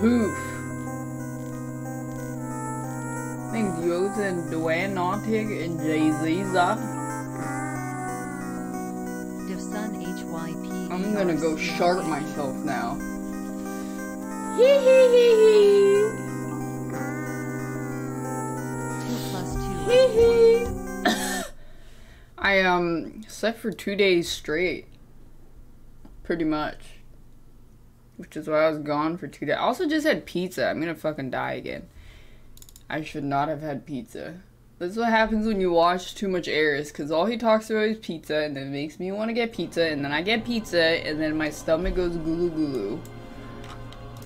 Hoof. Thanks, Yos and Dwayne Nautic and Jay Z's up. I'm gonna go shark myself now. Hee hee hee hee. Hee hee. I um slept for two days straight. Pretty much. Which is why I was gone for two days. I also just had pizza. I'm gonna fucking die again. I should not have had pizza. This is what happens when you watch too much Airus, because all he talks about is pizza, and then it makes me want to get pizza, and then I get pizza, and then my stomach goes gulu gulu.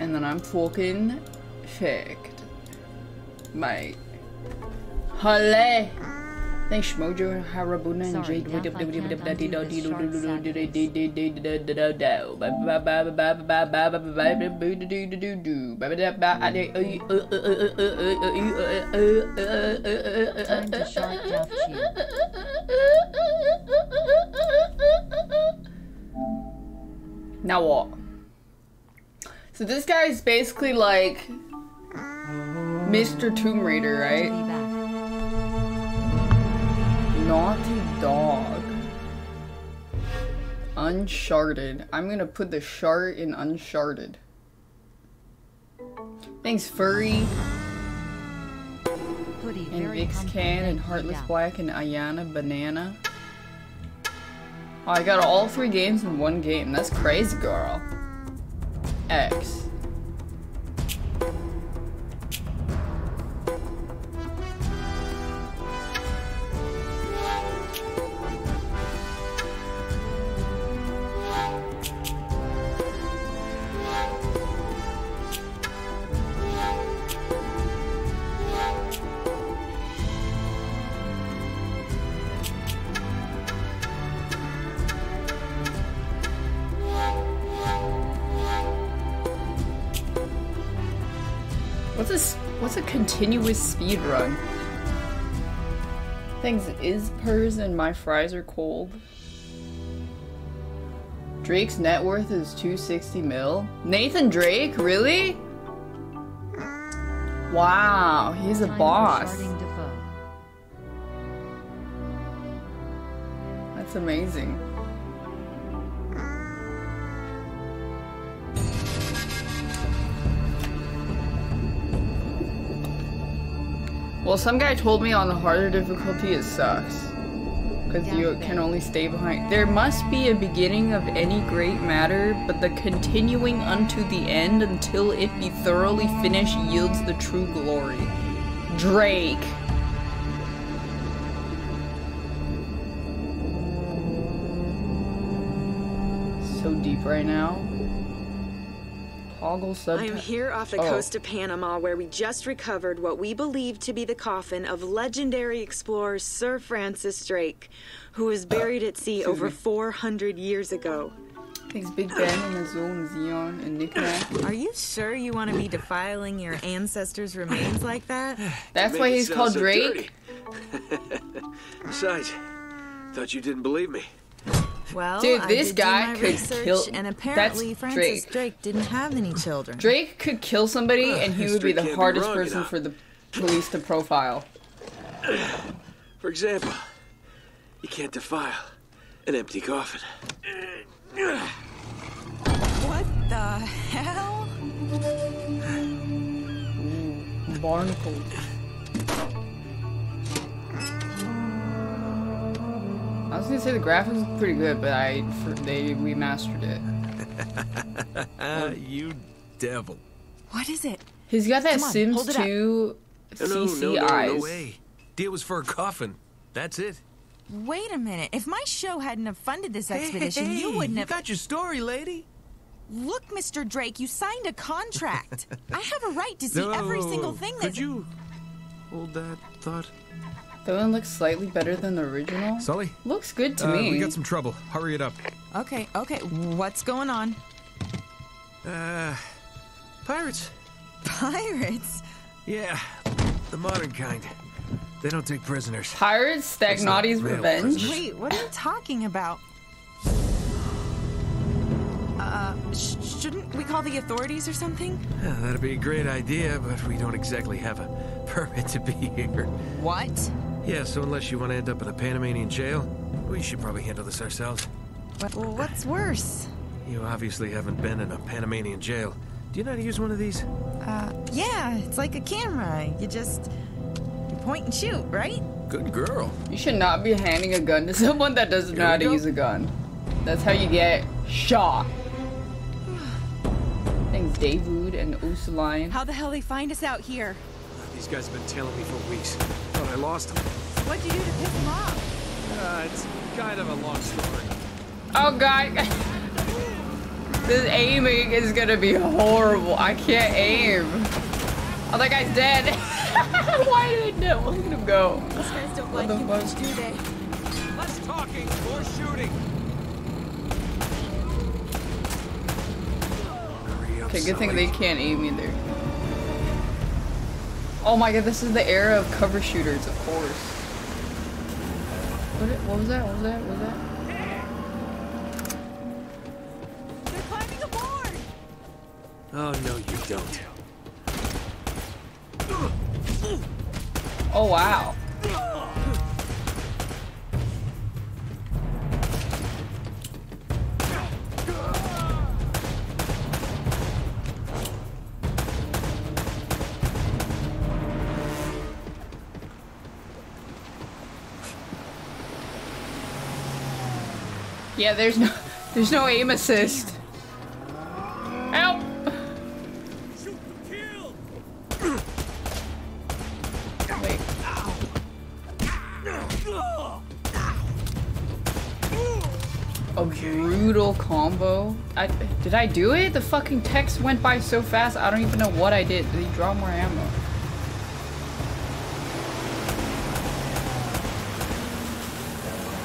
And then I'm fucking ficked. My... Halle! Thanks, Mojo, Harabuna, and Jade. Time to shark Jeff Now what? So this guy is basically like Mr. Tomb Raider, right? Naughty Dog. Uncharted. I'm gonna put the shart in Uncharted. Thanks, Furry. And Vix Can and Heartless. Black and Ayana Banana. Oh, I got all three games in one game. That's crazy, girl. X. continuous speed run? Things is purrs and my fries are cold. Drake's net worth is 260 mil. Nathan Drake, really? Wow, he's a boss. That's amazing. Well, some guy told me on the harder difficulty it sucks. Because you can only stay behind. There must be a beginning of any great matter, but the continuing unto the end until it be thoroughly finished yields the true glory. Drake. So deep right now. Toggle sub. I am here off the Oh. coast of Panama where we just recovered what we believe to be the coffin of legendary explorer Sir Francis Drake, who was uh, buried at sea over me. 400 years ago. Thanks Big Ben and Azul and Xeon and Nick Are you sure you want to be defiling your ancestors' remains like that? That's why he's called so Drake. Besides, thought you didn't believe me. Well, Dude, I this did do guy my could research, kill- and apparently that's Francis Drake. Drake didn't have any children. Drake could kill somebody ah, and he would be the can't be hardest person know. for the police to profile. For example, you can't defile an empty coffin. What the hell? Barnacle. I was gonna say the graphics look pretty good, but I for, they remastered it. Ah, you devil. What is it? He's got that on, Sims hold it up. 2 No, no, CC no, no, eyes. no way. Deal was for a coffin. That's it. Wait a minute. If my show hadn't have funded this expedition, hey, you wouldn't you have. got your story, lady. Look, Mr. Drake, you signed a contract. I have a right to see No, every single thing that. Could you hold that thought? That one looks slightly better than the original. Sully? Looks good to Uh, me. we got some trouble. Hurry it up. Okay, okay. What's going on? Uh, pirates. Pirates? Yeah, the modern kind. They don't take prisoners. Pirates, It's not Stagnati's Revenge. prisoners. Wait, what are you talking about? Uh, sh- shouldn't we call the authorities or something? Yeah, that'd be a great idea, but we don't exactly have a permit to be here. What? Yeah, so unless you want to end up in a Panamanian jail, we should probably handle this ourselves. What well, what's worse? You obviously haven't been in a Panamanian jail. Do you know how to use one of these? Uh, yeah, it's like a camera. You just you point and shoot, right? Good girl. You should not be handing a gun to someone that doesn't know how to go. use a gun. That's how you get shot. Thanks, David and Ursuline. How the hell they find us out here? These guys have been tailing me for weeks. Thought I lost them. What'd you do to pick them off? Uh, it's kind of a long story. Oh god. this aiming is gonna be horrible. I can't aim. Oh, that guy's dead. Why did I not let him go? These guys don't What like the you fuck? much, do they? Less talking, more shooting. Okay, good thing they can't aim either. Oh my god, this is the era of cover shooters, of course. What, what was that? What was that? What was that? They're climbing aboard! Oh, no, you don't. Oh wow. Yeah, there's no there's no aim assist. Help! Wait. A brutal combo. I, did I do it? The fucking text went by so fast. I don't even know what I did. Did he draw more ammo?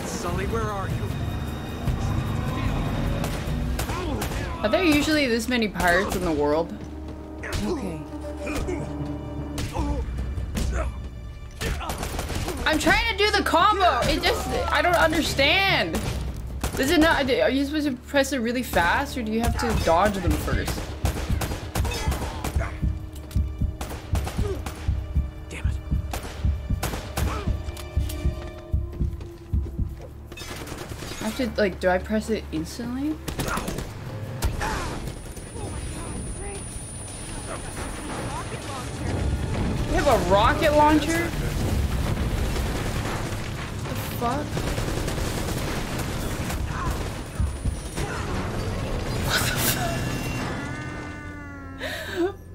Sully, where are you? Are there usually this many pirates in the world? Okay. I'm trying to do the combo. It just, I don't understand. Does it not, are you supposed to press it really fast or do you have to dodge them first? Damn it. I have to, like, do I press it instantly? Have a rocket launcher? The fuck?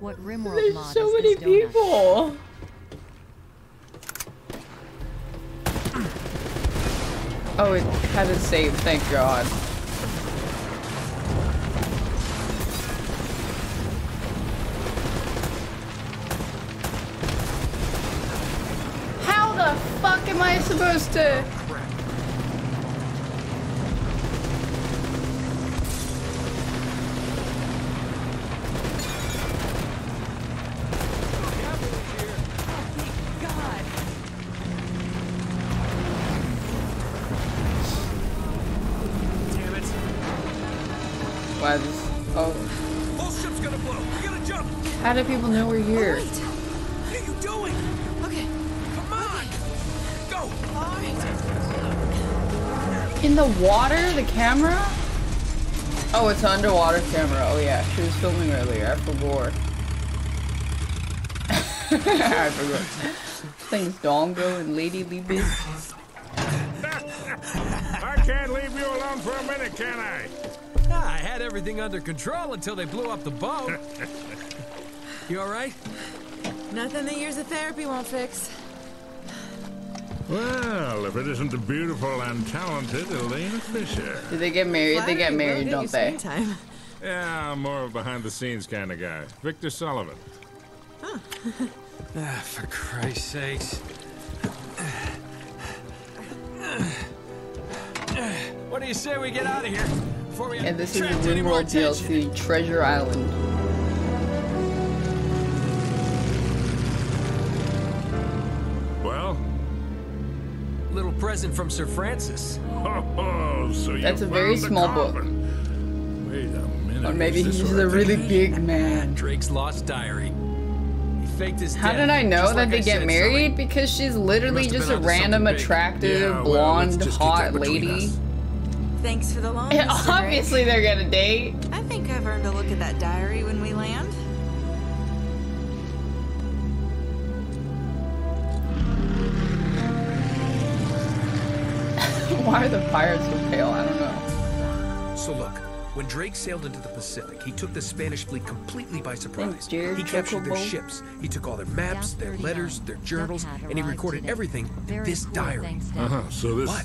What Rimworld There's mod so many people. Oh, it had a save, thank god. The fuck am I supposed to? Damn it. Why this? Oh, Whole ship's gonna blow. We gotta jump. how do people know we're here? The water? The camera? Oh, it's an underwater camera. Oh yeah, she was filming earlier. I forgot. I forgot. Thanks, Dongo and Lady Libis. I can't leave you alone for a minute, can I? Ah, I had everything under control until they blew up the boat. you all right? Nothing that years of therapy won't fix. Well, if it isn't the beautiful and talented Elena Fisher. Did they get married? They get married, don't they? Time. Yeah, I'm more of a behind-the-scenes kind of guy. Victor Sullivan. Huh. Ah, for Christ's sakes. What do you say we get out of here before we And this is the attract any more RimWorld? DLC, Treasure Island. Little present from Sir Francis. Oh, so you That's a very found the small book. Wait a minute. Or maybe he's a sort really big man. Drake's lost diary. He faked his How death, did I know just that like they I get said, married? Sully. Because she's literally just a random, attractive, Yeah, blonde, let's just keep hot lady. us. Thanks for the loan, Yeah, obviously they're gonna date. I think I've earned a look at that diary when we land. Why are the pirates so pale? I don't know. So look, when Drake sailed into the Pacific, he took the Spanish fleet completely by surprise. He captured their ships. He took all their maps, their letters, their journals, and he recorded everything in this diary. Uh-huh, so this... But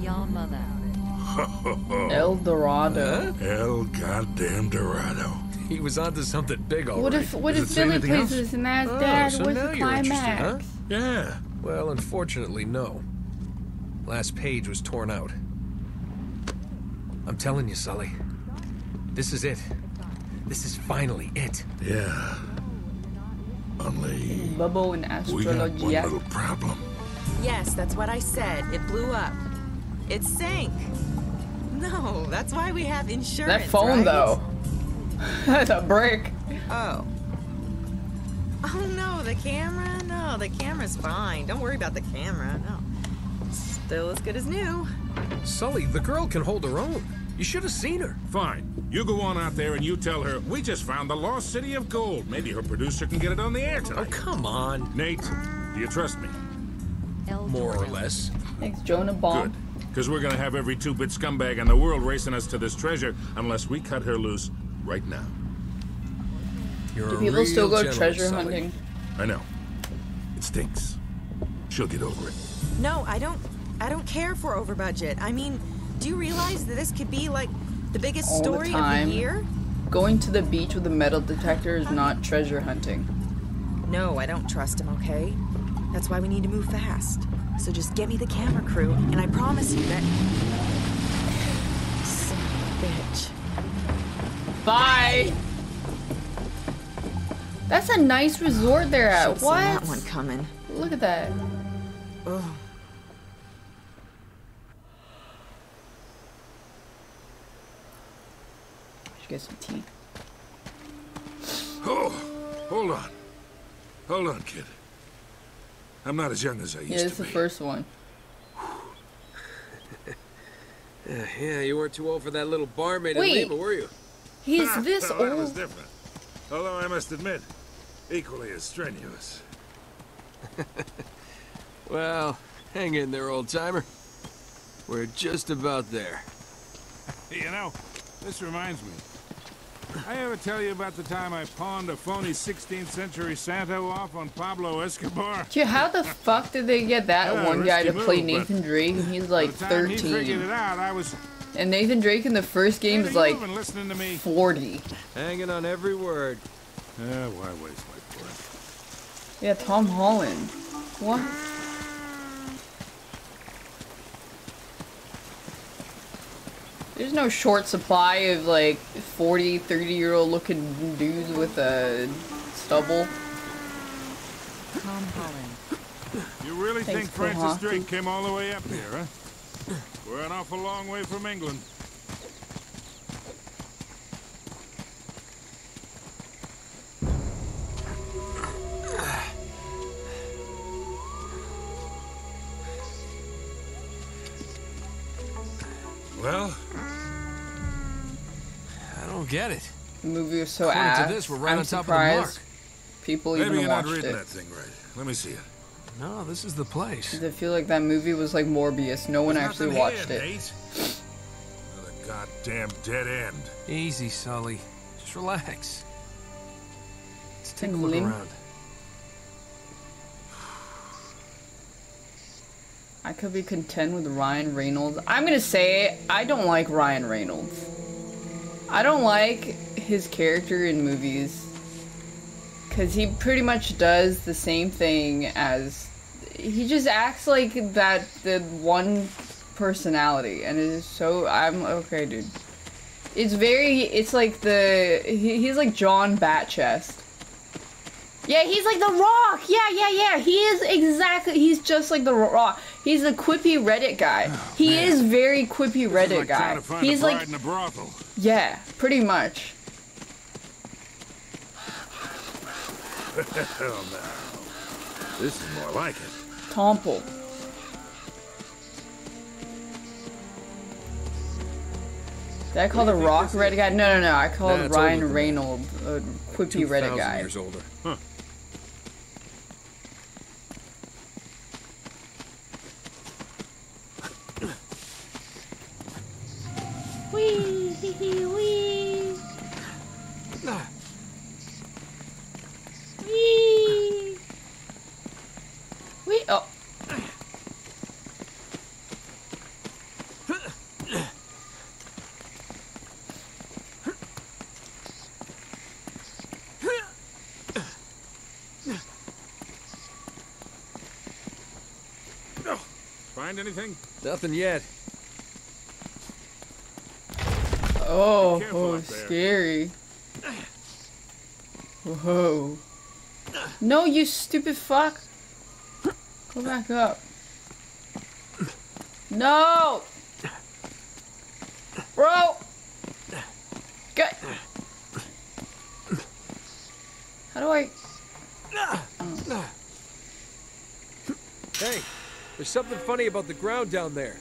Your mother. El Dorado. El goddamn Dorado. He was onto something big, all What if what Does if Billy anything plays else? this Oh, dad? so Where's the climax? huh? Yeah. Well, unfortunately, no. Last page was torn out. I'm telling you, Sully. This is it. This is finally it. Yeah. Only... Bubble and We got one little problem. Yes, that's what I said. It blew up. It sank. No, that's why we have insurance. That phone right? though. That's a brick. Oh. Oh no, the camera? No, the camera's fine. Don't worry about the camera. No. Still as good as new. Sully, the girl can hold her own. You should have seen her. Fine. You go on out there and you tell her, we just found the lost city of gold. Maybe her producer can get it on the air Oh, tonight. come on. Nate, do you trust me? El More or less. Thanks, Jonah Good. Bomb. Because we're going to have every two-bit scumbag in the world racing us to this treasure unless we cut her loose right now. You're Do people still go treasure Sully. hunting? I know. It stinks. She'll get over it. No, I don't I don't care for over budget. I mean, do you realize that this could be like the biggest All the story of the year? Going to the beach with a metal detector is not treasure hunting. No, I don't trust him, okay? That's why we need to move fast. So just get me the camera crew, and I promise you that. Son bitch. Bye. That's a nice resort they're at. Should've seen What? that one coming. Look at that. Ugh. Should get some tea. Oh, hold on. Hold on, kid. I'm not as young as I used Yeah, to this it's the first one. Yeah, uh, yeah, you weren't too old for that little barmaid Wait. in Lima, were you? He's ah, this Well, That was old. different. Although I must admit, equally as strenuous. Well, hang in there, old timer. We're just about there. You know, this reminds me. I ever tell you about the time I pawned a phony 16th century Santo off on Pablo Escobar? Dude, how the fuck did they get that Yeah, one guy to risky play move, Nathan Drake and he's like the time he 13? it out, I was. And Nathan Drake in the first game is like listening to me. 40. Hanging on every word. Yeah, why waste my breath? Yeah, Tom Holland. What? There's no short supply of like 40, 30 year old looking dudes with a stubble. Tom Holland. You really Thanks, think Francis Kohaki. Drake came all the way up here, huh? We're an awful long way from England. Well, I don't get it. The movie was so According ass. to this, we're right I'm on top of the surprised mark. people maybe even you're not watched reading it. that thing right. Let me see it. No, this is the place. I feel like that movie was like Morbius. No one There's actually watched here, it. Nate. Another goddamn dead end. Easy, Sully. Just relax. Let's take a And look Lim- around. I could be content with Ryan Reynolds. I'm gonna say it, I don't like Ryan Reynolds. I don't like his character in movies because he pretty much does the same thing as he just acts like that the one personality and it is so I'm okay dude. It's very it's like the he, he's like John Batchest. Yeah he's like the rock! Yeah yeah yeah! He is exactly he's just like the rock he's a quippy reddit guy oh, he man. is very quippy reddit like guy he's like in a brothel. yeah pretty much oh, no. This is more like it. Tomple. Did I call the do you think Rock Reddit guy? No, no, no. I called Ryan. Reynolds a quippy Reddit guy. years older. Huh. Wee, hee, hee, wee. Wee. Wee. Oh. Find anything? Nothing yet. Oh, oh, scary. Whoa. No, you stupid fuck. Go back up. No! Bro! Get. How do I. Hey, there's something funny about the ground down there.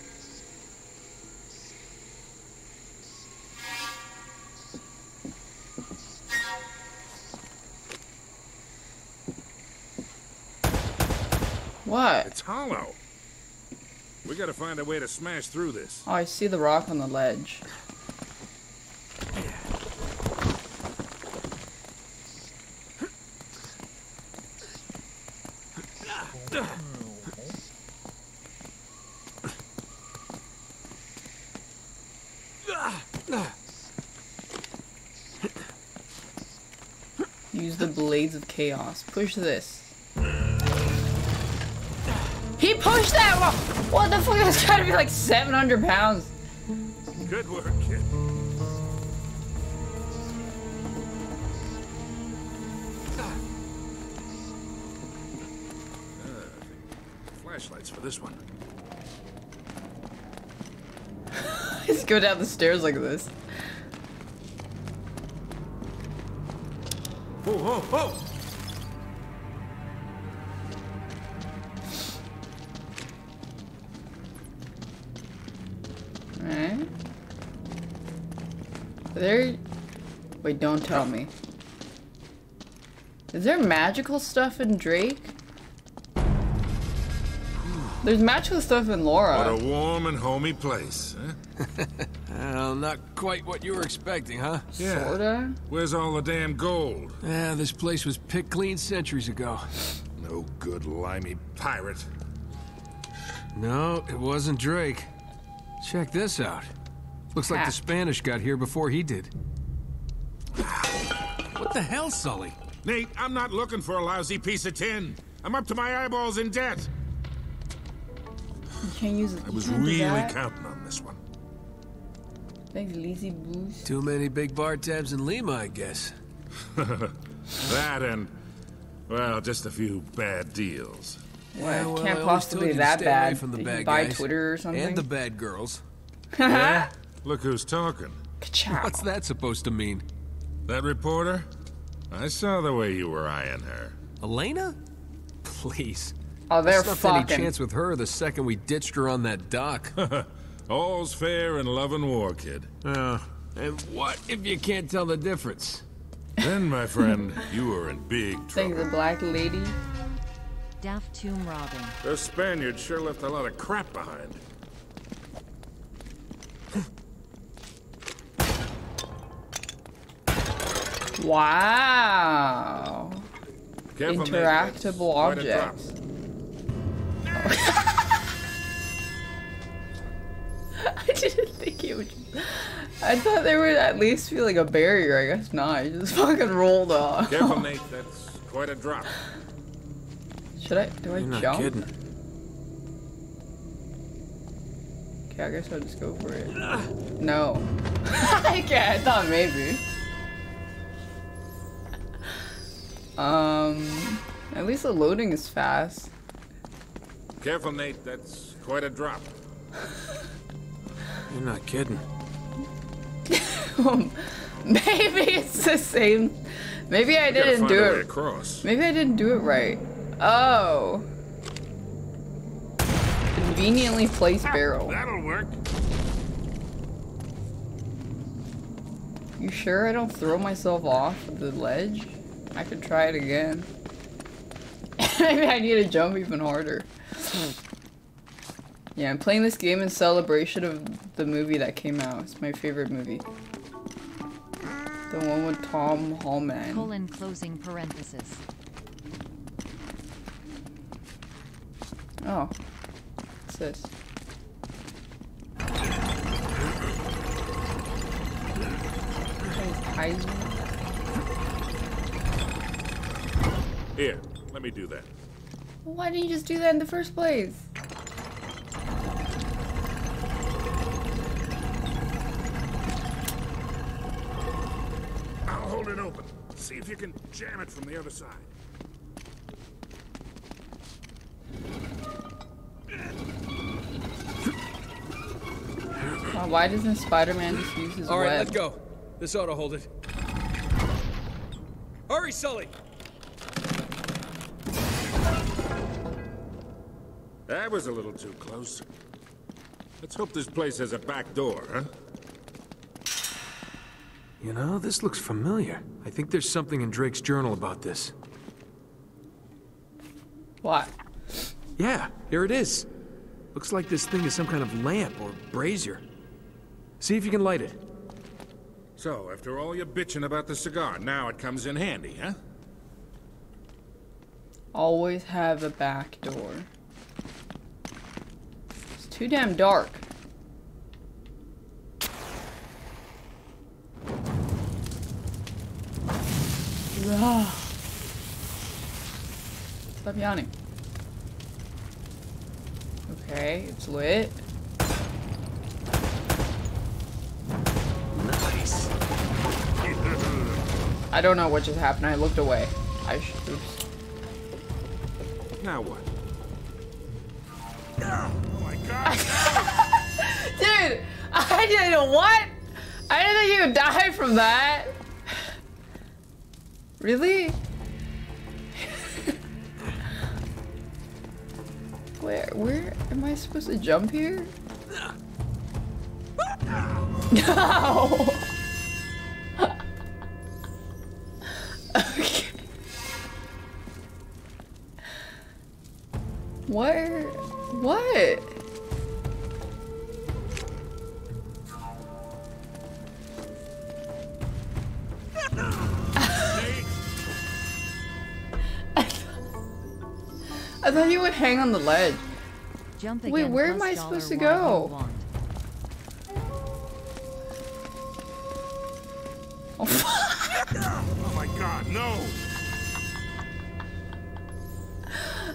What? It's hollow. We gotta find a way to smash through this. Oh, I see the rock on the ledge. Use the blades of chaos. Push this. He pushed that! Wha- What the fuck? That's gotta be like 700 pounds. Good work, kid. Uh, flashlights for this one. Just go down the stairs like this. Whoa, whoa, whoa! There. Wait, don't tell me. Is there magical stuff in Drake? There's magical stuff in Lara. What a warm and homey place, huh? Eh? Well, not quite what you were expecting, huh? Yeah. Sorta? Where's all the damn gold? Yeah, this place was picked clean centuries ago. No good limey pirate. No, it wasn't Drake. Check this out. Looks like the Spanish got here before he did. What the hell, Sully? Nate, I'm not looking for a lousy piece of tin. I'm up to my eyeballs in debt. You can't use it. I was really counting on this one. Thanks, lazy boost. Too many big bar tabs in Lima, I guess. That and, well, just a few bad deals. What? Yeah, well, can't I possibly be that bad. From the Did you bad buy guys. Twitter or something? And the bad girls. Yeah? Look who's talking. Ka-chow. What's that supposed to mean? That reporter? I saw the way you were eyeing her. Elena? Please. Oh, they're Snuffed any fucking. chance with her the second we ditched her on that dock. All's fair in love and war, kid. Uh, and what if you can't tell the difference? Then, my friend, you are in big Thanks, the trouble. black lady. Daft tomb robbing. Those Spaniards sure left a lot of crap behind. Wow. Careful, Interactable that's quite a drop. objects. I didn't think it would. I thought there would at least be like a barrier. I guess not. He just fucking rolled off. Careful, Nate. That's quite a drop. Should I? Do I You're not jump? kidding. Okay, I guess I'll just go for it. No. okay, I thought maybe. Um, at least the loading is fast. Careful, Nate. That's quite a drop. You're not kidding. maybe it's the same. Maybe I didn't do it. across. Maybe I didn't do it right. Oh. Conveniently placed barrel. That'll work. You sure I don't throw myself off the ledge? I could try it again. Maybe I need to jump even harder. yeah, I'm playing this game in celebration of the movie that came out. It's my favorite movie. The one with Tom Holland. Colon closing parenthesis. Oh. What's this? Kaiser? Here, let me do that. Why didn't you just do that in the first place? I'll hold it open. See if you can jam it from the other side. Why doesn't Spider-Man just use his All right, web? let's go. This ought to hold it. Hurry, Sully! That was a little too close. Let's hope this place has a back door, huh? You know, this looks familiar. I think there's something in Drake's journal about this. What? Yeah, here it is. Looks like this thing is some kind of lamp or brazier. See if you can light it. So, after all your bitching about the cigar, now it comes in handy, huh? Always have a back door. It's too damn dark. Ugh. Stop yawning. Okay, it's lit. Nice. I don't know what just happened. I looked away. I sh oops. Now what? Oh my god! Dude, I didn't what? I didn't think you would die from that. Really? where where am I supposed to jump here? No. okay. Where? What? I thought you would hang on the ledge. Jump Wait, where am I supposed to dollar one go? you want. Oh my god, no!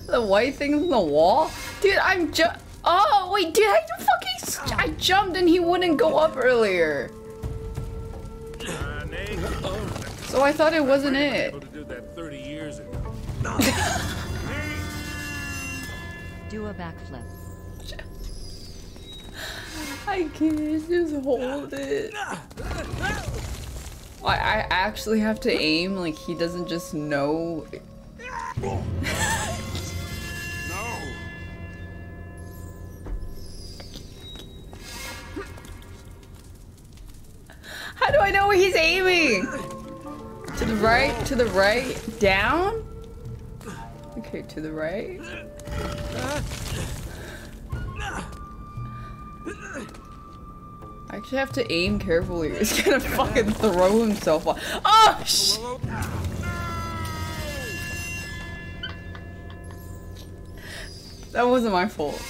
The white things on the wall? Dude, I'm just. Oh, wait, dude, I do fucking- s- I jumped and he wouldn't go up earlier. So I thought it wasn't it. do that 30 years ago. Do a backflip. I can't just hold it. I, I actually have to aim like he doesn't just know. How do I know where he's aiming? To the right, to the right, down? Okay, to the right. I actually have to aim carefully. He's gonna fucking throw himself off. Oh, sh- That wasn't my fault.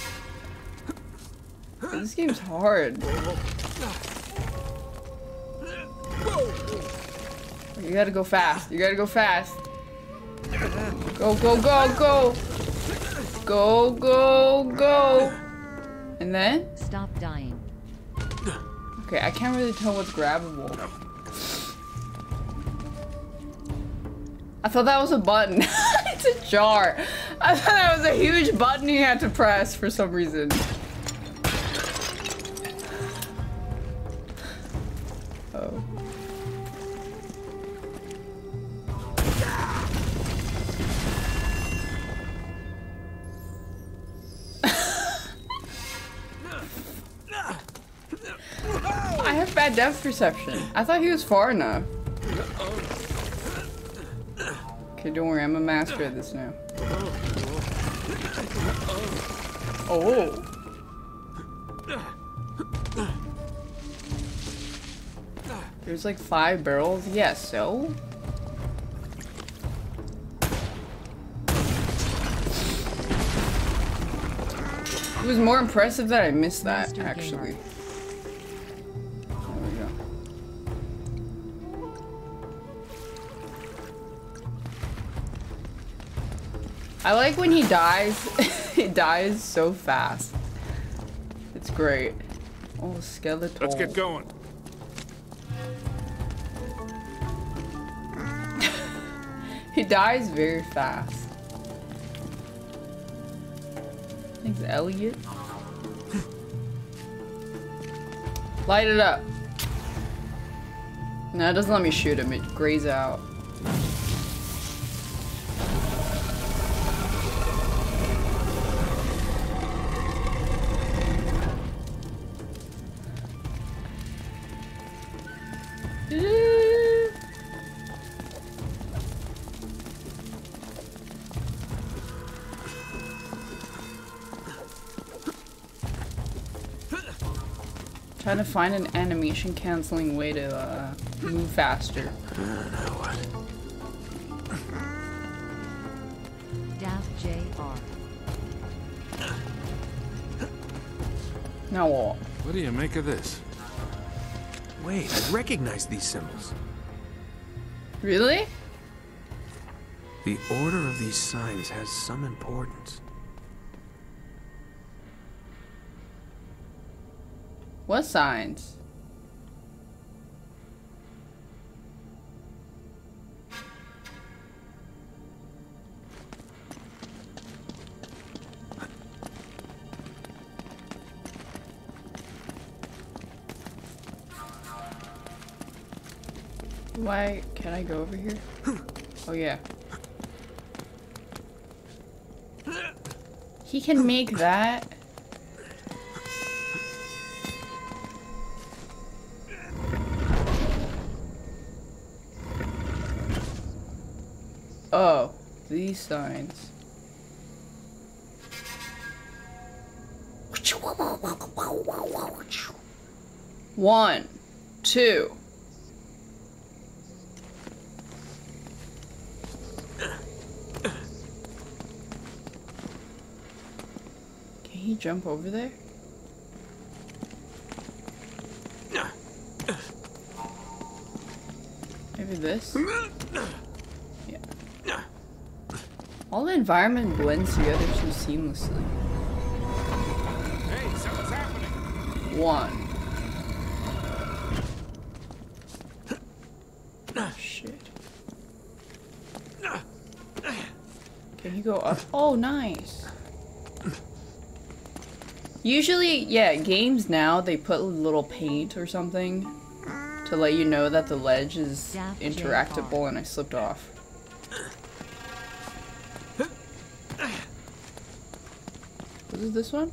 This game's hard. You gotta go fast. You gotta go fast. Go, go, go, go. Go, go, go. And then? Stop dying. Okay, I can't really tell what's grabbable. I thought that was a button. it's a jar. I thought that was a huge button you had to press for some reason. Depth perception. I thought he was far enough. Okay, don't worry, I'm a master at this now. Oh. There's like five barrels? Yes, so? It was more impressive that I missed that, actually. I like when he dies. he dies so fast. It's great. Oh, skeleton. Let's get going. He dies very fast. Thanks, Elliot. Light it up. No, it doesn't let me shoot him. It grays out. Trying to find an animation canceling way to uh, move faster. Daft JR. Now what? What do you make of this? Wait, I recognize these symbols. Really? The order of these signs has some importance. What signs? Why can't I go over here? Oh yeah. He can make that. These signs. One, two. Can he jump over there? Maybe this? Yeah. All the environment blends together so seamlessly. Hey, something's happening. One. Oh, shit. Can you go up? Oh, nice. Usually, yeah, games now, they put a little paint or something to let you know that the ledge is interactable and I slipped off. Is this one?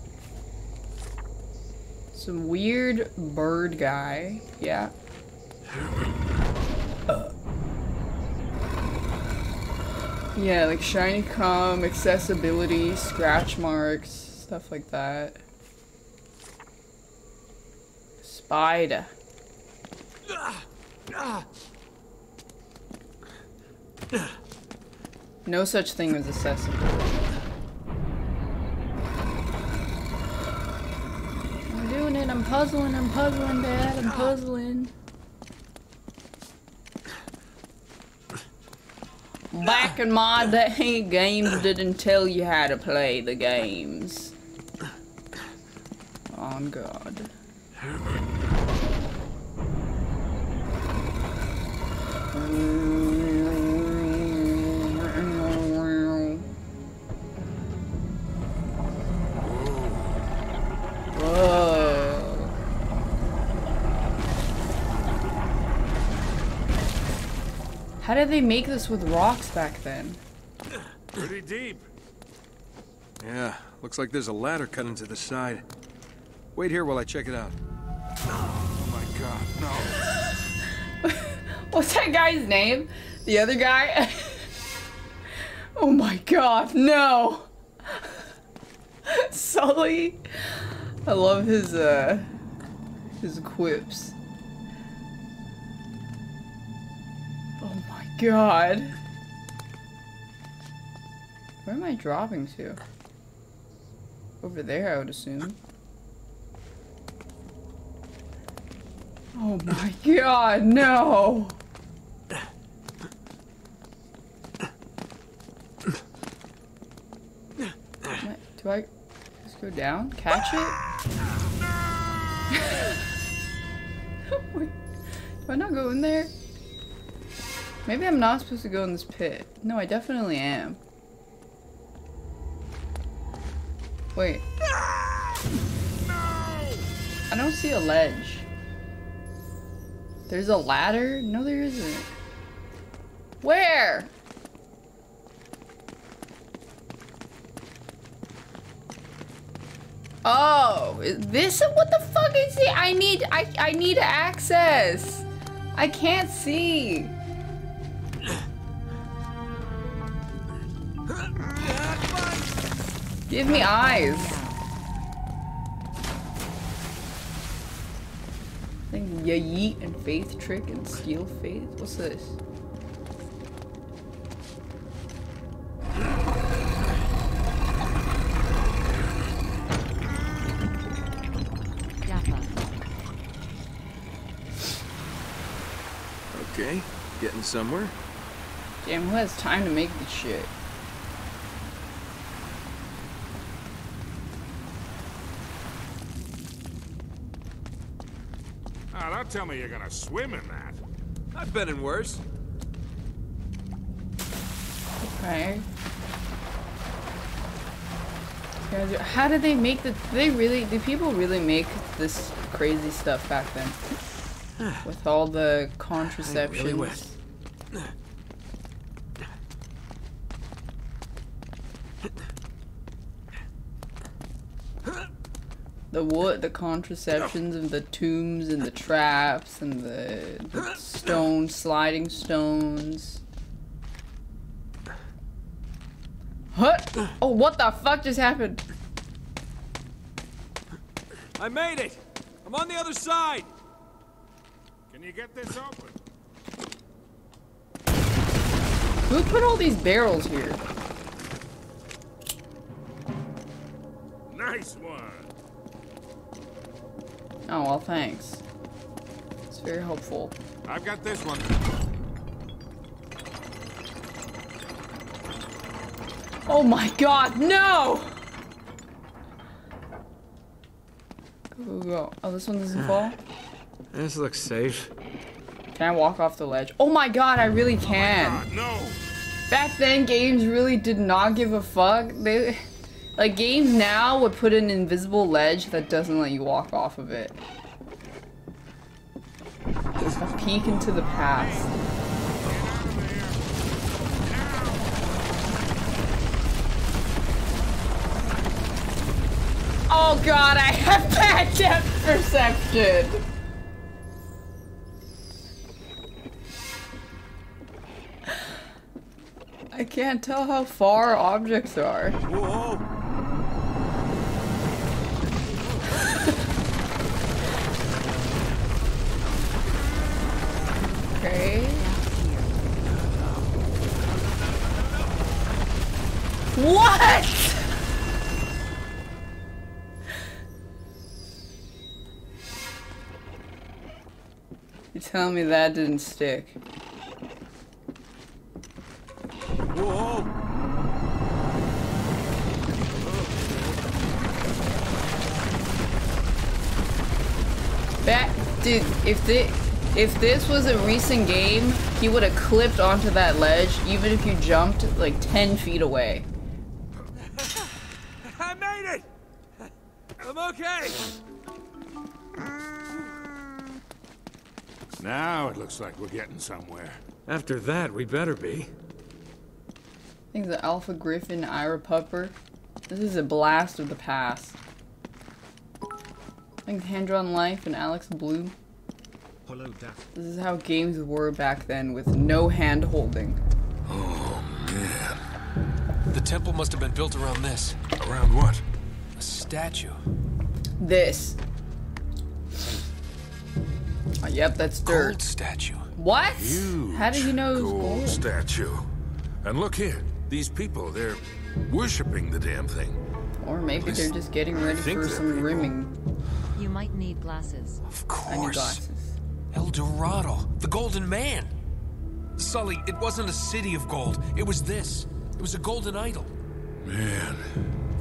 Some weird bird guy. Yeah. Yeah, like shiny cum, accessibility, scratch marks, stuff like that. Spider. No such thing as accessibility. What am I I'm puzzling, I'm puzzling, Dad, I'm puzzling. Back in my day, games didn't tell you how to play the games. On God. they make this with rocks back then? Pretty deep. Yeah, looks like there's a ladder cut into the side. Wait here while I check it out. Oh my god, no. What's that guy's name? The other guy? oh my god, no! Sully! I love his, uh, his quips. God. Where am I dropping to? Over there, I would assume. Oh my god, no! Do I just go down? Catch it? Do I not go in there? Maybe I'm not supposed to go in this pit. No, I definitely am. Wait. I don't see a ledge. There's a ladder? No, there isn't. Where? Oh, is this what the fuck is it? I need I I need access. I can't see. Give me eyes. Think Yeet and Faith Trick and Steal Faith. What's this? Okay, getting somewhere. Damn, who has time to make this shit? Don't tell me you're gonna swim in that. I've been in worse. Okay. How did they make the? do They really? Do people really make this crazy stuff back then? With all the contraceptions. really The wood, the contraceptions, and the tombs, and the traps, and the, the stone sliding stones. What? Oh, what the fuck just happened? I made it! I'm on the other side! Can you get this open? Who put all these barrels here? Nice one. Oh, well, thanks. It's very helpful. I've got this one. Oh my god, no! Go, go, oh, go. Oh, this one doesn't fall? This looks safe. Can I walk off the ledge? Oh my god, I really oh can. God, no. Back then, games really did not give a fuck. They, like, game now would put an invisible ledge that doesn't let you walk off of it. A peek into the past. Oh god, I have bad depth perception! I can't tell how far objects are. Whoa! Okay. What? tell me that didn't stick. Whoa! Back, dude. If this, if this was a recent game, he would have clipped onto that ledge, even if you jumped like ten feet away. I made it! I'm okay! Now it looks like we're getting somewhere. After that, we better be. I think the Alpha Griffin Ira Pupper. This is a blast of the past. I think Hand Drawn Life and Alex Blue. Hello, This is how games were back then with no hand holding. Oh, man. The temple must have been built around this. Around what? A statue. This. Oh, yep, that's dirt. Gold statue. What? Huge How did you know it was gold gold? statue. And look here, these people, they're worshipping the damn thing. Or maybe they're just getting ready for some people. rimming. You might need glasses. Of course. I need course. glasses. El Dorado. The Golden Man. Sully, it wasn't a city of gold. It was this. It was a golden idol. Man,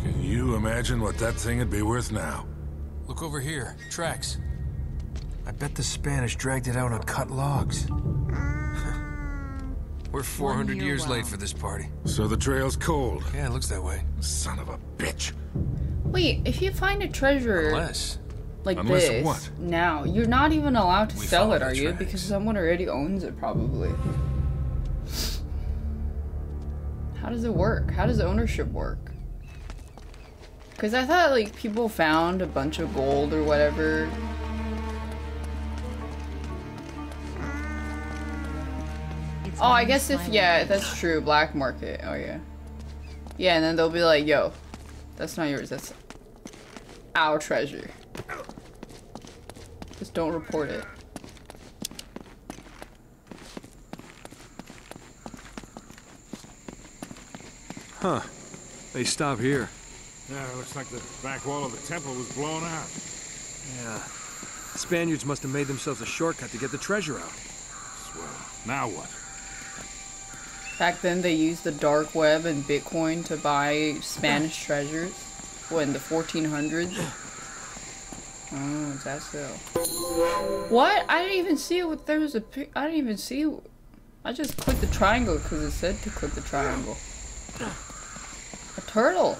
can you imagine what that thing would be worth now? Look over here. Tracks. I bet the Spanish dragged it out on cut logs. We're 400 year years late for this party. So the trail's cold. Yeah, it looks that way. Son of a bitch. Wait, if you find a treasure Unless. Like Unless this what? now, you're not even allowed to We sell it, are you? tracks. Because someone already owns it, probably. How does it work? How does ownership work? Because I thought, like, people found a bunch of gold or whatever. It's Oh, I guess if, yeah, face. that's true. Black market. Oh, yeah. Yeah, and then they'll be like, yo, that's not yours. That's our treasure. Just don't report it. Huh. They stop here. Yeah, it looks like the back wall of the temple was blown out. Yeah. Spaniards must have made themselves a shortcut to get the treasure out. Swell. Now what? Back then, they used the dark web and Bitcoin to buy Spanish treasures. What, in the 1400s? Oh, is that so? What? I didn't even see it. There was a pic. I didn't even see. I just clicked the triangle because it said to click the triangle. A turtle.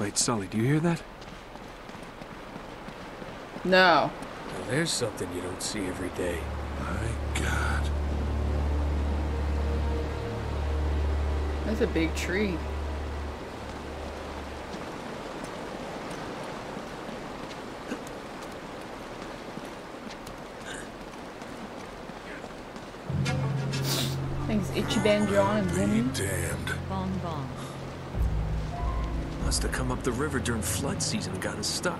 Wait, Sully, do you hear that? No. Now, there's something you don't see every day. My That's a big tree. Thanks, Ichiban John and Be Woman. damned. Bong bong. Must have come up the river during flood season and gotten stuck.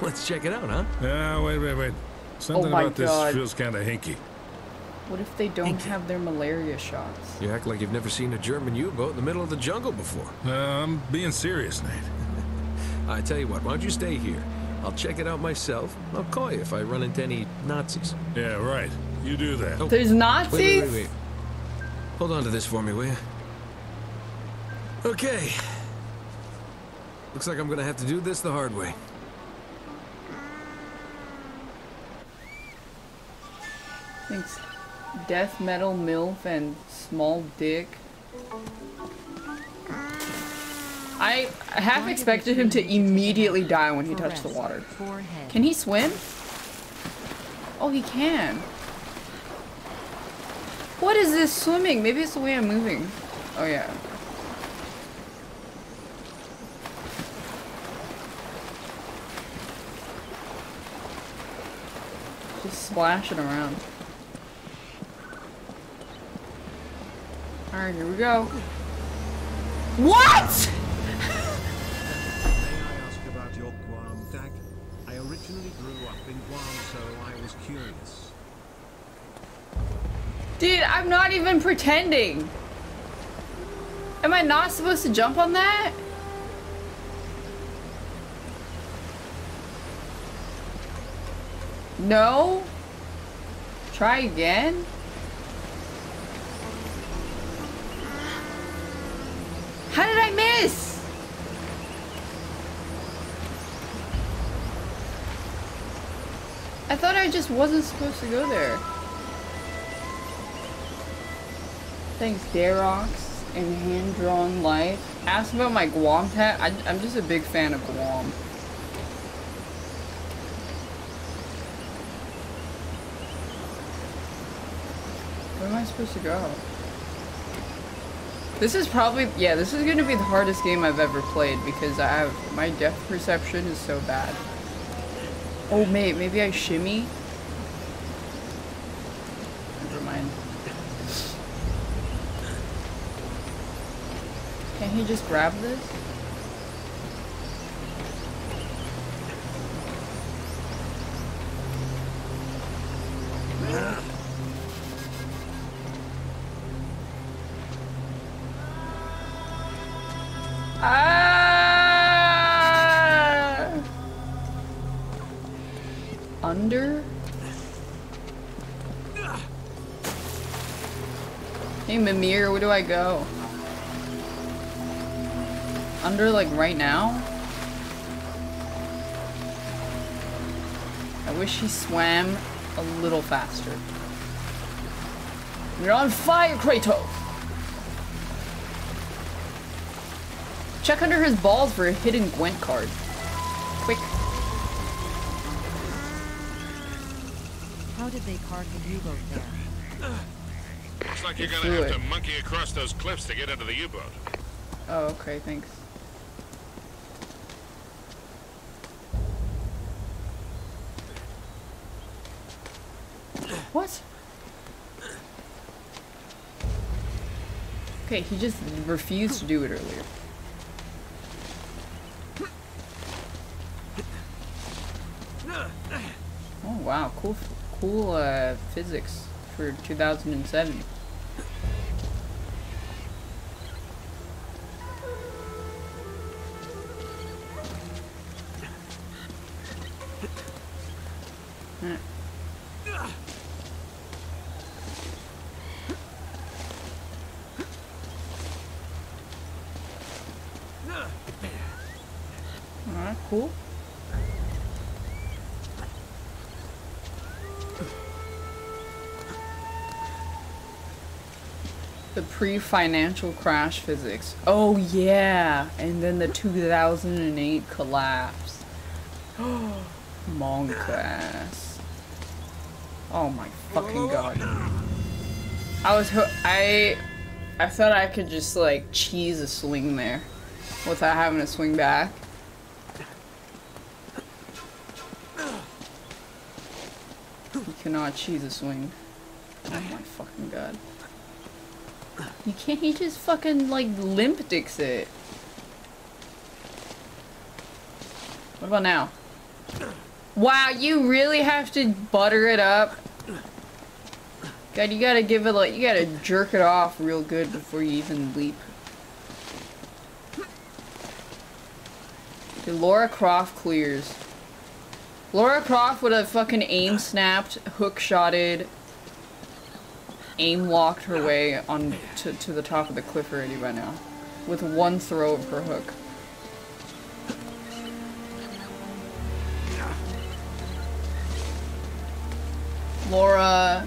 Let's check it out, huh? Ah, wait, wait, wait. Something my about God. this feels kind of hinky. What if they don't have their malaria shots? You act like you've never seen a German U-boat in the middle of the jungle before. Uh, I'm being serious, Nate. I tell you what, why don't you stay here? I'll check it out myself. I'll call you if I run into any Nazis. Yeah, right. You do that. Oh. There's Nazis? Wait, wait, wait, wait. Hold on to this for me, will you? Okay. Looks like I'm gonna have to do this the hard way. Thanks. Death Metal MILF and Small Dick. I half expected him to immediately die when he touched the water. Forehead. Can he swim? Oh, he can. What is this swimming? Maybe it's the way I'm moving. Oh, yeah. Just splashing around. Alright, here we go. What?! May I ask about your Guam tag? I originally grew up in Guam, so I was curious. Dude, I'm not even pretending. Am I not supposed to jump on that? No? Try again? How did I miss? I thought I just wasn't supposed to go there. Thanks, Darox and Hand Drawn Life. Ask about my Guam tat. I, I'm just a big fan of Guam. Where am I supposed to go? This is probably, yeah, this is going to be the hardest game I've ever played because I have, my depth perception is so bad. Oh, mate, maybe I shimmy? Never mind. Can he just grab this? Ah! Under? Hey Mimir, where do I go? Under like right now? I wish he swam a little faster. You're on fire, Kratos! Check under his balls for a hidden Gwent card. Quick. How did they park U-boat there? Looks like you're gonna have it. to monkey across those cliffs to get into the U-boat. Oh, okay, thanks. What? Okay, he just refused to do it earlier. Oh wow, cool, cool uh, physics for 2007. Alright, cool. The pre-financial crash physics. Oh yeah, and then the 2008 collapse. Monk ass. Oh my fucking god. I was I I thought I could just like cheese a swing there without having to swing back. You cannot cheese a swing. Oh my fucking god. You can't, he just fucking like limp dicks it. What about now? Wow, you really have to butter it up? God, you gotta give it like, you gotta jerk it off real good before you even leap. Dude, Lara Croft clears. Lara Croft would have fucking aim snapped, hook shotted, aim locked her way on to, to the top of the cliff already by now. With one throw of her hook. Lara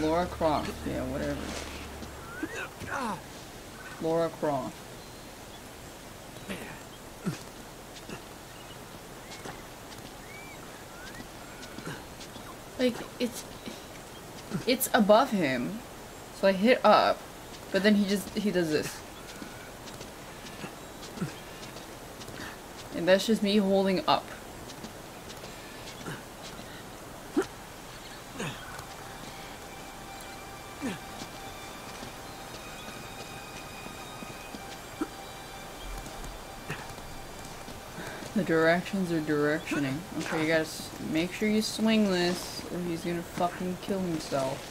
Lara Croft, yeah, whatever. Lara Croft. Like it's it's above him. So I hit up, but then he just he does this. And that's just me holding up. The directions are directioning. Okay, you gotta make sure you swing this, or he's gonna fucking kill himself.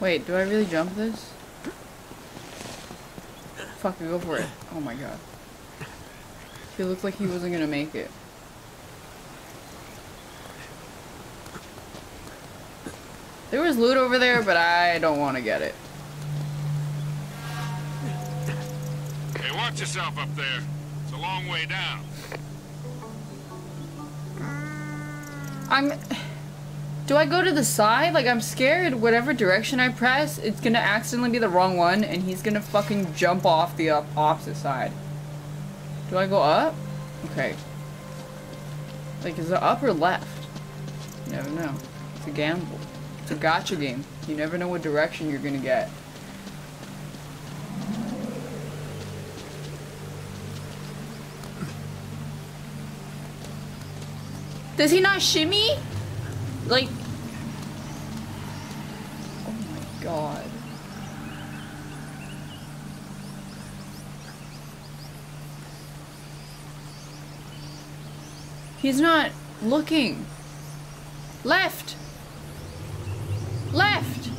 Wait, do I really jump this? Fuck go for it. Oh my god. He looked like he wasn't gonna make it. There was loot over there, but I don't want to get it. Hey, watch yourself up there. It's a long way down. I'm... Do I go to the side? Like, I'm scared whatever direction I press, it's gonna accidentally be the wrong one, and he's gonna fucking jump off the opposite side. Do I go up? Okay. Like, is it up or left? You never know. It's a gamble. It's a gotcha game. You never know what direction you're gonna get. Does he not shimmy? Like... Oh my god. He's not looking. Left! Left!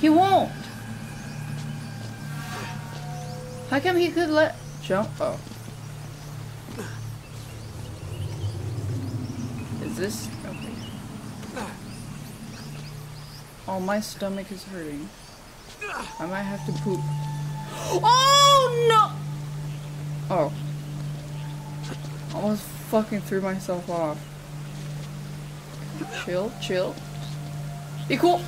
He won't! How come he could let jump? Oh. Is this okay? Oh, my stomach is hurting. I might have to poop. Oh no! Oh. Almost fucking threw myself off. Chill, chill. Be cool.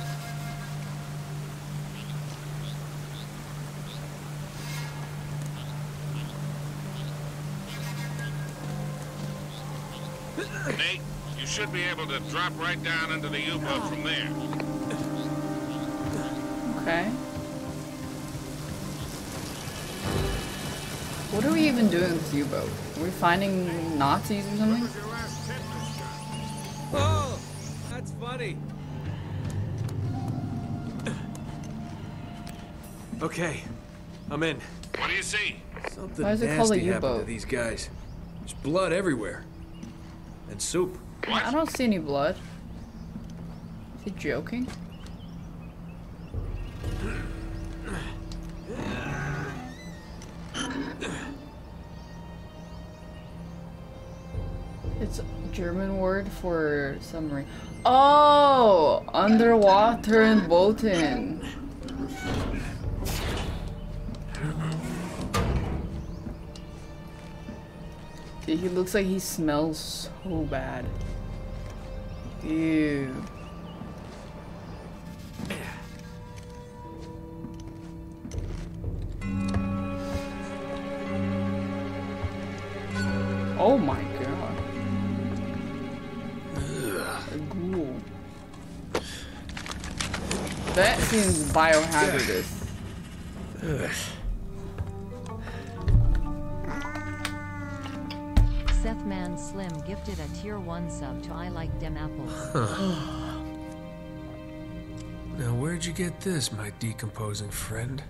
Nate, should be able to drop right down into the U-boat from there. Okay. What are we even doing with this U-boat? Are we finding Nazis or something? Oh, that's funny. Okay, I'm in. What do you see? Something Why is it called a nasty happened to U-boat? these guys. There's blood everywhere. And soup. I don't see any blood. Is he joking? It's a German word for submarine. Oh, underwater and boating. Dude, he looks like he smells so bad. Ew. Oh my god. A ghoul. That seems biohazardous. Seth Man Slim gifted a tier 1 sub to I Like Dem Apples. Now, where'd you get this, my decomposing friend?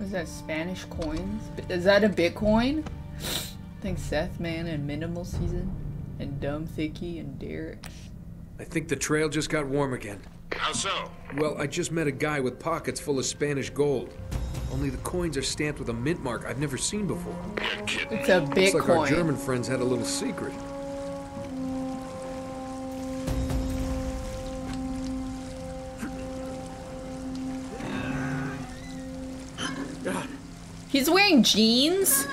Was that Spanish coins? Is that a Bitcoin? I think Seth Man and Minimal Season and Dumb Thicky and Derek. I think the trail just got warm again. How so? Well, I just met a guy with pockets full of Spanish gold. Only the coins are stamped with a mint mark I've never seen before. It's a Looks like our German friends had a little secret. He's wearing jeans?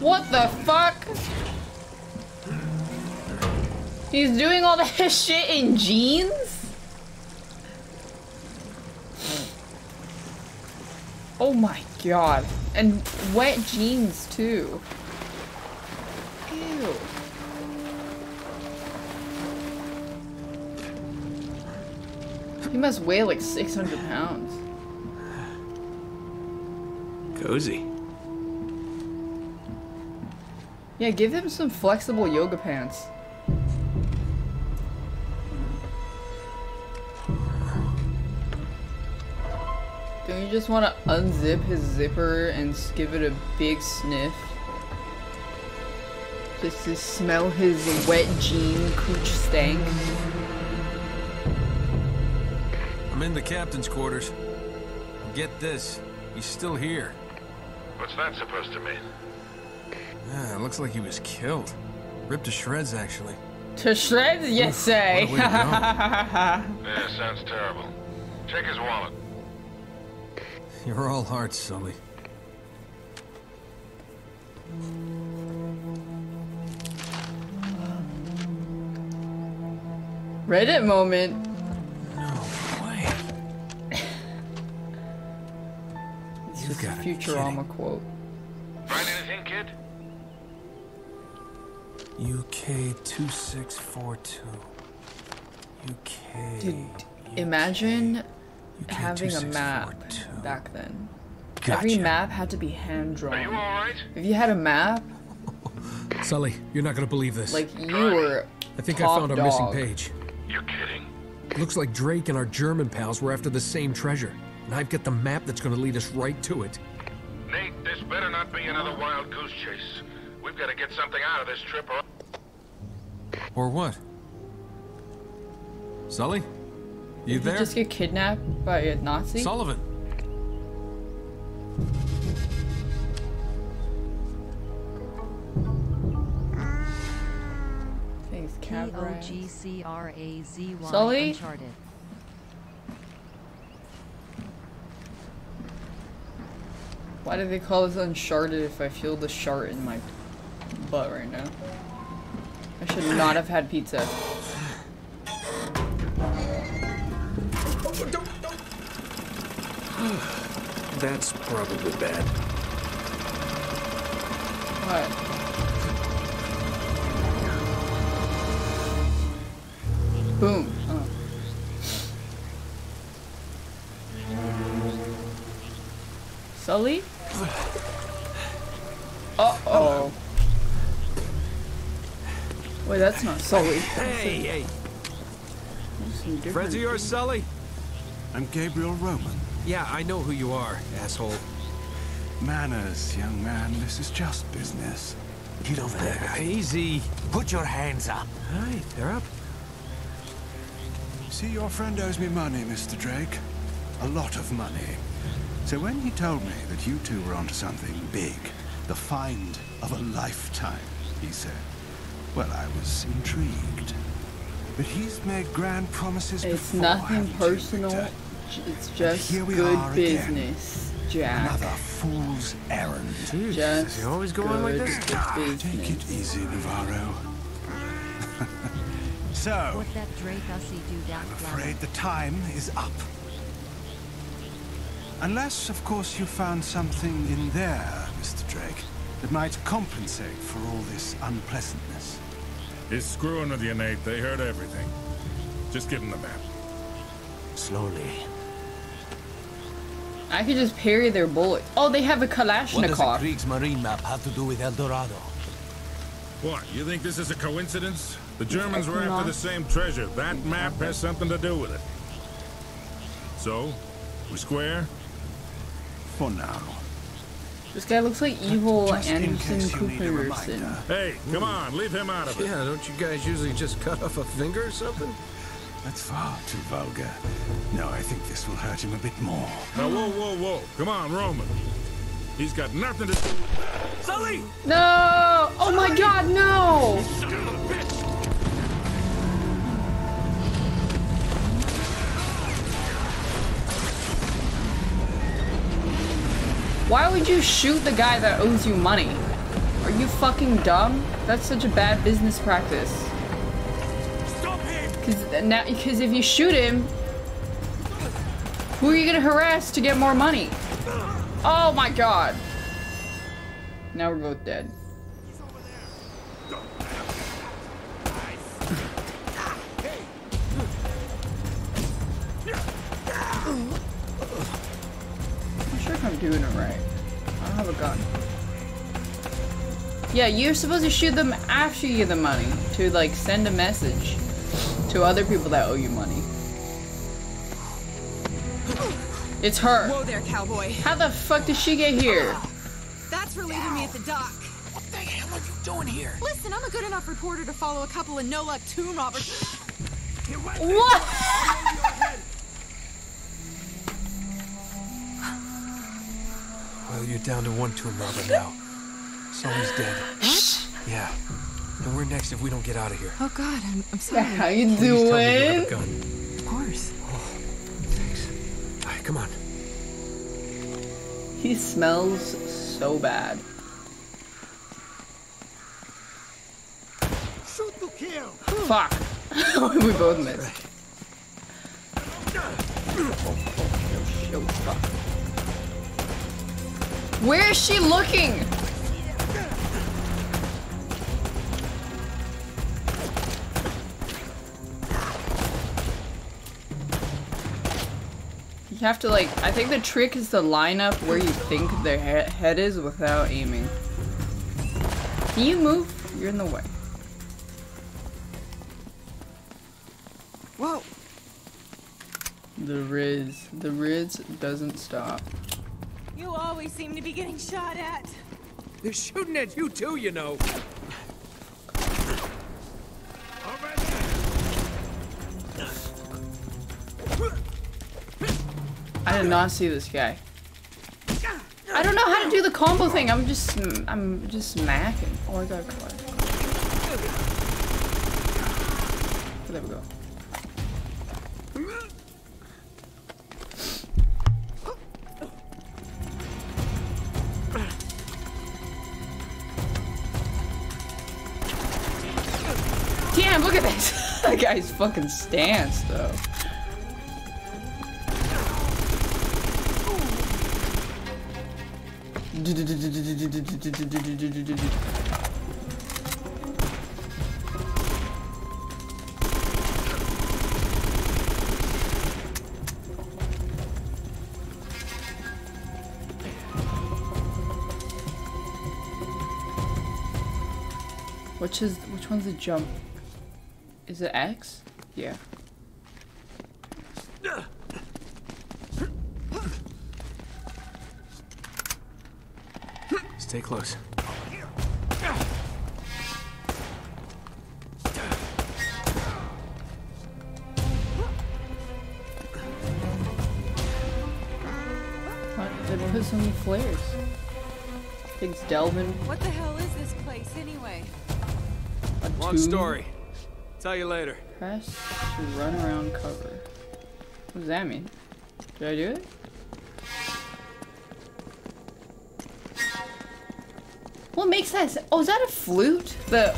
What the fuck? He's doing all that shit in jeans? Oh my god. And wet jeans too. Ew. He must weigh like 600 pounds. Cozy. Yeah, give him some flexible yoga pants. Just want to unzip his zipper and give it a big sniff? Just to smell his wet jean cooch stank. I'm in the captain's quarters. get this. He's still here. What's that supposed to mean? Yeah, it looks like he was killed. Ripped to shreds, actually. To shreds, you say? what a way to Yeah, sounds terrible. Check his wallet. You're all hearts, Sully. Reddit moment. No way. It's just a gotta be Futurama quote. Find anything, kid? UK 2642. UK. Dude, imagine UK having a map back then. Gotcha. Every map had to be hand Are you drawn. alright? If you had a map, Sully, you're not gonna believe this. like you were I think I found our dog. missing page. You're kidding. Looks like Drake and our German pals were after the same treasure. And I've got the map that's gonna lead us right to it. Nate, this better not be another wild goose chase. We've got to get something out of this trip or... Or what? Sully? You Did you just get kidnapped by a Nazi? Sullivan. Thanks, P cab O ride. G C R A Z Y Sully? Uncharted. Why do they call this Uncharted if I feel the shart in my butt right now? I should not have had pizza. That's probably bad. What? Boom. Oh. Sully? Uh oh. Wait, that's not Sully. Hey, hey. Friends of yours, Sully? I'm Gabriel Roman. Yeah, I know who you are, asshole. Manners, young man. This is just business. Get over there. Uh, easy. Put your hands up. Hi, they're up. See, your friend owes me money, Mr. Drake. A lot of money. So when he told me that you two were onto something big, the find of a lifetime, he said, well, I was intrigued. But he's made grand promises It's before, nothing haven't personal. Victor? j- It's just here we good are again. business, Jack. Another fool's errand. Jeez, Just does he always go on like good this? Ah, Take it easy, Navarro. so, What that Drake Ussy do that I'm afraid the time is up. Unless, of course, you found something in there, Mr. Drake, that might compensate for all this unpleasantness. He's screwing with you, Nate. They heard everything. Just give him the map. Slowly. I could just parry their bullets. Oh, they have a Kalashnikov. What does the Kalashnikov. Kriegsmarine map have to do with El Dorado? What, you think this is a coincidence? The Germans were after the same treasure. That map has something to do with it. So, we square? For now. This guy looks like evil Just in Anderson case you need a Cooperson. Hey, come on, leave him out of it. Yeah, don't you guys usually just cut off a finger or something? That's far too vulgar. No, I think this will hurt him a bit more. Now, whoa, whoa, whoa. Come on, Roman. He's got nothing to do. Sully! No! Oh my god, no! Why would you shoot the guy that owes you money? Are you fucking dumb? That's such a bad business practice. Stop him! Cause now, because if you shoot him, who are you gonna harass to get more money? Oh my god. Now we're both dead. I'm sure if I'm doing it right. I don't have a gun. Yeah, you're supposed to shoot them after you get the money to like send a message to other people that owe you money. It's her. Whoa there, cowboy. How the fuck did she get here? That's for leaving me at the dock. What the hell are you doing here? Listen, I'm a good enough reporter to follow a couple of no-luck tomb robbers. What? Well, you're down to one tomb robber now. Sully's dead. What? Yeah. And we're next if we don't get out of here. Oh God, I'm, I'm sorry. How you Please tell me you doing? have a gun. Of course. Oh, thanks. All right, come on. He smells so bad. Shoot to kill. Fuck. we both missed. Oh, fuck. Where is she looking? You have to like, I think the trick is to line up where you think their he head is without aiming. Can you move? You're in the way. Whoa. The Riz. The Riz doesn't stop. You always seem to be getting shot at. They're shooting at you too, you know. I did not see this guy. I don't know how to do the combo thing. I'm just, I'm just smacking. Oh, I got a card. There we go. Damn, look at this. that guy's fucking stance, though. Which is which one's the jump? Is it X? Yeah. Stay close. What? They put so many flares. Things delving. What the hell is this place anyway? A Long tomb. story. Tell you later. Press to run around cover. What does that mean? Did I do it? What makes that? Oh, is that a flute? The.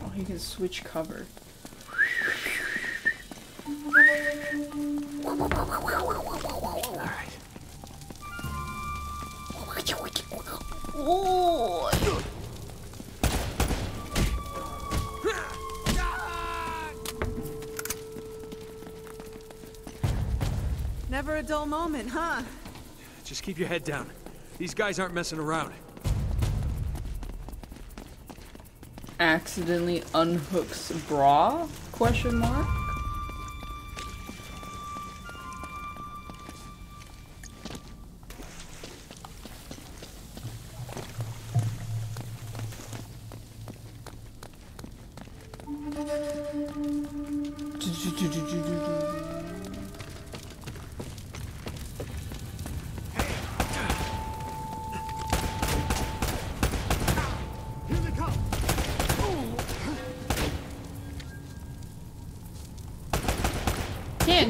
Oh, you can switch cover. All right. Oh. Never a dull moment, huh? Just keep your head down. These guys aren't messing around. Accidentally unhooks bra? Question mark.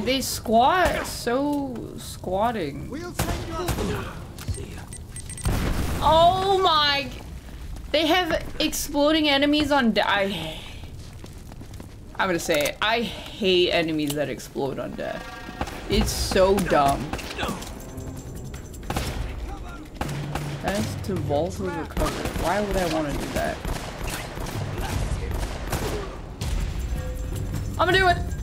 They squat so squatting. We'll send you up. Oh my! They have exploding enemies on. de- I. I'm gonna say it. I hate enemies that explode on death. It's so dumb. That's to vault over cover. Why would I want to do that? I'm gonna do it.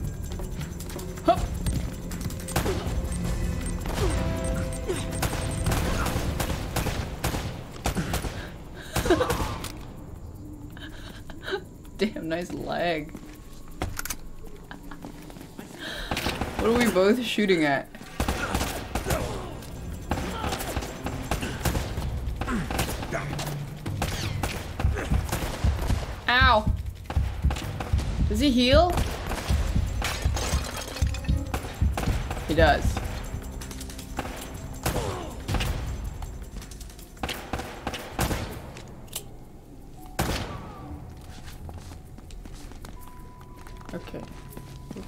Damn nice leg. What are we both shooting at? Ow! Does he heal? He does.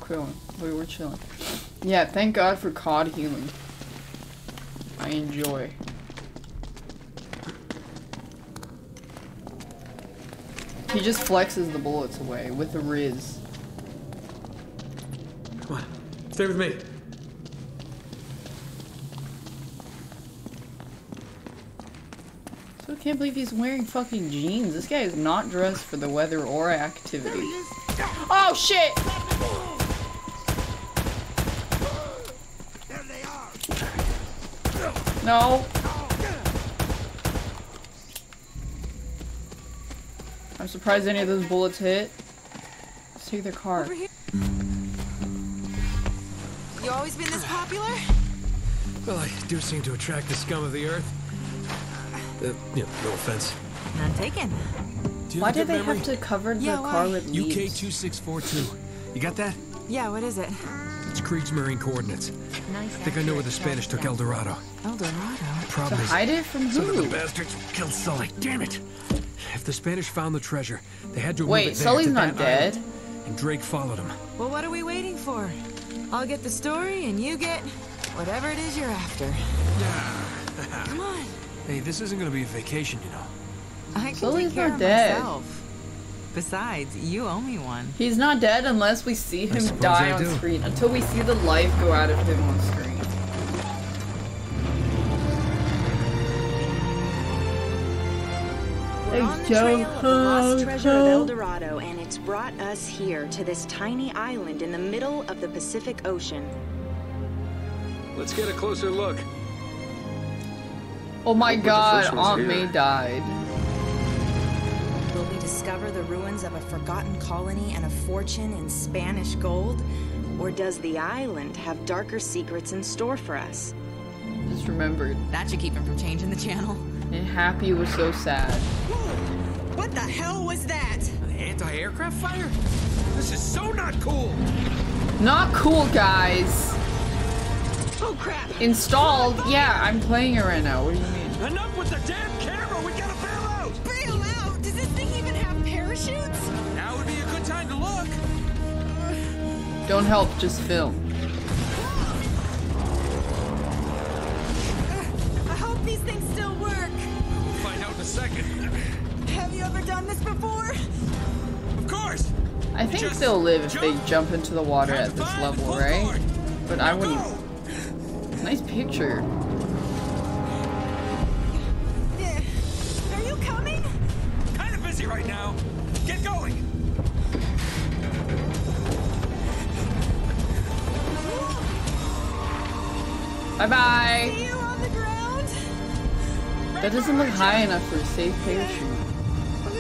Chilling. We were chilling. Yeah, thank God for COD healing. I enjoy. He just flexes the bullets away with a Riz. Come on, stay with me. So I can't believe he's wearing fucking jeans. This guy is not dressed for the weather or activity. Oh shit! There they are. No. I'm surprised any of those bullets hit. Let's take their car. You always been this popular? Well, I do seem to attract the scum of the earth. Uh, yeah, no offense. None taken. Why have did they memory? have to cover the Yeah, car why? with UK leaves? 2642. You got that? Yeah, what is it? It's Kriegsmarine coordinates. Nice I think I know where the Spanish took El Dorado. El Dorado. Probably. problem hide it from some of the bastards killed Sully. Damn it! If the Spanish found the treasure, they had to move Wait, it there Sully's to not that dead? island, and Drake followed him. Well, what are we waiting for? I'll get the story, and you get whatever it is you're after. Come on. Hey, this isn't gonna be a vacation, you know. I can Sully's take care not of dead. myself. Besides, you owe me one. He's not dead unless we see him die I on do. screen. Until we see the life go out of him on screen. We're on the trail of the lost treasure of El Dorado, and it's brought us here to this tiny island in the middle of the Pacific Ocean. Let's get a closer look. Oh my god, Aunt here. May died. Will we discover the ruins of a forgotten colony and a fortune in Spanish gold? Or does the island have darker secrets in store for us? Just remembered. That should keep him from changing the channel. And Happy was so sad. What the hell was that? An anti-aircraft fire? This is so not cool. Not cool, guys. Oh crap! Installed? Yeah, I'm playing it right now. What do you mean? Enough with the damn camera. Don't help, just film. I hope these things still work. We'll find out in a second. Have you ever done this before? Of course. I think Just they'll live if they jump. jump into the water at this level, right? cord. But I wouldn't. go. Nice picture. Are you coming? Kind of busy right now. Get going. Bye bye. See you on the ground? That doesn't look high enough for a safe parachute. What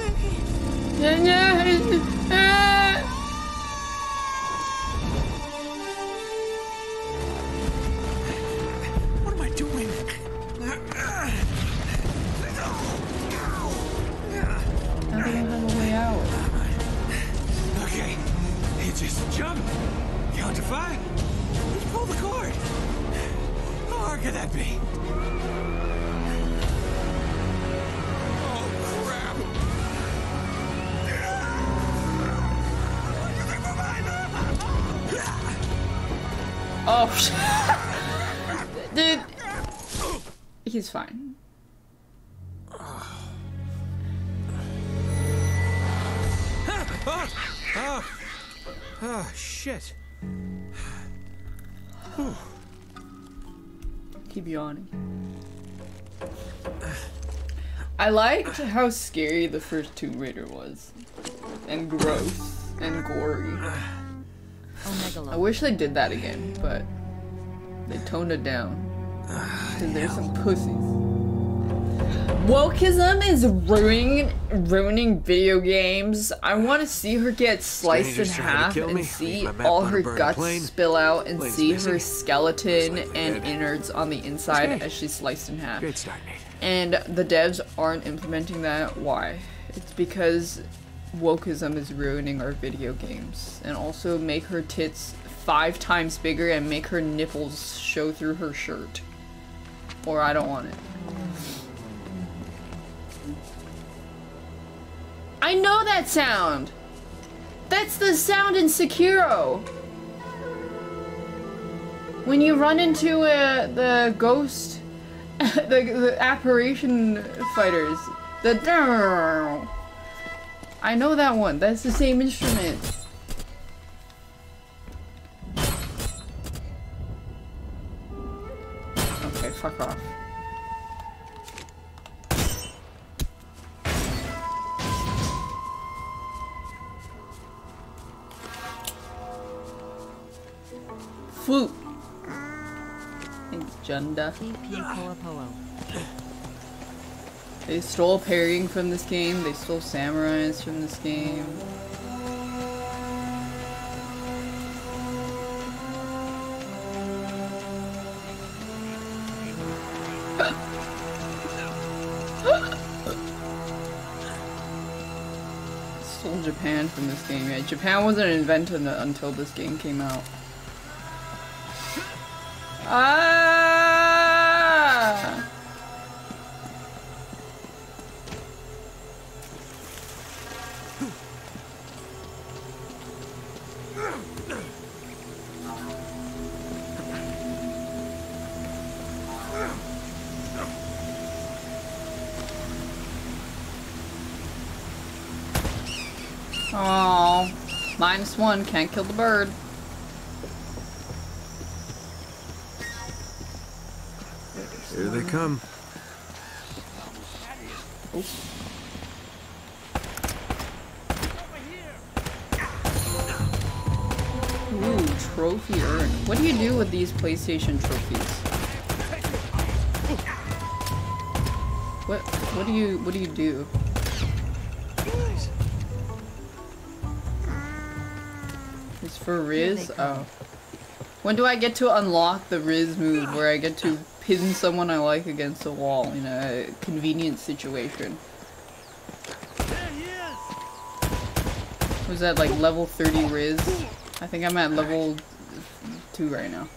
He's fine. Ah! Ah! Ah, shit. Keep yawning. I liked how scary the first Tomb Raider was. And gross. And gory. Omegalo. I wish they did that again, but they toned it down. Because there's some pussies. Wokeism is ruining ruining video games. I want to see her get sliced Strangers in half kill and me. see Leave my map all her guts plane. spill out and Plane's see missing. her skeleton like and dead. innards on the inside as she's sliced in half. Great start, Nate. And the devs aren't implementing that. Why? It's because wokeism is ruining our video games. And also make her tits five times bigger and make her nipples show through her shirt. Or I don't want it. I know that sound! That's the sound in Sekiro! When you run into uh, the ghost, the, the apparition fighters, the. I know that one. That's the same instrument. Fuck off. Flute. Thanks, Junda. They stole parrying from this game. They stole samurais from this game. Japan from this game. Yeah, Japan wasn't invented until this game came out. Ah! Oh, minus one, can't kill the bird. Here they come. Ooh, trophy earned. What do you do with these PlayStation trophies? What what do you what do you do? For Riz? Oh. When do I get to unlock the Riz move where I get to pin someone I like against a wall in a convenient situation? Was that like level 30 Riz? I think I'm at level 2 right now.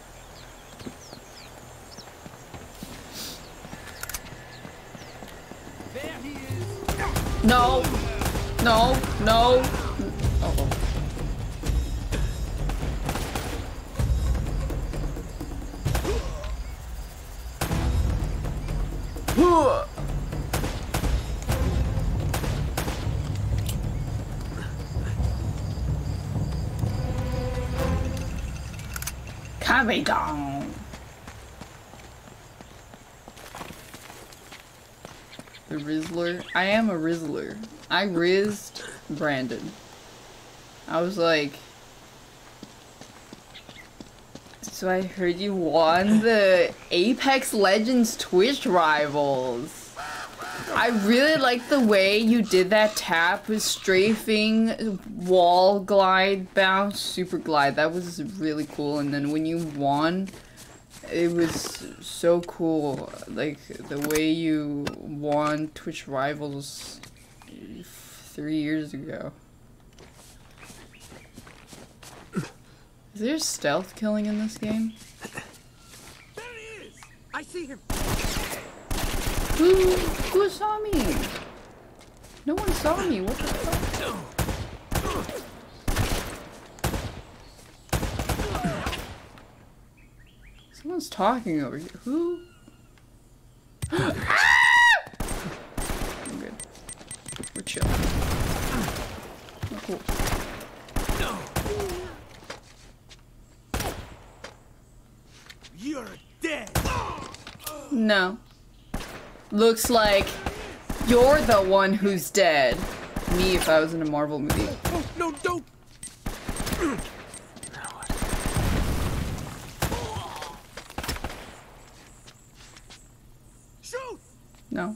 No! No! No! Uh oh. Coming down. The Rizzler. I am a Rizzler. I rizzed Brandon. I was like. So I heard you won the Apex Legends Twitch Rivals. I really like the way you did that tap with strafing, wall glide, bounce, super glide. That was really cool. And then when you won, it was so cool. Like the way you won Twitch Rivals three years ago. Is there stealth killing in this game? There it is! I see him. Who who saw me? No one saw me. What the fuck? Someone's talking over here. Who? Ah! I'm good. We're chill. Oh, cool. You're dead. No. Looks like you're the one who's dead. Me if I was in a Marvel movie. Oh, no, don't. Shoot! No.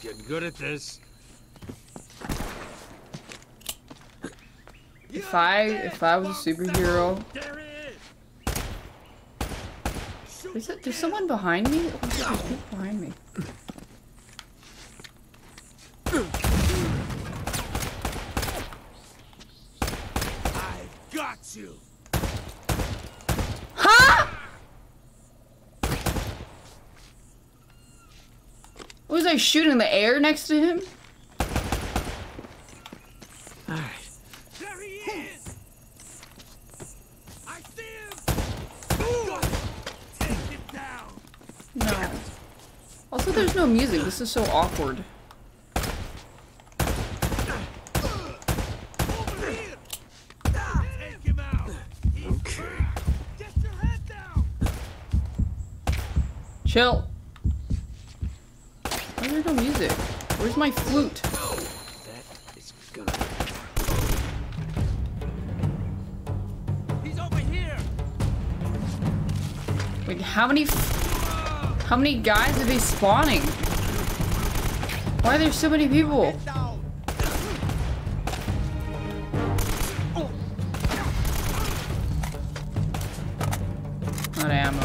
Getting good at this. If I if I was a superhero, There it is. it? There's someone behind me. Oh, there's people behind me. I've got you. Huh? Was I shooting in the air next to him? All right. There he is. I see him. Got him. Take him down. No. Also, there's no music. This is so awkward. Chill. Why is there no music? Where's my flute? Wait, how many? How many guys are they spawning? Why are there so many people? Not ammo.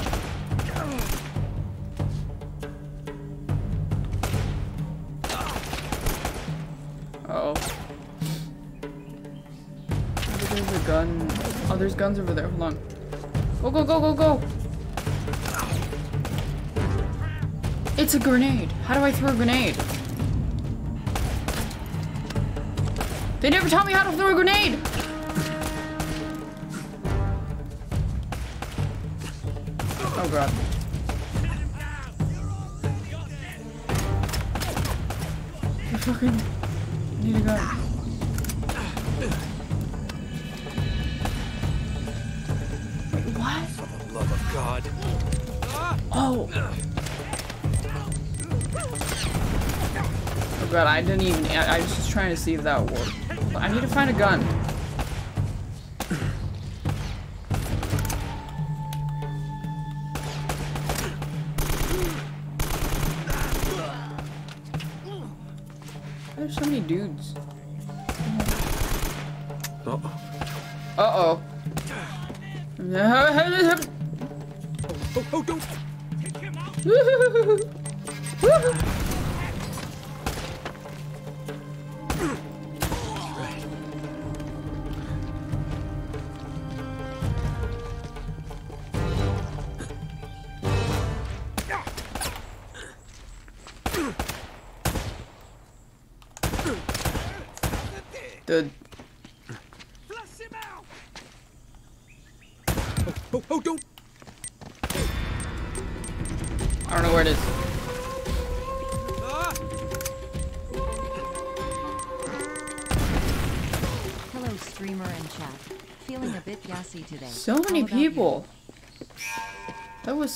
Uh oh. There's a gun. Oh, there's guns over there. Hold on. Go, go, go, go, go! It's a grenade. How do I throw a grenade? They never taught me how to throw a grenade! Oh god. I fucking even- I, I was just trying to see if that would work. Hold on, I need to find a gun.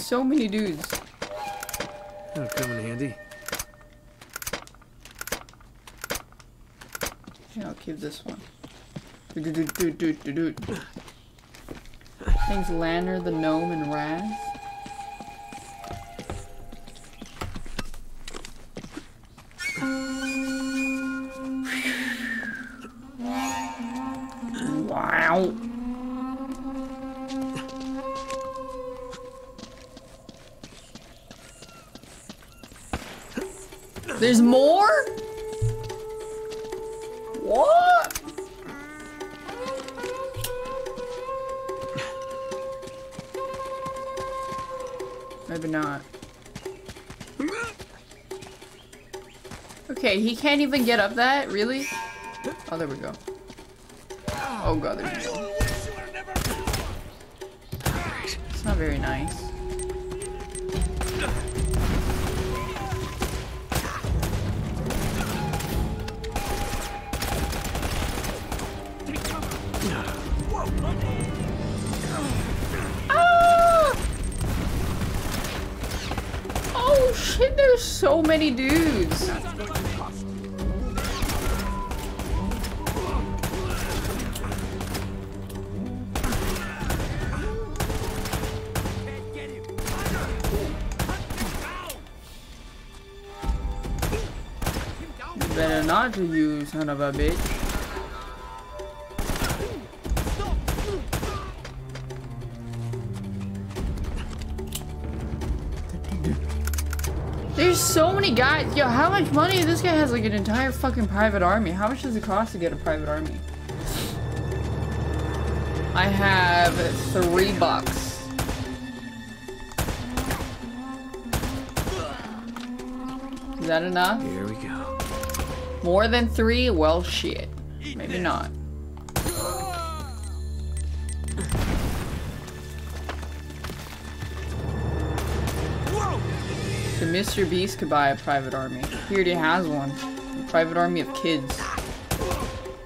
So many dudes. That'll come in handy. Yeah, I'll keep this one. Things Lanner, the gnome, and Raz. Wow. There's more? What? Maybe not. Okay, he can't even get up that? Really? Oh, there we go. Oh god, there's more. It's not very nice. So many dudes. Better not to you, son of a bitch. Many guys. Yo, how much money? This guy has like an entire fucking private army. How much does it cost to get a private army? I have three bucks. Is that enough? Here we go. More than three? Well, shit. Maybe not. Mr. Beast could buy a private army. He already has one. A private army of kids.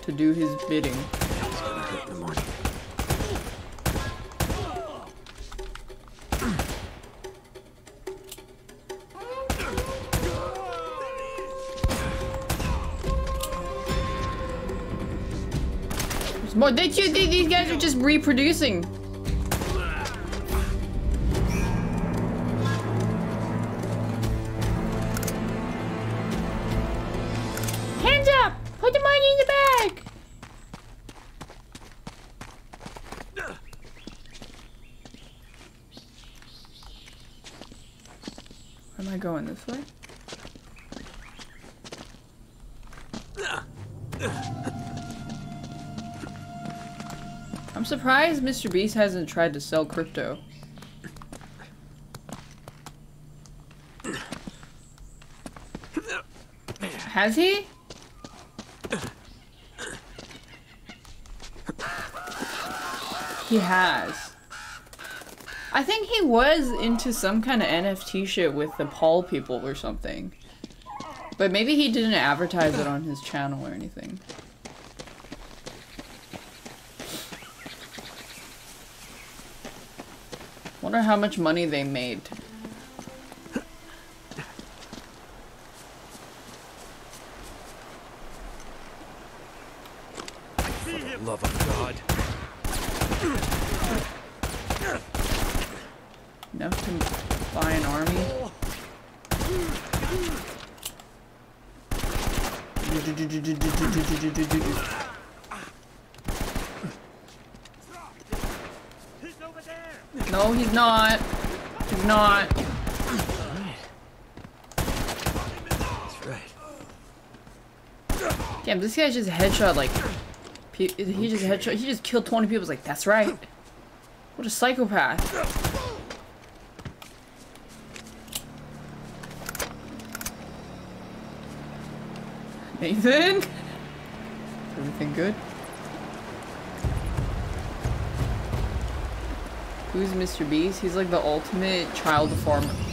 To do his bidding. More. They, these guys are just reproducing. Surprised Mr. Beast hasn't tried to sell crypto. Has he? He has. I think he was into some kind of NFT shit with the Paul people or something. But maybe he didn't advertise it on his channel or anything. How much money they made. For the love of God. Enough to buy an army. No, he's not. He's not. That's right. Damn, this guy just headshot like. He just headshot. He just killed 20 people. It's like, that's right. What a psychopath. Nathan? Everything good? Who's Mr. Beast? He's like the ultimate child farmer.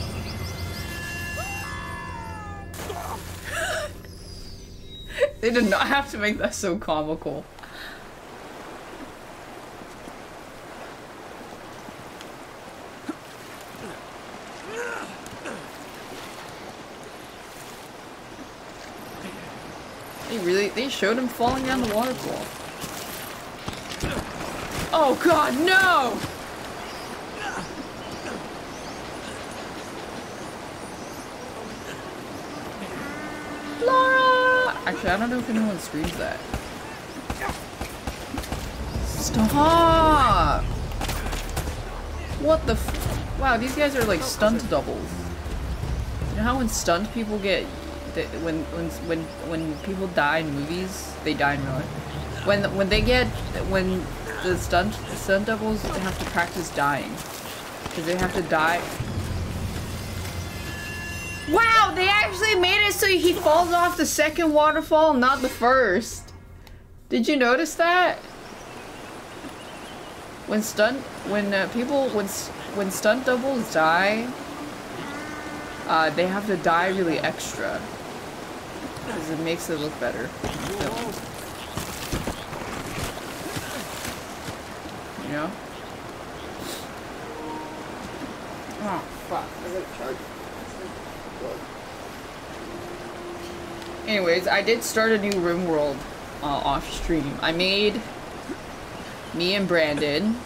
They did not have to make that so comical. They really, they showed him falling down the waterfall. Oh god, no! Laura! Actually, I don't know if anyone screams that. Stop! What the Wow, these guys are like stunt doubles. You know how when stunt people get when when when when people die in movies, they die in real life. When when they get when the stunt stunt doubles have to practice dying because they have to die. They actually made it so he falls off the second waterfall, not the first. Did you notice that? When stunt when uh, people when when stunt doubles die, uh, they have to die really extra. Because it makes it look better. You know? Oh, fuck. I gotta charge. Anyways, I did start a new Rimworld uh, off stream. I made me and Brandon,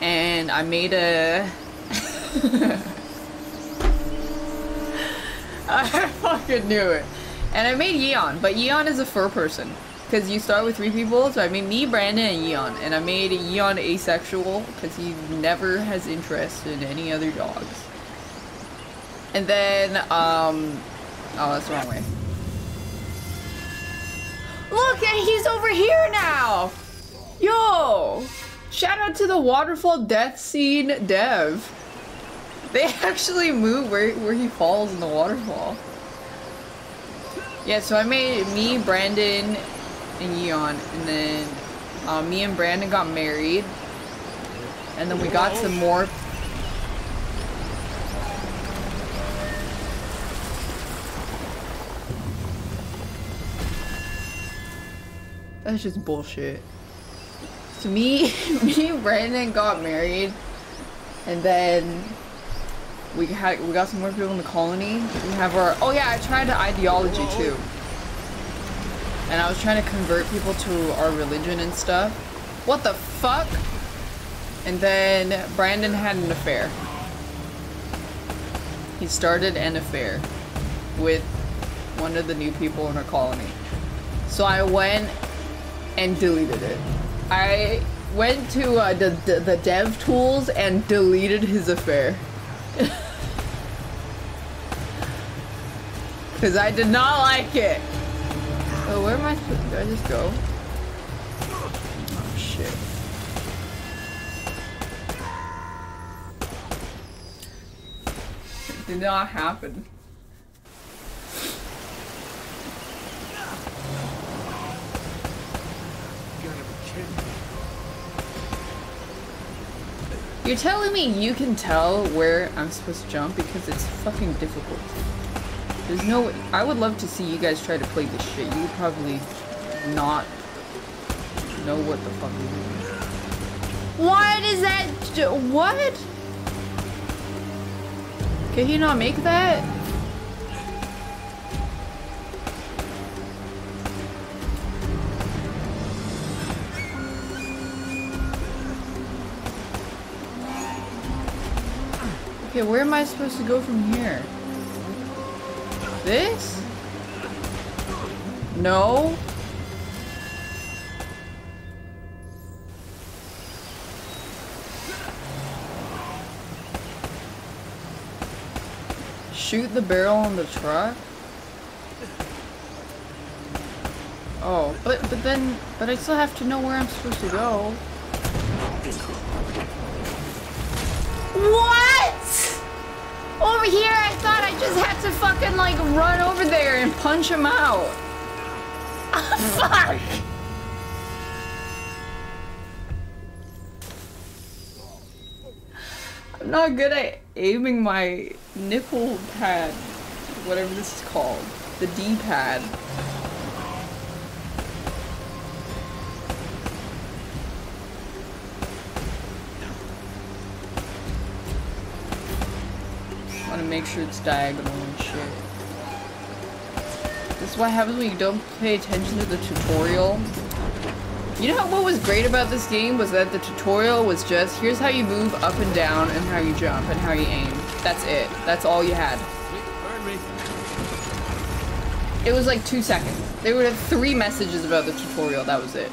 and I made a. I fucking knew it. And I made Yeon, but Yeon is a fur person. Because you start with three people, so I made me, Brandon, and Yeon. And I made Yeon asexual, because he never has interest in any other dogs. And then, um... Oh, that's the wrong way. Look, he's over here now! Yo! Shout out to the waterfall death scene dev. They actually move where, where he falls in the waterfall. Yeah, so I made me, Brandon, and Yeon, and then uh, me and Brandon got married. And then we got some more That's just bullshit. So me, me and Brandon got married, and then we had we got some more people in the colony. We have our oh yeah, I tried the ideology too, and I was trying to convert people to our religion and stuff. What the fuck? And then Brandon had an affair. He started an affair with one of the new people in our colony. So I went and deleted it. I went to uh, the, the, the dev tools and deleted his affair. Because I did not like it. Oh, where am I do I just go? Oh, shit. It did not happen. You're telling me you can tell where I'm supposed to jump because it's fucking difficult. There's no way. I would love to see you guys try to play this shit. You would probably not know what the fuck you're doing. What is that? What? Can he not make that? Okay, where am I supposed to go from here? This? No? Shoot the barrel on the truck? Oh, but but then but I still have to know where I'm supposed to go. What? Over here, I thought I just had to fucking like run over there and punch him out. Fuck. I'm not good at aiming my nipple pad, whatever this is called, the D-pad. Want to make sure it's diagonal and shit. This is what happens when you don't pay attention to the tutorial. You know what was great about this game was that the tutorial was just, here's how you move up and down and how you jump and how you aim. That's it. That's all you had. It was like two seconds. They would have three messages about the tutorial, that was it.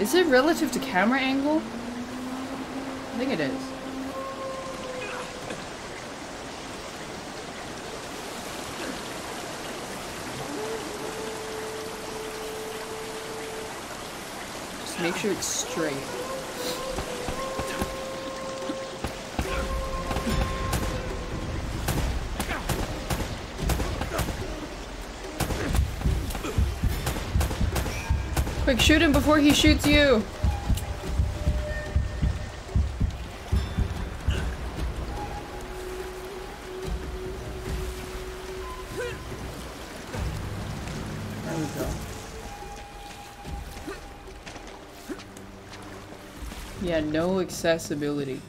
Is it relative to camera angle? I think it is. Make sure it's straight. Quick, shoot him before he shoots you! Yeah, no accessibility.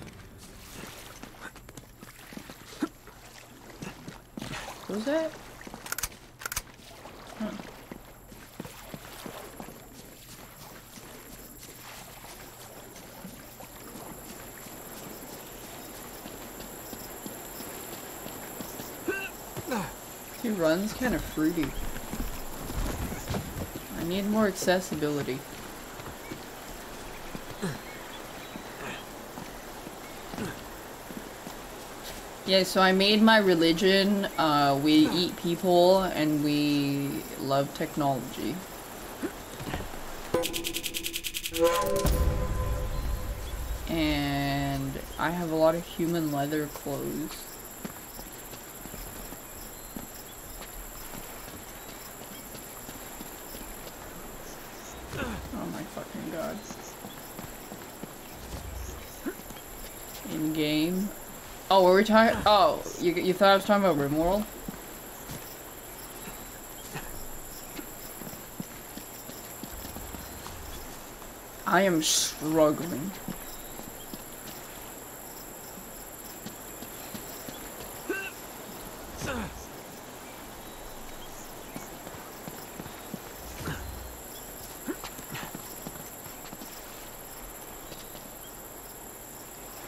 What was that? Huh. He runs kind of fruity. I need more accessibility. Yeah, so I made my religion. Uh, we eat people and we love technology. And I have a lot of human leather clothes. Oh my fucking god. In game. Oh, were we talking? Oh, you you thought I was talking about Rimworld? I am struggling.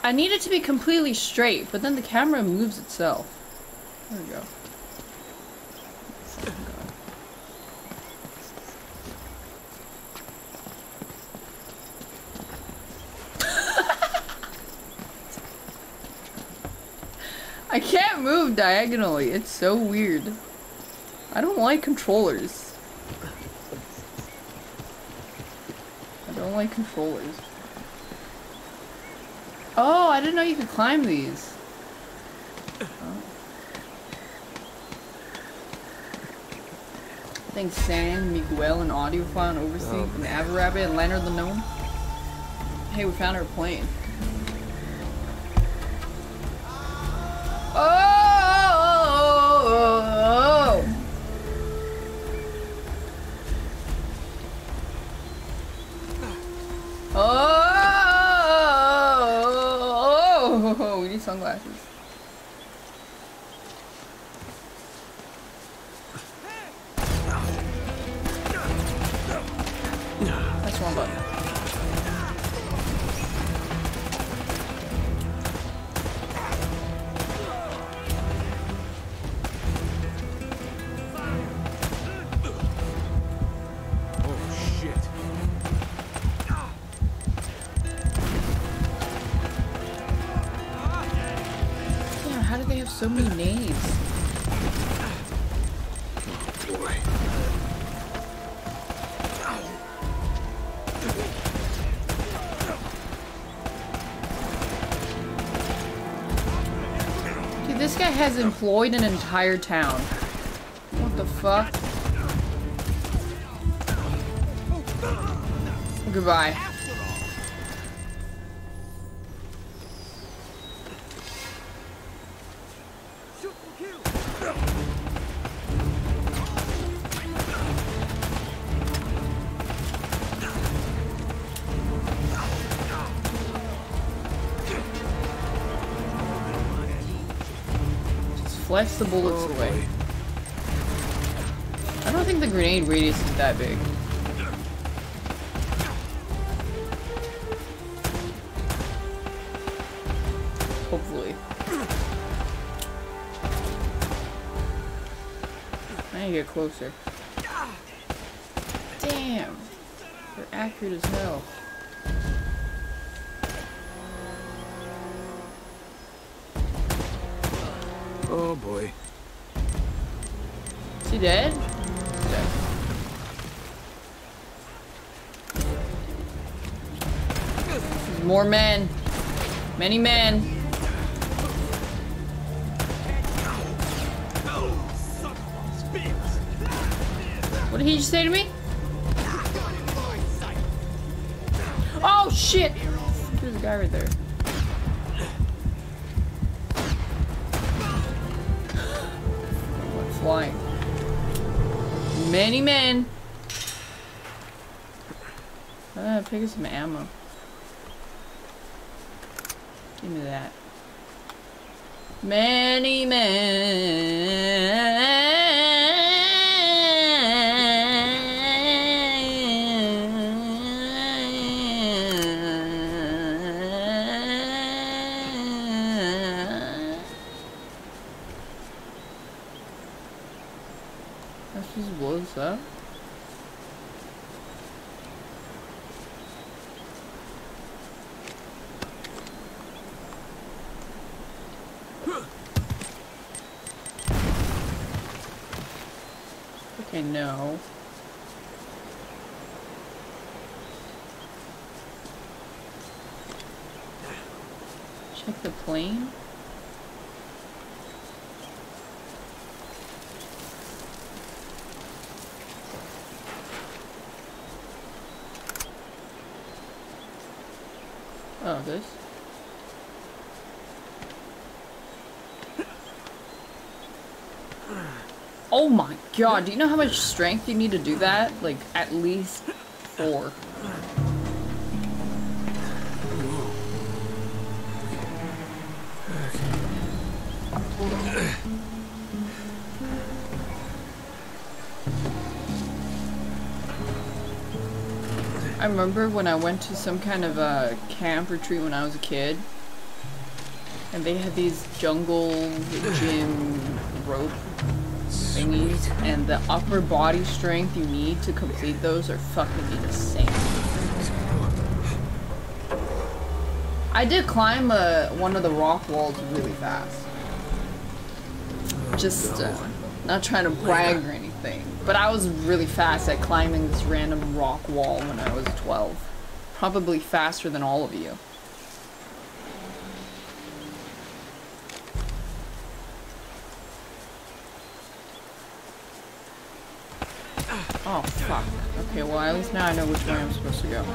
I need it to be completely straight, but then the camera moves itself. There we go. I can't move diagonally. It's so weird. I don't like controllers. I don't like controllers. Oh, I didn't know you could climb these. Oh. Thanks Sam, Miguel, and Audiophile, and Oversea, Oh, and Avarabbit, and Leonard the Gnome. Hey, we found our plane. Oh! Has employed an entire town. What the fuck? Goodbye. Flex the bullets Oh, away. I don't think the grenade radius is that big. Hopefully. I need to get closer. Damn! They're accurate as hell. Many men. God, do you know how much strength you need to do that? Like, at least four. I remember when I went to some kind of a camp retreat when I was a kid, and they had these jungle gym rope and the upper body strength you need to complete those are fucking insane. I did climb uh, one of the rock walls really fast. Just uh, not trying to brag or anything, but I was really fast at climbing this random rock wall when I was 12. Probably faster than all of you. Oh, fuck. Okay, well, at least now I know which way I'm supposed to go. It's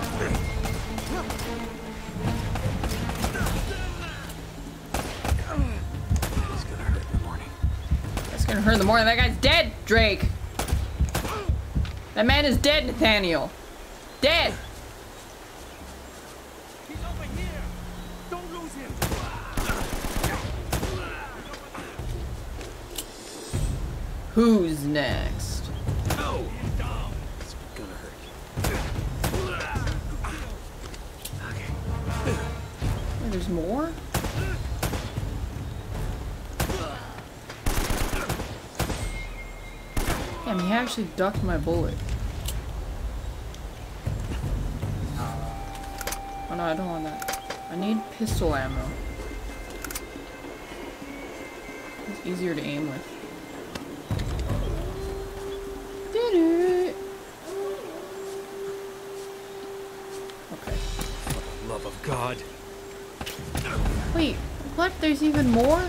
gonna hurt in the morning. That's gonna hurt in the morning. That guy's dead, Drake! That man is dead, Nathaniel! Dead! Ducked my bullet. Oh no, I don't want that. I need pistol ammo. It's easier to aim with. Did it! Okay. Love of God. Wait, what? There's even more?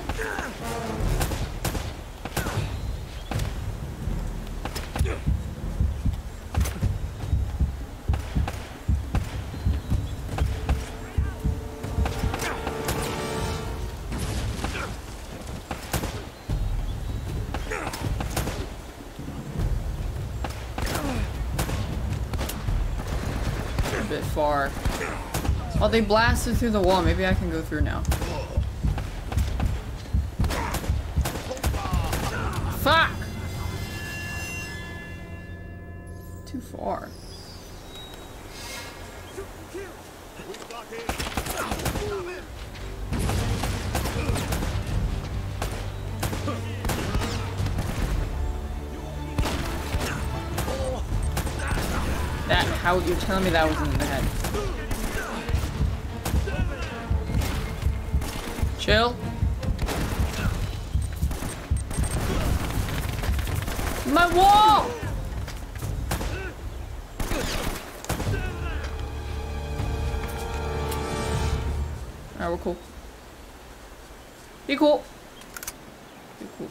They blasted through the wall. Maybe I can go through now. Fuck! Too far. That, how, you're telling me that was Chill. My wall! Alright, we're cool. Be cool. Be cool.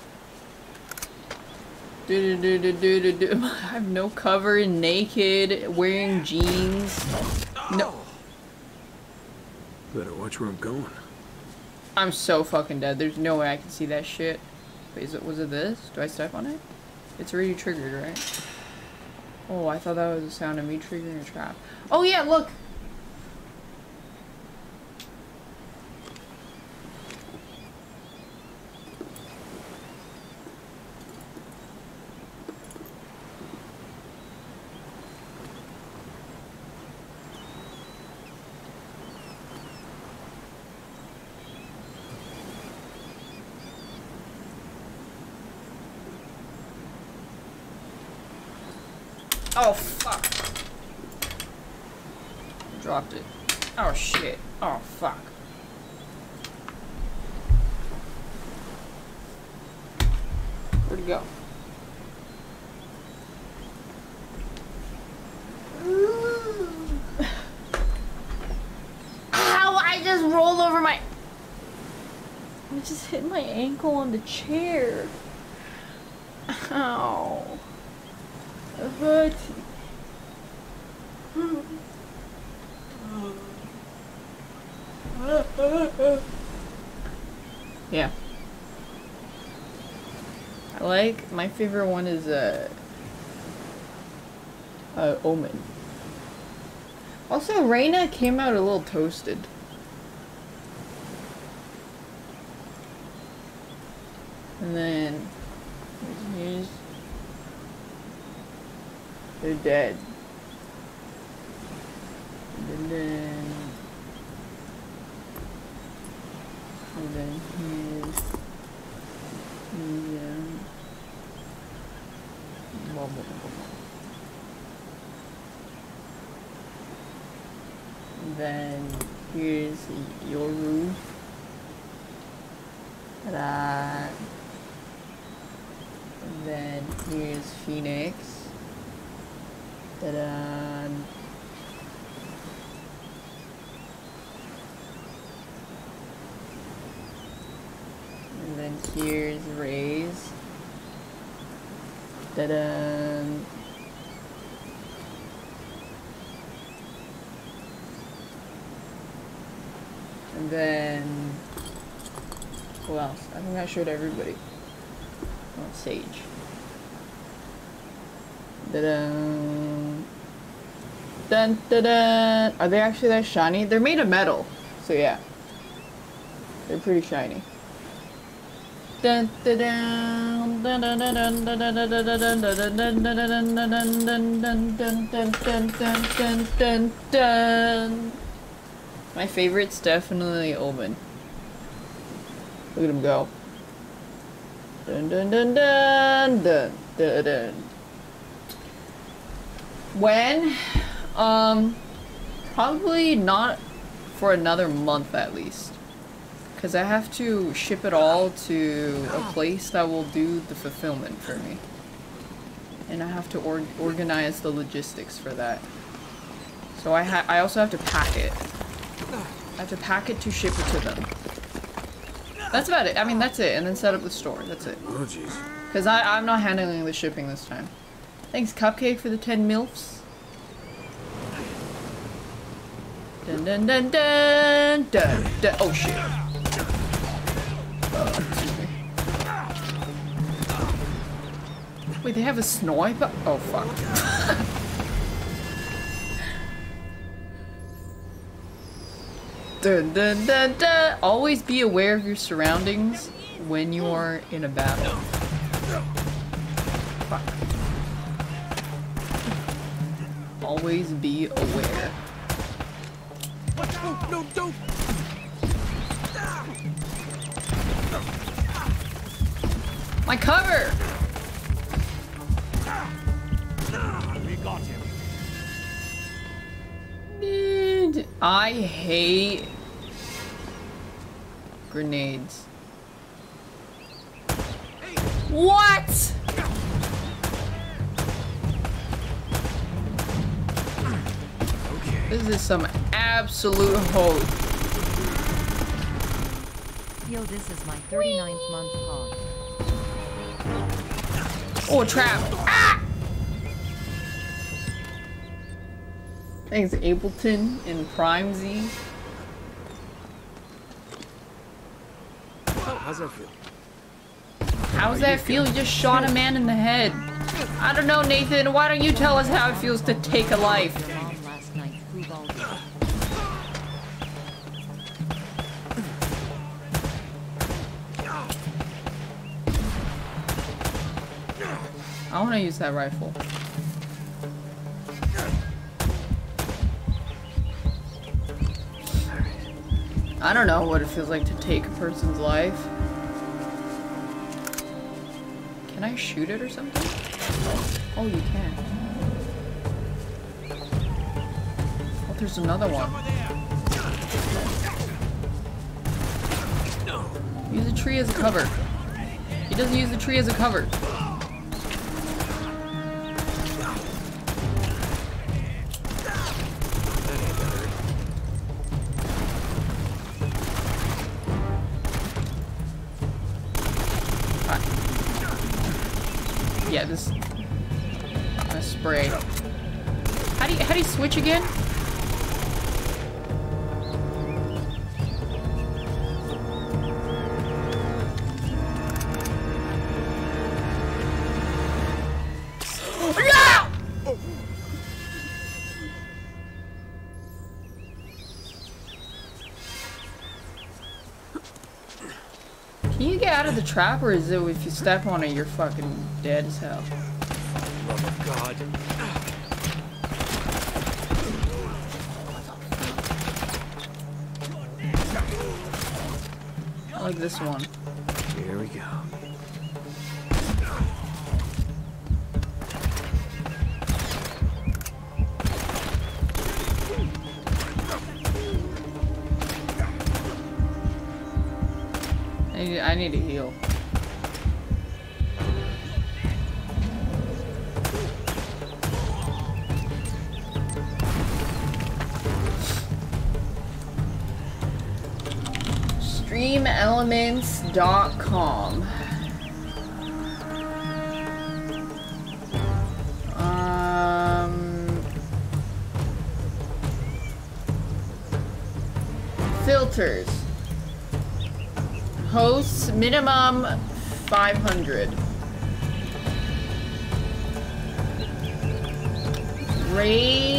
Do do do do do do do. I have no cover, naked, wearing jeans. No. Better watch where I'm going. I'm so fucking dead. There's no way I can see that shit. Wait, is it, was it this? Do I step on it? It's already triggered, right? Oh, I thought that was the sound of me triggering a trap. Oh yeah, look! Ankle on the chair. Ow. It hurts. Yeah. I like my favorite one is uh, uh Omen. Also, Reyna came out a little toasted. And then here's they're dead. And then and then here's the um, blah, blah, blah, blah, blah. Then here's Yoru. Ta-da. And then here's Phoenix. Ta-da. And then here's Raze. Ta-da. And then who else? I showed everybody. Oh, Sage. Dun, dun, dun. Are they actually that shiny? They're made of metal, so yeah. They're pretty shiny. Dun, dun, dun, dun. My favorite's definitely Omen. Look at him go. Dun dun dun dun dun dun dun. When? Um, probably not for another month at least. Because I have to ship it all to a place that will do the fulfillment for me. And I have to or organize the logistics for that. So I, I also have to pack it. I have to pack it to ship it to them. That's about it. I mean, that's it. And then set up the store. That's it. Oh, jeez. Because I'm not handling the shipping this time. Thanks, Cupcake, for the 10 MILFs. Dun dun dun dun dun dun. Oh shit. Oh, excuse me. Wait, they have a sniper? Oh fuck. dun dun dun dun. Always be aware of your surroundings when you are in a battle. Fuck. Always be aware. No, no, don't! My cover! We got him. Dude, I hate grenades. What? This is some absolute hope. Yo, this is my 39th month pod. Oh, trap. Ah! Thanks, Ableton and Prime Z. How's that feel? How's that feel? You just shot a man in the head. I don't know, Nathan. Why don't you tell us how it feels to take a life? Mom last night, who balled it? I want to use that rifle. I don't know what it feels like to take a person's life. Can I shoot it or something? Oh, you can. Oh, there's another one. Use a tree as a cover. He doesn't use the tree as a cover. Trap, or is it if you step on it, you're fucking dead as hell? Love of God. I like this one. StreamElements.com. Um, filters. Hosts minimum 500. Raids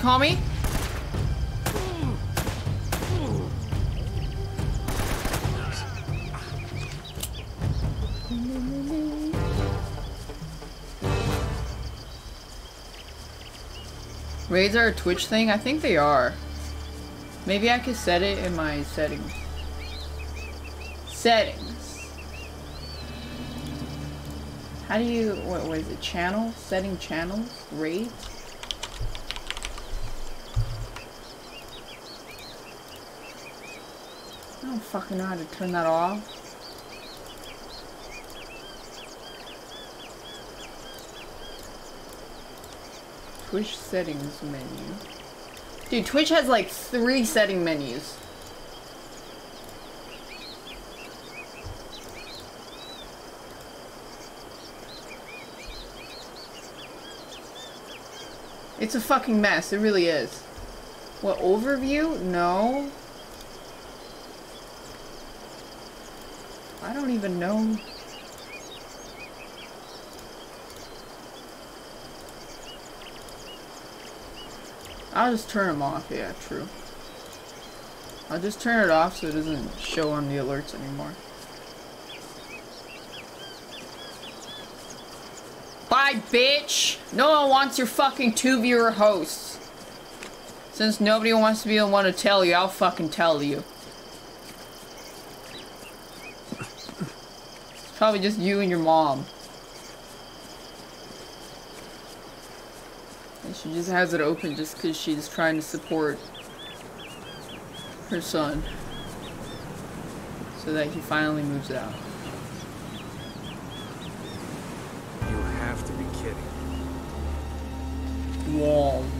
Call me? Raids are a Twitch thing? I think they are. Maybe I could set it in my settings. Settings. How do you, what, is it, channel? Setting channels? Raids? I don't know how to turn that off. Twitch settings menu. Dude, Twitch has like three setting menus. It's a fucking mess, it really is. What, overview? No. Don't even know. I'll just turn them off, yeah, true. I'll just turn it off so it doesn't show on the alerts anymore. Bye, bitch! No one wants your fucking two-viewer hosts. Since nobody wants to be the one to tell you, I'll fucking tell you. Probably just you and your mom. And she just has it open just because she's trying to support her son. So that he finally moves out. You have to be kidding. Walled.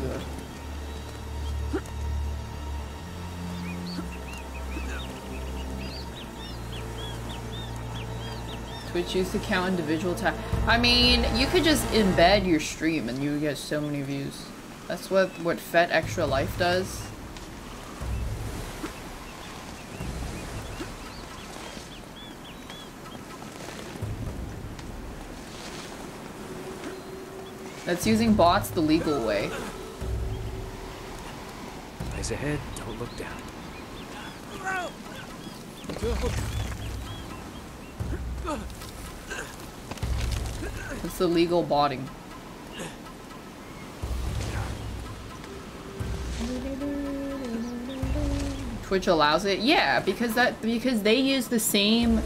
Twitch used to count individual time. I mean, you could just embed your stream and you would get so many views. That's what what Fet Extra Life does. That's using bots the legal way. Eyes ahead, don't look down. It's illegal botting. Twitch allows it? Yeah, because that because they use the same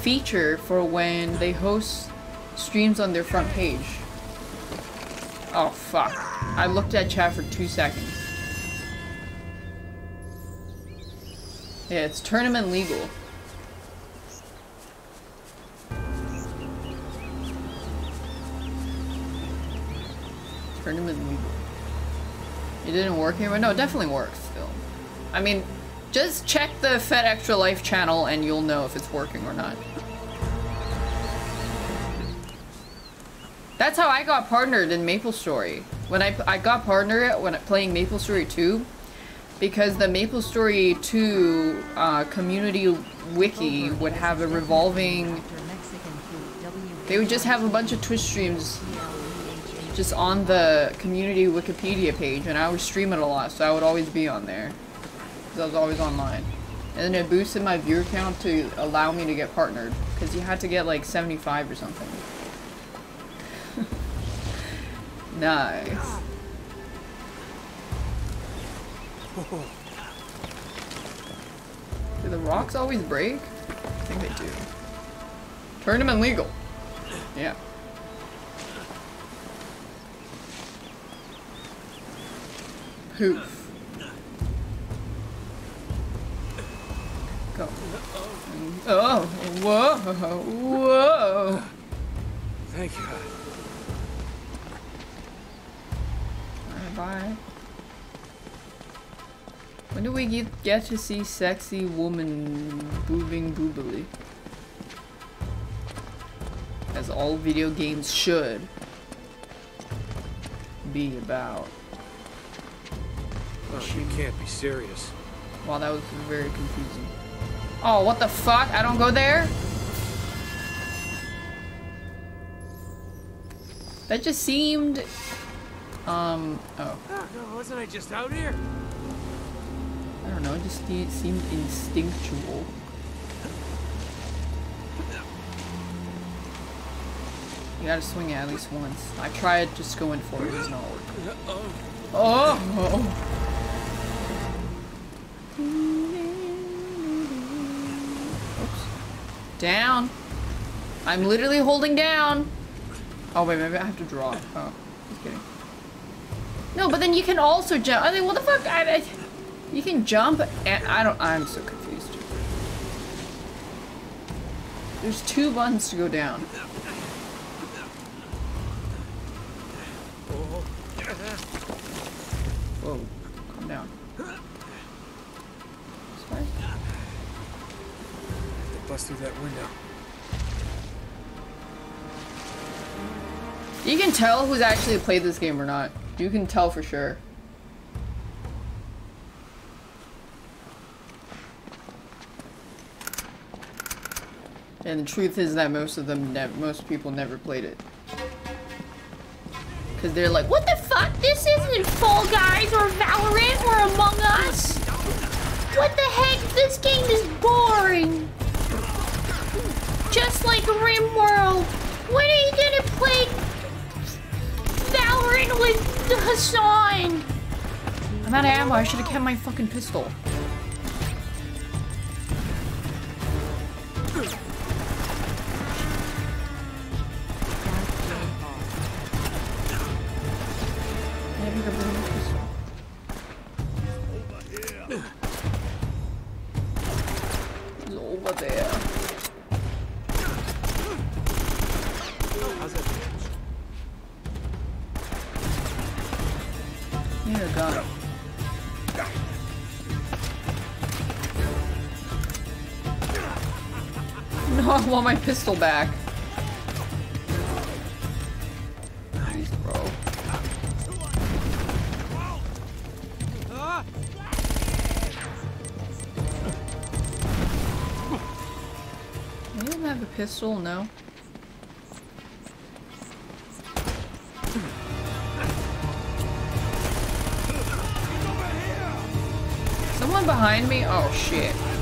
feature for when they host streams on their front page. Oh fuck. I looked at chat for two seconds. Yeah, it's tournament legal. Tournament legal. It didn't work here, but no, it definitely works still. I mean, just check the Fed Extra Life channel and you'll know if it's working or not. That's how I got partnered in Maple Story. When I, I got partnered when playing Maple Story 2, because the Maple Story 2 uh, community wiki would have a revolving... They would just have a bunch of Twitch streams just on the community Wikipedia page, and I would stream it a lot, so I would always be on there. Because I was always online. And then it boosted my viewer count to allow me to get partnered, because you had to get like 75 or something. nice. Do the rocks always break? I think they do. Tournament legal. Yeah. Poof. Go. Oh, whoa, whoa. Thank you. Bye bye. When do we get, get to see sexy woman boobing boobily? As all video games should be about. Oh, you can't be serious. Wow, that was very confusing. Oh, what the fuck? I don't go there? That just seemed... Um, oh. wasn't I just out here? I don't know, it just se- seemed instinctual. You gotta swing it at least once. I tried just going for it, it's not working. Oh! Oops. Down! I'm literally holding down! Oh wait, maybe I have to draw. Oh, just kidding. No, but then you can also jump. I mean, what the fuck? I, I, you can jump and I don't. I'm so confused. There's two buttons to go down. Whoa, calm down. Bust through that window. You can tell who's actually played this game or not. You can tell for sure. And the truth is that most of them, most people never played it. Because they're like, what the fuck? This isn't Fall Guys or Valorant or Among Us. What the heck? This game is boring. Just like RimWorld. When are you gonna play Valorant with Hassan? I'm out of ammo. I should have kept my fucking pistol. Yeah, pick up the pistol. It's over there. It. No, I want my pistol back. Nice, bro. You don't have a pistol, no? Someone behind me? Oh shit.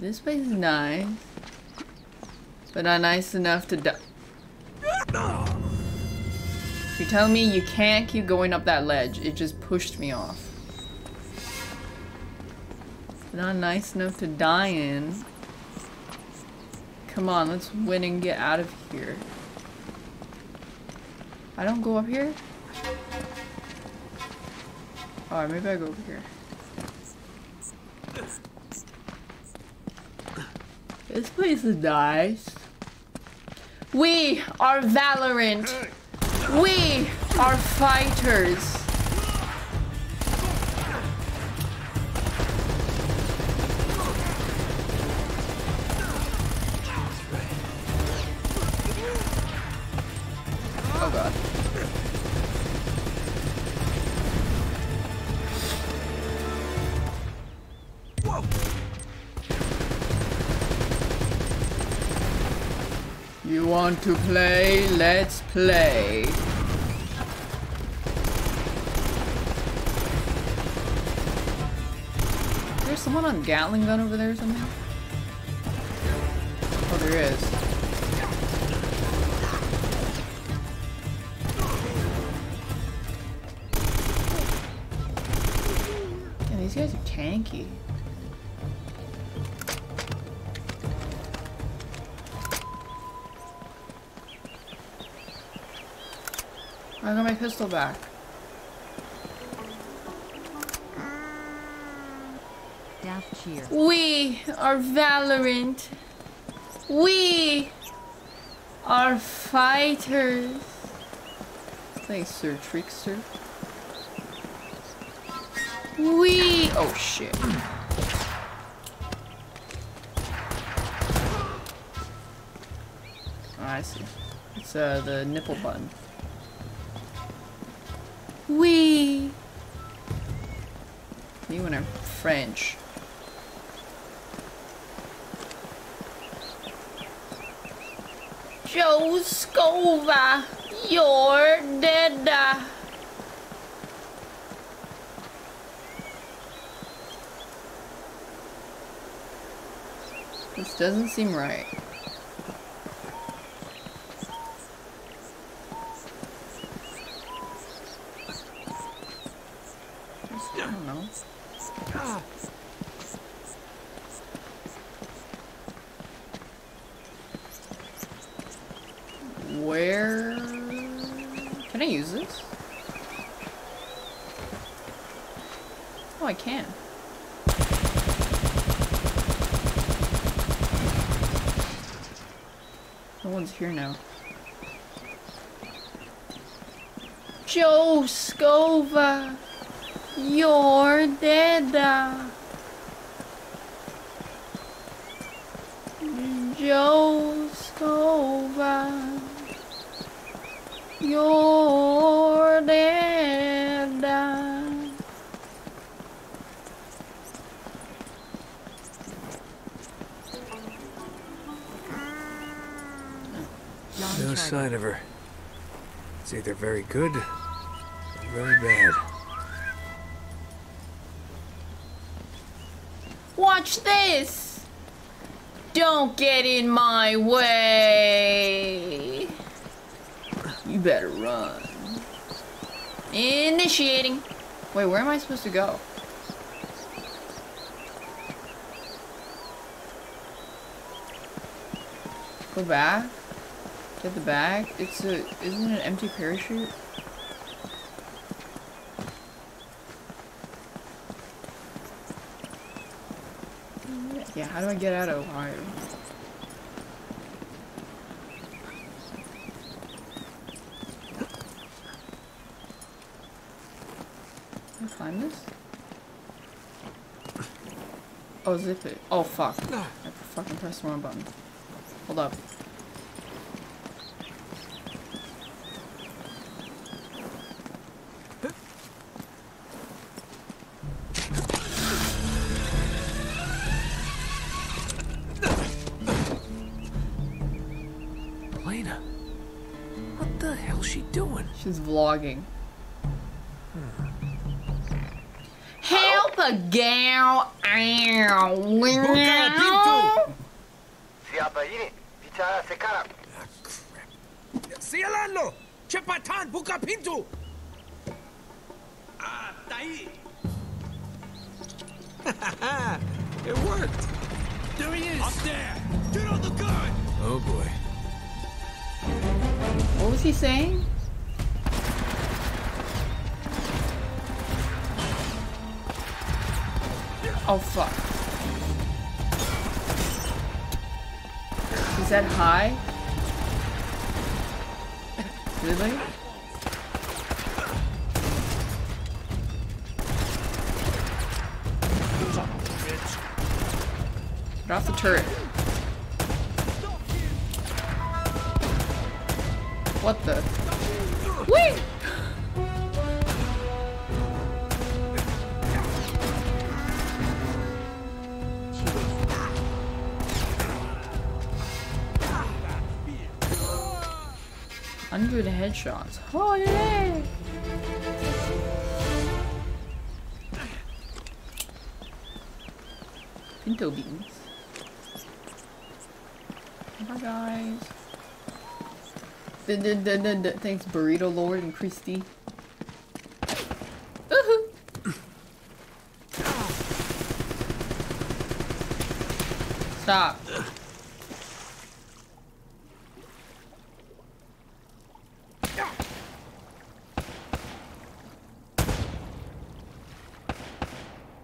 This place is nice. But not nice enough to die. You're telling me you can't keep going up that ledge. It just pushed me off. Not nice enough to die in. Come on, let's win and get out of here. I don't go up here? Alright, maybe I go over here. This place is nice. We are Valorant. We are fighters. To play? Let's play. There's someone on Gatling gun over there or something? Oh, there is. Back. We are Valorant. We are fighters. Thanks, Sir Trickster. We. Oh shit. Oh, I see. It's uh, the nipple button. We. You and are French. Joe Scova, you're dead. This doesn't seem right. Just- I don't know. Where can I use this? Oh, I can. No one's here now. Joe Scova, you're dead. Joe Scova, you're dead. No sign of her. It's either very good or very bad. Watch this! Don't get in my way! You better run. Initiating. Wait, where am I supposed to go? Go back? Get the bag? It's a, isn't it an empty parachute? Yeah, how do I get out of Ohio? Can I climb this? Oh, zip it. Oh, fuck. I fucking pressed the wrong button. Hold up. She's vlogging. Help a gal out. Siapa ini? Bicara sekarang. Sialanlo! Cepatan, buka pintu! Ah, tai! It worked. There he is! Up there! Get on the gun! Oh boy. What was he saying? Oh fuck. Is that high? Really? Get off the turret. What the? Headshots. Oh yeah! Pinto beans. Bye guys. -d -d -d Thanks Burrito Lord and Christy. Woohoo! Stop.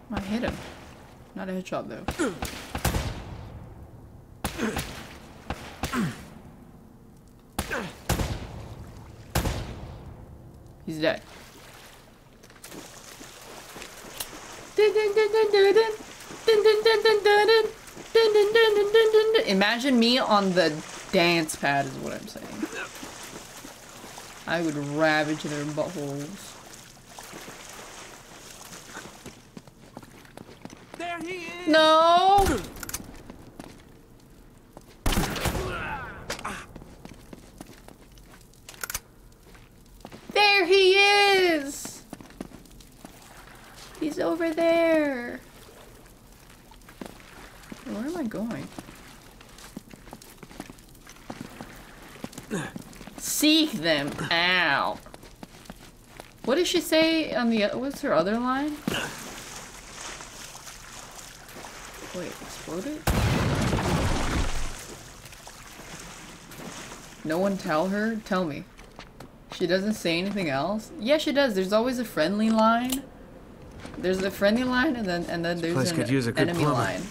I hit him. Not a headshot though. He's dead. Dun, dun, dun, dun, dun, dun. Dun, dun, dun, dun, dun, dun. Dun, dun, dun, dun, dun, dun, dun. Imagine me on the dance pad is what I'm saying. I would ravage their buttholes. There he is! No! There he is! He's over there. Where am I going? Seek them out. What did she say on the what's her other line? Wait, exploded? No one tell her? Tell me. She doesn't say anything else? Yeah, she does. There's always a friendly line. There's a friendly line and then and then there's an could use a good enemy plumber. line.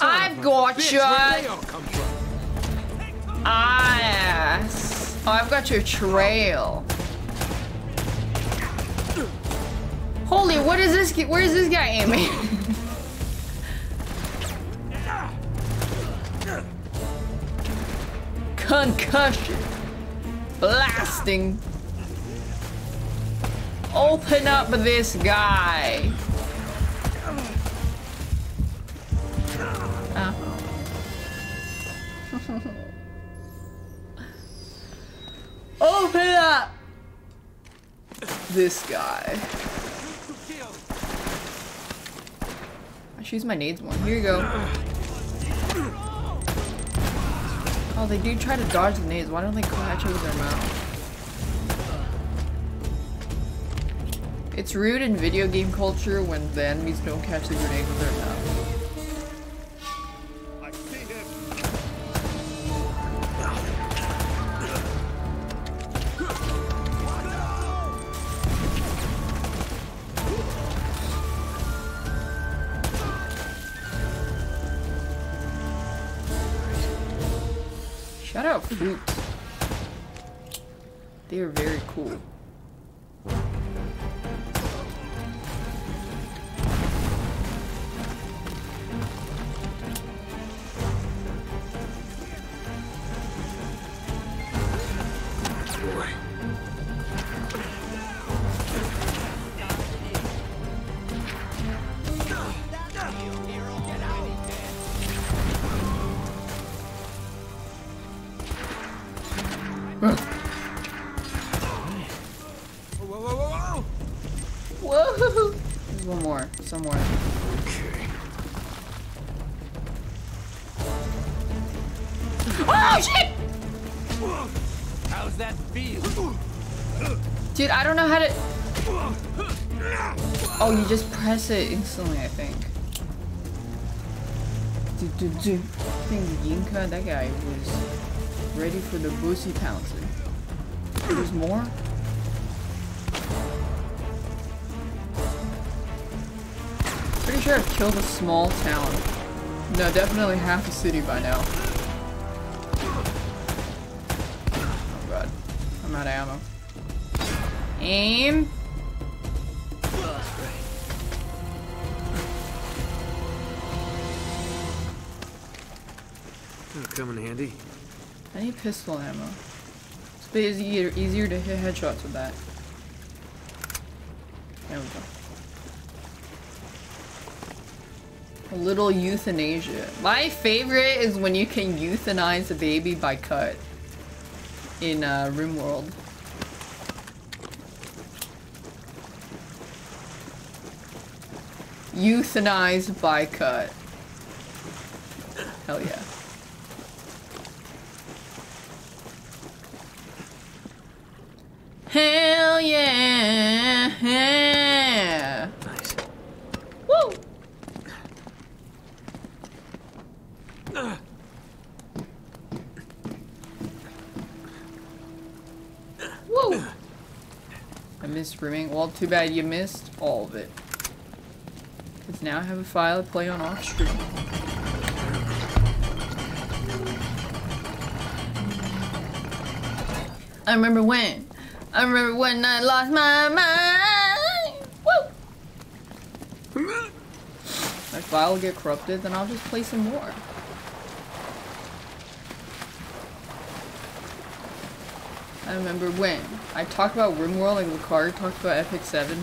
I've got bitch, you! where'd they all come from? Ass! Oh, I've got your trail. Holy, what is this? Where is this guy aiming? Concussion. Blasting. Open up this guy. Oh. Open up this guy. I use my nades more. Here you go. Oh, they do try to dodge the nades. Why don't they catch it with their mouth? It's rude in video game culture when the enemies don't catch the grenade with their mouth. Press it instantly, I think. Dude, dude, dude. I think Yinka, that guy was ready for the Boosie pouncing. There's more? Pretty sure I've killed a small town. No, definitely half a city by now. Oh god. I'm out of ammo. Aim. Pistol ammo. It's easier, easier to hit headshots with that. There we go. A little euthanasia. My favorite is when you can euthanize a baby by cut in uh, RimWorld. Euthanize by cut. Hell yeah. Hell yeah! Nice. Woo! Woo! I missed rimming. Well, too bad you missed all of it. Because now I have a file to play on off stream. I remember when. I remember when I lost my mind. Woo! My file will get corrupted, then I'll just play some more. I remember when. I talked about RimWorld and Lucard talked about Epic 7.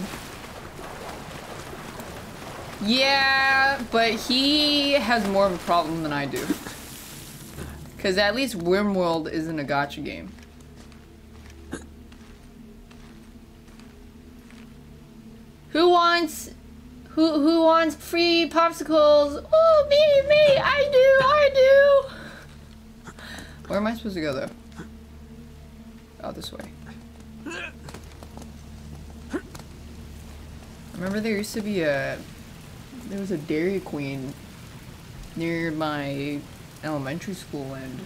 Yeah, but he has more of a problem than I do. Because at least RimWorld isn't a gacha game. Who wants who who wants free popsicles? Oh me, me, I do, I do. Where am I supposed to go though? Oh, this way. Remember there used to be a there was a Dairy Queen near my elementary school and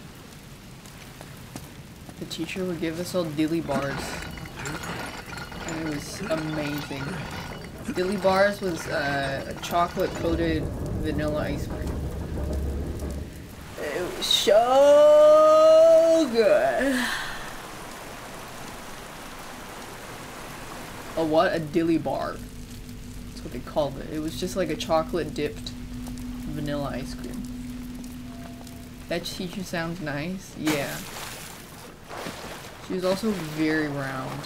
the teacher would give us all dilly bars. And it was amazing. Dilly bars was uh, a chocolate coated vanilla ice cream. It was so good. A what? A dilly bar. That's what they called it. It was just like a chocolate dipped vanilla ice cream. That teacher sounds nice. Yeah. She was also very round.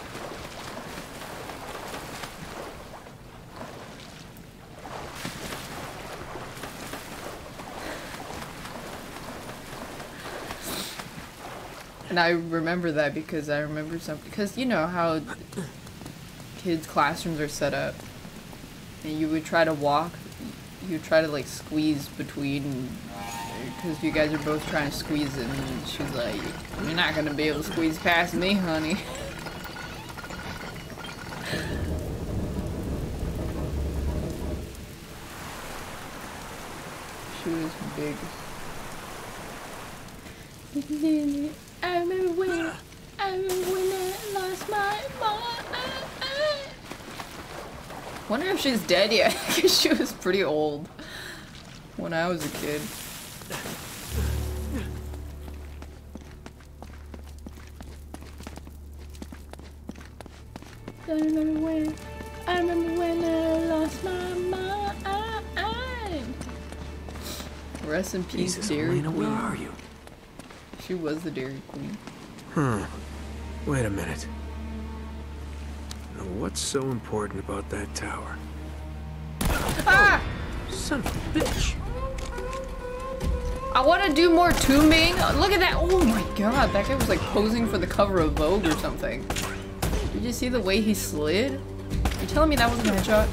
And I remember that because I remember some because you know how kids' classrooms are set up, and you would try to walk, you try to like squeeze between, because you guys are both trying to squeeze it, and she's like, "You're not gonna be able to squeeze past me, honey." She was big. I remember when I Wonder if she's dead yet, because she was pretty old when I was a kid. I remember when I remember when I lost my mind. Rest in peace, Jesus, Dairy Elena, Queen. where are you? She was the Dairy Queen. Huh. Wait a minute. What's so important about that tower? Ah! Son of a bitch! I want to do more tombing. Look at that. Oh my god, that guy was like posing for the cover of Vogue or something. Did you see the way he slid? You telling me that wasn't a headshot?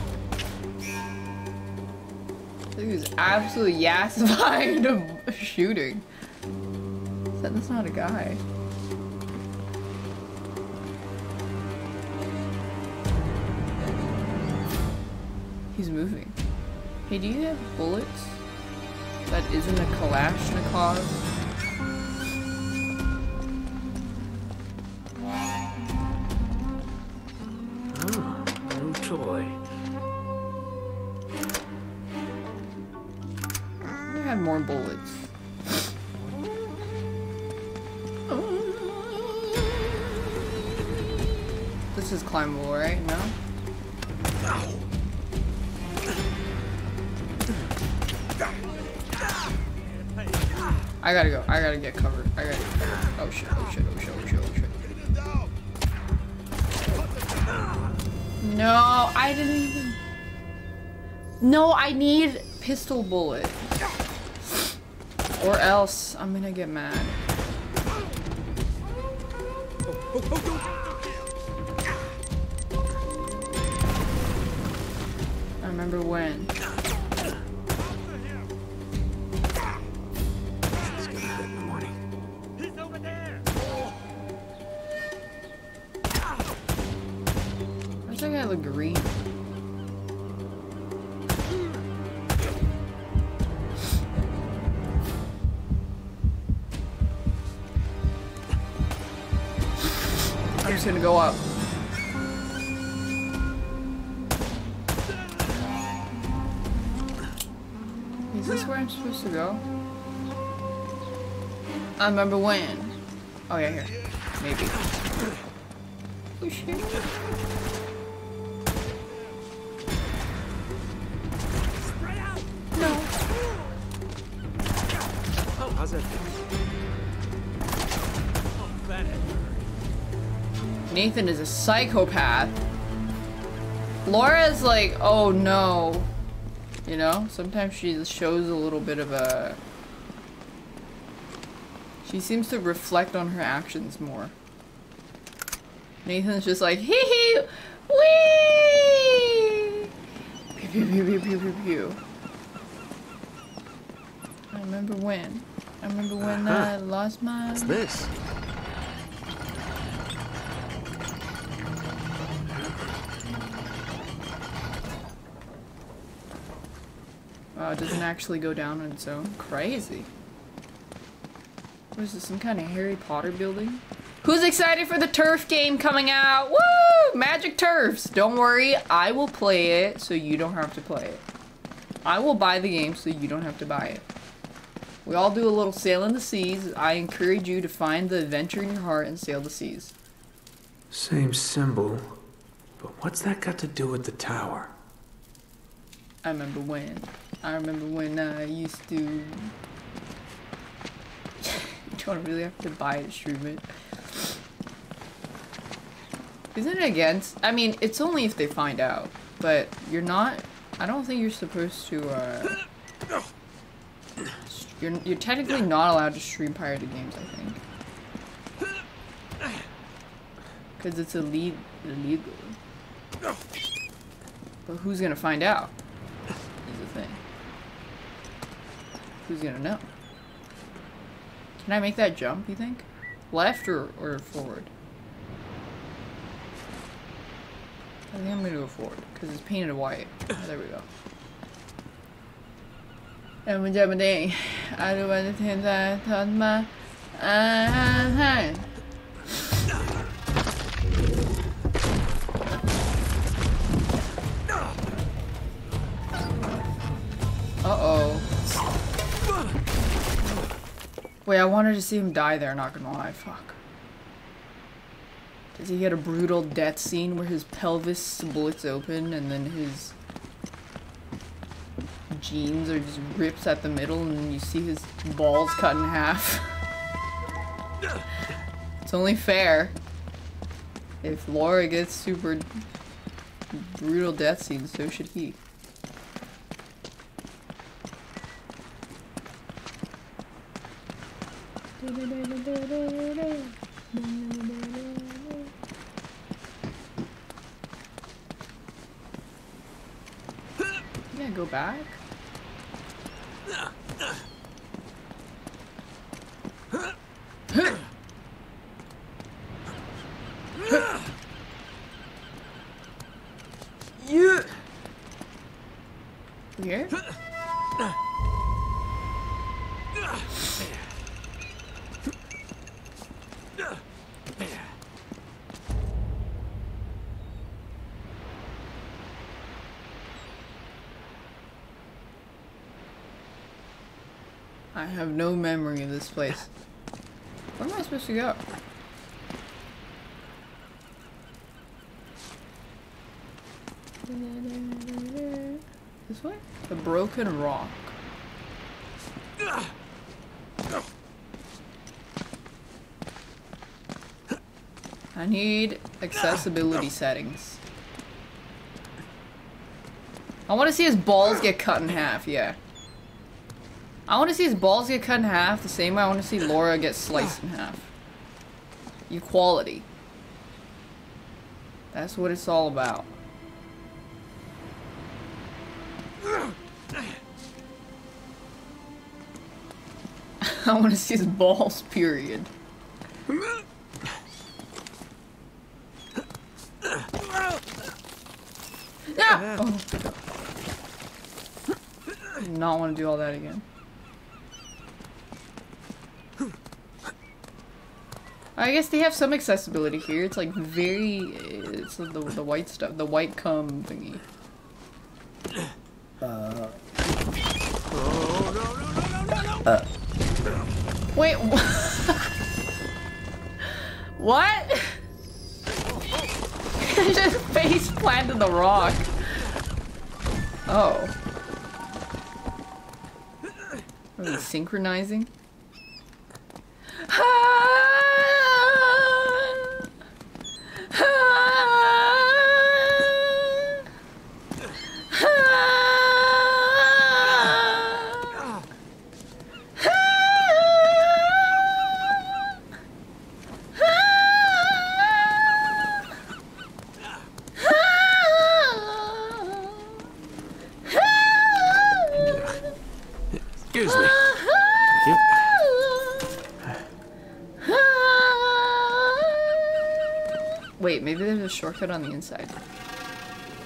He was absolutely yassifying to shooting. That's not a guy. He's moving. Hey, do you have bullets? That isn't a Kalashnikov? Oh, ah, new toy. I had more bullets. This is climbable, right? No? I gotta go. I gotta get covered. I gotta get covered. Oh shit, oh shit, oh shit, oh shit, oh shit. No, I didn't even... No, I need pistol bullet. Or else I'm gonna get mad. I remember when. Remember when. Oh yeah, here. Maybe. Oh shit. No. Nathan is a psychopath. Lara's like, oh no. You know, sometimes she shows a little bit of a. She seems to reflect on her actions more. Nathan's just like, hee hee, wee! Pew pew pew pew pew pew. I remember when. I remember when I Uh-huh. lost my. What's this? Oh, it doesn't actually go down on its own. Crazy. What is this, some kind of Harry Potter building? Who's excited for the TERF game coming out? Woo! Magic TERFs! Don't worry, I will play it so you don't have to play it. I will buy the game so you don't have to buy it. We all do a little sail in the seas. I encourage you to find the adventure in your heart and sail the seas. Same symbol, but what's that got to do with the tower? I remember when. I remember when I used to. You don't really have to buy it, stream it. Isn't it against? I mean, it's only if they find out. But you're not. I don't think you're supposed to. Uh, you're you're technically not allowed to stream pirated games. I think. Because it's ille- illegal. But who's gonna find out? Is the thing. Who's gonna know? Can I make that jump, you think? Left or, or forward? I think I'm gonna go forward, because it's painted white. There we go. And when jumping, I do that thought my uh, Uh-oh. Wait, I wanted to see him die there, not gonna lie. Fuck. Does he get a brutal death scene where his pelvis splits open and then his jeans are just ripped at the middle and you see his balls cut in half? it's only fair. If Lara gets super brutal death scenes, so should he. Yeah, go back. Yeah. Here? I have no memory of this place. Where am I supposed to go? This way? The broken rock. I need accessibility settings. I want to see his balls get cut in half, yeah. I want to see his balls get cut in half the same way I want to see Lara get sliced in half. Equality. That's what it's all about. I want to see his balls, period. Yeah! Not want to do all that again. I guess they have some accessibility here. It's like very, it's the, the white stuff, the white cum thingy. Uh. Uh. Wait, wh- what? Just face planted the rock. Oh. Are synchronizing? Excuse Wait, maybe there's a shortcut on the inside.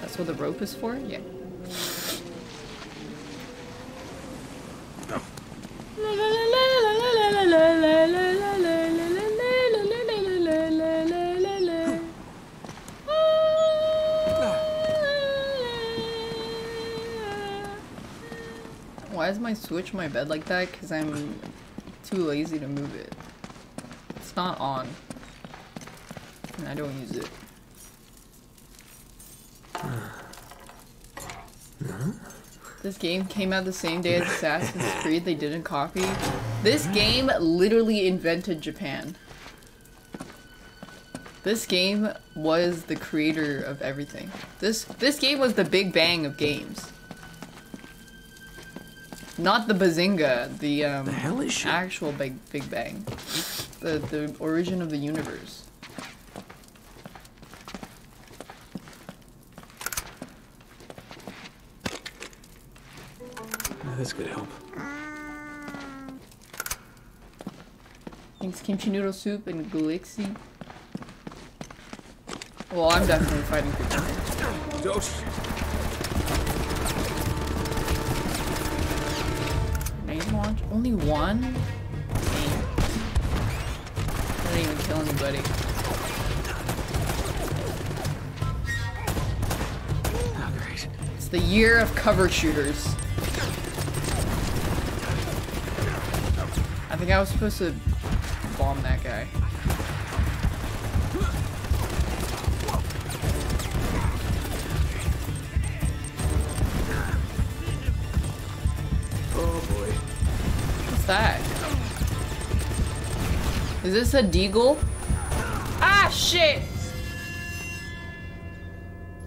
That's what the rope is for? Yeah. Why is my switch my bed like that? Because I'm too lazy to move it. It's not on. And I don't use it. This game came out the same day as Assassin's Creed. They didn't copy. This game literally invented Japan. This game was the creator of everything. This this game was the Big Bang of games. Not the Bazinga, the um, actual Big Big Bang, the the origin of the universe. This could help. Thanks kimchi noodle soup and Glixi. Well, I'm definitely fighting for time. Dose. Name launch? Only one? I didn't even kill anybody. Oh, great. It's the year of cover shooters. Think I was supposed to bomb that guy. Oh boy. What's that? Is this a deagle? Ah, shit!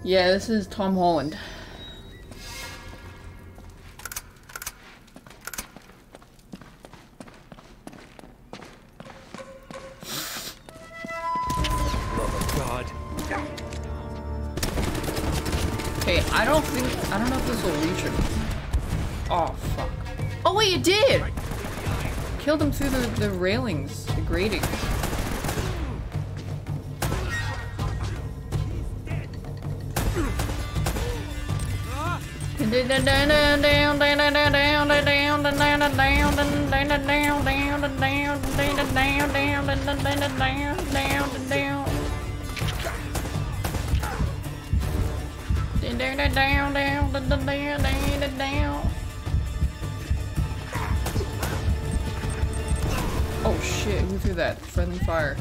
Yeah, this is Tom Holland. I don't think, I don't know if this will reach him. Oh, fuck. Oh, wait, it did! Killed him through the, the railings, the Oh shit, who threw that? Friendly fire.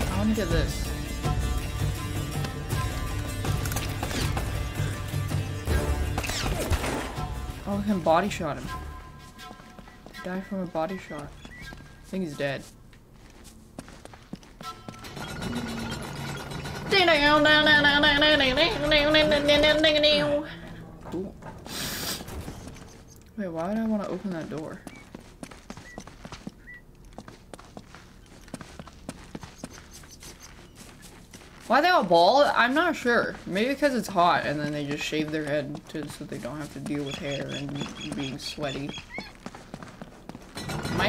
I wanna get this. Oh, can body shot him. Died from a body shot. I think he's dead. Cool. Wait, why would I want to open that door? Why they all bald? I'm not sure. Maybe because it's hot and then they just shave their head to, so they don't have to deal with hair and being sweaty.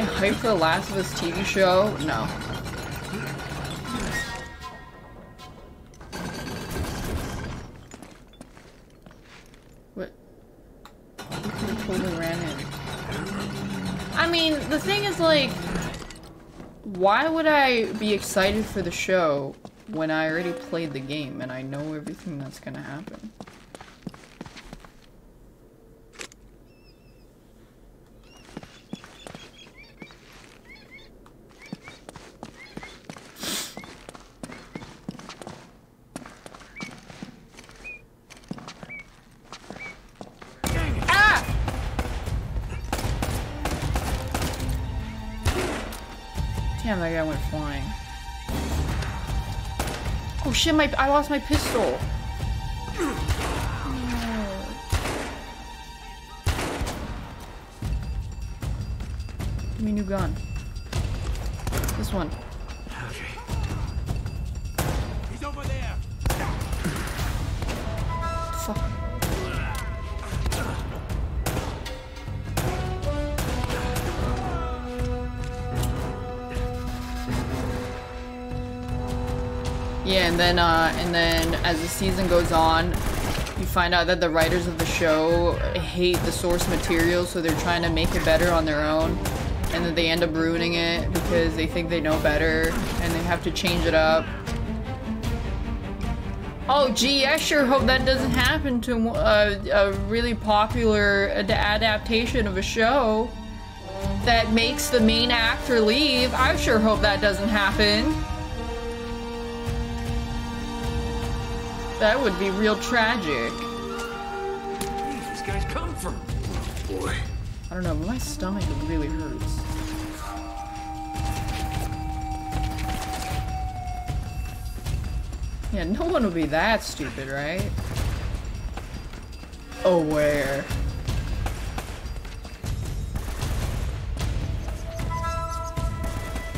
I hyped for the Last of Us TV show? No. What? I mean, the thing is like, why would I be excited for the show when I already played the game and I know everything that's gonna happen? Shit, my- I lost my pistol! Give me a new gun. This one. And then uh, and then as the season goes on, you find out that the writers of the show hate the source material, so they're trying to make it better on their own, and then they end up ruining it because they think they know better, and they have to change it up. Oh, gee, I sure hope that doesn't happen to a, a really popular ad- adaptation of a show that makes the main actor leave. I sure hope that doesn't happen. That would be real tragic. These guys come from. Boy. I don't know, but my stomach really hurts. Yeah, no one would be that stupid, right? Oh, where?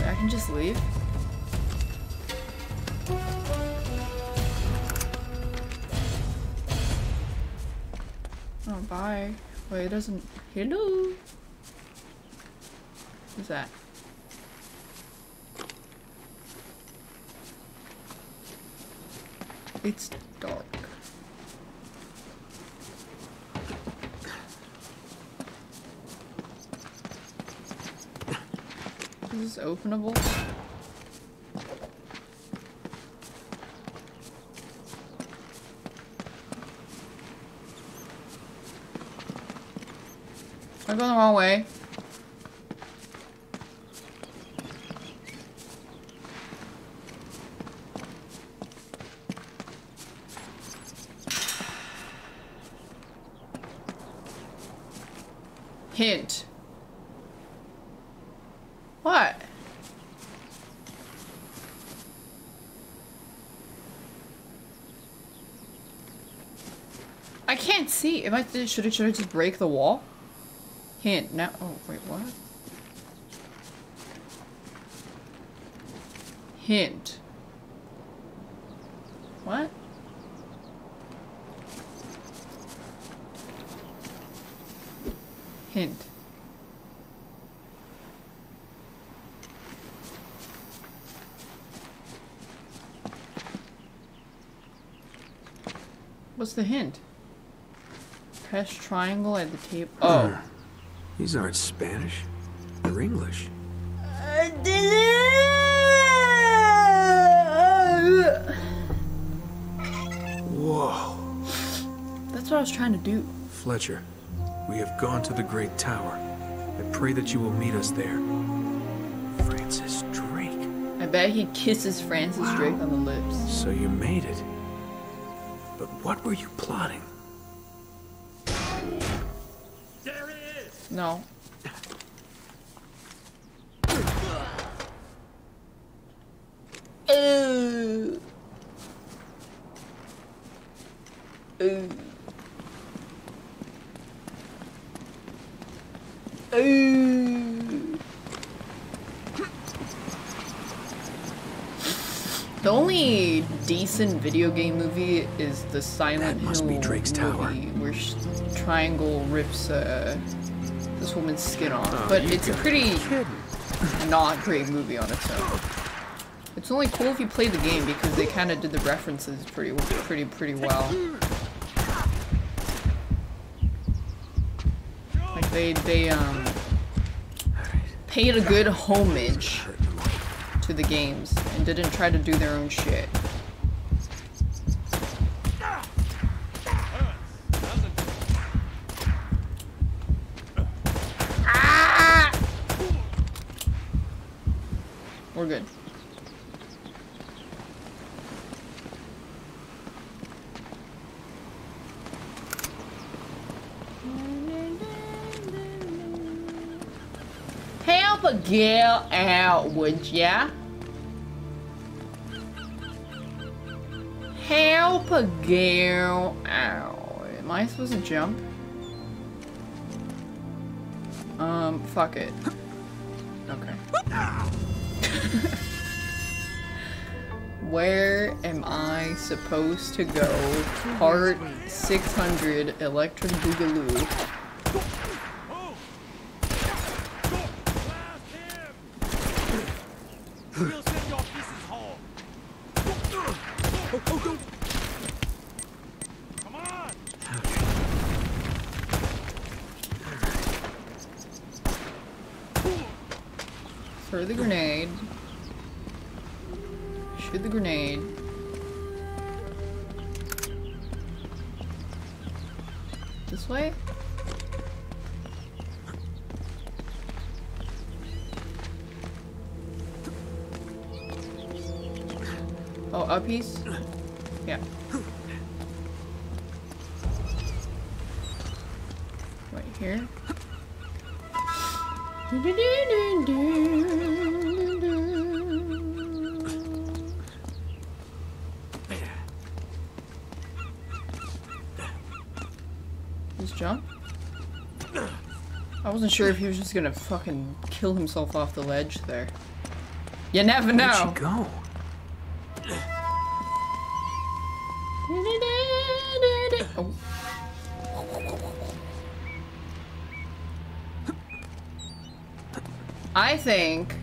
I can just leave? Bye. Wait, it doesn't... Hello? Who's that? It's dark. Is this openable? I'm going the wrong way. Hint. What? I can't see. Am I should I should I just break the wall? Hint. Now. Oh, wait, what? Hint. What? Hint. What's the hint? Press triangle at the table. Oh. These aren't Spanish. They're English. Whoa. That's what I was trying to do. Fletcher, we have gone to the Great Tower. I pray that you will meet us there. Francis Drake. I bet he kisses Francis Drake on the lips. So you made it. But what were you plotting? No. Ooh. Ooh. Ooh. The only decent video game movie is the Silent That must Hill be Drake's tower. movie where Triangle rips uh, this woman's skin off. Oh, but it's a pretty not great movie on its own. It's only cool if you play the game because they kind of did the references pretty, pretty, pretty well. Like they, they um paid a good homage to the games and didn't try to do their own shit. We're good. Help a girl out, would ya? Help a girl out. Am I supposed to jump? Um, fuck it. Okay. Where am I supposed to go? Part 600 Electric Boogaloo. We'll send your pieces home. Oh, oh, don't. Come on. Throw the grenade. Shoot the grenade. This way? Oh, up piece? Yeah. Right here. Just jump. I wasn't sure if he was just gonna fucking kill himself off the ledge there. You never know. Where'd she go? Oh. I think.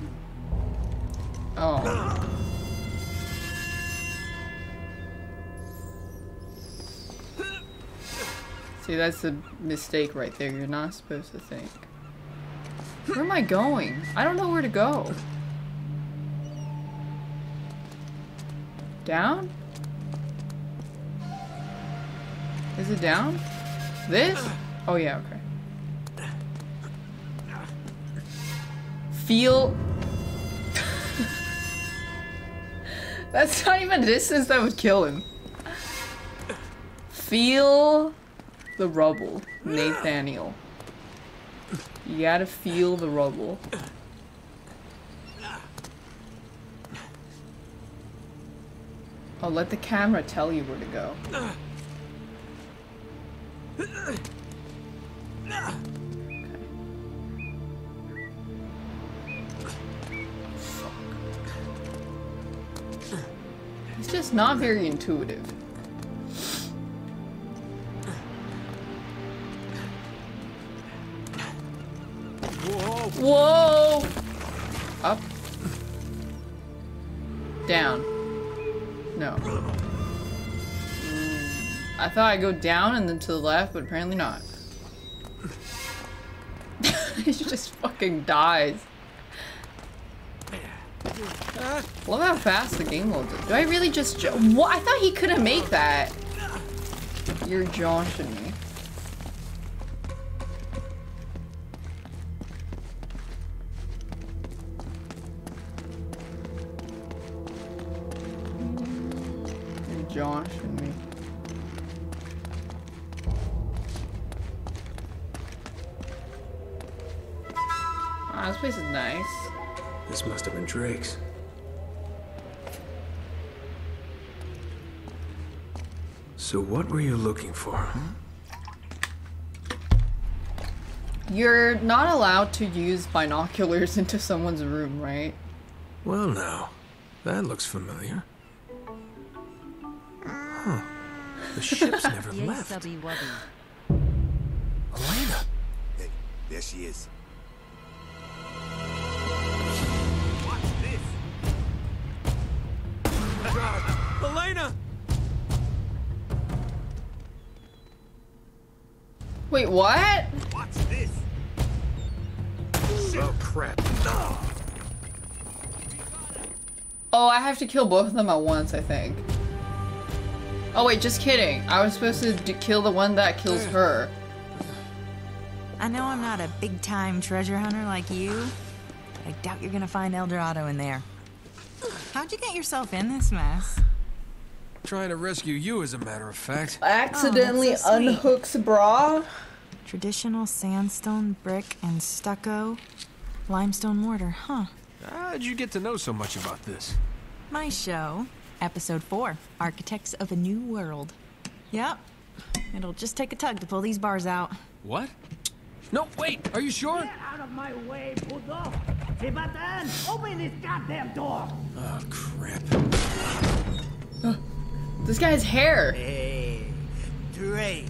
Oh. See, that's a mistake right there. You're not supposed to think. Where am I going? I don't know where to go. Down? Is it down? This? Oh yeah, okay. Feel... That's not even a distance that would kill him. Feel the rubble, Nathaniel. You gotta feel the rubble. Oh, let the camera tell you where to go. He's just not very intuitive. Whoa! Up. Down. No. I thought I'd go down and then to the left, but apparently not. he just fucking dies. Love how fast the game loads. Do I really just What? I thought he couldn't make that. You're joshing me. You're joshing me. Ah, this place is nice. This must have been Drake's. So what were you looking for, huh? You're not allowed to use binoculars into someone's room, right? Well now, that looks familiar. Huh. The ship's never left. subby. Elena! Hey, there she is. Elena! Wait, what? Watch this. Oh crap. Oh, I have to kill both of them at once, I think. Oh wait, just kidding. I was supposed to kill the one that kills her. I know I'm not a big time treasure hunter like you, but I doubt you're gonna find El Dorado in there. How'd you get yourself in this mess? Trying to rescue you, as a matter of fact. Accidentally Oh, so unhooks bra. Traditional sandstone, brick, and stucco. Limestone mortar, huh? How'd you get to know so much about this? My show, episode 4 Architects of a New World. Yep. It'll just take a tug to pull these bars out. What? No, wait, are you sure? Get Out of my way, puto! Sebatan, open this goddamn door! Oh, crap. This guy's hair. Hey, Drake.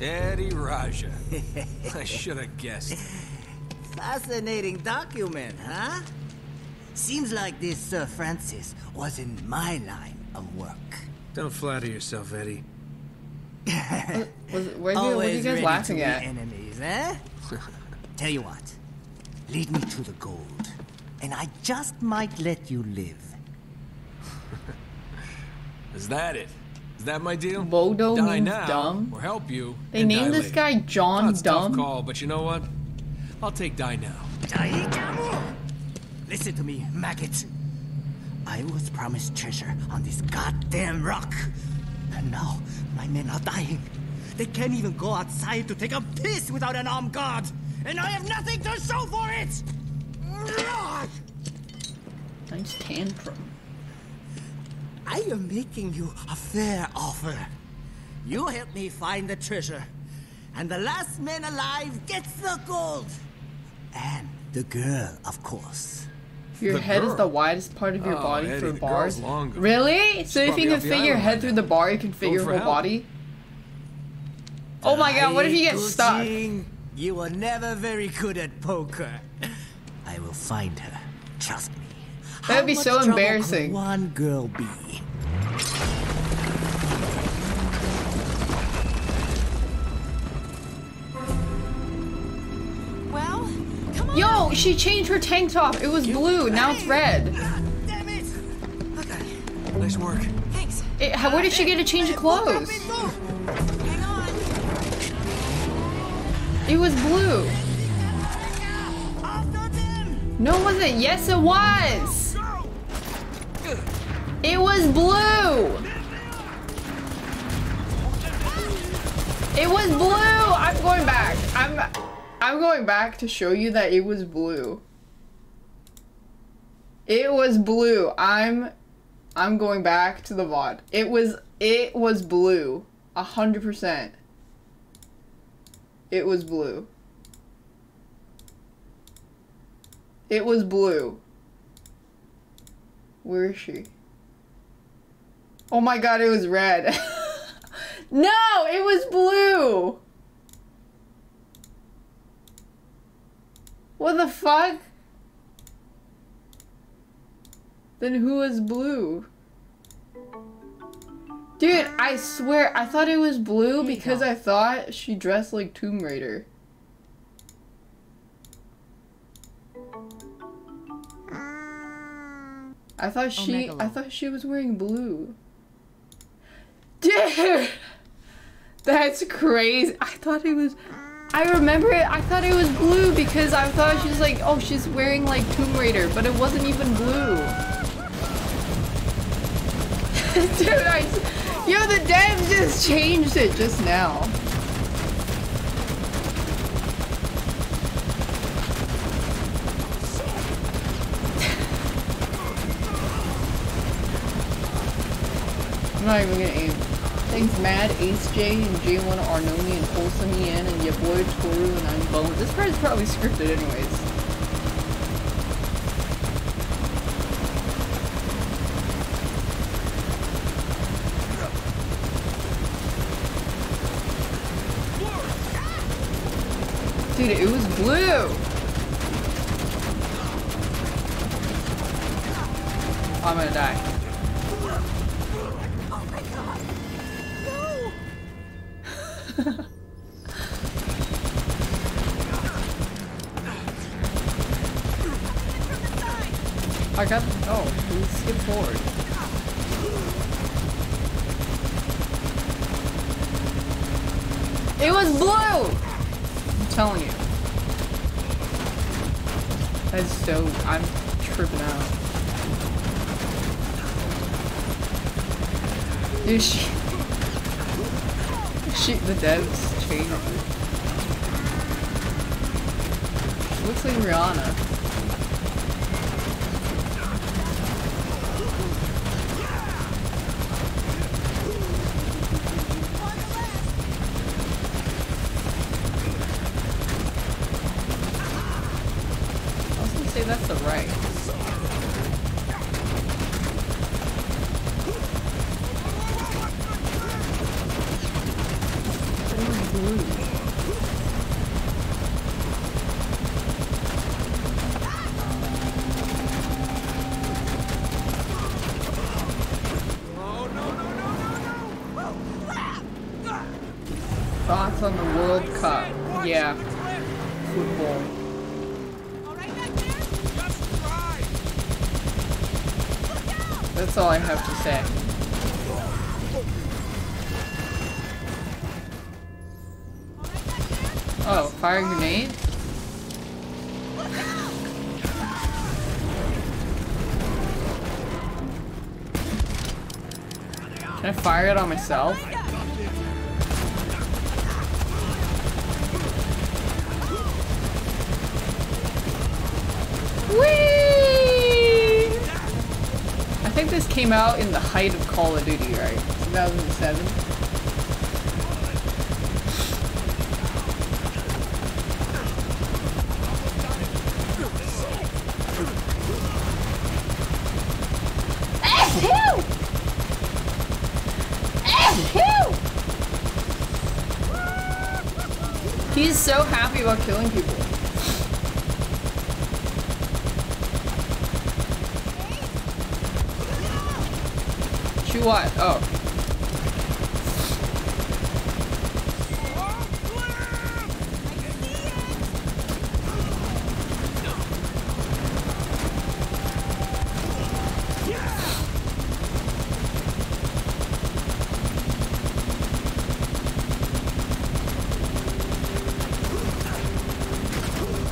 Eddy Raja. I should have guessed. Fascinating document, huh? Seems like this Sir Francis was in my line of work. Don't flatter yourself, Eddy. Was, where you, what are you Always guys ready laughing to at? enemies, eh? Tell you what, lead me to the gold, and I just might let you live. Is that it? Is that my deal? Bodo Die means now, dumb. or help you. They and named die this later. guy John That's a tough Dumb. call, but you know what? I'll take die now. Die Listen to me, maggot. I was promised treasure on this goddamn rock. And now my men are dying. They can't even go outside to take a piss without an armed guard. And I have nothing to show for it! Nice tantrum. I am making you a fair offer. You help me find the treasure, and the last man alive gets the gold. And the girl, of course. Your The head is the widest part of your Oh, body Eddy, for the bars. girl's long. Really? So if you can fit your head through the bar, you can fit Going your whole help. body? Oh my god, what if you get stuck? Gujing, You were never very good at poker. I will find her. Trust me. That would be How so much trouble could embarrassing. One girl be. Well, come on. Yo, she changed her tank top. It was blue, now it's red. Ah, damn it! Nice work. Thanks. It, how, where did she uh, get to change eh, of eh, clothes? It was blue. No, it wasn't. Yes, it was. It was blue. It was blue. I'm going back. I'm I'm going back to show you that it was blue. It was blue. I'm I'm going back to the VOD. It was it was blue. A hundred percent. It was blue. It was blue. Where is she? Oh my god, it was red. no, it was blue. What the fuck? Then who was blue? Dude, I swear, I thought it was blue because I thought she dressed like Tomb Raider. I thought she, I thought she was wearing blue. Dude! That's crazy. I thought it was, I remember it, I thought it was blue because I thought she was like, oh, she's wearing like Tomb Raider, but it wasn't even blue. Dude, I, yo, the devs just changed it just now. I'm not even gonna aim. Thanks Mad, Ace J, and J1 Arnomi, and Wholesome Ian, and your boy Toru, and I'm Bone. This part is probably scripted anyways. Dude, it was blue! I'm gonna die. I got. Oh, we skip forward. It was blue! Telling you. That's so. I'm tripping out. Dude, she. She. The devs changed. She looks like Rihanna. Myself? Whee! I think this came out in the height of Call of Duty, right? 2007? Achoo! Achoo! He's so happy about killing people. Shoot what? Oh.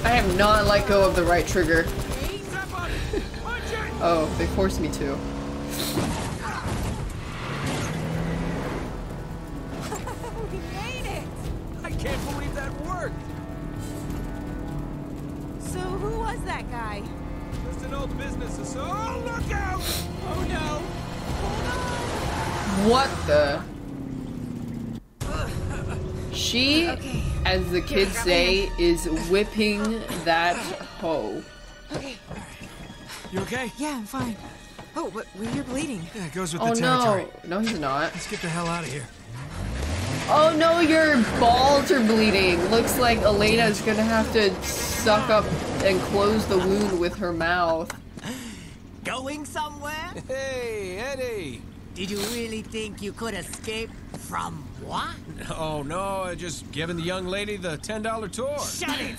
I have not let go of the right trigger. oh, they forced me to. The kids is whipping that hoe. Okay. You okay? Yeah, I'm fine. Oh, but well, you're bleeding. Yeah, it goes with Oh the territory. no. No, he's not. Let's get the hell out of here. Oh no, your balls are bleeding. Looks like Elena's gonna have to suck up and close the wound with her mouth. Going somewhere? Hey, Eddy! Did you really think you could escape from what? Oh no, I just giving the young lady the $10 tour. Shut it!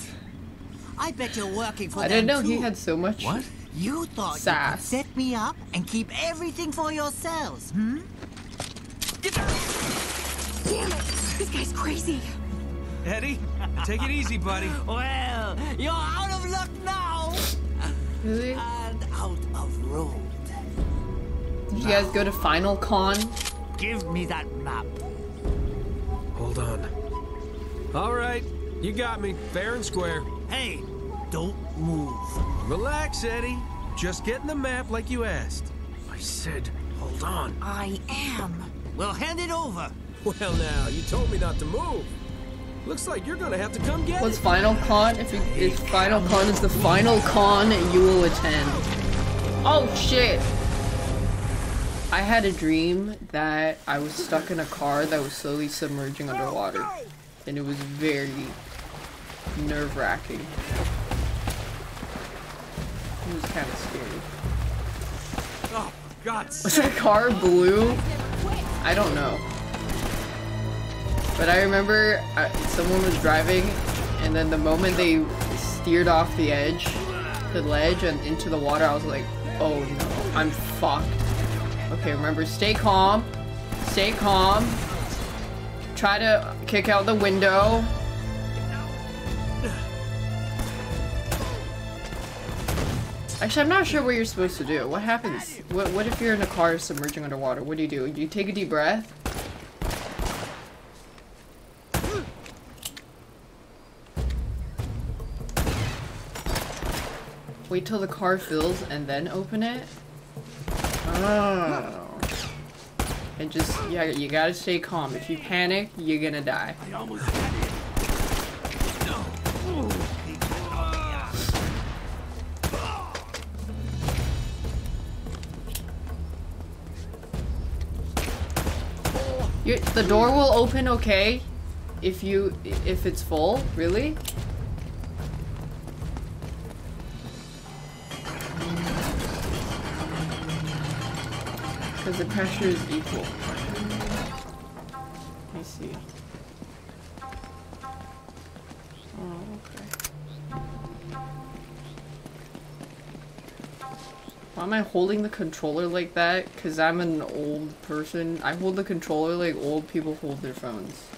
I bet you're working for I them didn't know he had so much. What? You thought you Sass. could set me up and keep everything for yourselves, hmm? Damn it! This guy's crazy. Eddy, take it easy, buddy. Well, you're out of luck now Really? and out of road. Did you guys go to Final Con? Give me that map. Hold on. All right, you got me, fair and square. Hey, don't move. Relax, Eddy. Just getting the map like you asked. I said, hold on. I am. Well, hand it over. Well, now, you told me not to move. Looks like you're gonna have to come get What's it. Final Con? If, you, if Final Con is the final con you will attend. Oh shit! I had a dream that I was stuck in a car that was slowly submerging underwater. And it was very nerve wracking. It was kind of scary. Oh, God's Was the car blue? I don't know. But I remember uh, someone was driving, and then the moment they steered off the edge, the ledge, and into the water, I was like, oh no, I'm fucked. Okay, remember, stay calm. Stay calm. Try to kick out the window. Actually, I'm not sure what you're supposed to do. What happens? What, what if you're in a car submerging underwater? What do you do? Do you take a deep breath? Wait till the car fills and then open it? Oh. And just, yeah, you gotta stay calm. If you panic, you're gonna die. you the door will open okay if you if it's full, really? Because the pressure is equal. I see. Oh, okay. Why am I holding the controller like that? Because I'm an old person. I hold the controller like old people hold their phones.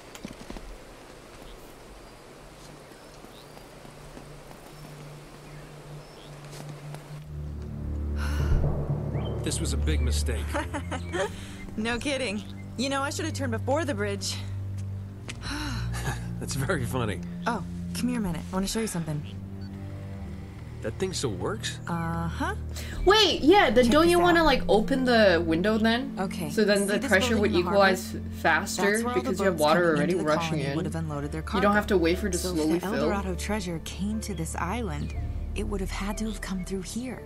This was a big mistake. No kidding. You know, I should have turned before the bridge. That's very funny. Oh, come here a minute. I want to show you something. That thing still works? Uh-huh. Wait, yeah, then Check don't you want to like open the window then? Okay. So then See the pressure would in harbor? equalize faster That's where all the because you have water already rushing colony in. Would have unloaded their cargo. You don't have to wait for it to so slowly if the El fill. Dorado treasure came to this island, it would have had to have come through here.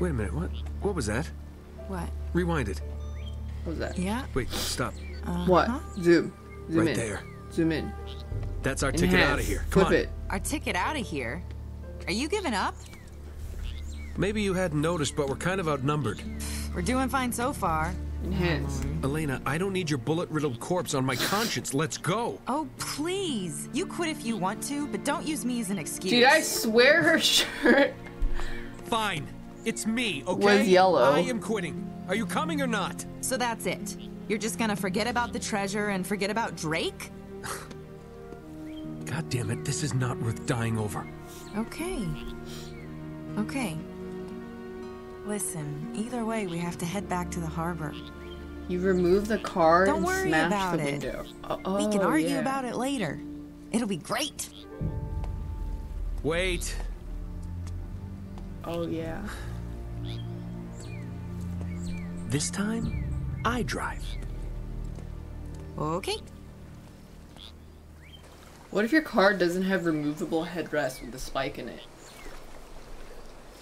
Wait a minute, what? What was that? What? Rewind it. What was that? Yeah. Wait, stop. Uh-huh. What? Zoom. Zoom Right in. there. Zoom in. That's our ticket out of here. Come Flip on. it. Our ticket out of here. Are you giving up? Maybe you hadn't noticed, but we're kind of outnumbered. We're doing fine so far. Enhance. Elena, I don't need your bullet-riddled corpse on my conscience. Let's go. Oh, please. You quit if you want to, but don't use me as an excuse. Dude, I swear her shirt Fine. It's me, okay? was yellow. I am quitting. Are you coming or not? So that's it. You're just gonna forget about the treasure and forget about Drake? God damn it, this is not worth dying over. Okay. Okay. Listen, either way, we have to head back to the harbor. You remove the car Don't and worry smash about the it. window. Oh, we can oh, argue yeah. about it later. It'll be great. Wait. Oh yeah. This time, I drive. Okay. What if your car doesn't have removable headrest with a spike in it?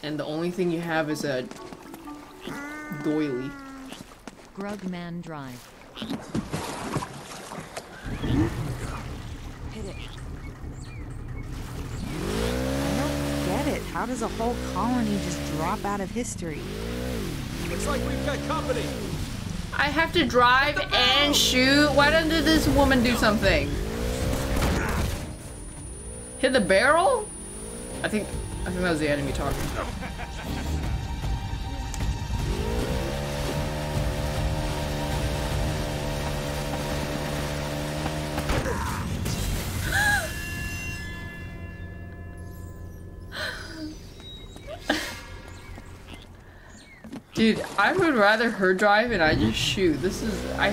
And the only thing you have is a Doily. Grugman Drive. Hit it. I don't get it. How does a whole colony just drop out of history? Like we've got company. I have to drive and shoot. Why doesn't this woman do something? Hit the barrel? I think I think that was the enemy talking. Dude, I would rather her drive and I just shoot. This is I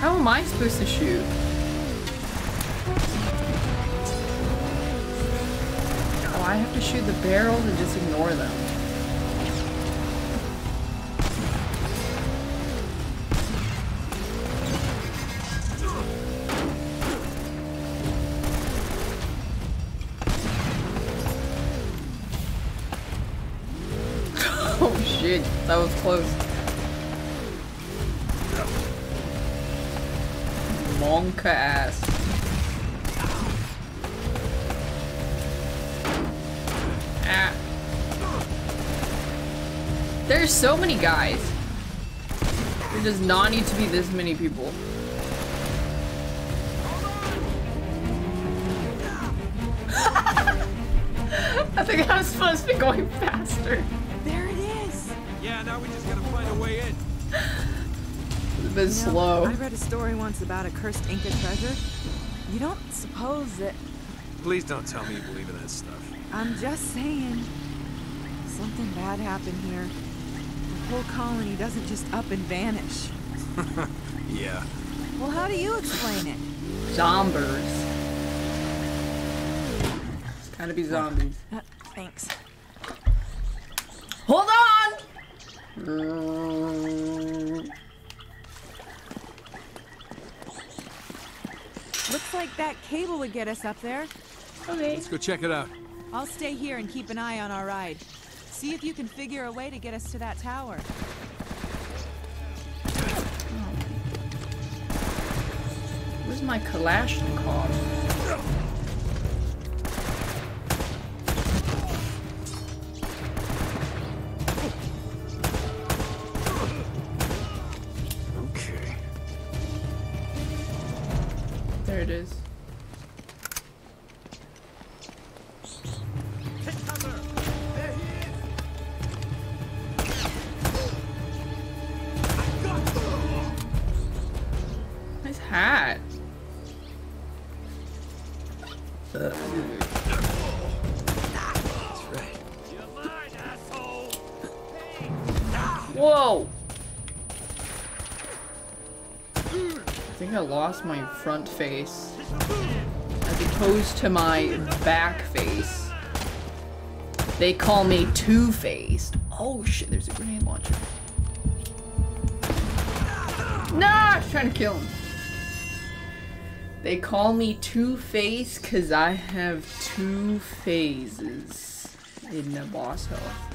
How am I supposed to shoot? Oh, I have to shoot the barrels and just ignore them. That was close. Monka ass. Ah. There's so many guys. There does not need to be this many people. I think I was supposed to be going faster. Now we just gotta find a way in. It's a bit You know, slow. I read a story once about a cursed Inca treasure. You don't suppose that. Please don't tell me you believe in that stuff. I'm just saying. Something bad happened here. The whole colony doesn't just up and vanish. yeah. Well, how do you explain it? Zombers. It's gotta be zombies. Uh, thanks. Mm. Looks like that cable would get us up there. Okay. Let's go check it out. I'll stay here and keep an eye on our ride. See if you can figure a way to get us to that tower. Where's my Kalashnikov? It is. My front face. As opposed to my back face. They call me Two-Faced. Oh shit, there's a grenade launcher. Nah, I was trying to kill him. They call me Two-Face because I have two phases in the boss health.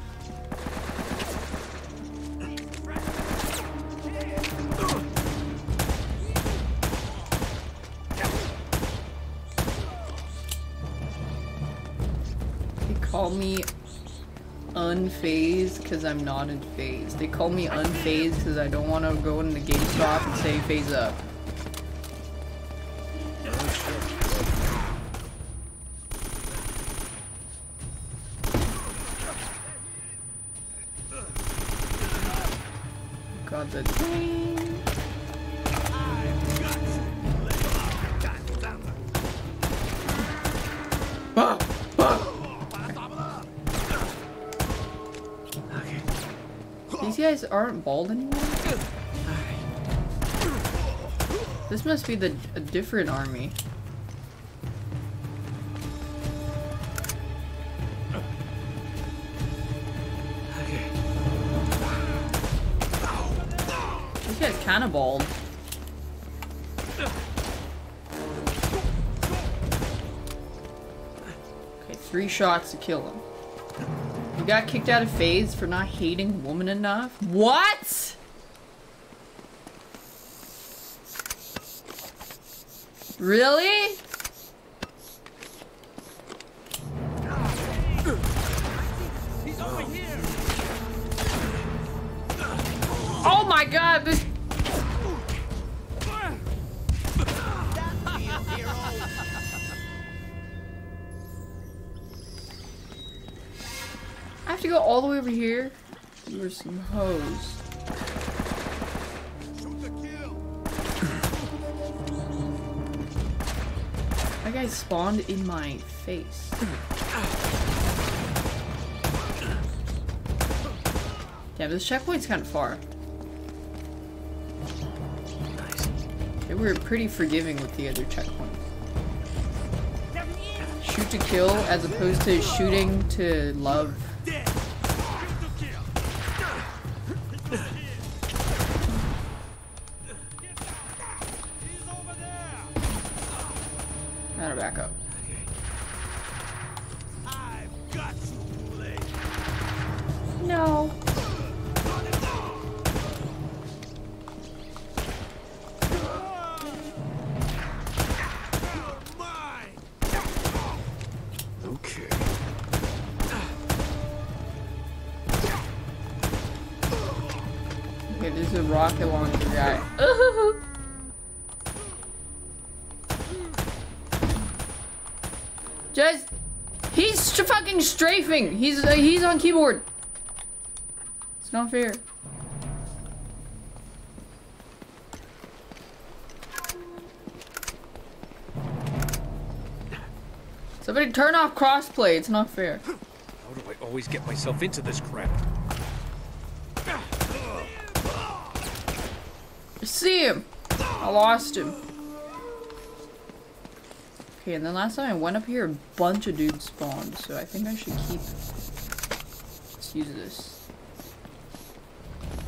Call me unfazed because I'm not in phase. They call me unfazed because I don't want to go into the GameStop and say phase up. Aren't bald anymore? This must be the a different army. This guy's kind of bald. Okay, Three shots to kill him. Got kicked out of phase for not hating woman enough? What? Really? Oh my god, this some hoes. That guy spawned in my face. But this checkpoint's kind of far. They were pretty forgiving with the other checkpoints. Shoot to kill as opposed to shooting to love. He's uh, he's on keyboard. It's not fair. Somebody turn off crossplay. It's not fair. How do I always get myself into this crap? I see him. I lost him. Okay, and then last time I went up here, a bunch of dudes spawned, so I think I should keep. Let's use this.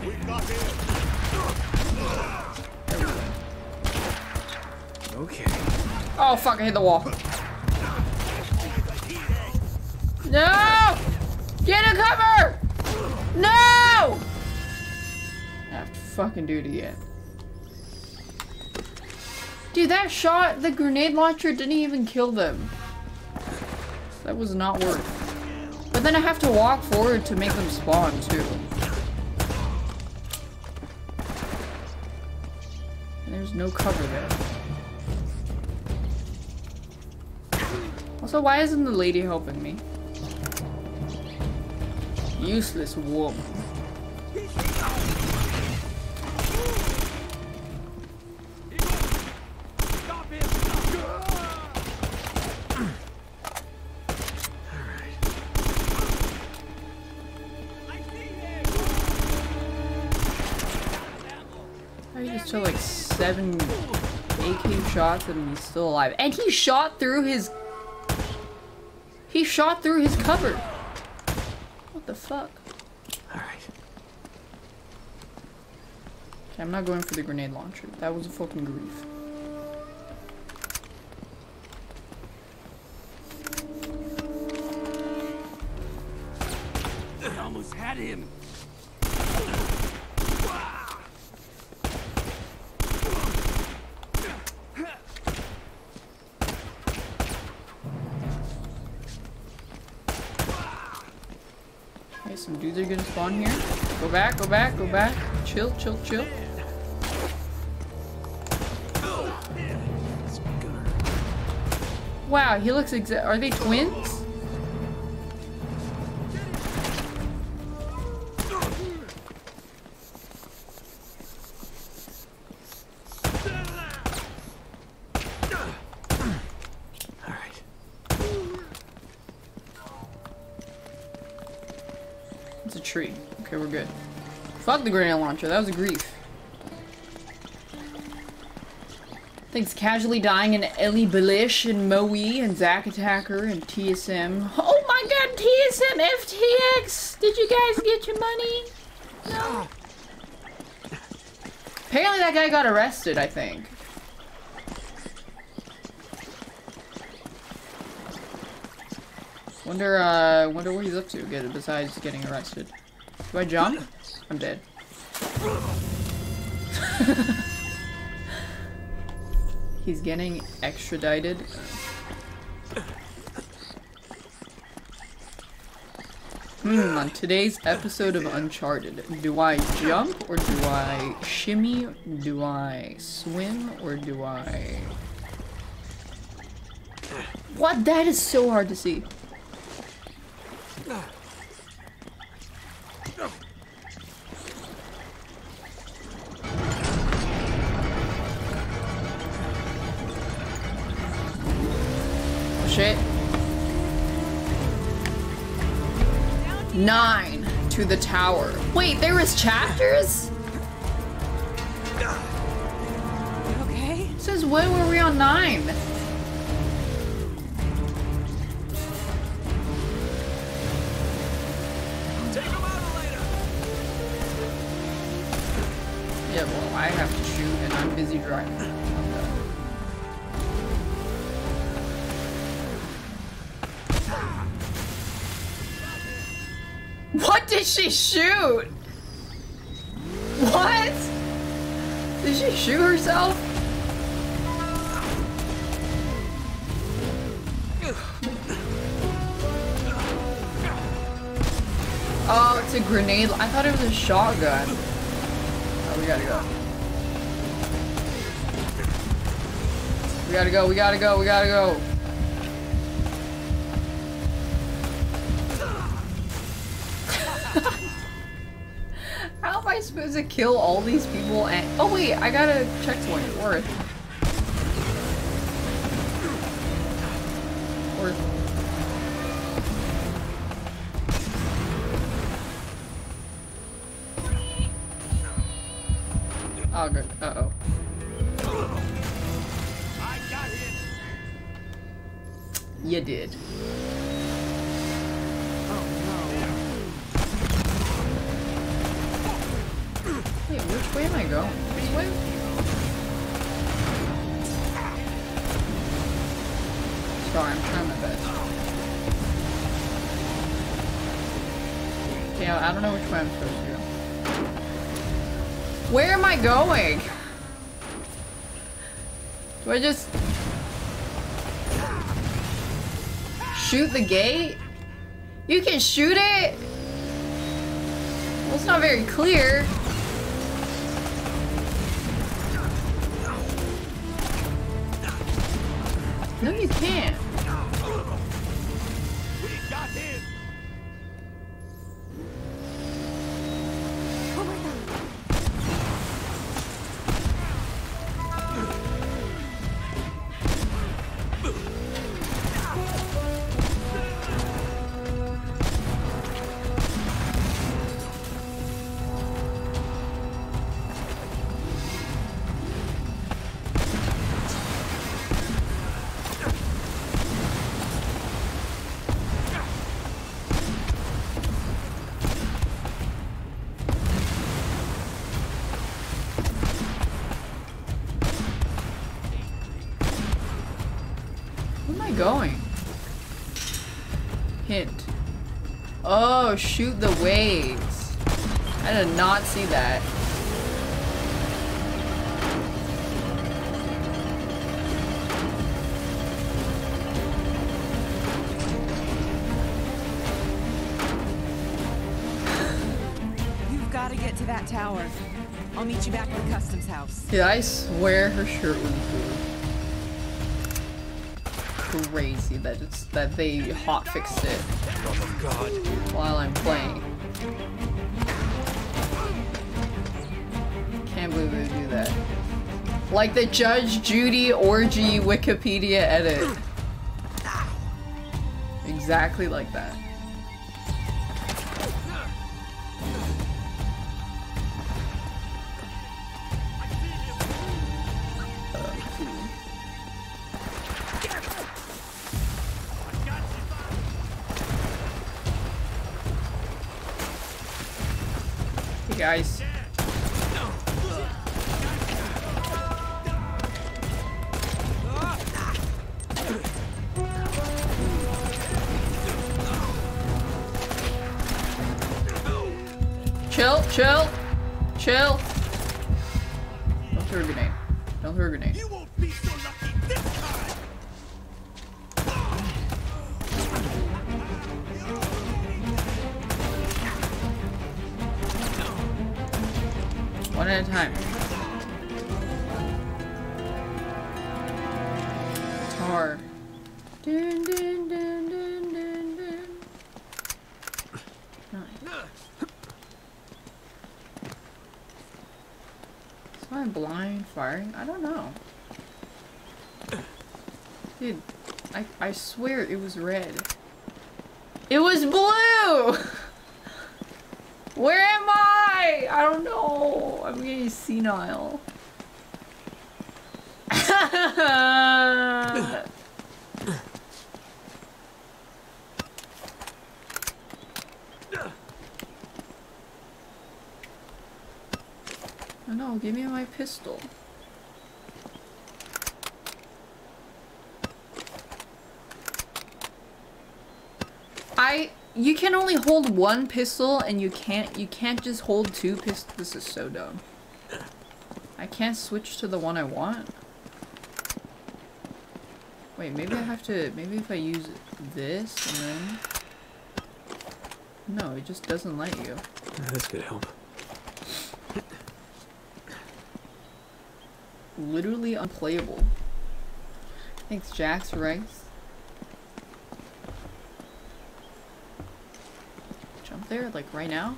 We go. Okay. Oh fuck! I hit the wall. No! Get a cover! No! I have to fucking do it again. Dude, that shot, the grenade launcher didn't even kill them. That was not worth. But then I have to walk forward to make them spawn, too. And there's no cover there. Also, why isn't the lady helping me? Useless woman. Seven AK shots and he's still alive. And he shot through his... He shot through his cover. What the fuck? Alright. Okay, I'm not going for the grenade launcher. That was a fucking grief. I almost had him. Okay, some dudes are gonna spawn here. Go back, go back, go back. Chill, chill, chill. Wow, he looks exa- Are they twins? Fuck the grenade launcher. That was a grief. Thanks casually dying in Ellie Belish and Moe and Zack Attacker and TSM. Oh my god, TSM FTX! Did you guys get your money? No. Apparently that guy got arrested, I think. Wonder, uh, wonder what he's up to besides getting arrested. Do I jump? I'm dead. he's getting extradited. Hmm, on today's episode of Uncharted, do I jump or do I shimmy? Do I swim or do I... What? That is so hard to see. Shit. Nine to the tower. Wait, there was chapters? Okay. Says when were we on nine? Yeah, well, I have to shoot and I'm busy driving. What did she shoot? What? Did she shoot herself? Oh, it's a grenade. I thought it was a shotgun. Oh, we gotta go. We gotta go, we gotta go, we gotta go. How am I supposed to kill all these people and- Oh wait, I got a checkpoint. Worth. Worth. Shoot the waves. I did not see that. You've got to get to that tower. I'll meet you back at the customs house. Did I swear her shirt was blue? Crazy that it's that they hot fixed it. Oh. While I'm playing. Can't believe they do that. Like the Judge Judy orgy Wikipedia edit. Exactly like that. Pistol. I you can only hold one pistol and you can't you can't just hold two pistols. This is so dumb. I can't switch to the one I want. Wait, maybe I have to maybe if I use this and then No, it just doesn't let you. This could help. Literally unplayable. Thanks, Jax Rice. Jump there, like right now?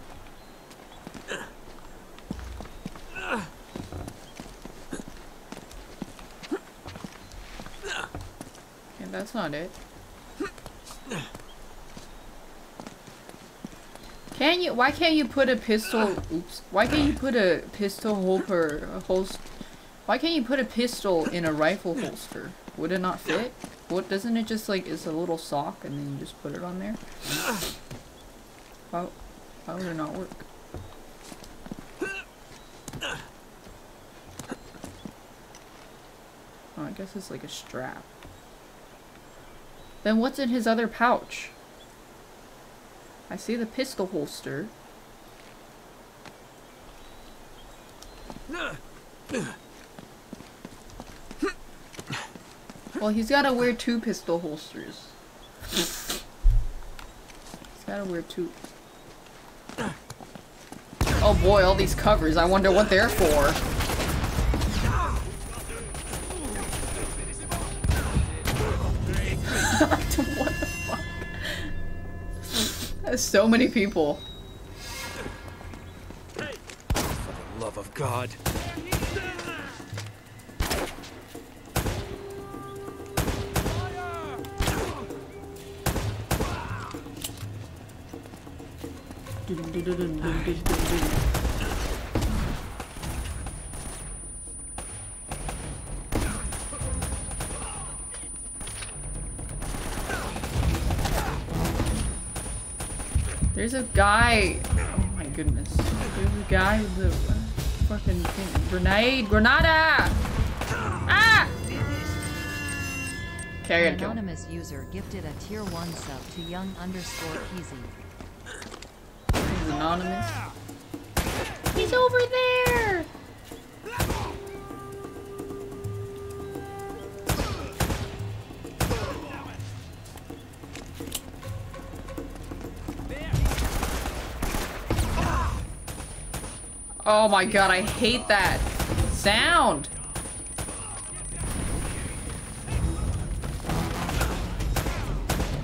Okay, that's not it. Can you? Why can't you put a pistol? Oops. Why can't you put a pistol holster? A holster? Why can't you put a pistol in a rifle holster? Would it not fit? What doesn't it just like it's a little sock and then you just put it on there? Why, why would it not work? Oh, I guess it's like a strap. Then what's in his other pouch? I see the pistol holster. Well, he's gotta wear two pistol holsters. He's gotta wear two. Oh boy, all these covers. I wonder what they're for. what the fuck? That's so many people. There's a guy. Oh my goodness. There's a guy with a fucking thing. Grenade! Granada! Ah! Okay, An gotta kill anonymous user gifted a tier 1 sub to young underscore Peasy. He's anonymous. He's over there! Oh my god, I hate that sound!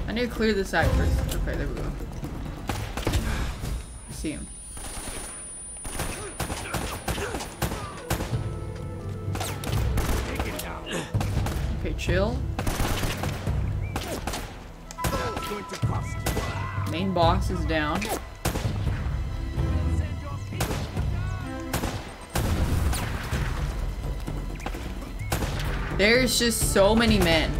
I need to clear this out first. Okay, there we go. There's just so many men.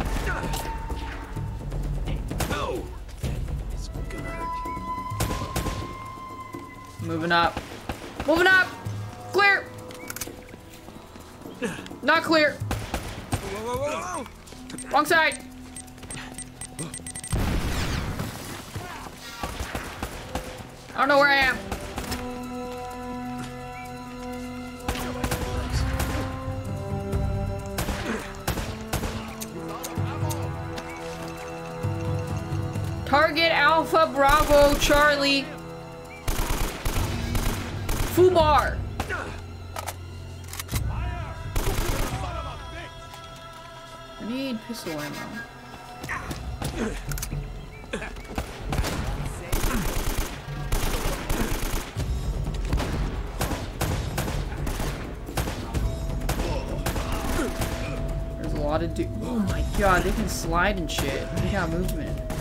Can slide and shit. They got movement.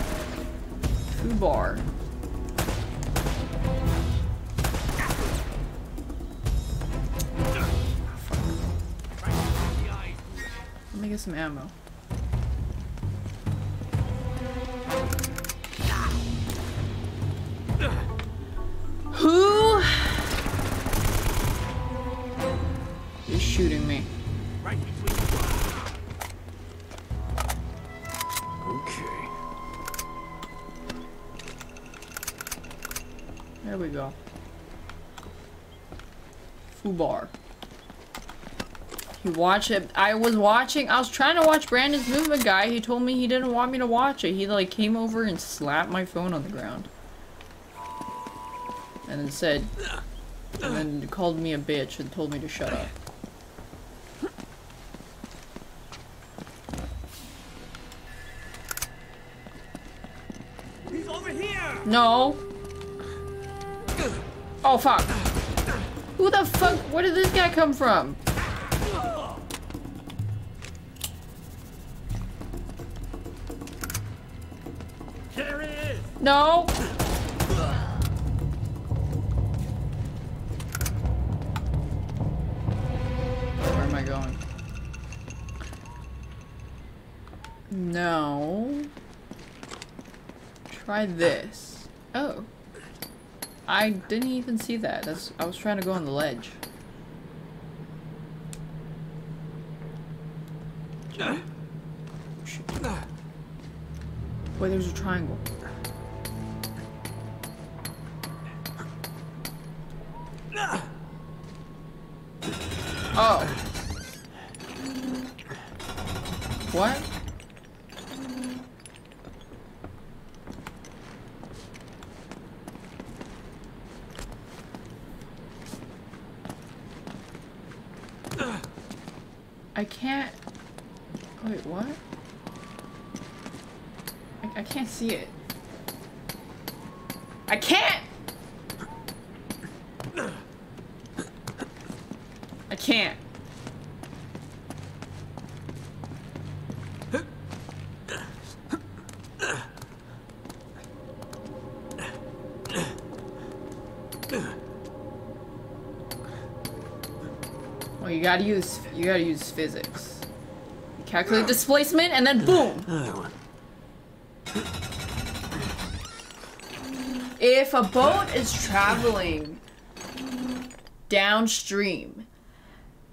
Food bar. Let me get some ammo. Watch it. I was watching. I was trying to watch Brandon's movement guy. He told me he didn't want me to watch it. He like came over and slapped my phone on the ground. And then said, and then called me a bitch and told me to shut up. He's over here! No. Oh fuck. Who the fuck? Where did this guy come from? No. Where am I going? No. Try this. Oh. I didn't even see that. That's I was trying to go on the ledge. Jump. Shit. Wait, there's a triangle. Oh. What? I can't. Wait, what? I, I can't see it. I can't! I can't. Well, you gotta use you gotta use physics. You calculate displacement and then boom. If a boat is traveling downstream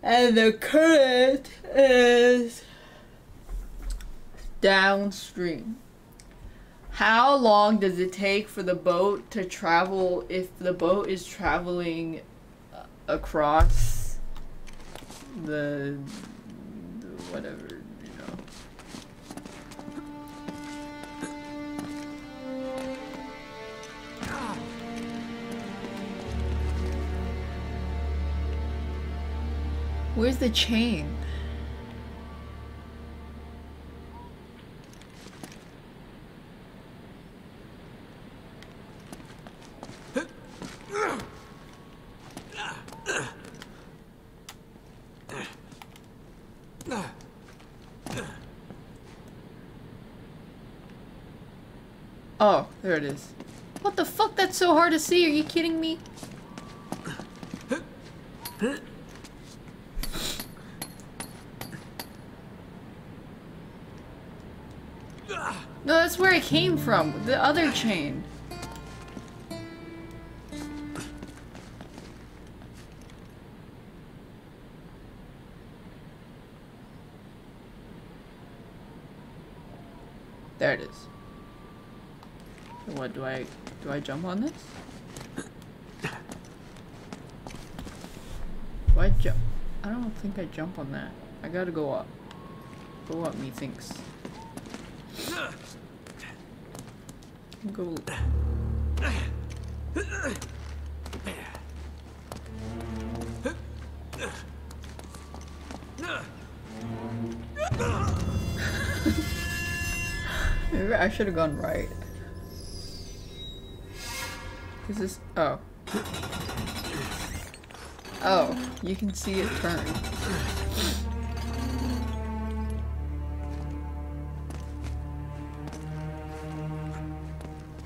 and the current is downstream, how long does it take for the boat to travel if the boat is traveling uh, across the, the whatever, you know? Where's the chain? Oh, there it is. What the fuck? That's so hard to see. Are you kidding me? No, that's where it came from. The other chain. There it is. What do I do I jump on this? Do I jump? I don't think I jump on that. I gotta go up. Go up, methinks. Go. Maybe I should have gone right. This Is this? Oh. Oh, you can see it turn.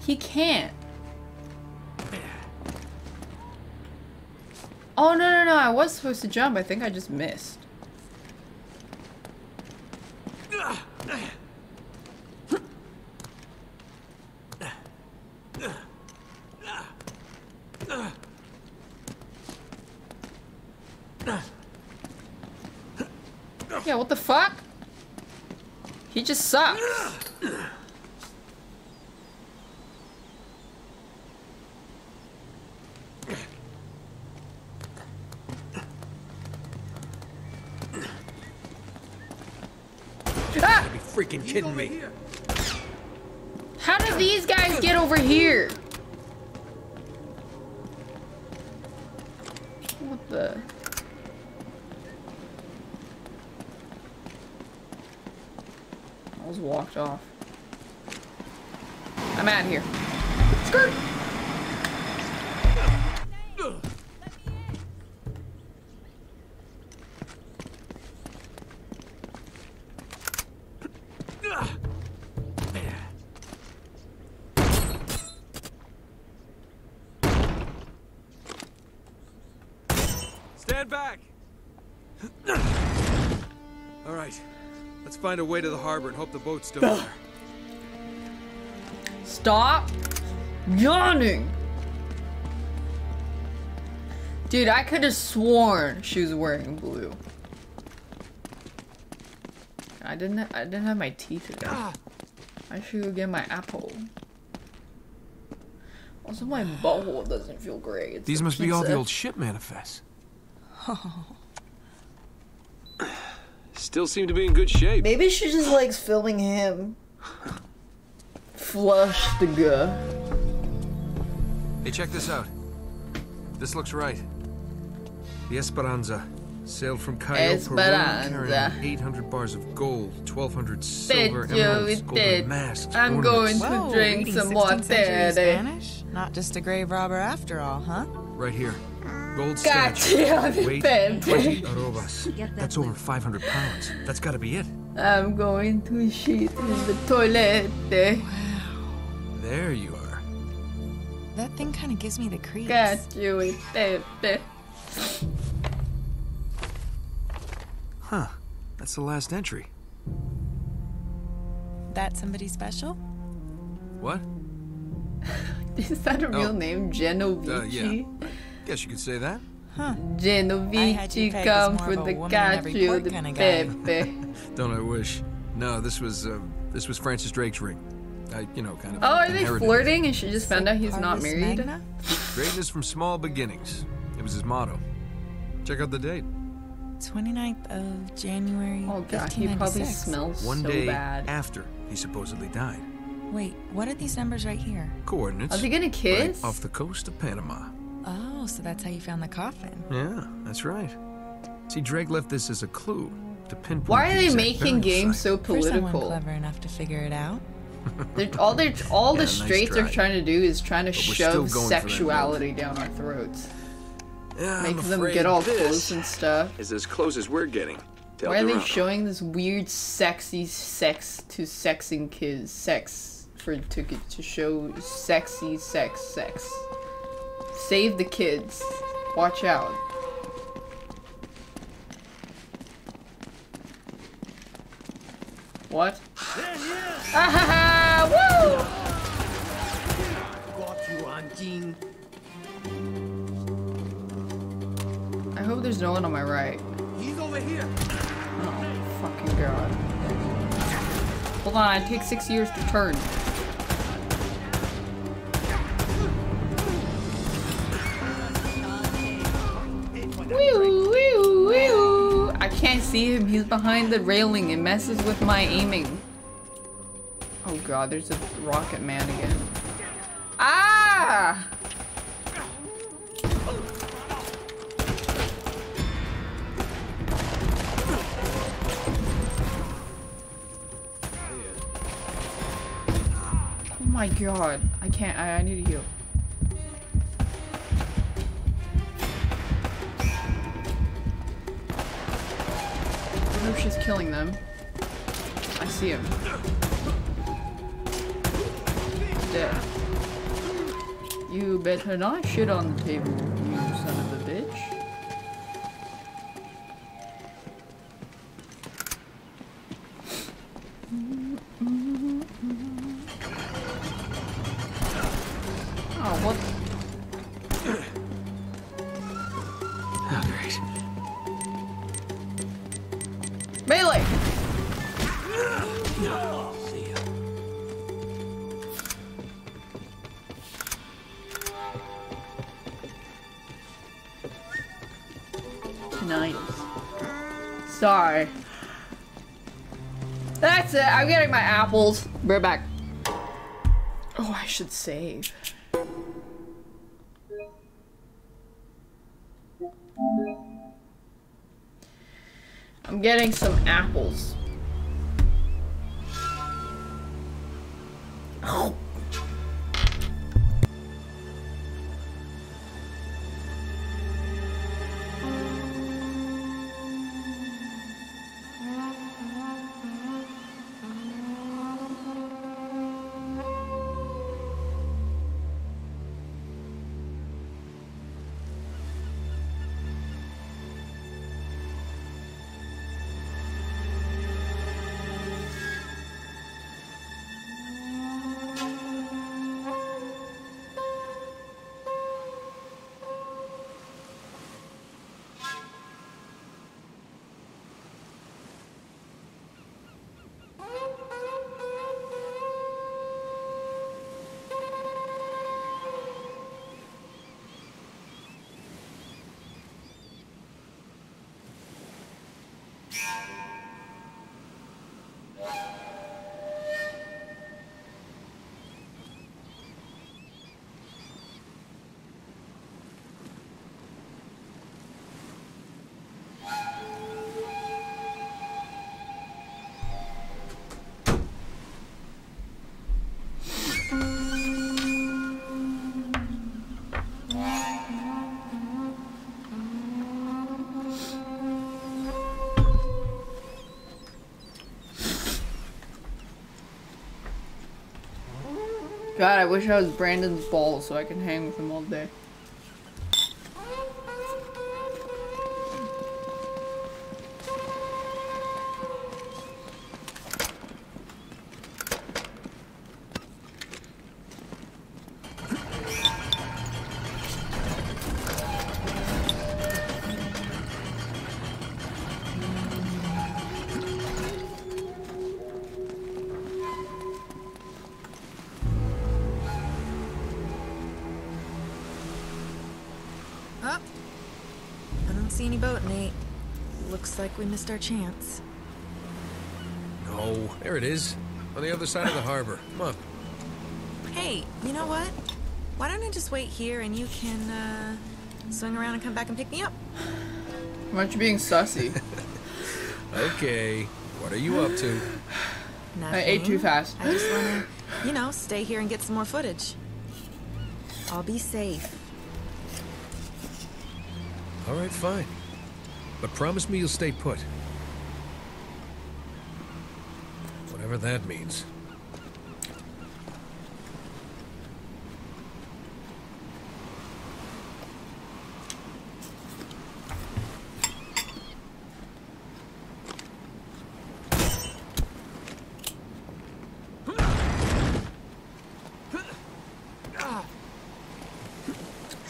He can't. Oh, no, no, no. I was supposed to jump. I think I just missed. Yeah, what the fuck? He just sucks. Ah! Be freaking kidding me. How did these guys get over here? Let's find a way to the harbor and hope the boat's still there. Stop yawning. Dude, I could have sworn she was wearing blue. I didn't. I didn't have my teeth today. Ah. I should go get my apple. Also, my butthole doesn't feel great. It's These the must be all the old ship manifests. Still seem to be in good shape. Maybe she just likes filming him. Flush the guy. Hey, check this out. This looks right. The Esperanza sailed from Callao, Peru, carrying 800 bars of gold, 1,200 silver Bet you emeralds, golden did. masks, I'm ornaments. going to Whoa, drink reading some water. Spanish? Not just a grave robber after all, huh? Right here. Gold Gotcha, statue. Weight baby. 20 arrobas. That's over 500 pounds. That's gotta be it. I'm going to shit in the toilet. There you are. That thing kind of gives me the creeps. Got you, it, baby. Huh. That's the last entry. That somebody special? What? Is that a real Oh. name? Genovici? Uh, yeah. Guess you could say that. Huh. Genovici pegged as come more for the woman in every cacio port de kinda pepe. Don't I wish? No, this was uh, this was Francis Drake's ring. I, you know, kind of. Oh, are they flirting and she just found out he's not Parvis married? Magna? Greatness from small beginnings. It was his motto. Check out the date. 29th of January. Oh god, he probably 1596. smells One so day bad. after he supposedly died. Wait, what are these numbers right here? Coordinates. Are they gonna kiss? Right off the coast of Panama. Oh, so that's how you found the coffin. Yeah, that's right. See, Drake left this as a clue to pinpoint. Why are the they exact making games site. so For someone political? clever enough to figure it out. They're, all they all Yeah, the nice straights are trying to do is trying to But shove going for that sexuality down our throats. Yeah, I'm Make them afraid get all this close and stuff. Is as close as we're getting. Why are they showing this weird sexy sex to sexing kids sex for to to show sexy sex sex? Save the kids. Watch out. What? Ah ha ha! Woo! Got you, Anjing. I hope there's no one on my right. He's over here. Oh, fucking god. Hold on, it takes six years to turn. I can't see him, he's behind the railing. It messes with my aiming. Oh god, there's a rocket man again. Ah! Oh my god. I can't. I, I need to heal. Know if she's killing them. I see him. Dead. You better not shit on the table, you son of a bitch. Oh, Sorry. That's it. I'm getting my apples. We're back. Oh, I should save. I'm getting some apples. Oh. God, I wish I was Brandon's ball so I can hang with him all day. Missed our chance. No, there it is. On the other side of the harbor. Come on. Hey, you know what? Why don't I just wait here and you can, uh, swing around and come back and pick me up? Why aren't you being sussy? Okay. What are you up to? Nothing. I ate too fast. I just wanna, you know, stay here and get some more footage. I'll be safe. All right, fine. But promise me you'll stay put. Whatever that means.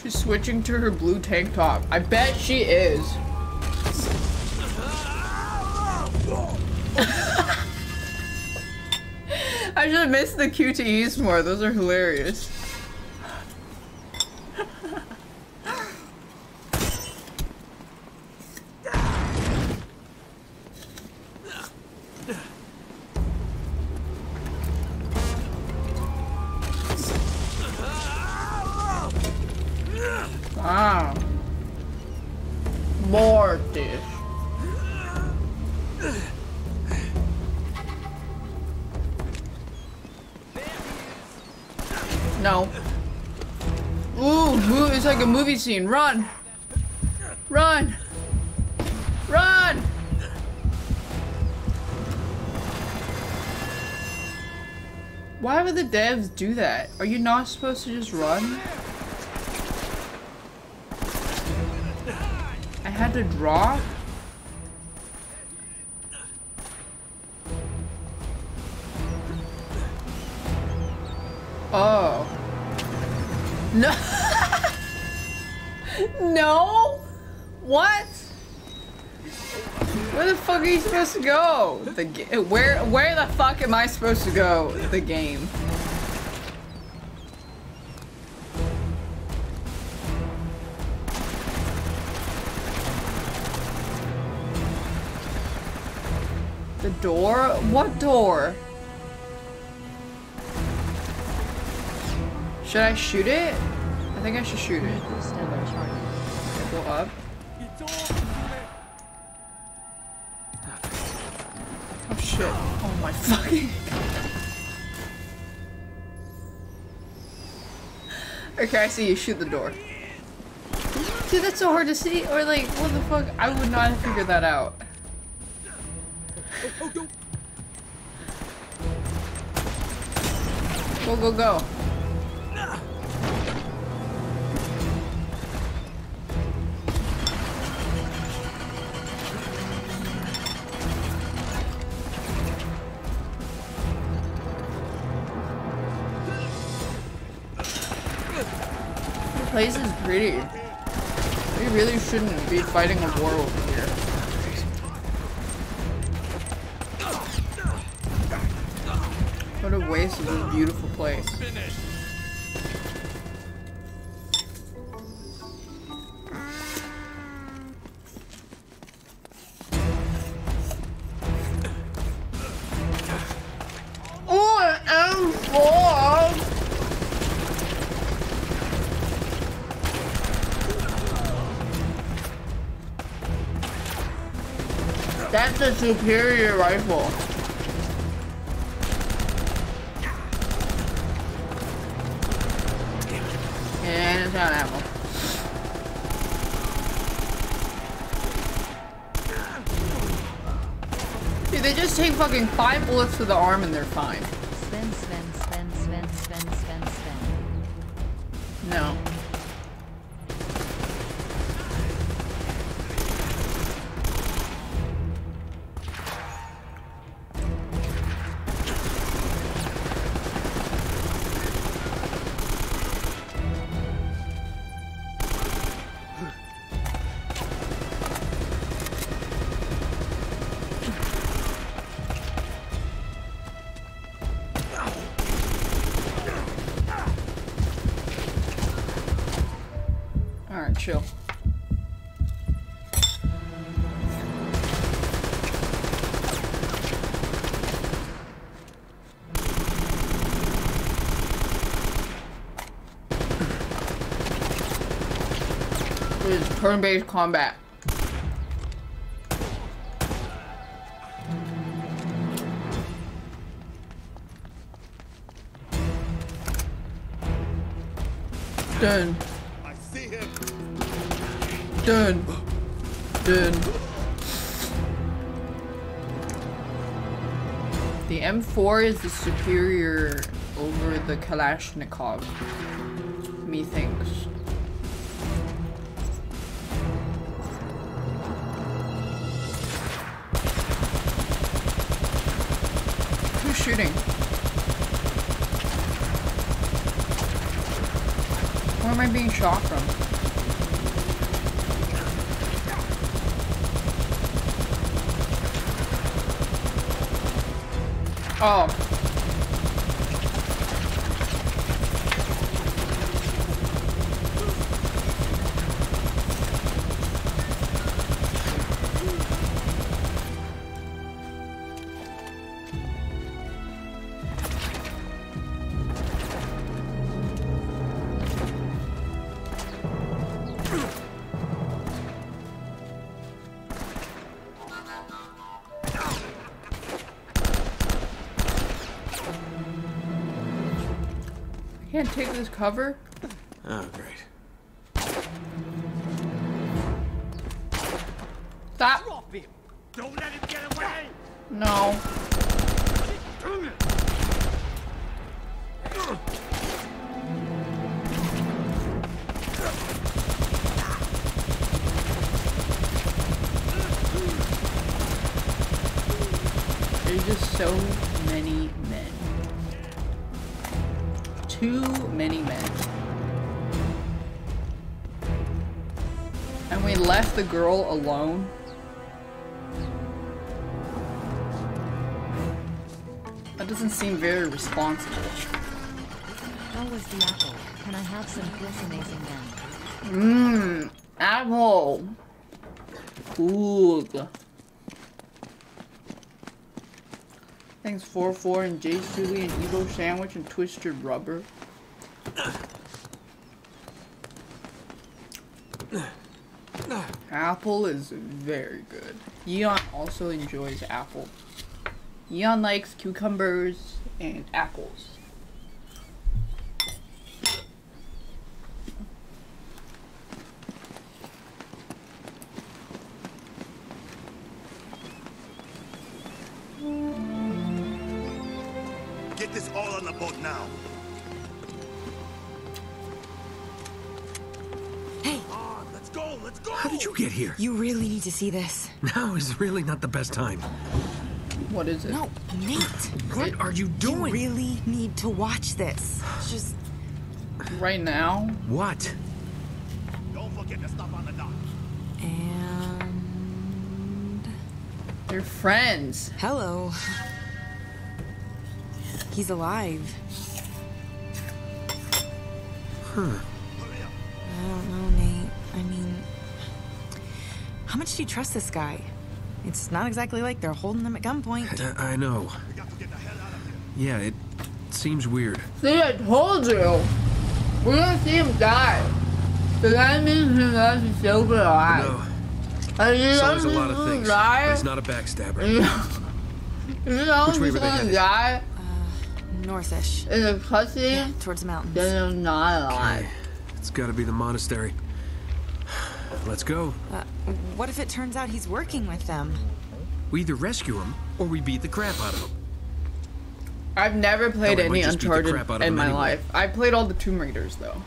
She's switching to her blue tank top. I bet she is. Missed the QTEs more. Those are hilarious. Run! Run! Run! Why would the devs do that? Are you not supposed to just run? I had to drop? To go? The where where the fuck am I supposed to go? The game. The door? What door? Should I shoot it? I think I should shoot it. Go up. Fucking Okay, I see you. Shoot the door. Dude, that's so hard to see. Or like, what the fuck? I would not have figured that out. Oh, oh, go, go, go. We really shouldn't be fighting a war over here. What a waste of this beautiful place. Superior rifle. And it's not ammo. Dude, they just take fucking five bullets to the arm and they're fine. Turn-based combat. Done. I see him. Done. Done. The M4 is the superior over the Kalashnikov. Methinks. From? Oh. Take this cover? Girl alone. That doesn't seem very responsible. How was the apple? Can I have some amazing then? Mmm, apple. Cool. Thanks 4-4 and J Stewie and Evo Sandwich and Twisted Rubber. Apple is very good. Eon also enjoys apple. Eon likes cucumbers and apples. See this. Now is really not the best time. What is it? No, Nate. What are you doing? You really need to watch this. Just Right now? What? Don't forget to stop on the dock. and They're friends. hello. He's alive. Huh. How much do you trust this guy? It's not exactly like they're holding them at gunpoint. I, I know. Yeah, it seems weird. See, I told you. We're gonna see him die. So that means he loves to still be alive. No. And you So know there's a lot of things. Die? but He's not a backstabber. You know Which way he's were they gonna headed? die uh, Northish. in the cutscene. Yeah, towards the mountains. Then he's not alive. It's gotta be the monastery. Let's go. Uh, what if it turns out he's working with them? We either rescue him or we beat the crap out of him. I've never played Hell, I might any just Uncharted crap out in my anyway. life. I played all the Tomb Raiders though,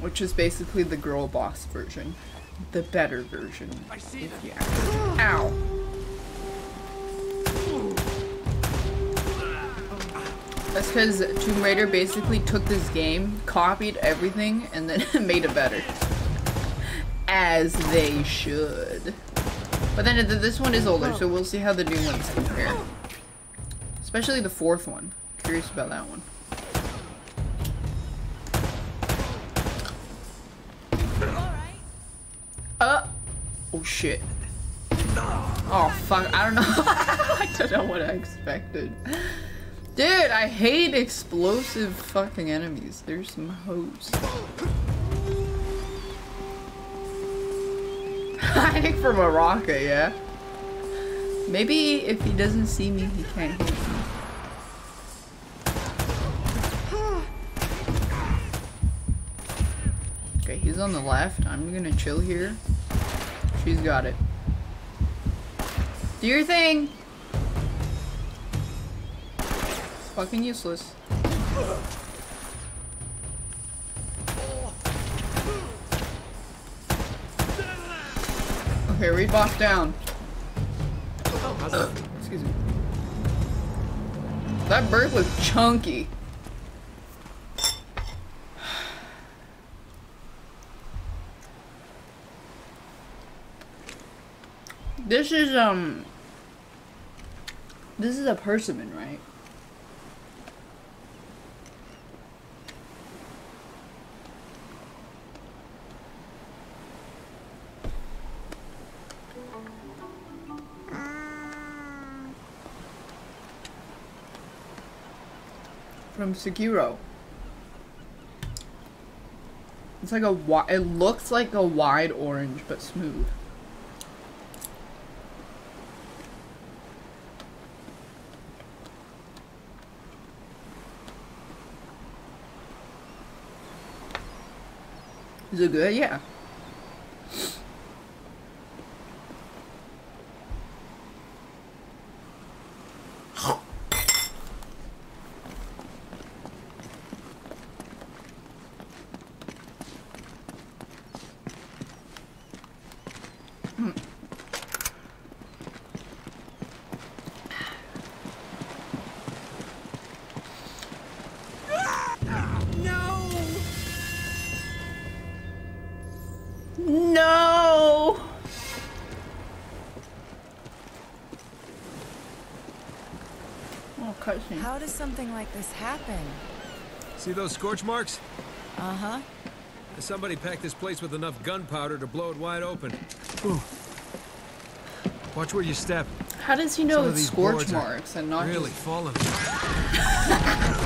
which is basically the girl boss version, the better version. If you ask. Ow. That's because Tomb Raider basically took this game, copied everything, and then made it better. As they should. But then this one is older, so we'll see how the new ones compare. Especially the fourth one. Curious about that one. Uh. Oh shit. Oh fuck. I don't know. I don't know what I expected. Dude, I hate explosive fucking enemies. There's some hoes. Hiding from a rocket, yeah. Maybe if he doesn't see me, he can't hit me. Okay, he's on the left. I'm gonna chill here. She's got it. Do your thing! It's fucking useless. Okay, rebox down. Excuse me. That bird was chunky. This is, um... This is a persimmon, right? from Sekiro. It's like a it looks like a wide orange but smooth. Is it good? Yeah. Cutscene. How does something like this happen? See those scorch marks? Uh-huh. Somebody packed this place with enough gunpowder to blow it wide open. Ooh. Watch where you step. How does he know Some it's scorch boards are marks and not really just... falling.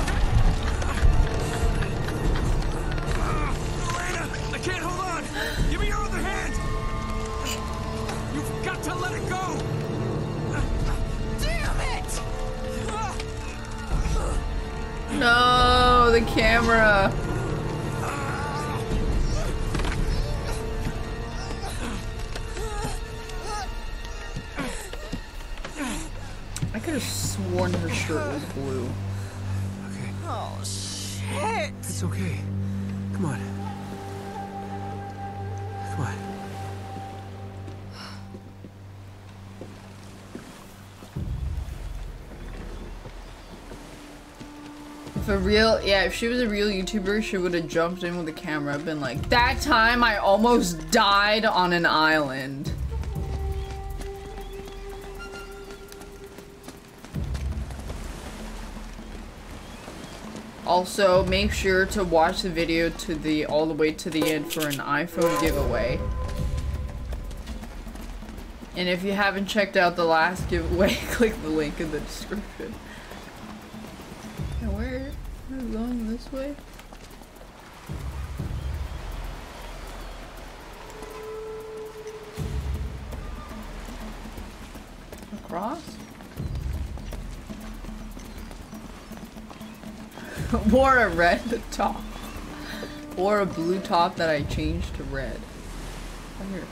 No, the camera. I could have sworn her shirt was blue. Okay. Oh, shit! It's okay. Come on. A real, yeah, if she was a real YouTuber, she would have jumped in with a camera been like, that time I almost died on an island. Also, make sure to watch the video to the all the way to the end for an iPhone giveaway. And if you haven't checked out the last giveaway, click the link in the description. Are going this way? Across? Wore a red top. Or a blue top that I changed to red. Oh, here.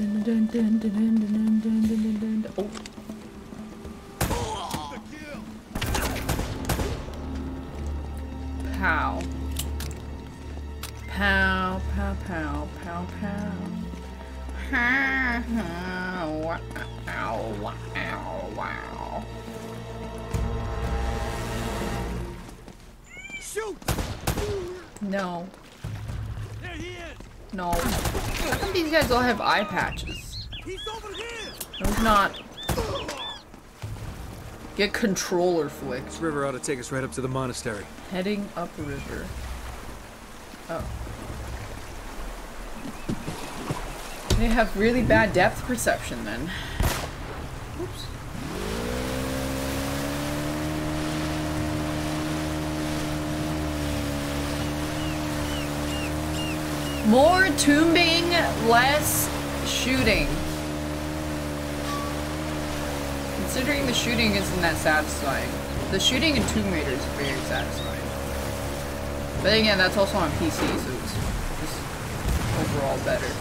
Oh. Pow. Pow, pow, pow, pow, pow. Ha, ha, wow, wow, wow. Shoot! No. There he is! No. How come these guys all have eye patches? He's over here! Those not. Get controller flicked. This river ought to take us right up to the monastery. Heading upriver. Oh. They have really bad depth perception then. Oops. More tombing, less shooting. Considering the shooting isn't that satisfying. The shooting in Tomb Raider is very satisfying. But again, that's also on PC, so it's just overall better.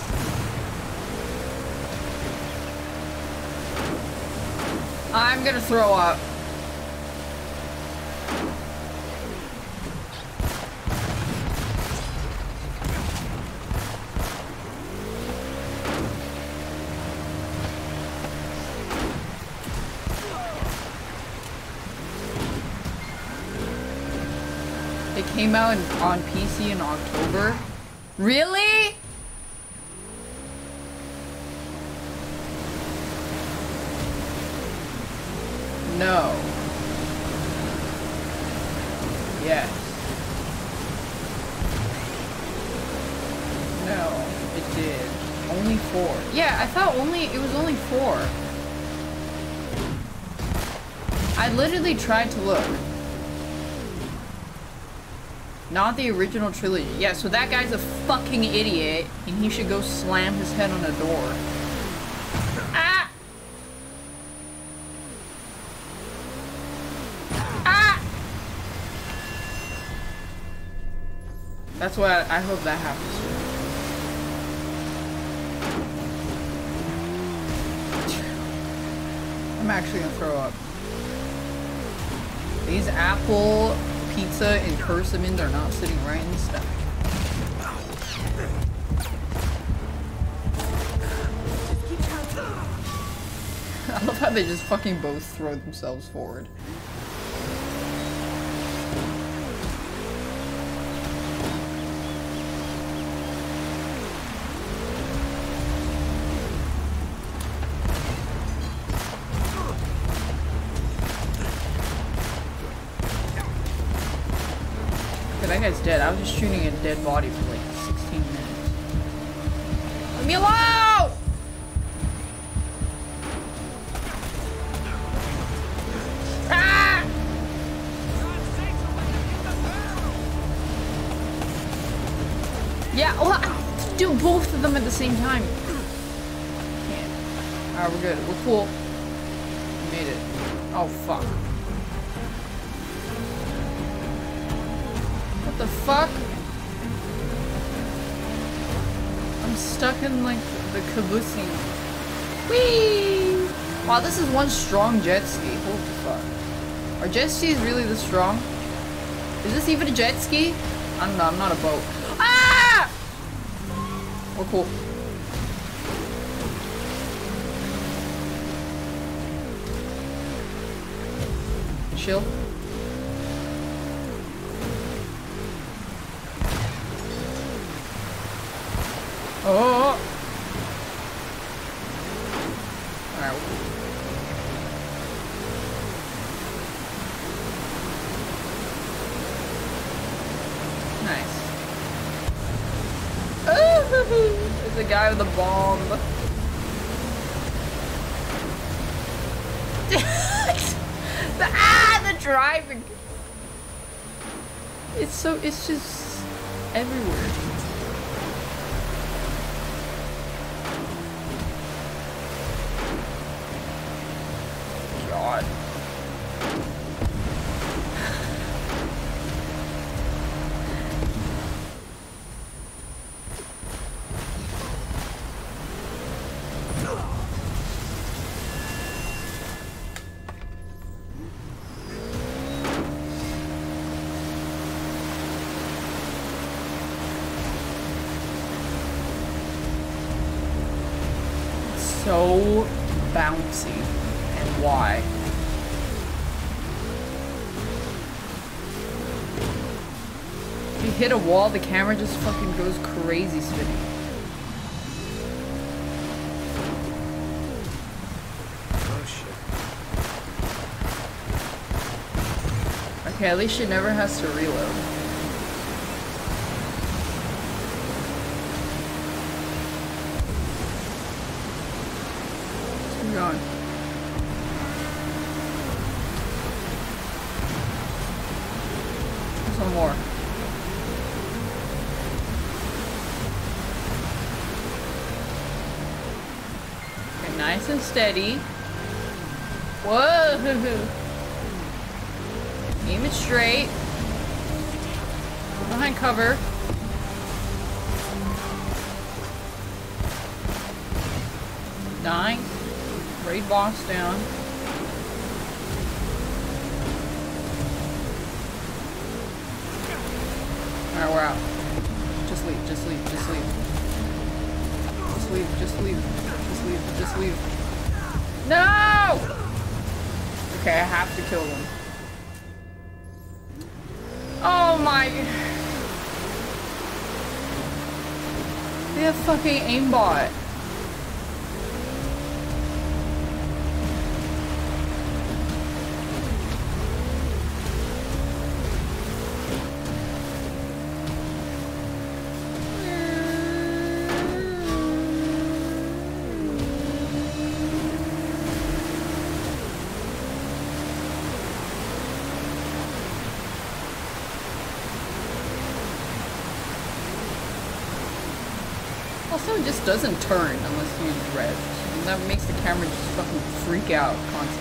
I'm gonna throw up. Came out on PC in October. Really? No. Yes. No, it did. Only four. Yeah, I thought only it was only four. I literally tried to look. Not the original trilogy. Yeah, so that guy's a fucking idiot, and he should go slam his head on a door. Ah! Ah! That's why I, I hope that happens. I'm actually gonna throw up. These apple pizza, and persimmons are not sitting right in the stack. I love how they just fucking both throw themselves forward. Body Wow, this is one strong jet ski. Holy fuck. Are jet skis really this strong? Is this even a jet ski? I don't know, I'm not a boat. Ah! We're cool. Chill. Bouncy and why. If you hit a wall, the camera just fucking goes crazy spinning. Oh shit. Okay, at least she never has to reload. Let's keep going. There's one more. Okay, nice and steady. Kill them. Oh my... They have fucking aimbot. Doesn't turn unless you red. And that makes the camera just fucking freak out constantly.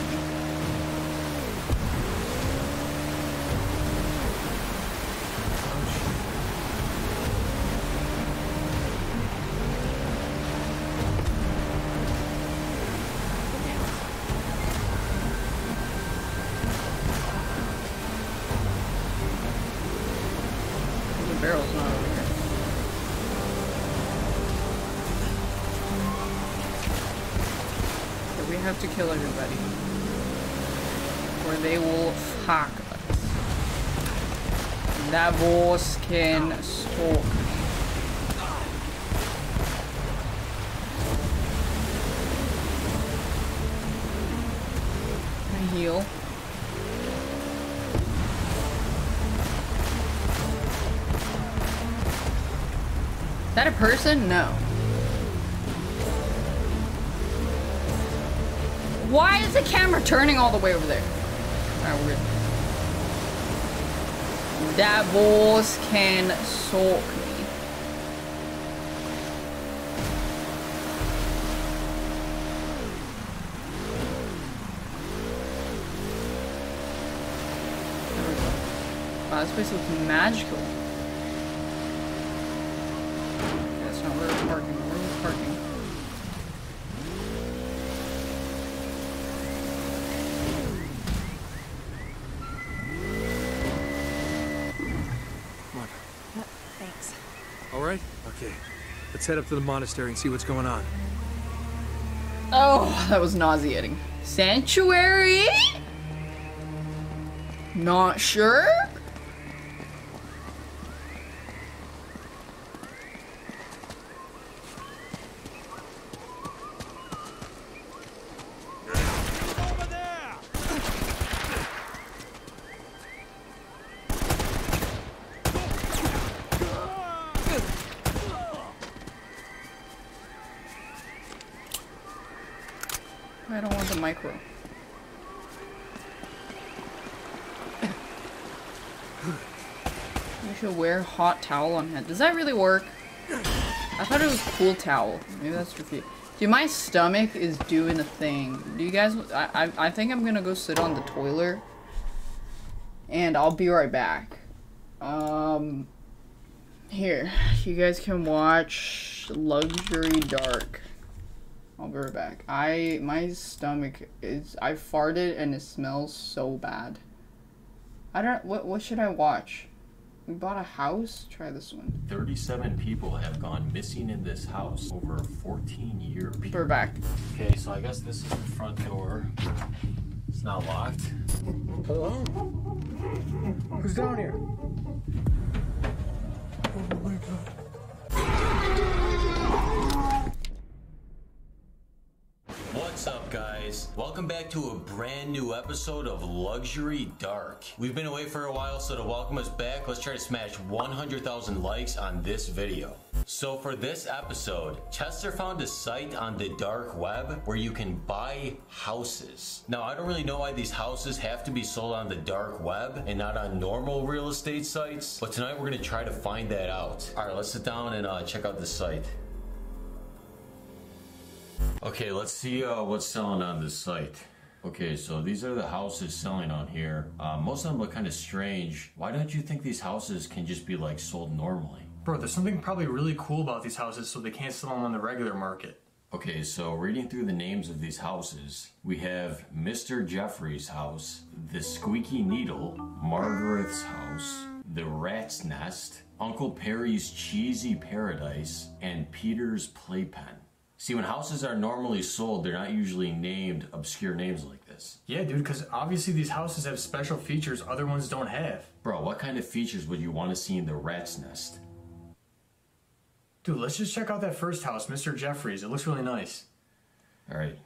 Person? No. Why is the camera turning all the way over there? Alright, boss can soak me. Wow, this place looks magical. That's not where we're parking. Where are we parking? Come on. Thanks. All right? Okay. Let's head up to the monastery and see what's going on. Oh, that was nauseating. Sanctuary? Not sure? I don't want the micro. You should wear hot towel on head. Does that really work? I thought it was cool towel. Maybe that's tricky. Dude, my stomach is doing the thing. Do you guys? I, I I think I'm gonna go sit on the toilet, and I'll be right back. Um, here, you guys can watch Luxury Dark. I'll be right back. I my stomach is I farted and it smells so bad. I don't what what should I watch? We bought a house? Try this one. 37 people have gone missing in this house over a 14 year period. We're back. Okay, so I guess this is the front door. It's not locked. Hello? Who's down here? What's up, guys? Welcome back to a brand new episode of Luxury Dark. We've been away for a while, so to welcome us back, let's try to smash 100,000 likes on this video. So, for this episode, Chester found a site on the dark web where you can buy houses. Now, I don't really know why these houses have to be sold on the dark web and not on normal real estate sites, but tonight we're gonna try to find that out. All right, let's sit down and uh, check out the site. Okay, let's see uh, what's selling on this site. Okay, so these are the houses selling on here. Uh, most of them look kind of strange. Why don't you think these houses can just be like sold normally? Bro, there's something probably really cool about these houses so they can't sell them on the regular market. Okay, so reading through the names of these houses, we have Mr. Jeffrey's house, the Squeaky Needle, Margaret's house, the Rat's Nest, Uncle Perry's Cheesy Paradise, and Peter's Playpen. See, when houses are normally sold, they're not usually named obscure names like this. Yeah, dude, because obviously these houses have special features other ones don't have. Bro, what kind of features would you want to see in the Rat's Nest? Dude, let's just check out that first house, Mr. Jeffries. It looks really nice. All right.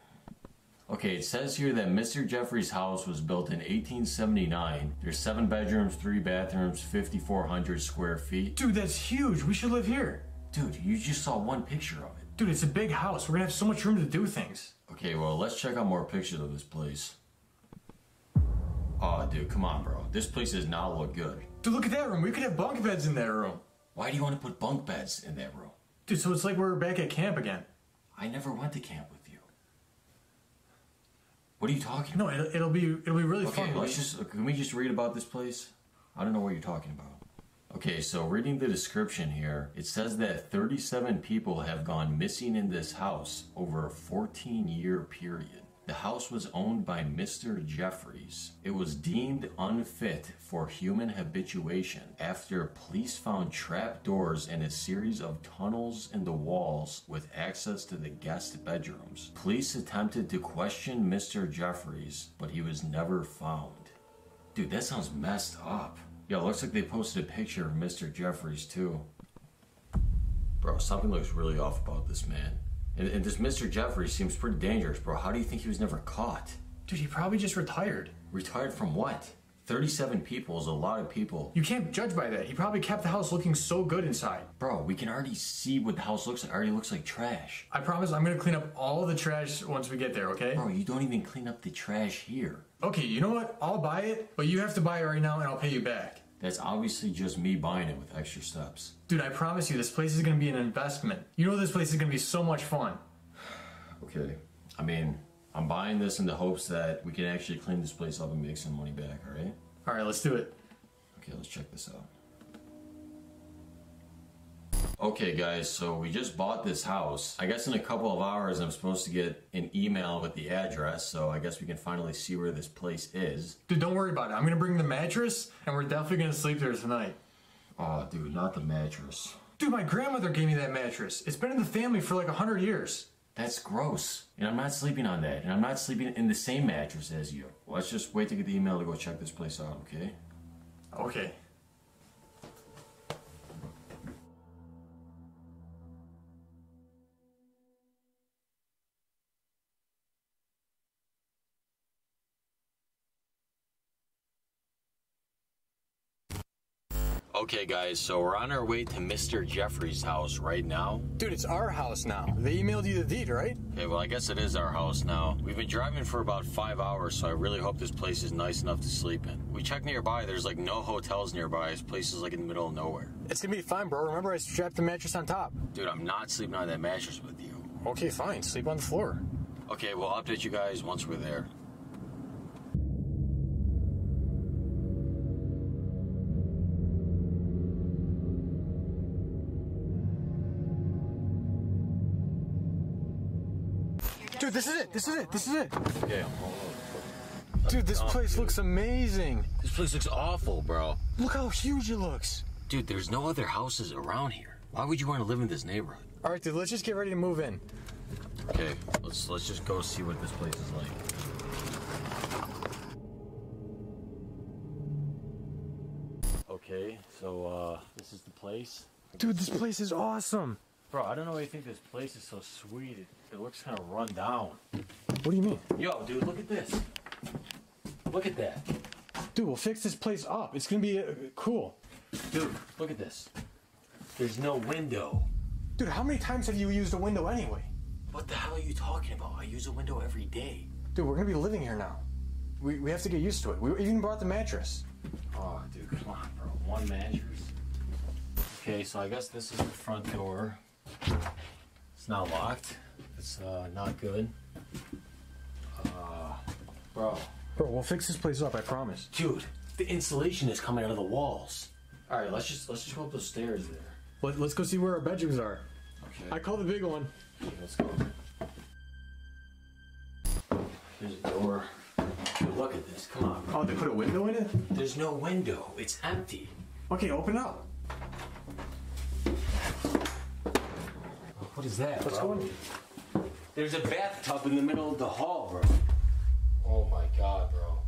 Okay, it says here that Mr. Jeffries' house was built in 1879. There's seven bedrooms, three bathrooms, 5,400 square feet. Dude, that's huge. We should live here. Dude, you just saw one picture of it. Dude, it's a big house. We're gonna have so much room to do things. Okay, well, let's check out more pictures of this place. Oh, dude, come on, bro. This place does not look good. Dude, look at that room. We could have bunk beds in that room. Why do you want to put bunk beds in that room? Dude, so it's like we're back at camp again. I never went to camp with you. What are you talking No, it'll, it'll be it'll be really Okay, fun. let's just can we just read about this place? I don't know what you're talking about. Okay, so reading the description here, it says that 37 people have gone missing in this house over a 14 year period. The house was owned by Mr. Jeffries. It was deemed unfit for human habituation after police found trap doors and a series of tunnels in the walls with access to the guest bedrooms. Police attempted to question Mr. Jeffries, but he was never found. Dude, that sounds messed up. Yeah, looks like they posted a picture of Mr. Jeffries too. Bro, something looks really off about this man. And, and this Mr. Jeffries seems pretty dangerous, bro. How do you think he was never caught? Dude, he probably just retired. Retired from what? 37 people is a lot of people. You can't judge by that. He probably kept the house looking so good inside. Bro, we can already see what the house looks like. It already looks like trash. I promise I'm gonna clean up all the trash once we get there, okay? Bro, you don't even clean up the trash here. Okay, you know what? I'll buy it, but you have to buy it right now and I'll pay you back. That's obviously just me buying it with extra steps. Dude, I promise you, this place is gonna be an investment. You know this place is gonna be so much fun. Okay. I mean, I'm buying this in the hopes that we can actually clean this place up and make some money back, alright? Alright, let's do it. Okay, let's check this out. Okay guys, so we just bought this house. I guess in a couple of hours I'm supposed to get an email with the address, so I guess we can finally see where this place is. Dude, don't worry about it. I'm gonna bring the mattress and we're definitely gonna sleep there tonight. Oh, dude, not the mattress. Dude, my grandmother gave me that mattress. It's been in the family for like a hundred years. That's gross. And I'm not sleeping on that. And I'm not sleeping in the same mattress as you. Let's just wait to get the email to go check this place out, okay? Okay. Okay, guys, so we're on our way to Mr. Jeffrey's house right now. Dude, it's our house now. They emailed you the deed, right? Okay, well, I guess it is our house now. We've been driving for about five hours, so I really hope this place is nice enough to sleep in. We checked nearby, there's like no hotels nearby. This place is like in the middle of nowhere. It's gonna be fine, bro. Remember, I strapped the mattress on top. Dude, I'm not sleeping on that mattress with you. Okay, fine. Sleep on the floor. Okay, we'll update you guys once we're there. Dude, this is it. This is it. This is it. Okay, Dude, this place looks amazing. This place looks awful, bro. Look how huge it looks. Dude, there's no other houses around here. Why would you want to live in this neighborhood? All right, dude, let's just get ready to move in. Okay, let's let's just go see what this place is like. Okay, so uh this is the place. Dude, this place is awesome. Bro, I don't know why you think this place is so sweet. It, looks kind of run down. What do you mean? Yo, dude, look at this. Look at that. Dude, we'll fix this place up. It's gonna be uh, cool. Dude, look at this. There's no window. Dude, how many times have you used a window anyway? What the hell are you talking about? I use a window every day. Dude, we're gonna be living here now. We, we have to get used to it. We even brought the mattress. Oh, dude, come on, bro. One mattress. Okay, so I guess this is the front door. It's not locked. It's uh, not good. Uh, bro. Bro, we'll fix this place up, I promise. Dude, the insulation is coming out of the walls. All right, let's just let's just go up those stairs there. Let, let's go see where our bedrooms are. Okay. I call the big one. Okay, let's go. There's a door. Dude, look at this. Come on. Bro. Oh, they put a window in it? There's no window. It's empty. Okay, open up. What is that? Let's bro? go in. There's a bathtub in the middle of the hall, bro. Oh my god, bro.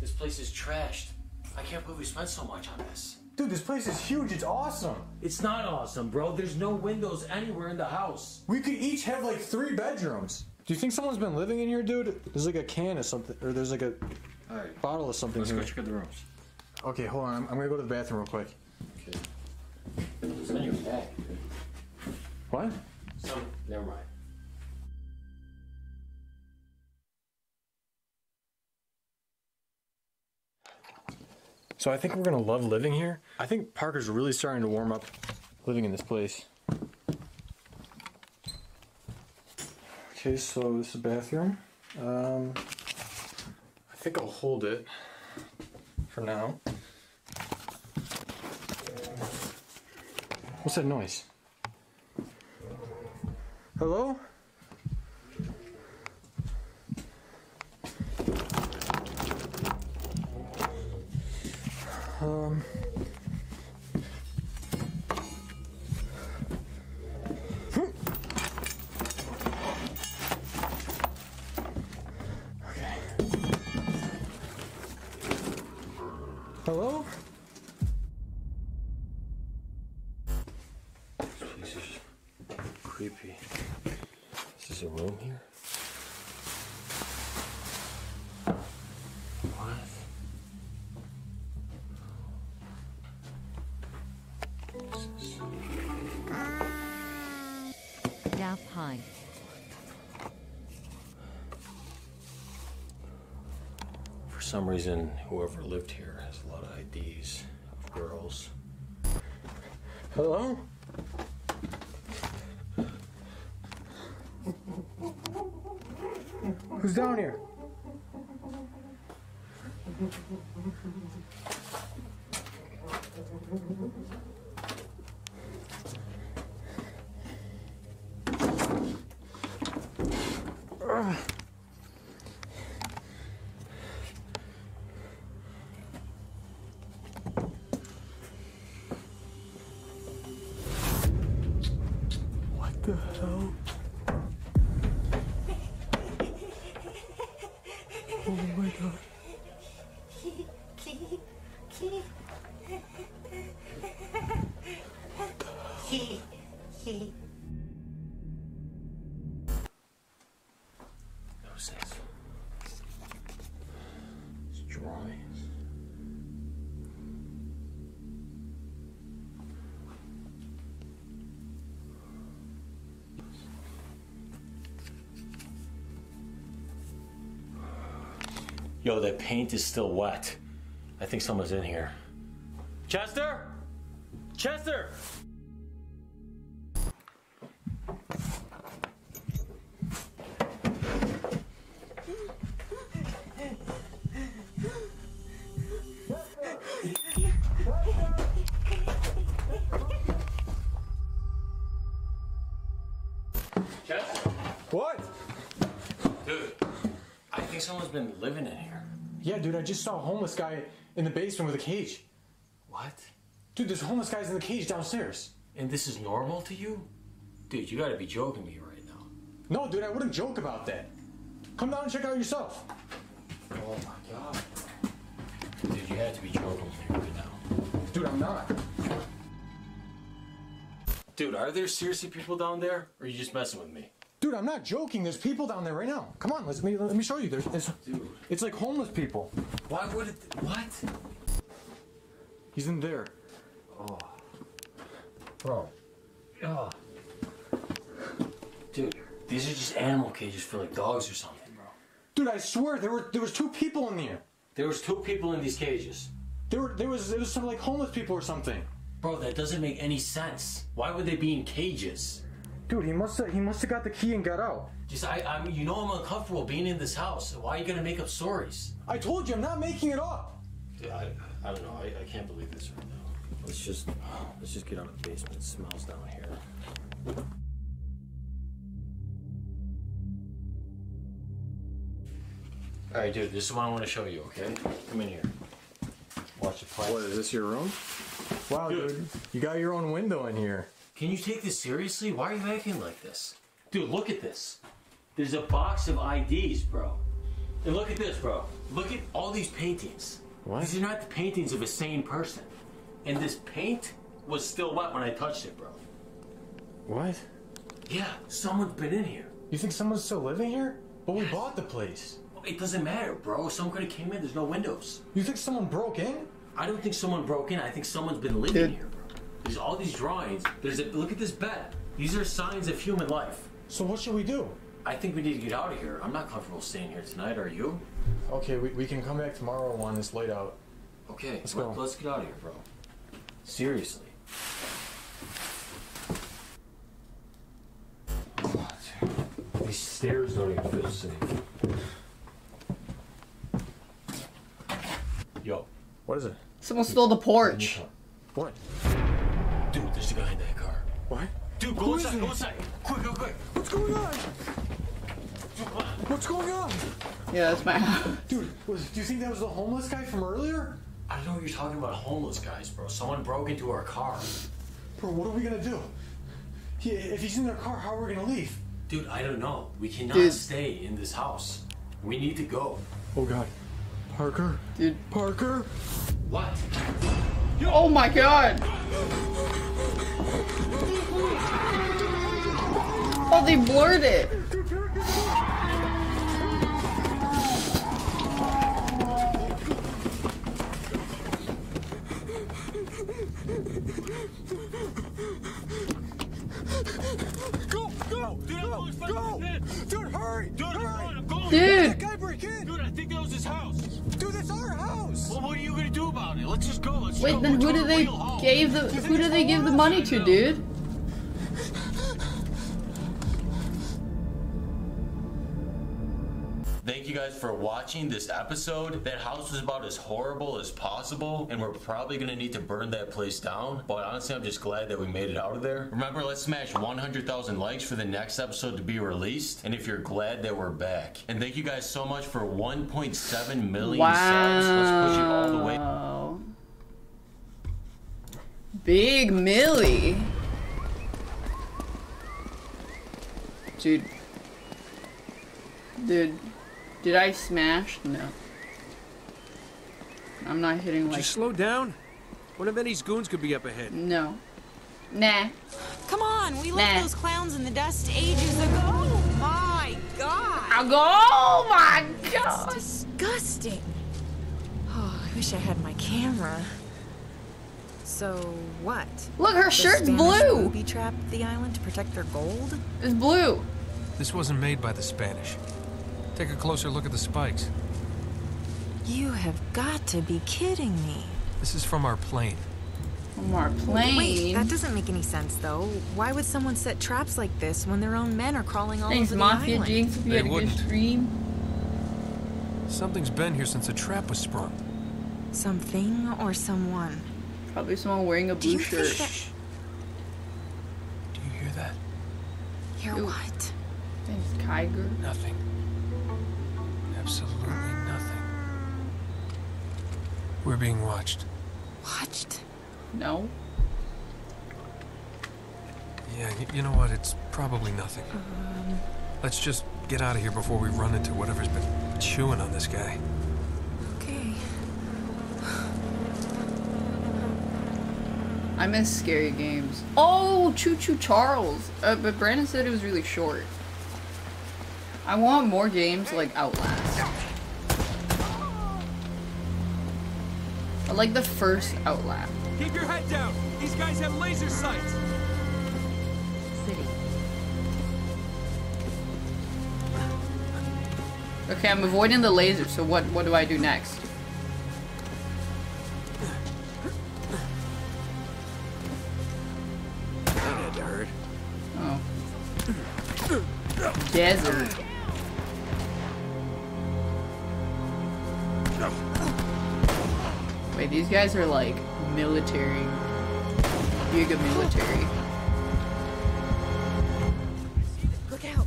This place is trashed. I can't believe we spent so much on this. Dude, this place is huge. It's awesome. It's not awesome, bro. There's no windows anywhere in the house. We could each have like three bedrooms. Do you think someone's been living in here, dude? There's like a can of something, or there's like a Alright. bottle of something Let's here. go check out the rooms. Okay, hold on. I'm, I'm gonna go to the bathroom real quick. Okay. It's on your back. What? Some. Never mind. So I think we're gonna love living here. I think Parker's really starting to warm up living in this place. Okay, so this is the bathroom. Um, I think I'll hold it for now. What's that noise? Hello? Um, reason, whoever lived here has a lot of IDs of girls. Hello? Who's down here? Yo, that paint is still wet. I think someone's in here. Chester? Chester! Chester? What? Dude, I think someone's been living. Yeah, dude, I just saw a homeless guy in the basement with a cage. What? Dude, there's homeless guys in the cage downstairs. And this is normal to you? Dude, you gotta be joking me right now. No, dude, I wouldn't joke about that. Come down and check out yourself. Oh my god. Dude, you have to be joking me right now. Dude, I'm not. Dude, are there seriously people down there? Or are you just messing with me? Dude, I'm not joking. There's people down there right now. Come on, let me let me show you. There's it's, it's like homeless people. Why would it what? He's in there. Oh. Bro. Oh. Dude, these are just animal cages for like dogs or something, bro. Dude, I swear there were there was two people in there. There was two people in these cages. There were there was there was some like homeless people or something. Bro, that doesn't make any sense. Why would they be in cages? Dude, he must have he must have got the key and got out. Just I I mean you know I'm uncomfortable being in this house. Why are you gonna make up stories? I told you I'm not making it up. Dude, I I don't know. I, I can't believe this right now. Let's just let's just get out of the basement. It smells down here. All right, dude. This is what I want to show you. Okay, come in here. Watch the play. What is this your room? Wow, dude. You got your own window in here. Can you take this seriously? Why are you acting like this? Dude, look at this. There's a box of IDs, bro. And look at this, bro. Look at all these paintings. What? These are not the paintings of a sane person. And this paint was still wet when I touched it, bro. What? Yeah, someone's been in here. You think someone's still living here? But we bought the place. It doesn't matter, bro. Someone could have came in. There's no windows. You think someone broke in? I don't think someone broke in. I think someone's been living Dude. here, bro. There's all these drawings. There's a look at this bed. These are signs of human life. So what should we do? I think we need to get out of here. I'm not comfortable staying here tonight. Are you? Okay, we, we can come back tomorrow when it's laid out. Okay, Let's go. let's get out of here, bro. Seriously. These stairs don't even feel safe. Yo, What is it? Someone stole the porch. What? Dude, there's a guy in that car. What? Dude, go Who is inside, go inside. Quick, go quick. What's going on? What's going on? Yeah, that's my house. Dude, was, do you think that was the homeless guy from earlier? I don't know what you're talking about homeless guys, bro. Someone broke into our car. Bro, what are we gonna do? He, if he's in their car, how are we gonna leave? Dude, I don't know. We cannot Dude. stay in this house. We need to go. Oh god. Parker? Dude, Parker? What? Oh my god! Oh, they blurred it! Go, go, go, go! Dude, hurry! Dude, hurry! I'm going. Dude. That guy break in! Dude, I think that was his house. Dude, that's our house! Well, what are you gonna do about it? Let's just go. Let's Wait, go. then We're who do a they gave the who do they give the money to, dude? You guys for watching this episode. That house was about as horrible as possible, and we're probably gonna need to burn that place down. But honestly, I'm just glad that we made it out of there. Remember, let's smash 100,000 likes for the next episode to be released. And if you're glad that we're back, and thank you guys so much for 1.7 million subs. Let's push it all the way. Wow. Big Millie. Dude. Dude. Did I smash? No. I'm not hitting Would you like. slow down? One of Eddy's goons could be up ahead. No. Nah. Come on, we left those clowns in the dust ages ago. Oh My God. I go, oh my God. It's disgusting. Oh, I wish I had my camera. So what? Look, her The shirt's Spanish blue. Booby trapped the island to protect their gold. It's blue. This wasn't made by the Spanish. Take a closer look at the spikes. You have got to be kidding me. This is from our plane. From our plane. Wait, that doesn't make any sense though. Why would someone set traps like this when their own men are crawling all Thanks, over the Mafia island? Jinx, if you They had a good wouldn't. stream. Something's been here since a trap was sprung. Something or someone. Probably someone wearing a Do blue think shirt. that- Do you hear that? Hear what? Thanks, Kyger. Nothing. Absolutely nothing. We're being watched. Watched? No. Yeah, y- you know what? It's probably nothing. Let's just get out of here before we run into whatever's been chewing on this guy. Okay. I miss scary games. Oh, Choo Choo Charles. Uh, but Brandon said it was really short. I want more games like Outlast. Like the first Outlast. Keep your head down. These guys have laser sights. City. Okay, I'm avoiding the laser, so what, what do I do next? That had to hurt. Oh. Desert. Guys are like military. Giga military. Look out.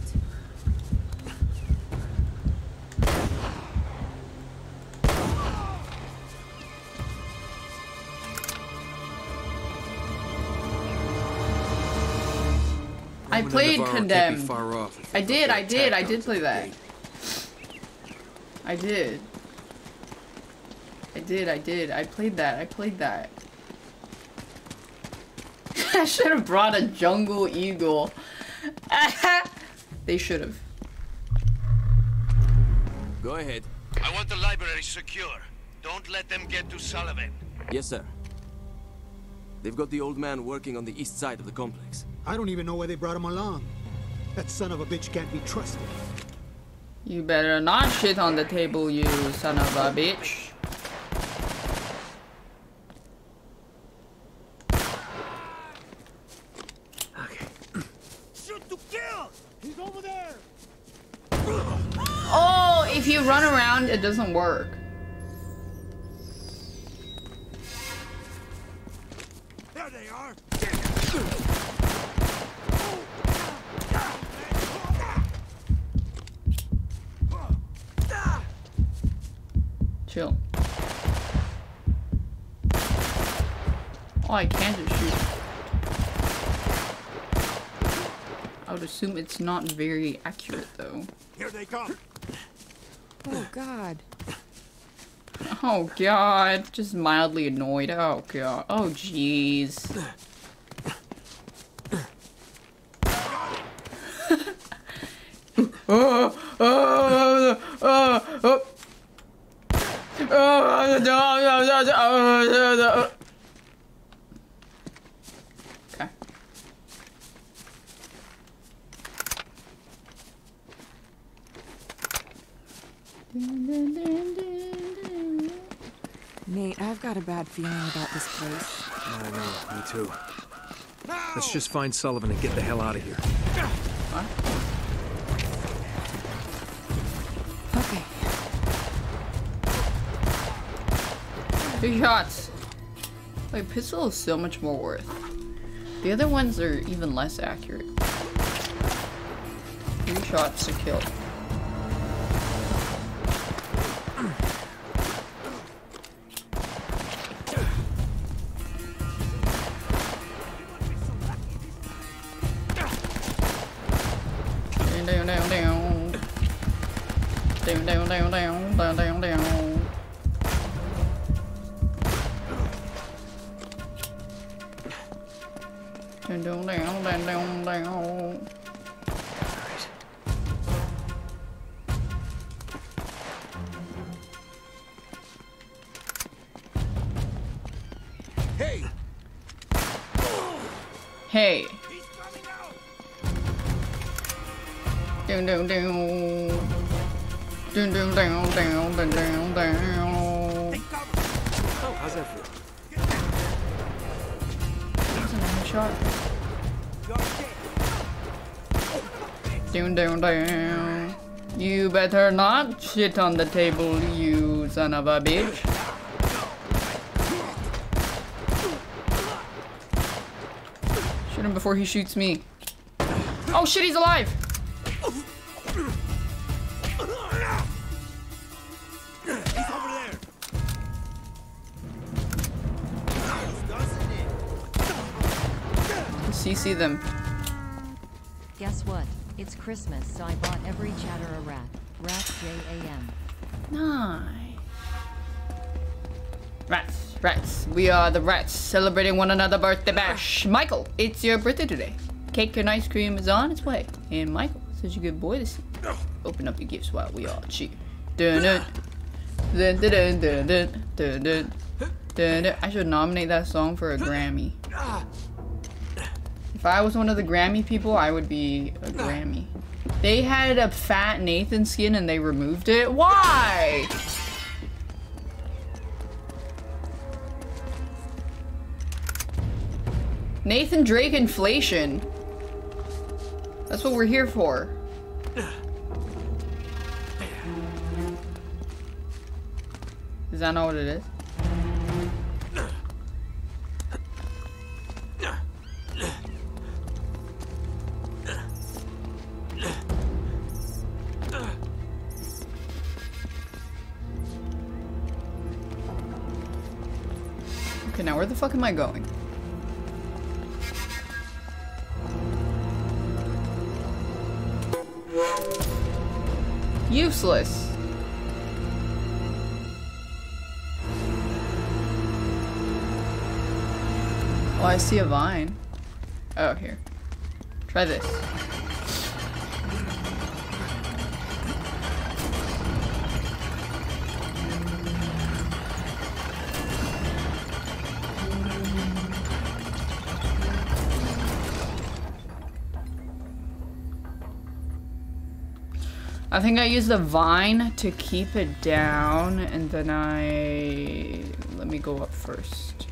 I played Navarro can't be Condemned. far off if I did, I did, I did play that. I did. I did, I did. I played that. I played that. I should have brought a jungle eagle. they should have. Go ahead. I want the library secure. Don't let them get to Sullivan. Yes, sir. They've got the old man working on the east side of the complex. I don't even know why they brought him along. That son of a bitch can't be trusted. You better not shit on the table, you son of a bitch. Shoot to kill. He's over there. Oh, if you run around, it doesn't work. There they are. Chill. Oh, I can't just shoot. I would assume it's not very accurate, though. Here they come. Oh, God. Oh god, just mildly annoyed. Oh god. Oh jeez. oh, oh, oh, oh, oh. Okay. Nate, I've got a bad feeling about this place. I know, me too. Let's just find Sullivan and get the hell out of here. Okay. Two shots. Like pistol is so much more worth. The other ones are even less accurate. Three shots to kill. You better not shit on the table, you son of a bitch. Shoot him before he shoots me. Oh shit, he's alive! He's over there! CC them. Guess what? It's Christmas, so I bought every chatter a rat. Rat J-A-M. Nice. Rats, rats. We are the rats celebrating one another birthday bash. Michael, it's your birthday today. Cake and ice cream is on its way. And Michael, such a good boy to see. Open up your gifts while we all cheer. Dun dun. Dun dun dun dun dun dun dun. Dun dun. I should nominate that song for a Grammy. Ah. If I was one of the Grammy people, I would be a ah. Grammy. They had a fat Nathan skin and they removed it. Why? Nathan Drake inflation. That's what we're here for. Is that not what it is? Where the fuck am I going? Useless. Oh, I see a vine. Oh, here. Try this. I think I used the vine to keep it down, and then I... Let me go up first.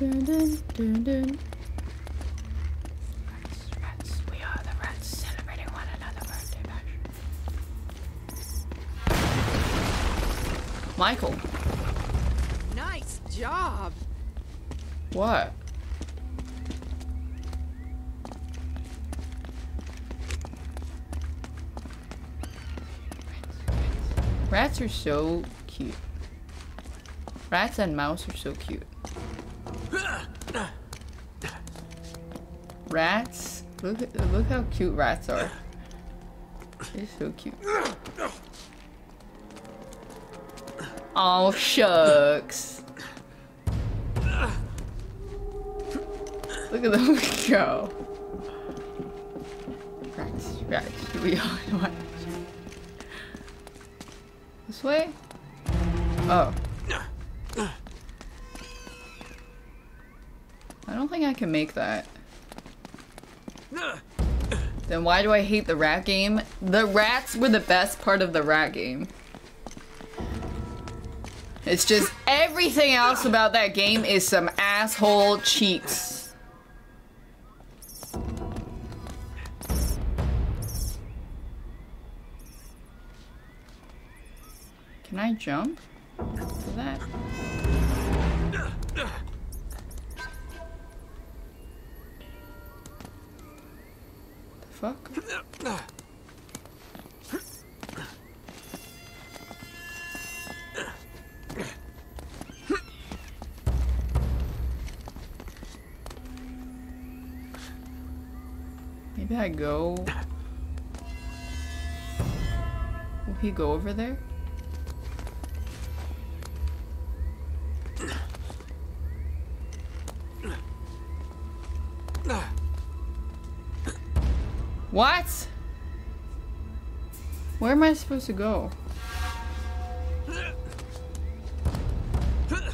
Dun, dun, dun, dun. Rats, rats, we are the rats celebrating one another birthday bash. Michael, Nice job. what? Rats are so cute. Rats and mouse are so cute. Rats, look look how cute rats are. They're so cute. Oh shucks. Look at them go. Rats, rats, we go. This way? Oh. I don't think I can make that. Then why do I hate the rat game? The rats were the best part of the rat game. It's just everything else about that game is some asshole cheats. Can I jump to that? The fuck? Maybe I go. Will he go over there? What? Where am I supposed to go?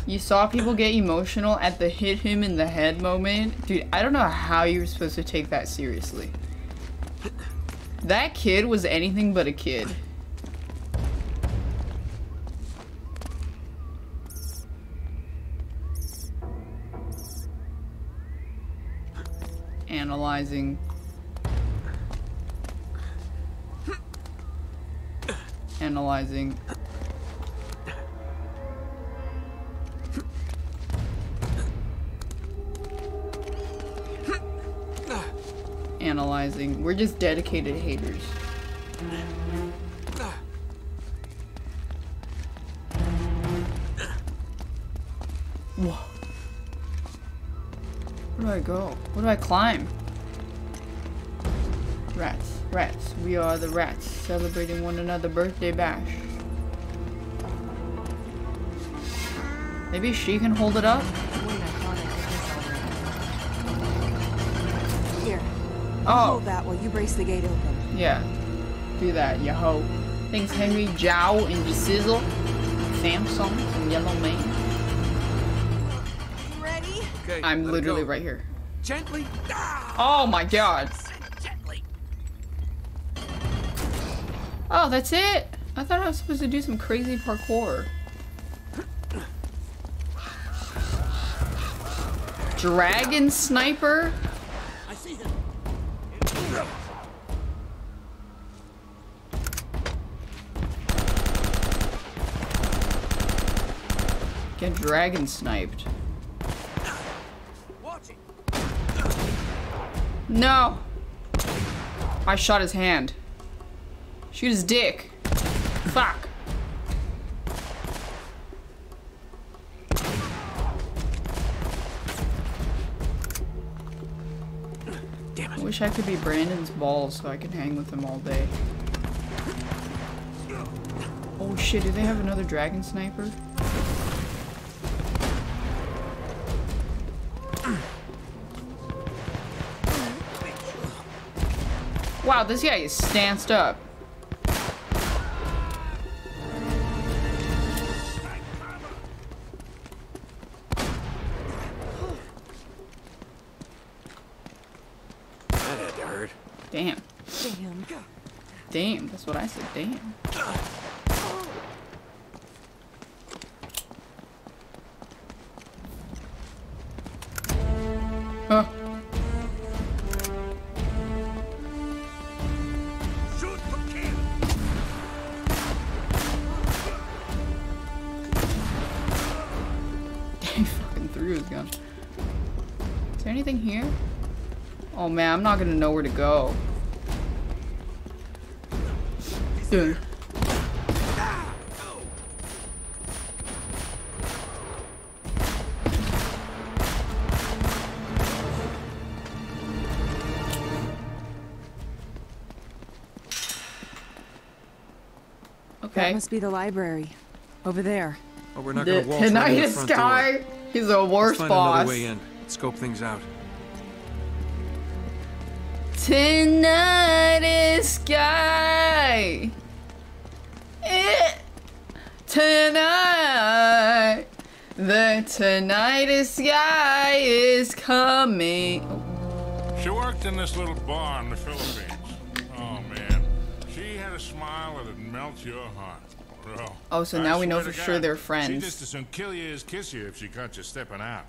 You saw people get emotional at the hit him in the head moment? Dude, I don't know how you were supposed to take that seriously. That kid was anything but a kid. Analyzing. Analyzing. Analyzing. We're just dedicated haters. Whoa. Where do I go? Where do I climb? Rats, rats. We are the rats, celebrating one another birthday bash. Maybe she can hold it up? Here. Oh. Hold that while you brace the gate open. Yeah. Do that, you hoe. Thanks Henry, Jow, and Sizzle. Samsung, and Yellow Man. Okay, I'm literally right here. Gently. Ah! Oh my god. Oh, that's it? I thought I was supposed to do some crazy parkour. Dragon sniper? I see him. Get dragon sniped. Watch it. No! I shot his hand. Shoot his dick. Fuck. Damn it. I wish I could be Brandon's balls so I could hang with him all day. Oh shit, do they have another dragon sniper? Wow, this guy is stanced up. That had to hurt. Damn. Damn. Damn, that's what I said, damn. Anything here? Oh man, I'm not gonna know where to go. Dude. That Okay. must be the library. Over there. Oh, we're not gonna waltz right in the tinnitus front guy. door. He's the Let's worst find boss. another way in. Scope things out. Tinnitus guy. Eh. Tonight. The tonight is sky is coming. She worked in this little bar in the Philippines. Oh, man. She had a smile that'd melt your heart. Oh, Oh, so I now we know for to sure they're friends. She'd just as soon kill you as kiss you if she caught you stepping out.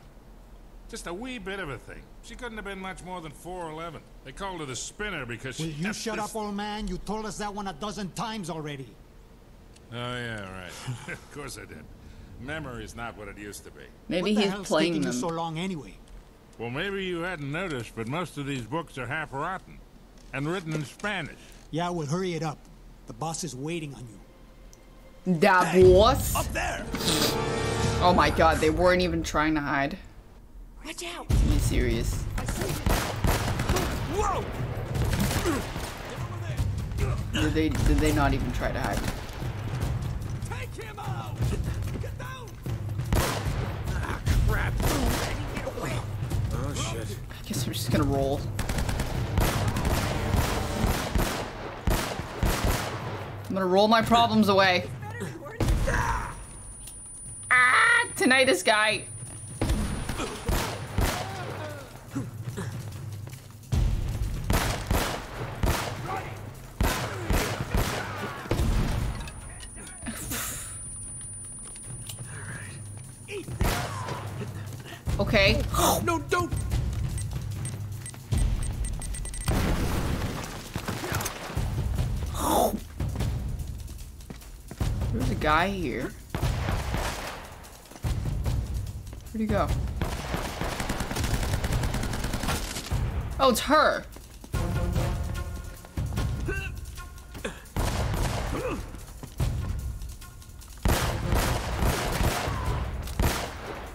Just a wee bit of a thing. She couldn't have been much more than 4'11. They called her the spinner because Will she... you shut this- up, old man? You told us that one a dozen times already. Oh, yeah, right. of course I did. Memory's not what it used to be. Maybe what the he's hell's playing taking them. you so long anyway? Well, maybe you hadn't noticed, but most of these books are half rotten. And written in Spanish. Yeah, well, hurry it up. The boss is waiting on you. That boss. Up there! Oh my god, they weren't even trying to hide. Watch out! Are you serious? Whoa! Did they did they not even try to hide? Take him out! Get down! Ah Crap! Oh shit. I guess we're just gonna roll. I'm gonna roll my problems away. Ah, tinnitus guy. Okay. no, don't. There's a guy here. Where'd he go? Oh, it's her.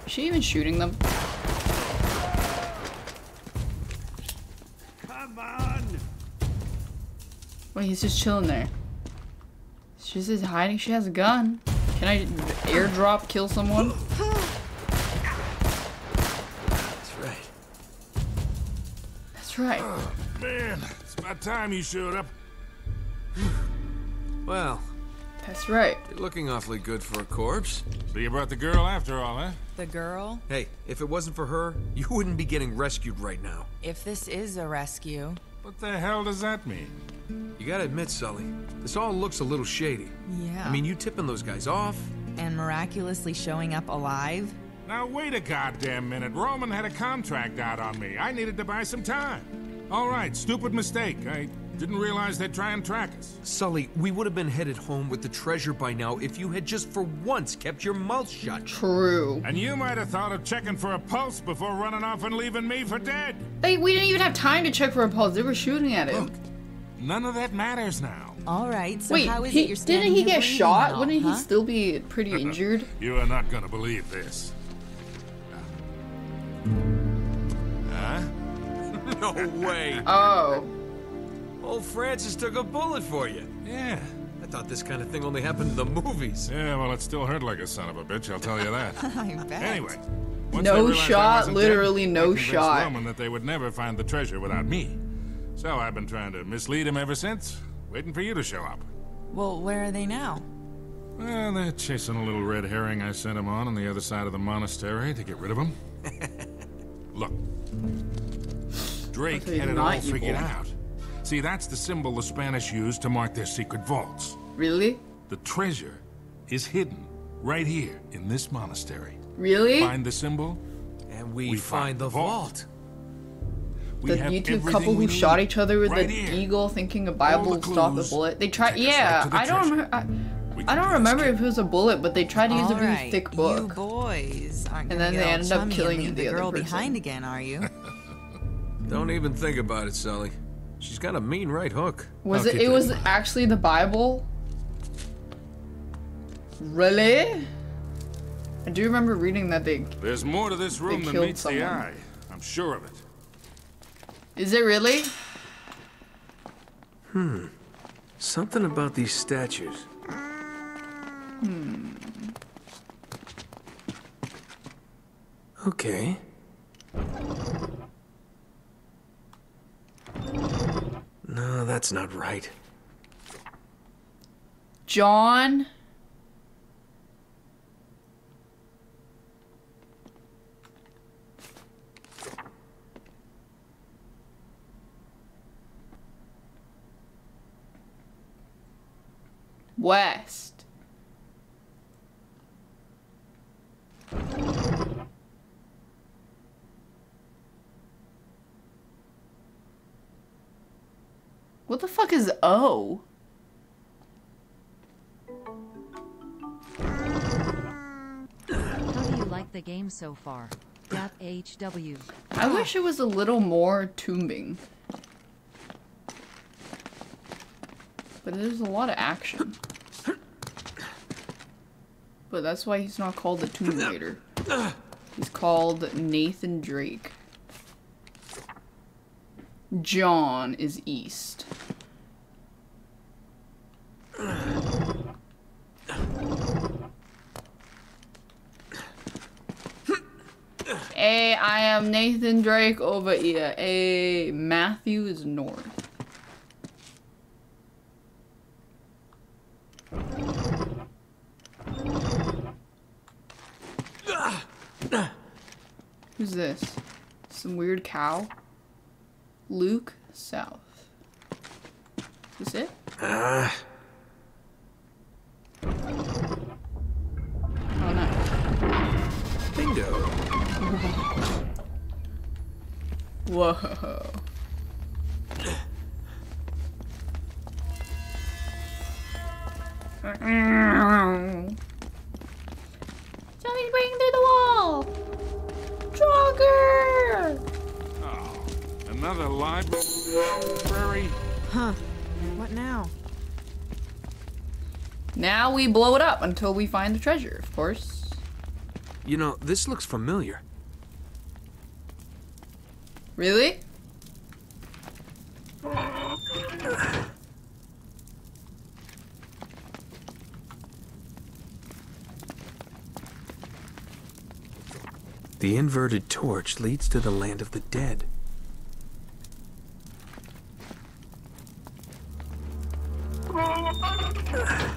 Is she even shooting them? Wait, he's just chilling there. She's just hiding. She has a gun. Can I airdrop kill someone? That's right. That's right. Oh, man, it's about time you showed up. Well, That's right. you're looking awfully good for a corpse. So you brought the girl after all, huh? The girl? Hey, if it wasn't for her, you wouldn't be getting rescued right now. If this is a rescue. What the hell does that mean? You gotta admit, Sully, this all looks a little shady. Yeah. I mean, you tipping those guys off? And miraculously showing up alive? Now wait a goddamn minute. Roman had a contract out on me. I needed to buy some time. All right, stupid mistake. I didn't realize they'd try and track us. Sully, we would have been headed home with the treasure by now if you had just for once kept your mouth shut. True. And you might have thought of checking for a pulse before running off and leaving me for dead. They, we didn't even have time to check for a pulse. They were shooting at him. None of that matters now. All right, so Wait, how is he, it you're didn't he get shot? now, Wouldn't huh? he still be pretty uh-huh. injured? You are not gonna believe this. Huh? no way. Oh. Old Francis took a bullet for you. Yeah. I thought this kind of thing only happened in the movies. Yeah, well, it still hurt like a son of a bitch, I'll tell you that. I bet. Anyway. once No they realized I shot, literally dead, no I convinced shot. Roman that they would never find the treasure without me. So I've been trying to mislead him ever since, waiting for you to show up. Well, where are they now? Well, they're chasing a little red herring I sent him on on the other side of the monastery to get rid of him. Look. Drake So he's had it all figured out. See, that's the symbol the Spanish used to mark their secret vaults. Really? The treasure is hidden right here in this monastery. Really? Find the symbol, And we, We find, find the the vault. vault. we The have YouTube couple who shot each other with right an here. eagle thinking a Bible the would stop the bullet. They tried, yeah, right the I don't remember. I, I don't remember if it was a bullet, but they tried to use a really right, thick You book. boys aren't And then they all ended up chummy killing the the other girl person. behind again, are you? Don't even think about it, Sully. She's got a mean right hook. Was I'll it? It was in actually the Bible. Really? I do remember reading that they. There's more to this room than killed meets the eye. I'm sure of it. Is it really? Hmm. Something about these statues. Hmm. Okay. No, that's not right. John. West. What the fuck is O? How do you like the game so far? HW. I wish it was a little more tombing. But there's a lot of action. But that's why he's not called the Tomb Raider. He's called Nathan Drake. John is east. Hey, I am Nathan Drake over here. Hey, Matthew is north. Who's this? Some weird cow? Luke South. Is this it? Ah. Oh no. Bingo. Whoa. Something's breaking through the wall! Stronger! Oh, another library? Huh. What now? Now we blow it up until we find the treasure, of course. You know, this looks familiar. Really? The inverted torch leads to the land of the dead.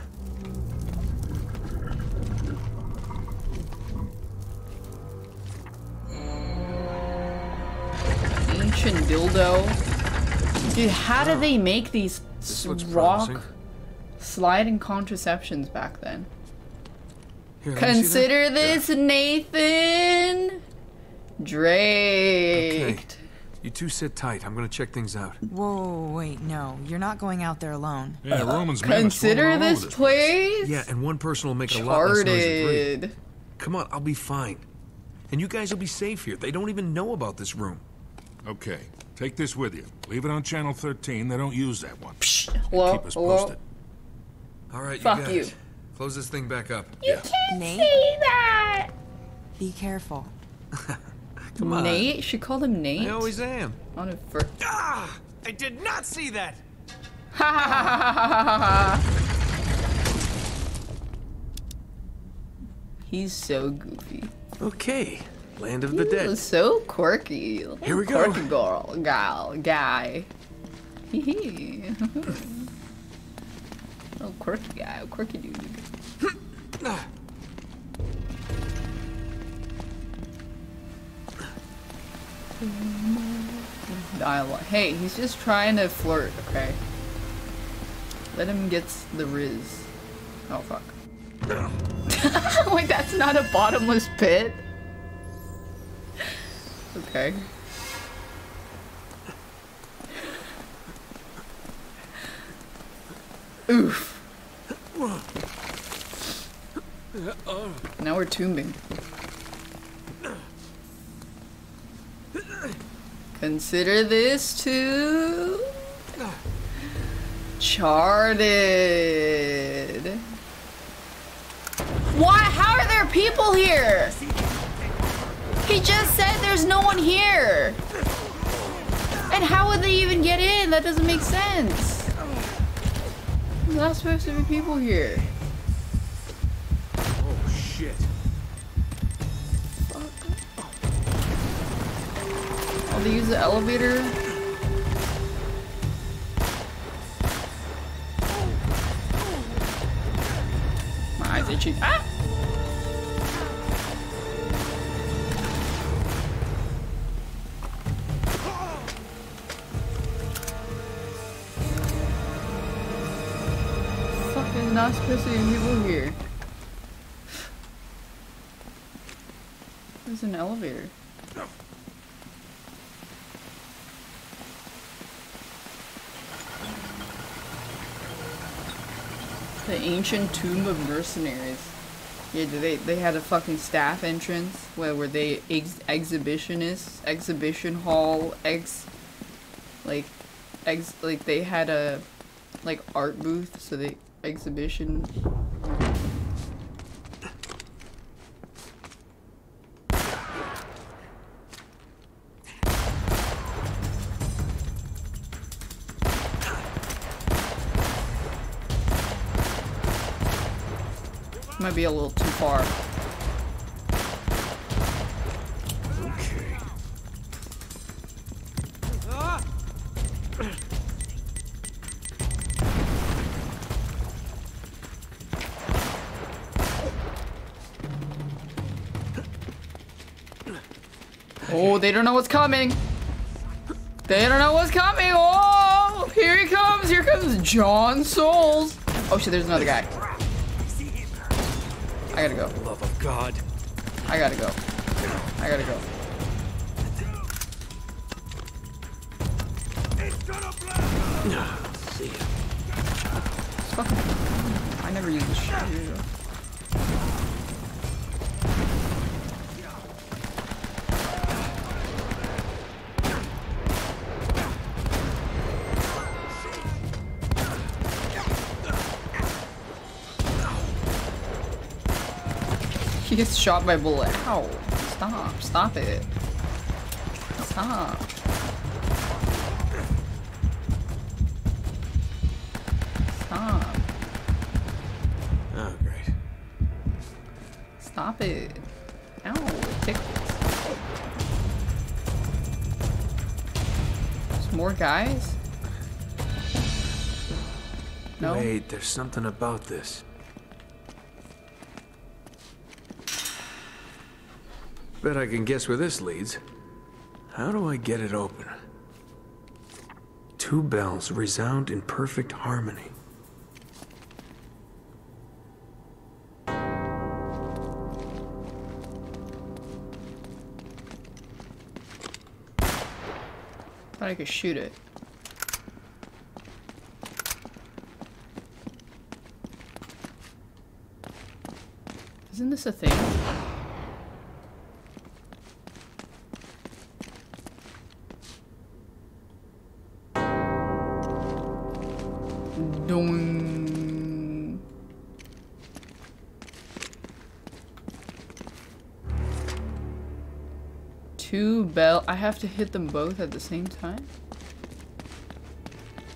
Ancient dildo. Dude, how did they make these This rock promising. sliding contraceptions back then? Here, let me see that. Consider this Nathan Drake. Okay. You two sit tight. I'm gonna check things out. Whoa, wait, no. You're not going out there alone. Yeah, Romans Consider this place Yeah, and one person will make a lot less noise than three. Come on, I'll be fine. And you guys will be safe here. They don't even know about this room. Okay, take this with you. Leave it on channel 13. They don't use that one. Hello? Keep us Hello? posted. All right, you Fuck got you. it. Close this thing back up. You yeah. can't Nate? say that. Be careful. Come on. Nate? She called him Nate. I always am. On a fir- Ah! I did not see that. Ha ha ha ha ha ha ha. He's so goofy. Okay, land of the dead. He's so quirky. Here we go. Quirky girl, gal, guy. Hee hee. oh, quirky guy, oh, quirky dude. Dialogue. Hey, he's just trying to flirt, okay? Let him get the riz. Oh, fuck. Wait, that's not a bottomless pit? Okay. Oof. Now we're tombing. Consider this too charted. Why? How are there people here? He just said there's no one here. And how would they even get in? That doesn't make sense. There's not supposed to be people here. Oh, shit. How they use the elevator? My eyes itchy. Ah! Not supposed to be people here. There's an elevator. The ancient tomb of mercenaries. Yeah, they they had a fucking staff entrance where were they ex exhibitionists, exhibition hall, ex like ex like they had a like art booth, so they exhibition. Might be a little too far. Oh, they don't know what's coming. They don't know what's coming. Oh, here he comes. Here comes John Souls. Oh shit, there's another guy. I gotta go. Love of God. I gotta go. I gotta go. See ya. It's fucking. I never use this shit gets shot by a bullet. Ow. Stop. Stop it. Stop. Stop. Oh, great. Stop it. Ow. It tickles. There's more guys? No? Wait, there's something about this. Bet I can guess where this leads. How do I get it open? Two bells resound in perfect harmony. Thought I could shoot it. Isn't this a thing? I have to hit them both at the same time?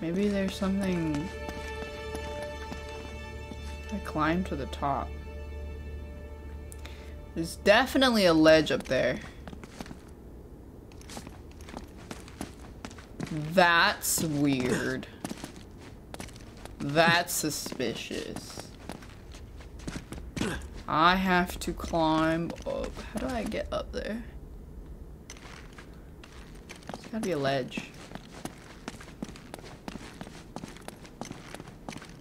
Maybe there's something. I climb to the top. There's definitely a ledge up there. That's weird. That's suspicious. I have to climb up. How do I get up there? Gotta be a ledge.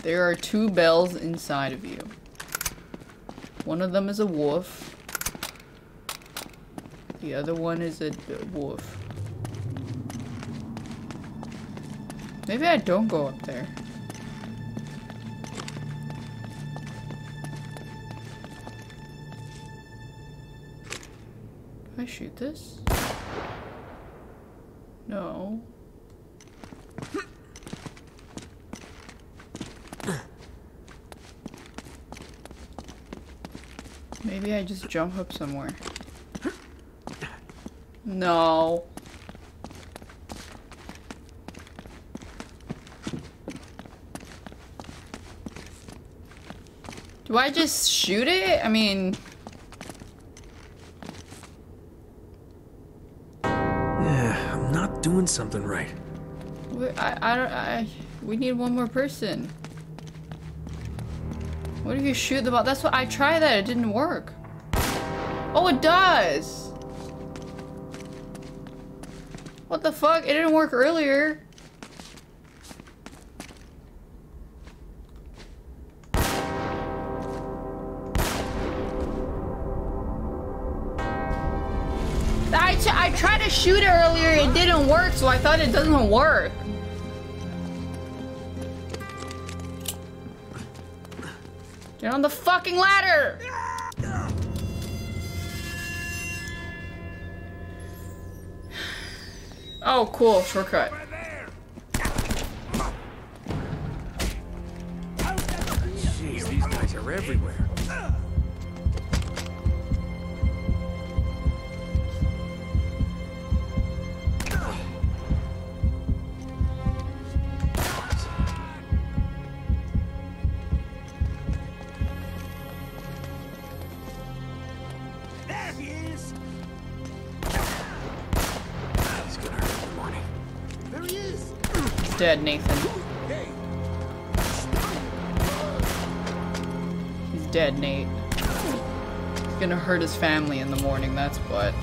There are two bells inside of you. One of them is a wolf. The other one is a wolf. Maybe I don't go up there. Can I shoot this? No. Maybe I just jump up somewhere. No. Do I just shoot it? I mean... doing something right. We- I, I don't, I, we need one more person. What if you shoot the ball? That's what, I tried that, it didn't work. Oh, it does! What the fuck? It didn't work earlier. Didn't work, so I thought it doesn't work. Get on the fucking ladder! Oh, cool, shortcut. Nathan. He's dead, Nate. He's gonna hurt his family in the morning, that's what.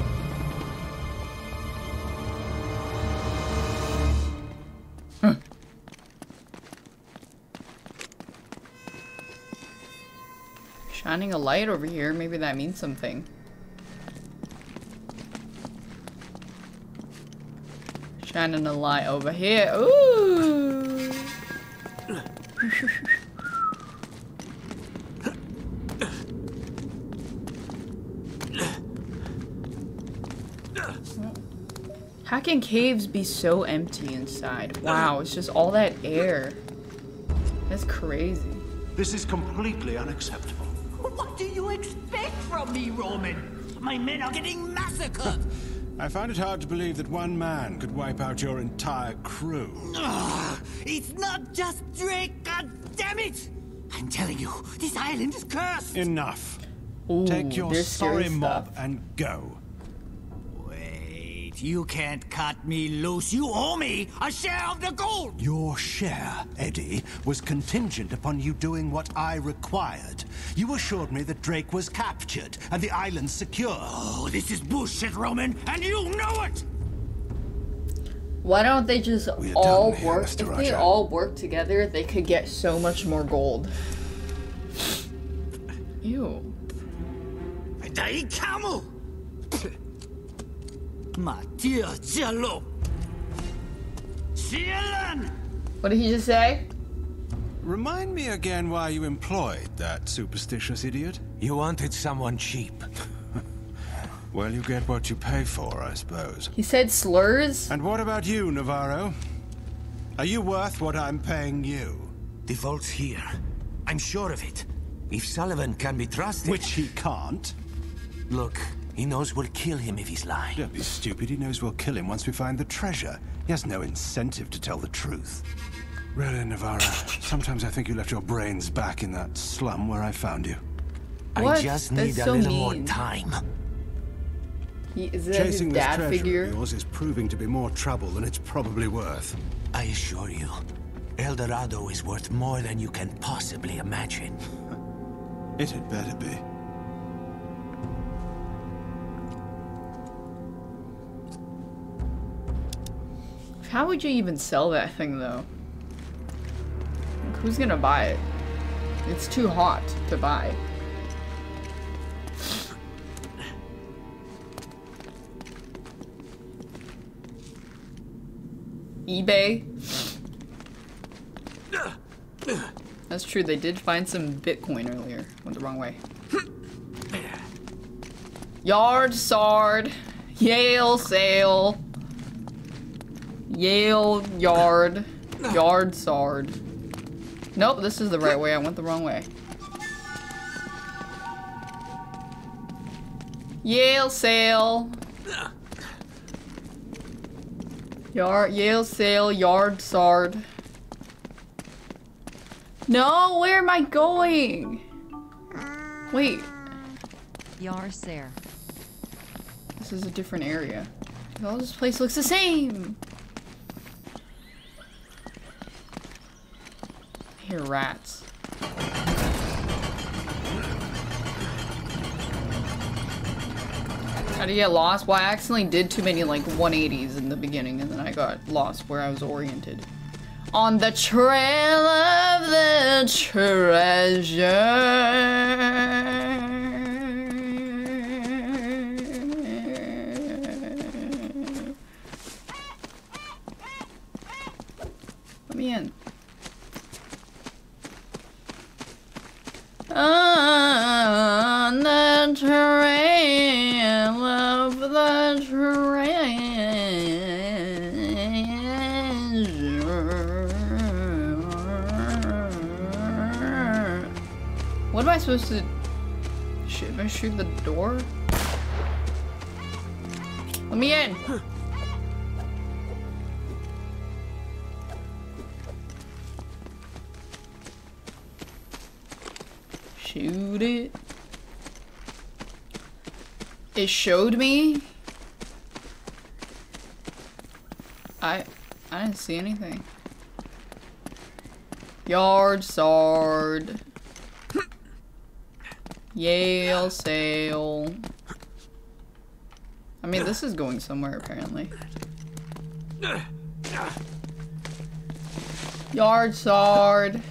Shining a light over here, maybe that means something. Shining a light over here. Ooh. How can caves be so empty inside? Wow, it's just all that air. That's crazy. This is completely unacceptable. What do you expect from me, Roman? My men are getting massacred. I find it hard to believe that one man could wipe out your entire crew. Ugh, it's not just Drake, god damn it! I'm telling you, this island is cursed. Enough. Ooh, Take your there's scary sorry mob stuff. and go. Wait, you can't cut me loose. You owe me a share of the gold. Your share, Eddy, was contingent upon you doing what I required. You assured me that Drake was captured and the island secure. Oh, this is bullshit, Roman, and you know it. Why don't they just all done here, work? Mr. If they all work together, they could get so much more gold. Ew. Dai Camu! Mattia Jallo! Cielan! What did he just say? Remind me again why you employed that superstitious idiot. You wanted someone cheap. Well, you get what you pay for, I suppose. He said slurs? And what about you, Navarro? Are you worth what I'm paying you? The vault's here. I'm sure of it. If Sullivan can be trusted... Which he can't. Look, he knows we'll kill him if he's lying. Don't be stupid. He knows we'll kill him once we find the treasure. He has no incentive to tell the truth. Really, Navarro, sometimes I think you left your brains back in that slum where I found you. I What? just That's need a so little more time. He, is that his Chasing this dad treasure figure? of yours is proving to be more trouble than it's probably worth. I assure you, El Dorado is worth more than you can possibly imagine. It had better be. How would you even sell that thing though? Like, who's gonna buy it? It's too hot to buy. eBay? That's true, they did find some Bitcoin earlier. Went the wrong way. Yard Sard. Yale Sale. Yale Yard. Yard Sard. Nope, this is the right way. I went the wrong way. Yale Sale. Yard Yale Sale Yard Sard. No, where am I going? Wait, Yar Ser. this is a different area. All this place looks the same. I hear rats. How do you get lost? Well, I accidentally did too many like 180s in the beginning and then I got lost where I was oriented. On the trail of the treasure. Let me in. On the trail of the treasure. What am I supposed to shoot? Am I shoot the door? Let me in. Shoot it. It showed me. I I didn't see anything. Yard sard. Yale sail. I mean, this is going somewhere apparently. Yard sard.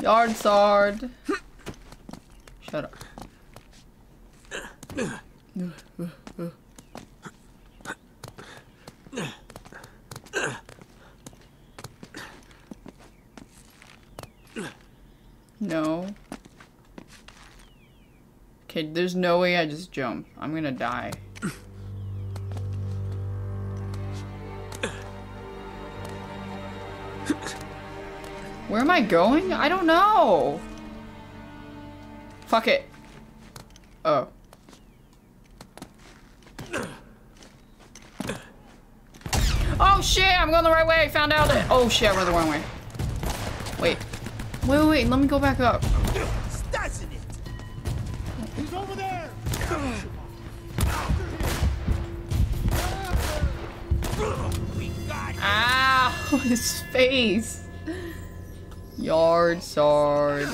Yard sard. Shut up. No. Okay, there's no way I just jump. I'm gonna die. Where am I going? I don't know. Fuck it. Oh. Oh shit, I'm going the right way. I found out it. Oh shit, I went the wrong way. Wait. Wait, wait, wait, let me go back up. He's over there. Ow, his face. Yard sard.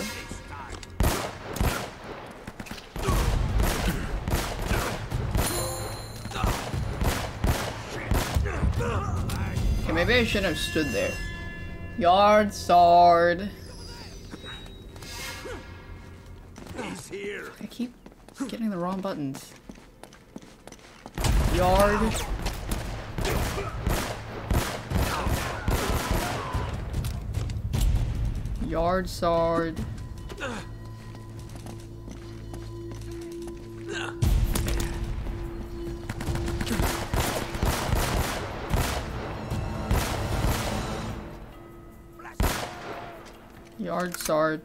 Okay, maybe I shouldn't have stood there. Yard here. I keep getting the wrong buttons. Yard. Yard sard. Yard sard.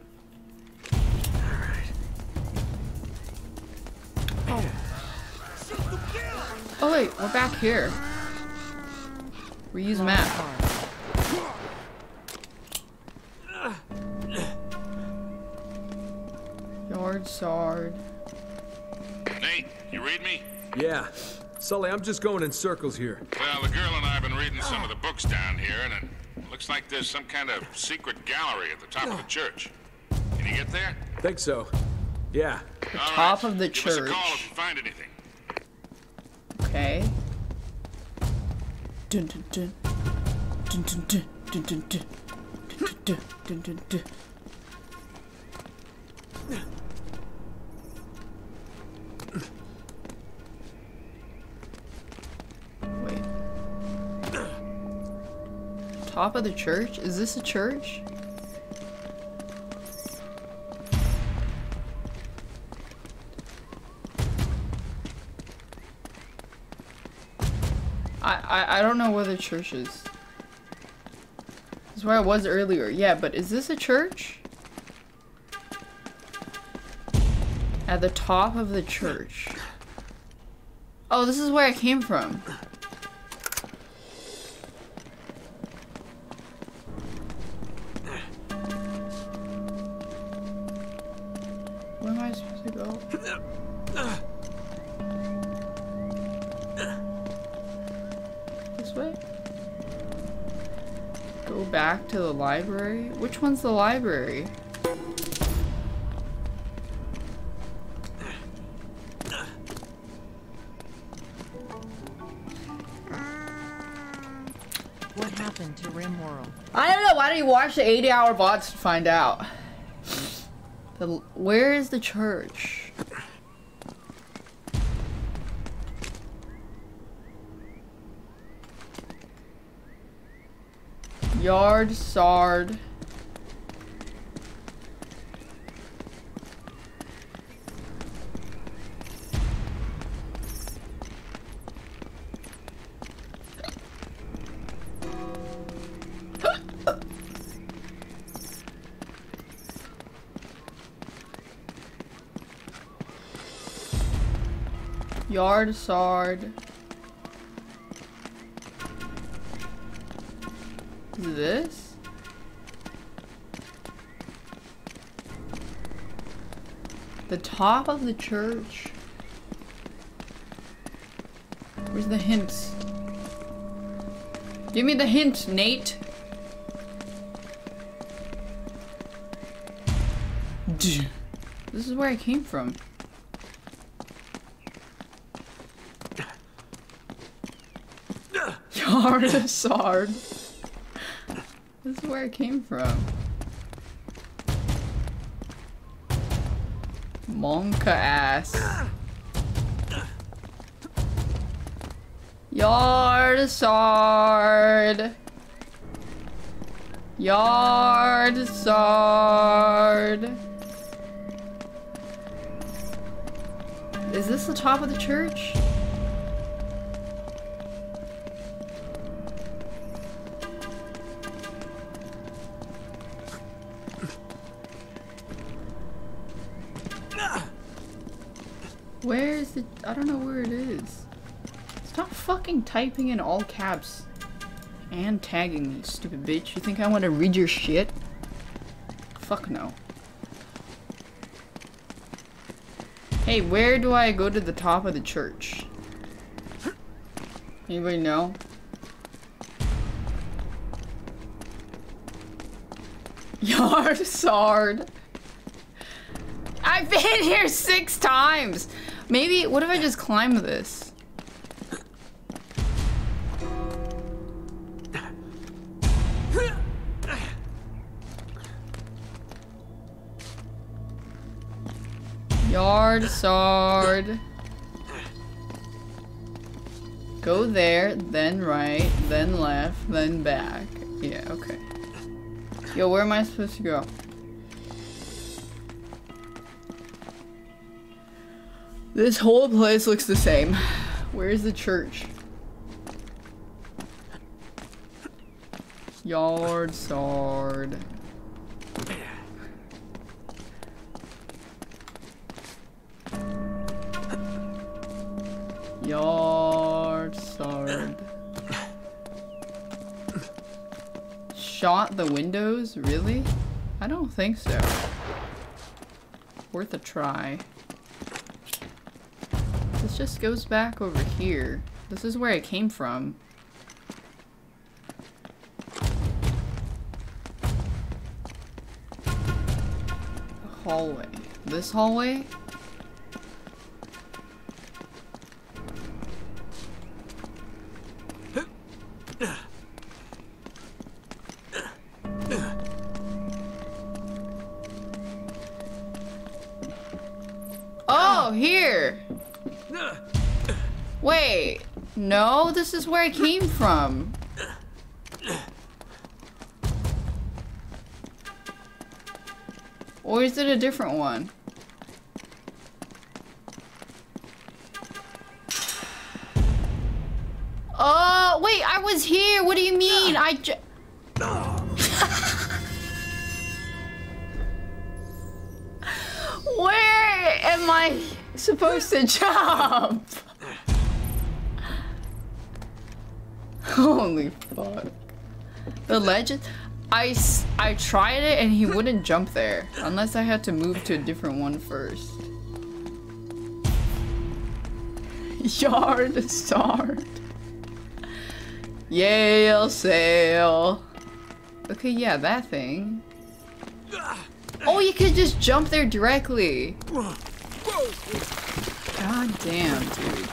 Oh wait, we're back here. Reuse map. Yard sard. Nate, you read me? Yeah. Sully, I'm just going in circles here. Well, the girl and I have been reading some of the books down here, and it looks like there's some kind of secret gallery at the top of the church. Can you get there? Think so. Yeah. The top of the Give us a church. call if you find anything. Okay. Dun dun dun. Dun dun dun. Dun dun dun. Dun dun dun. Dun dun dun. Top of the church? Is this a church? I, I I don't know where the church is. That's where I was earlier. Yeah, but is this a church? At the top of the church. Oh, this is where I came from. Library? Which one's the library? What happened to Rimworld? I don't know. Why don't you watch the 80 hour bots to find out? The, where is the church? Yard Sard. Yard Sard. This? The top of the church. Where's the hint? Give me the hint, Nate. This is where I came from. This is where it came from. Monka ass. Yardasard. Yardasard. Is this the top of the church? Fucking typing in all caps and tagging me, stupid bitch. You think I want to read your shit? Fuck no. Hey, where do I go to the top of the church? Anybody know? Yard Sard. I've been here six times. Maybe, what if I just climb this? Yard Sard. Go there, then right, then left, then back. Yeah, okay. Yo, where am I supposed to go? This whole place looks the same. Where's the church? Yard Sard. The windows? Really? I don't think so. Worth a try. This just goes back over here. This is where I came from. hallway. This hallway? Is where I came from. Or is it a different one? Oh, wait, I was here. What do you mean? I j- Where am I supposed to jump? Holy fuck. The legend. I tried it and he wouldn't jump there. Unless I had to move to a different one first. Yard start. Yale sail. Okay, yeah, that thing. Oh, you could just jump there directly. God damn, dude.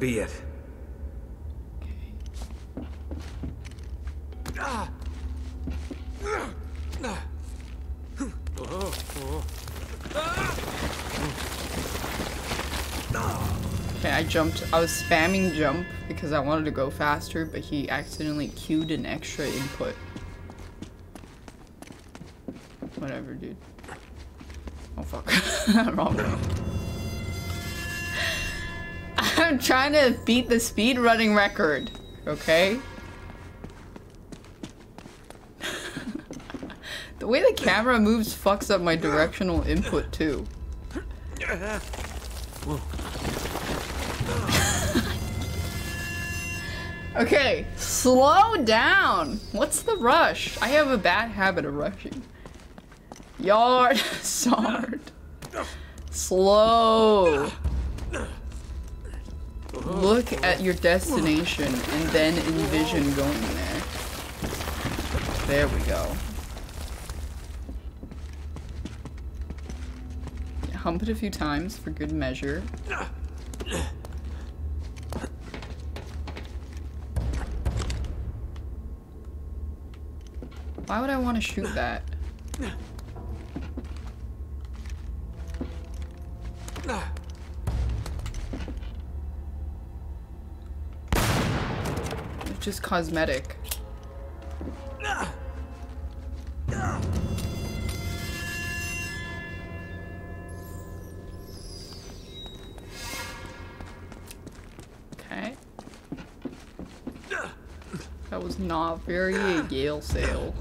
Be it. Okay, I jumped. I was spamming jump because I wanted to go faster, but he accidentally queued an extra input. Whatever, dude. Oh fuck. Wrong way. Trying to beat the speed running record, okay? the way the camera moves fucks up my directional input too. Okay, slow down. What's the rush? I have a bad habit of rushing. Yard sword. Slow. At your destination and then envision going there. There we go. Hump it a few times for good measure. Why would I want to shoot that? Just cosmetic. Okay. That was not very a Yale sale.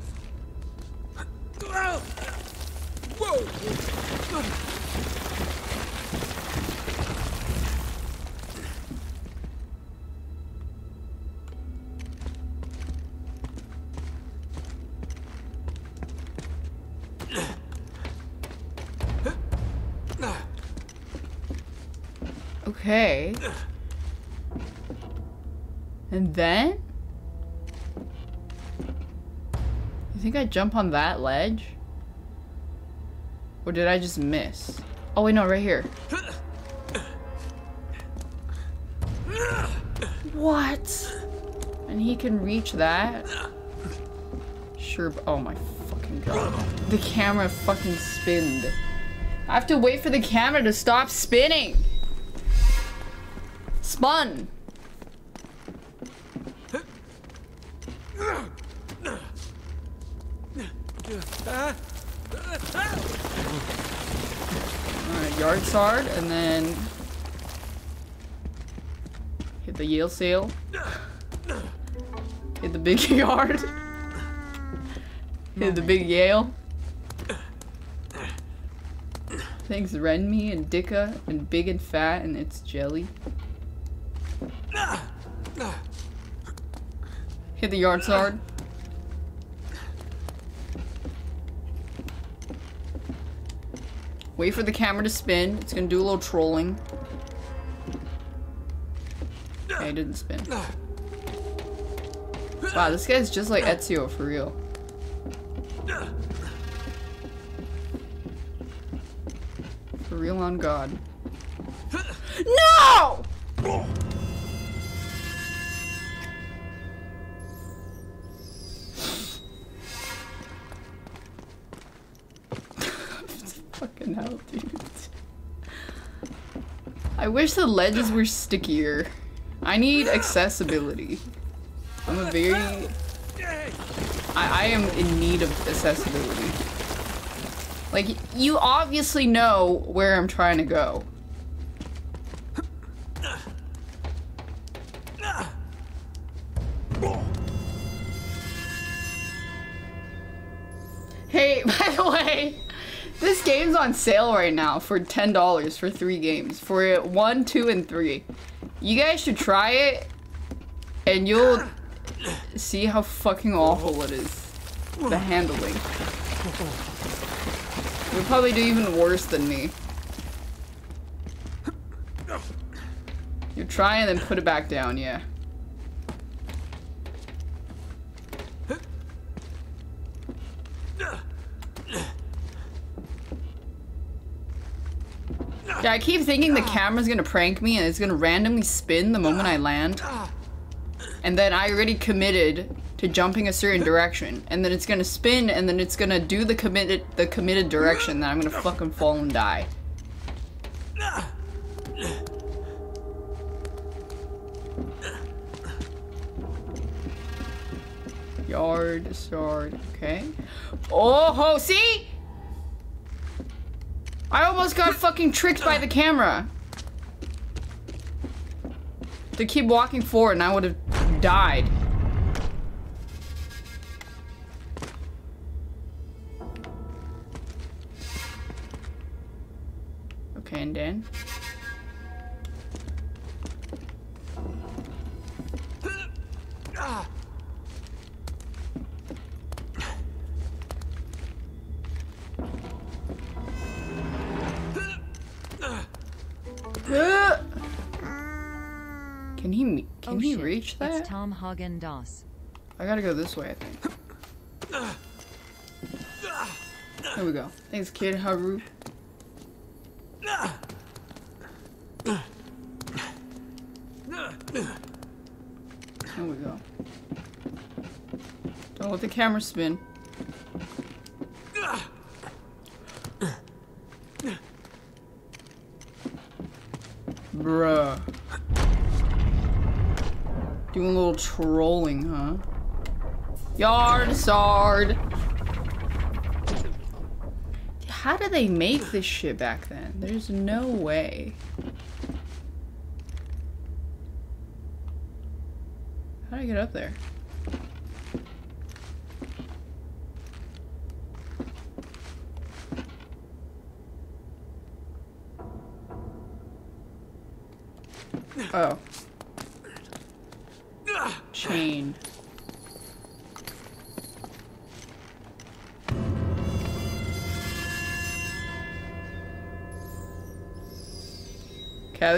I jump on that ledge? Or did I just miss? Oh wait, no, right here. What? And he can reach that? Sure, oh my fucking god. The camera fucking spinned. I have to wait for the camera to stop spinning. Spun. And then hit the Yale sail. Hit the big yard. hit the big Yale. Thanks Renmi and Dicka and Big and Fat and it's jelly. Hit the yard sard. Wait for the camera to spin. It's gonna do a little trolling. Okay, it didn't spin. Wow, this guy's just like Ezio for real. For real on God. I wish the ledges were stickier. I need accessibility. I'm a very... I, I am in need of accessibility. Like, you obviously know where I'm trying to go. On sale right now for $10 for three games. For one, two, and three. You guys should try it, and you'll see how fucking awful it is. The handling. You'll probably do even worse than me. You try and then put it back down, yeah. Yeah, I keep thinking the ah. camera's gonna prank me and it's gonna randomly spin the moment I land. And then I already committed to jumping a certain direction. And then it's gonna spin and then it's gonna do the committed the committed direction that I'm gonna fucking fall and die. Yard, yard, okay. Oh ho, see? I almost got fucking tricked by the camera. To keep walking forward and I would have died. Okay, and then? That? It's Tom Hagen Doss. I gotta go this way, I think. Here we go. Thanks, kid Haru. Here we go. Don't let the camera spin. Bruh. Doing a little trolling, huh? Yard sard. How did they make this shit back then? There's no way. How do I get up there?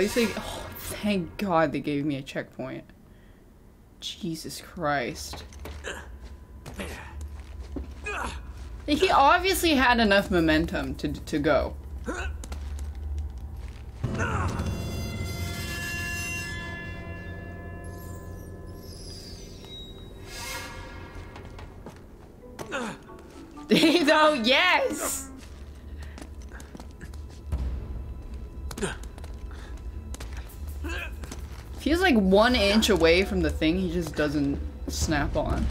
Least they- oh, thank god they gave me a checkpoint. Jesus Christ. He obviously had enough momentum to, to go. Like one inch away from the thing he just doesn't snap on.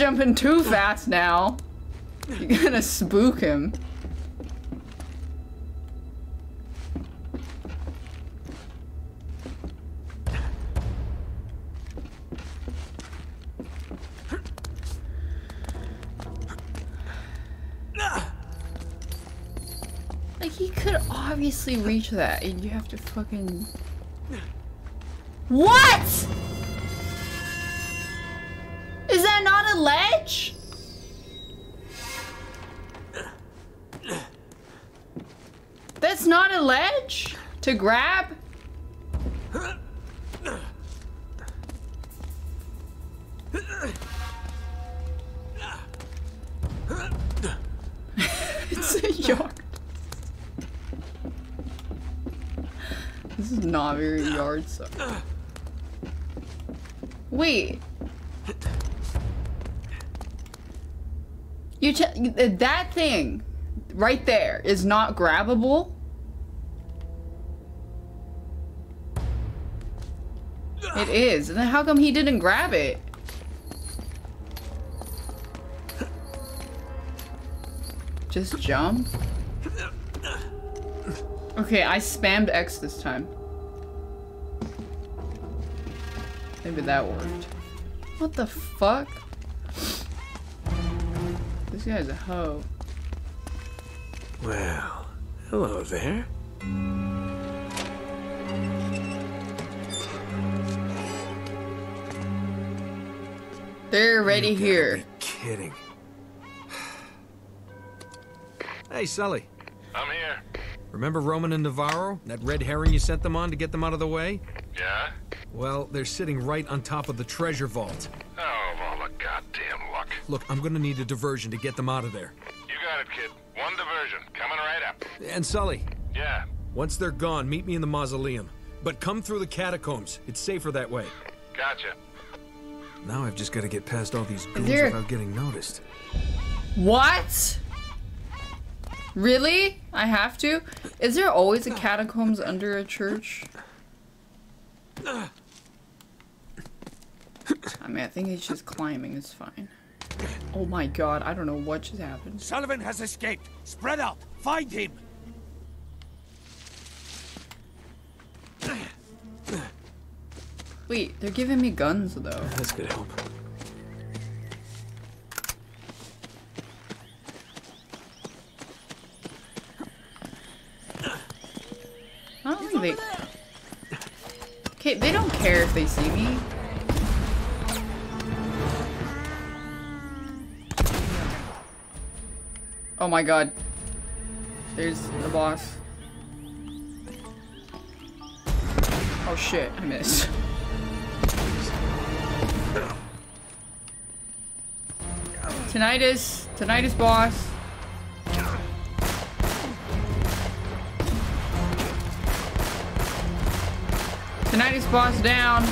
Jumping too fast now. You're gonna spook him. Like he could obviously reach that and you have to fucking What? to grab? it's a yard. This is not very yard so. Wait. You that thing right there is not grabbable? Is. Then how come he didn't grab it? Just jump? Okay, I spammed X this time. Maybe that worked. What the fuck? This guy's a hoe. Well, hello there. Already here. Kidding. Hey, Sully. I'm here. Remember Roman and Navarro? That red herring you sent them on to get them out of the way? Yeah? Well, they're sitting right on top of the treasure vault. Oh, of all the goddamn luck. Look, I'm gonna need a diversion to get them out of there. You got it, kid. One diversion. Coming right up. And Sully, Yeah. once they're gone, meet me in the mausoleum. But come through the catacombs. It's safer that way. Gotcha. Now I've just got to get past all these goons there- without getting noticed. What? Really? I have to? Is there always a catacombs under a church? I mean, I think it's just climbing is fine. Oh my god, I don't know what just happened. Sullivan has escaped. Spread out. Find him. Wait, they're giving me guns though. That's good help. I don't think they... Okay, they don't care if they see me. Oh my god. There's the boss. Oh shit, I missed. Tinnitus. Tinnitus boss. Tinnitus boss down.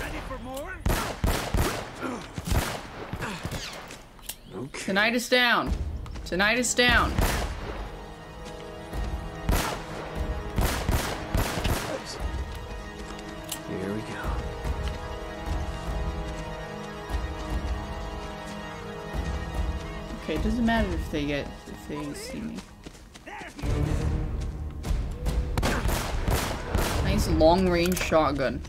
Ready for more? Tinnitus down. Tinnitus down. They get if they see me. Nice long range shotgun.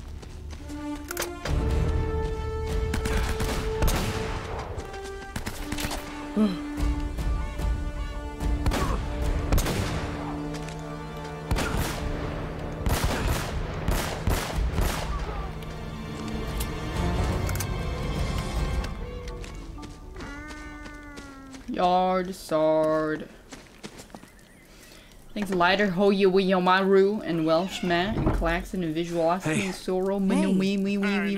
Yard Sard. Thanks Lighter, Hoya Wiyamaru, and Welsh Matt, and Claxon, and Visualosity, Hey. and Sorrow, Hey. Mino, me, me, we, I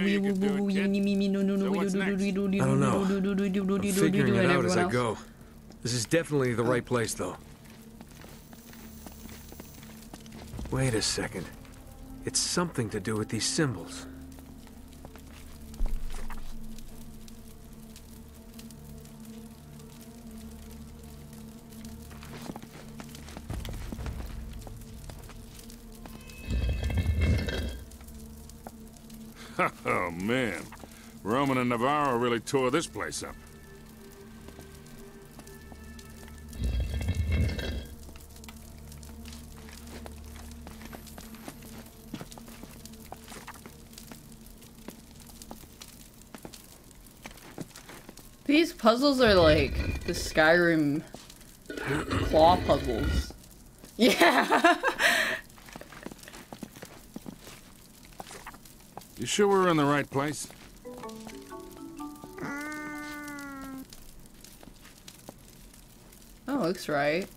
don't know. I'm do, do, figuring it out as everyone I go. This is definitely the right place, though. Wait a second. It's something to do with these symbols. Man. Roman and Navarro really tore this place up. These puzzles are like the Skyrim claw puzzles. Yeah. You sure we're in the right place? That looks right.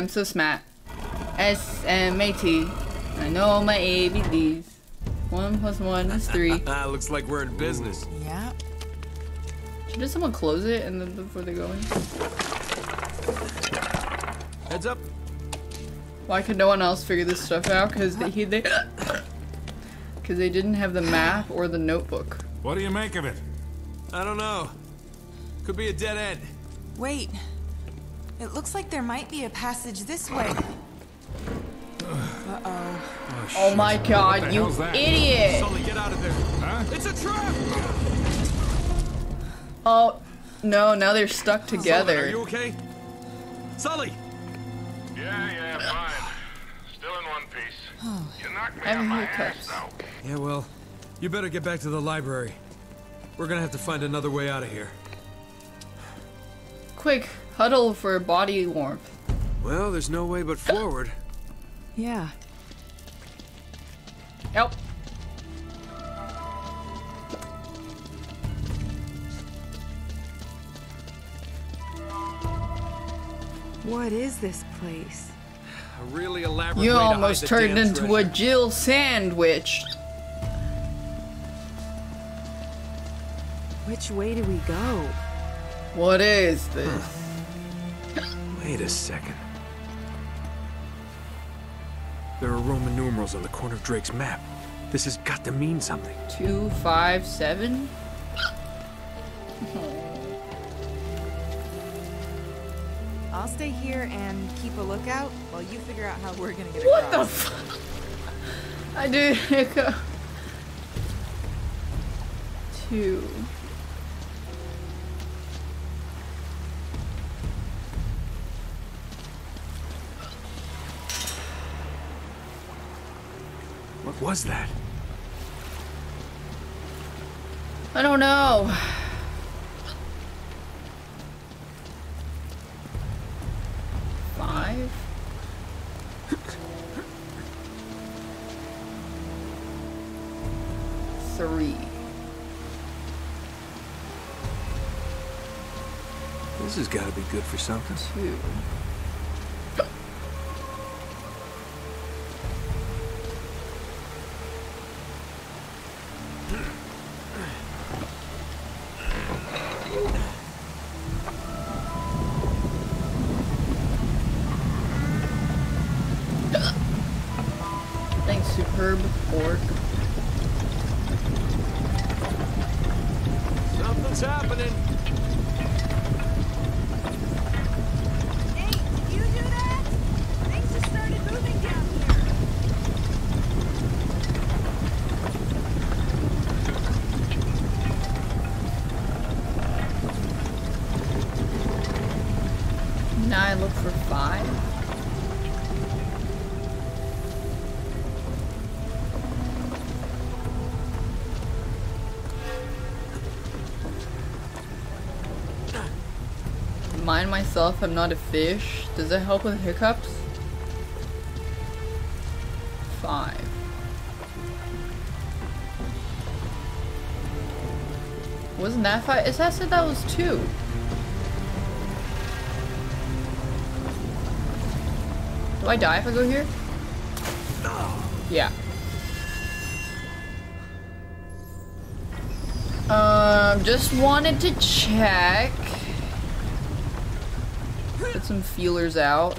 Am so smart. S M A T. I know my ABDs. One plus one is three. Ah, looks like we're in business. Yeah. Should just someone close it and then before they go in? Heads up. Why could no one else figure this stuff out? Because they he, they because they didn't have the map or the notebook. What do you make of it? I don't know. Could be a dead end. Wait. It looks like there might be a passage this way. Uh-oh. Oh, my god, you idiot! Sully, get out of there. Huh? It's a trap! Oh, no, now they're stuck together. Sully, are you okay? Sully! Yeah, yeah, fine. Still in one piece. Oh. You knocked me Having on my ass, though. Yeah, well, you better get back to the library. We're gonna have to find another way out of here. Quick, huddle for body warmth. Well, there's no way but forward. Yeah. Yep. What is this place? A really elaborate You way to hide almost the turned damn into a treasure. Jill sandwich. Which way do we go? What is this? Wait a second. There are Roman numerals on the corner of Drake's map. This has got to mean something. Two, five, seven? I'll stay here and keep a lookout while you figure out how we're gonna get What the across. f- I did hiccup. Two. Was that? I don't know. Five? Three. This has got to be good for something. Two. Mind myself, I'm not a fish. Does that help with hiccups? Five. Wasn't that five? Is that said that was two? Do I die if I go here? Yeah. Um, just wanted to check. Some feelers out.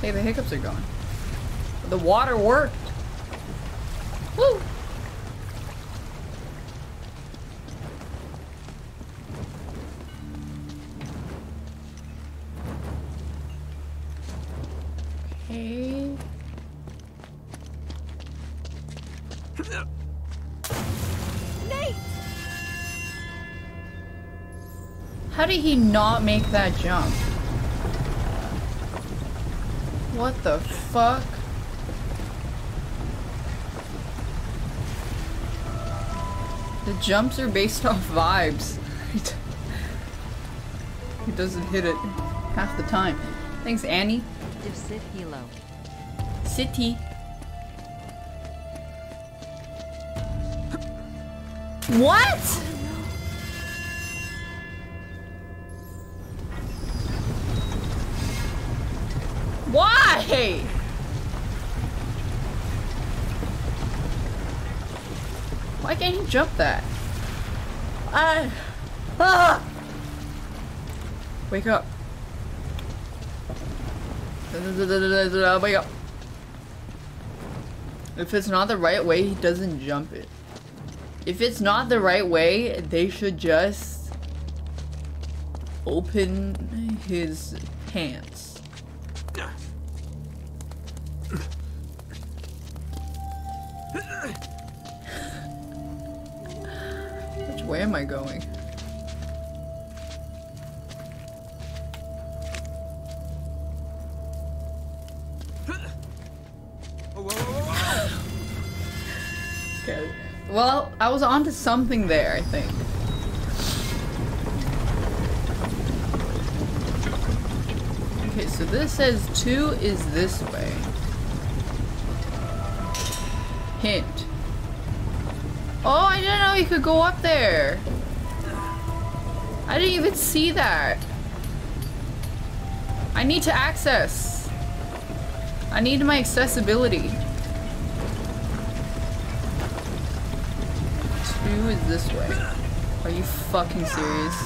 Hey, the hiccups are gone. The water worked. He not make that jump? What the fuck? The jumps are based off vibes. he doesn't hit it half the time. Thanks, Annie. City. What? Jump that? I. Ah! Wake up. Wake up. If it's not the right way, he doesn't jump it. If it's not the right way, they should just open his pants. Something there, I think. Okay, so this says two is this way. Hint. Oh, I didn't know you could go up there. I didn't even see that. I need to access. I need my accessibility. This way. Are you fucking serious?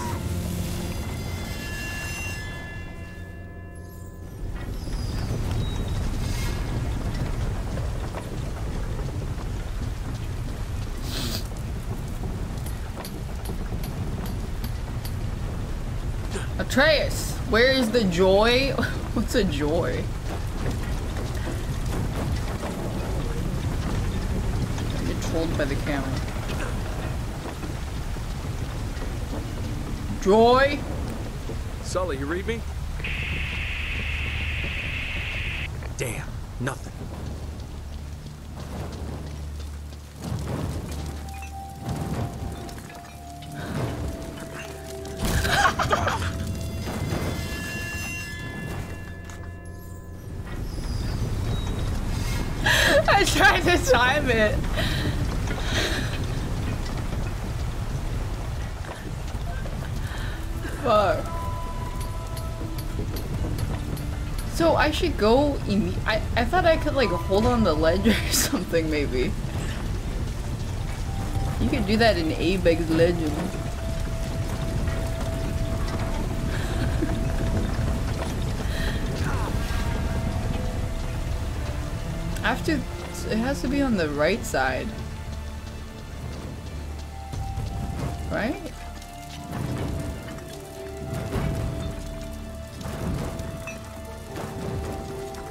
Atreus, where is the joy? What's a joy? By the camera. Joy? Sully, you read me? Damn, go I, I thought I could like hold on the ledge or something maybe. You could do that in Apex Legends. I have to, it has to be on the right side.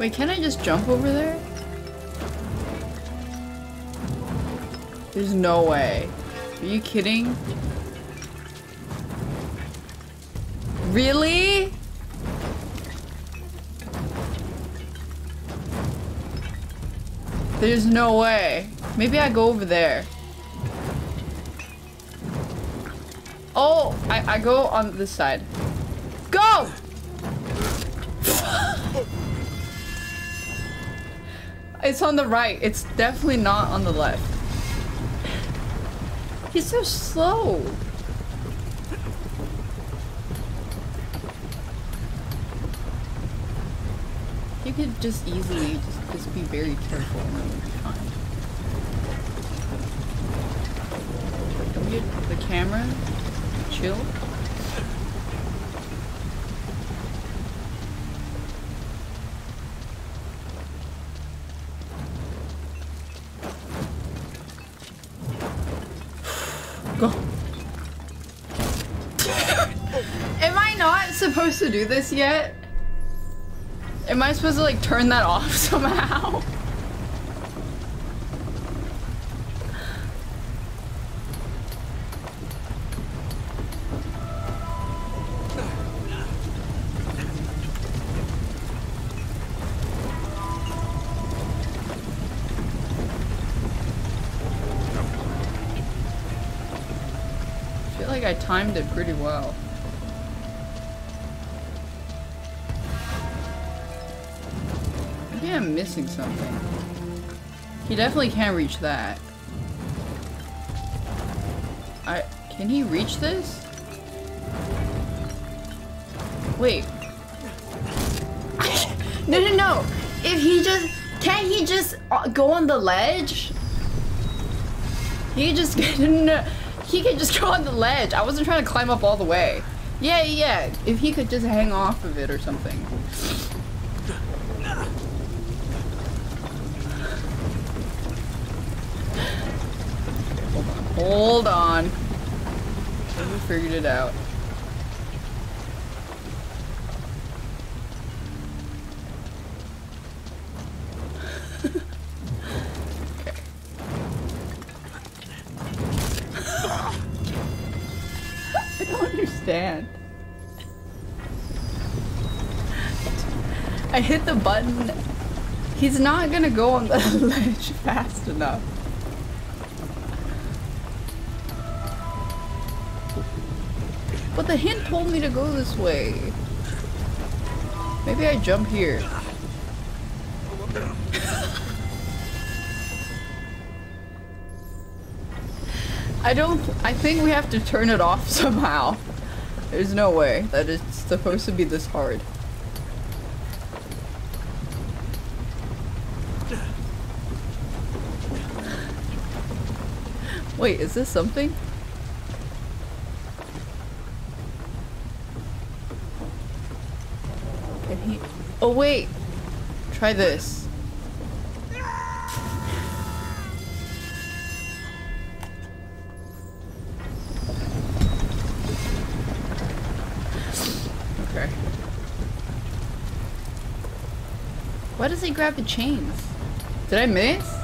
Wait, can I just jump over there? There's no way. Are you kidding? Really? There's no way. Maybe I go over there. Oh, I, I go on this side. It's on the right. It's definitely not on the left. He's so slow. You could just easily just, just be very careful and it would be fine. Get the camera. Chill. this yet? Am I supposed to like turn that off somehow? I timed it pretty well. Missing something. He definitely can't reach that. I can he reach this? Wait. no, no, no. If he just can't he just uh, go on the ledge? He just no, he could just go on the ledge. I wasn't trying to climb up all the way. Yeah, yeah. If he could just hang off of it or something. Hold on. We figured it out. I don't understand. I hit the button. He's not gonna go on the ledge fast enough. But the hint told me to go this way. Maybe I jump here. I don't- I think we have to turn it off somehow. There's no way that it's supposed to be this hard. Wait, is this something? Can he? Oh wait! Try this. Okay. Why does he grab the chains? Did I miss?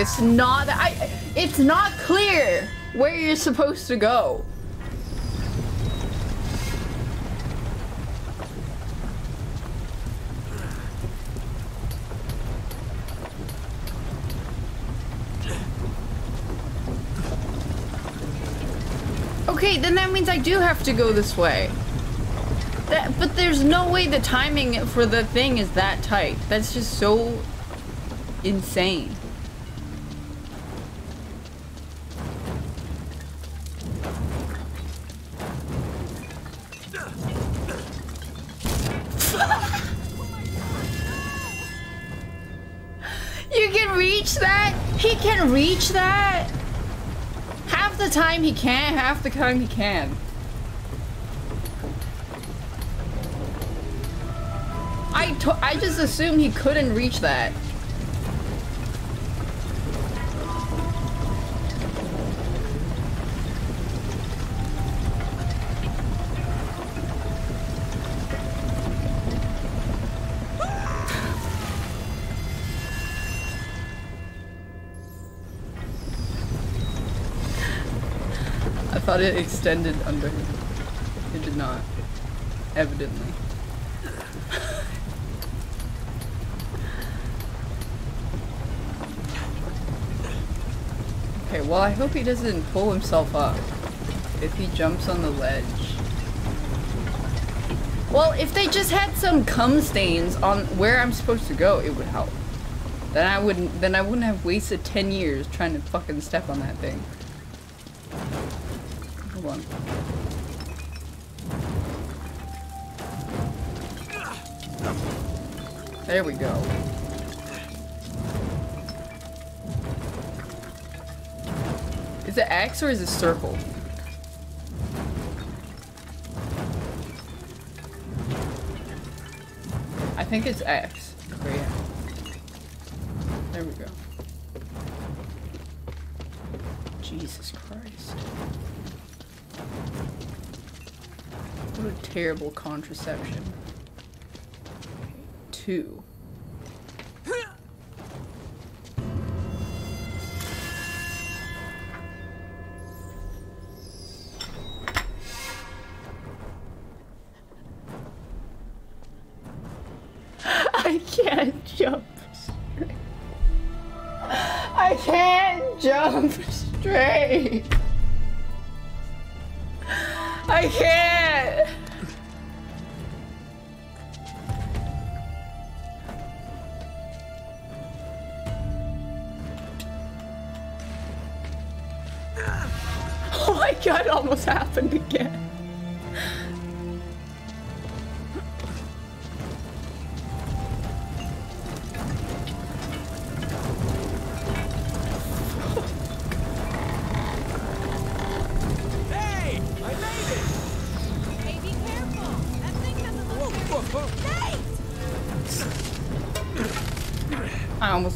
It's not I it's not clear where you're supposed to go. Okay, then that means I do have to go this way. That, but there's no way the timing for the thing is that tight. That's just so insane. The time he can, half the time he can. I, I just assumed he couldn't reach that. Thought it extended under him. It did not. Evidently. okay, well I hope he doesn't pull himself up if he jumps on the ledge. Well, if they just had some cum stains on where I'm supposed to go, it would help. Then I wouldn't then I wouldn't have wasted 10 years trying to fucking step on that thing. There we go. Is it X or is it circle? I think it's X. But yeah. There we go. Jesus Christ. What a terrible contraception. Two. I can't. Oh my god, it almost happened again.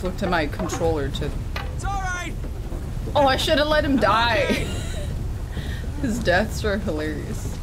Looked at my controller to. It's alright! Oh, I should have let him die. His deaths are hilarious.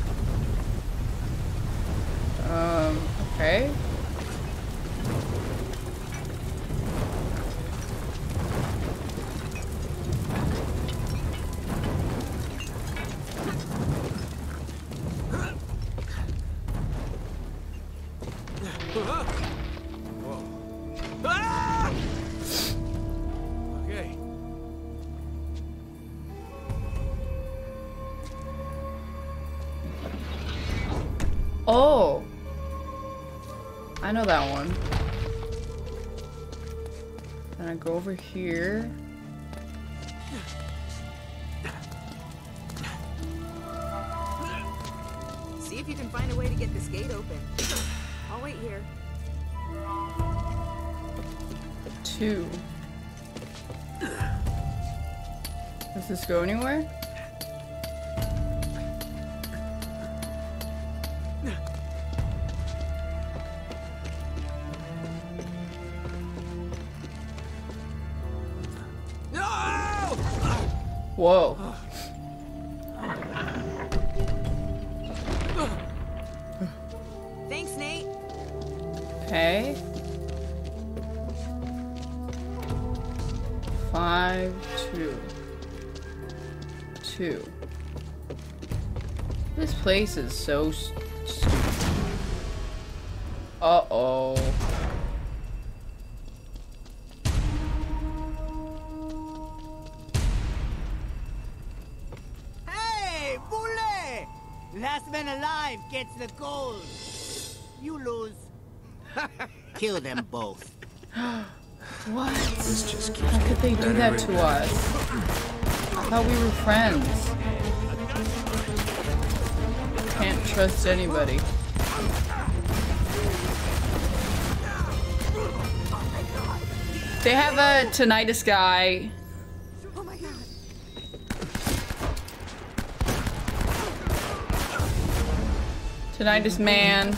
Place is so stupid. Uh-oh. Hey, Boule! Last man alive gets the gold. You lose. Kill them both. What? This just How could they do that to us? I thought we were friends. Trust anybody. They have a tinnitus guy. Tinnitus man.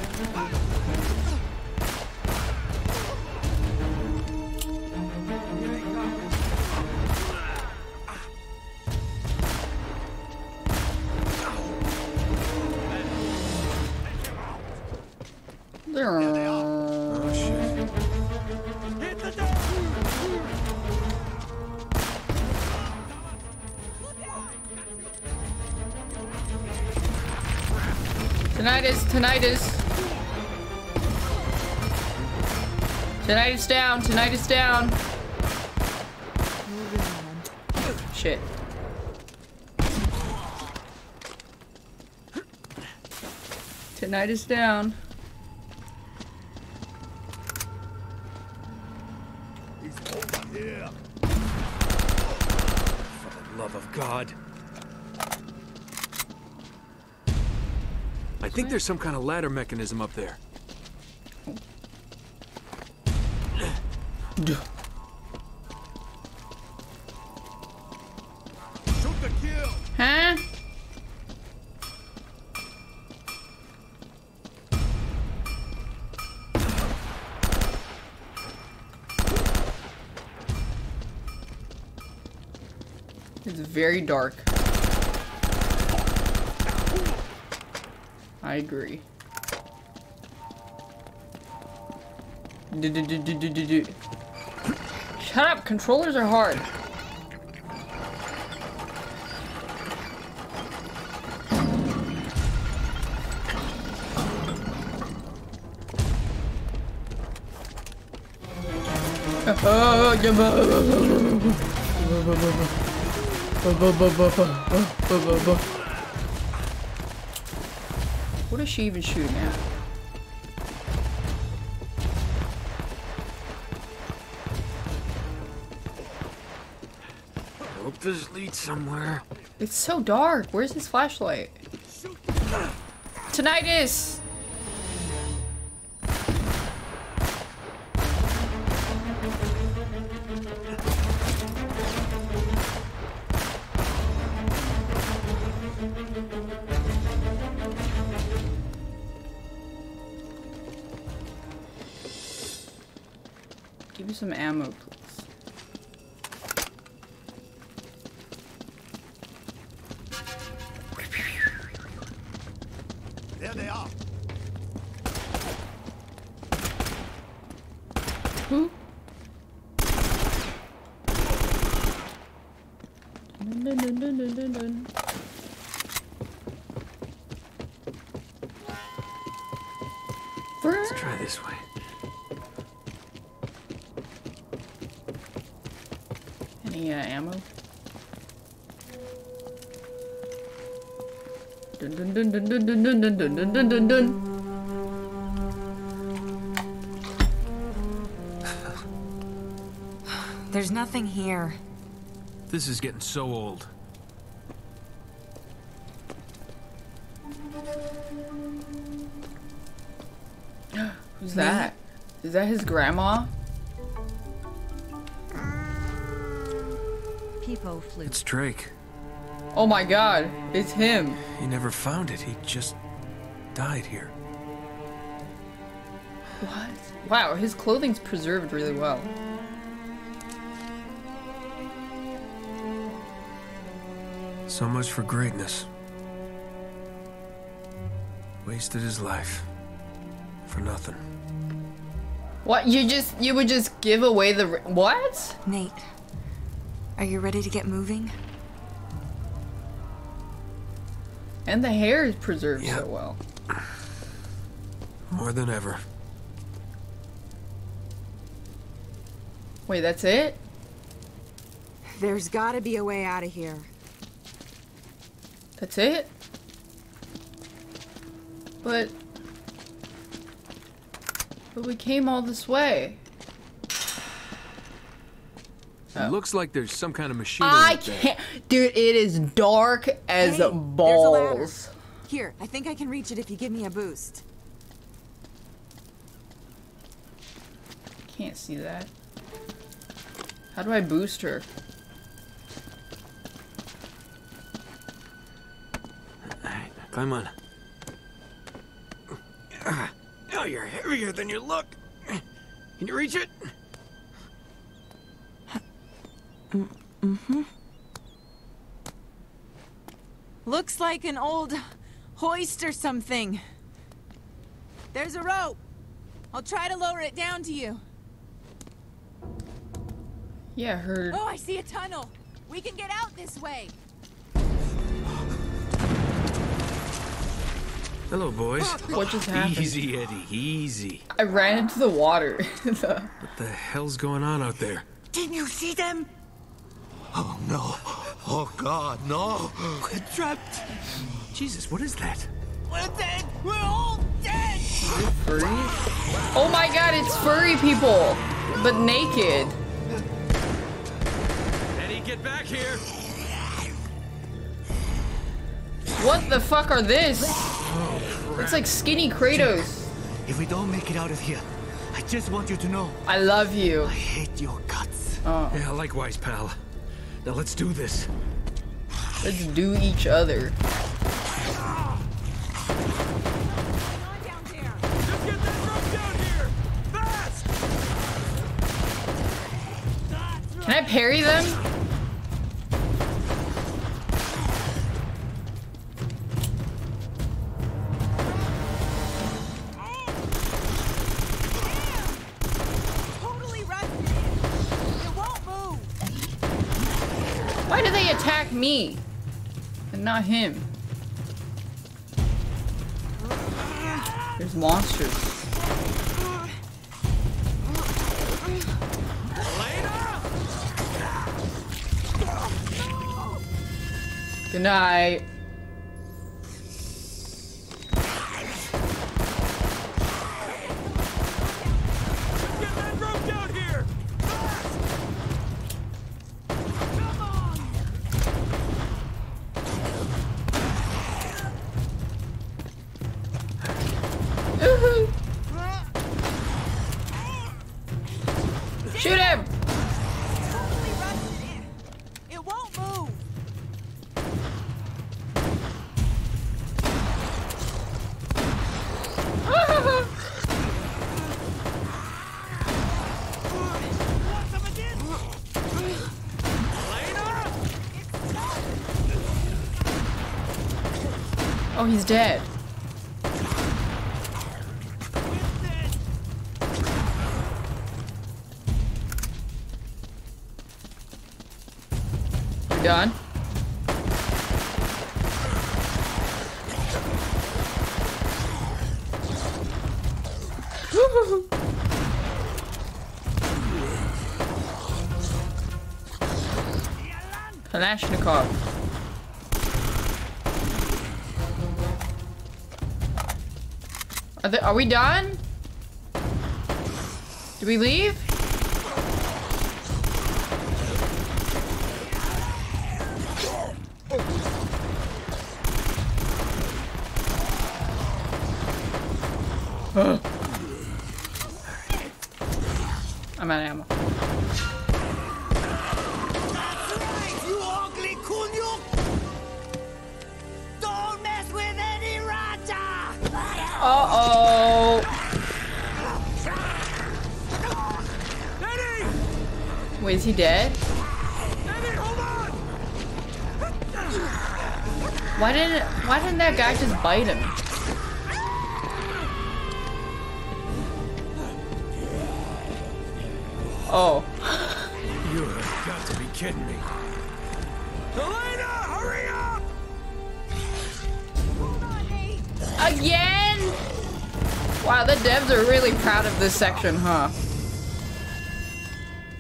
Tinnitus is down. Shit. Tonight is down. Yeah. For the love of God. I think there's some kind of ladder mechanism up there. Very dark. I agree. Du-du-du-du-du-du-du. Shut up, controllers are hard. Oh, yeah, What is she even shooting at? I Hope this leads somewhere. It's so dark. Where's his flashlight? Tinnitus! Dun dun dun dun dun dun dun dun dun dun. There's nothing here. This is getting so old. Who's that? Is that his grandma? It's Drake. Oh my god, it's him. He never found it. He just died here. What? Wow, his clothing's preserved really well. So much for greatness. Wasted his life. For nothing. What? You just you would just give away the what? Nate, are you ready to get moving? And the hair is preserved so well. More than ever. Wait, that's it? There's gotta be a way out of here. That's it? But But we came all this way. It oh. looks like there's some kind of machine. I can't Dude, it is dark as Hey, there's a balls. Here, I think I can reach it if you give me a boost. Can't see that. How do I boost her? Climb on. Oh, you're heavier than you look. Can you reach it? Mm-hmm. Looks like an old hoist or something. There's a rope. I'll try to lower it down to you. Yeah, her Oh, I see a tunnel. We can get out this way. Hello, boys. What just happened? Easy, Eddy. Easy. I ran into the water. The- What the hell's going on out there? Didn't you see them? Oh no. Oh god, no. We're trapped. Jesus, what is that? We're dead. We're all dead. furry? Oh my god, it's furry people! But naked. Eddy, get back here! What the fuck are this? It's like skinny Kratos. If we don't make it out of here, I just want you to know I love you. I hate your guts. Oh, Yeah, likewise, pal. Now let's do this. let's do each other. Can I parry them? not him. There's monsters. Good night. He's dead. Done? Kalashnikov. Are, they, are we done? Do we leave? Again? Wow, the devs are really proud of this section, huh?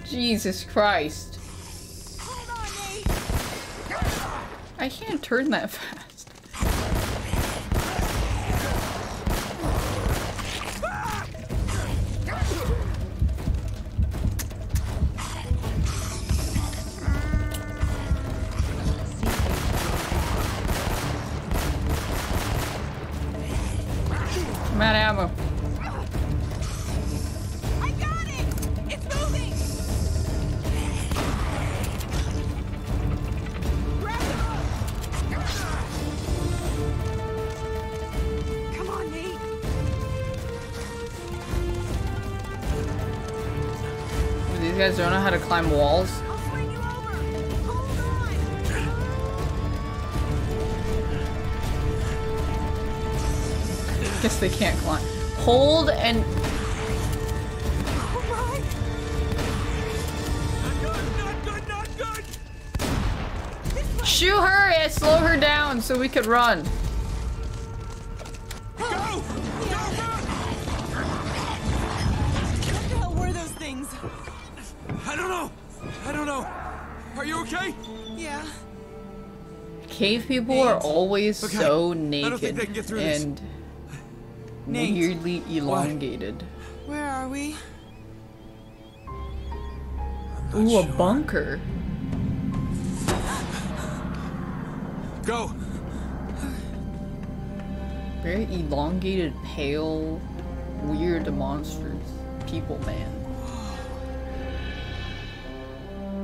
Jesus Christ. I can't turn that fast. Climb walls. Guess they can't climb. Hold and shoot her and slow her down so we could run. Cave people are always Okay. so I don't think naked they can get through this. and Nate. weirdly elongated. Where are we? Ooh, a bunker. Go. Very elongated, pale, weird monsters. People, man.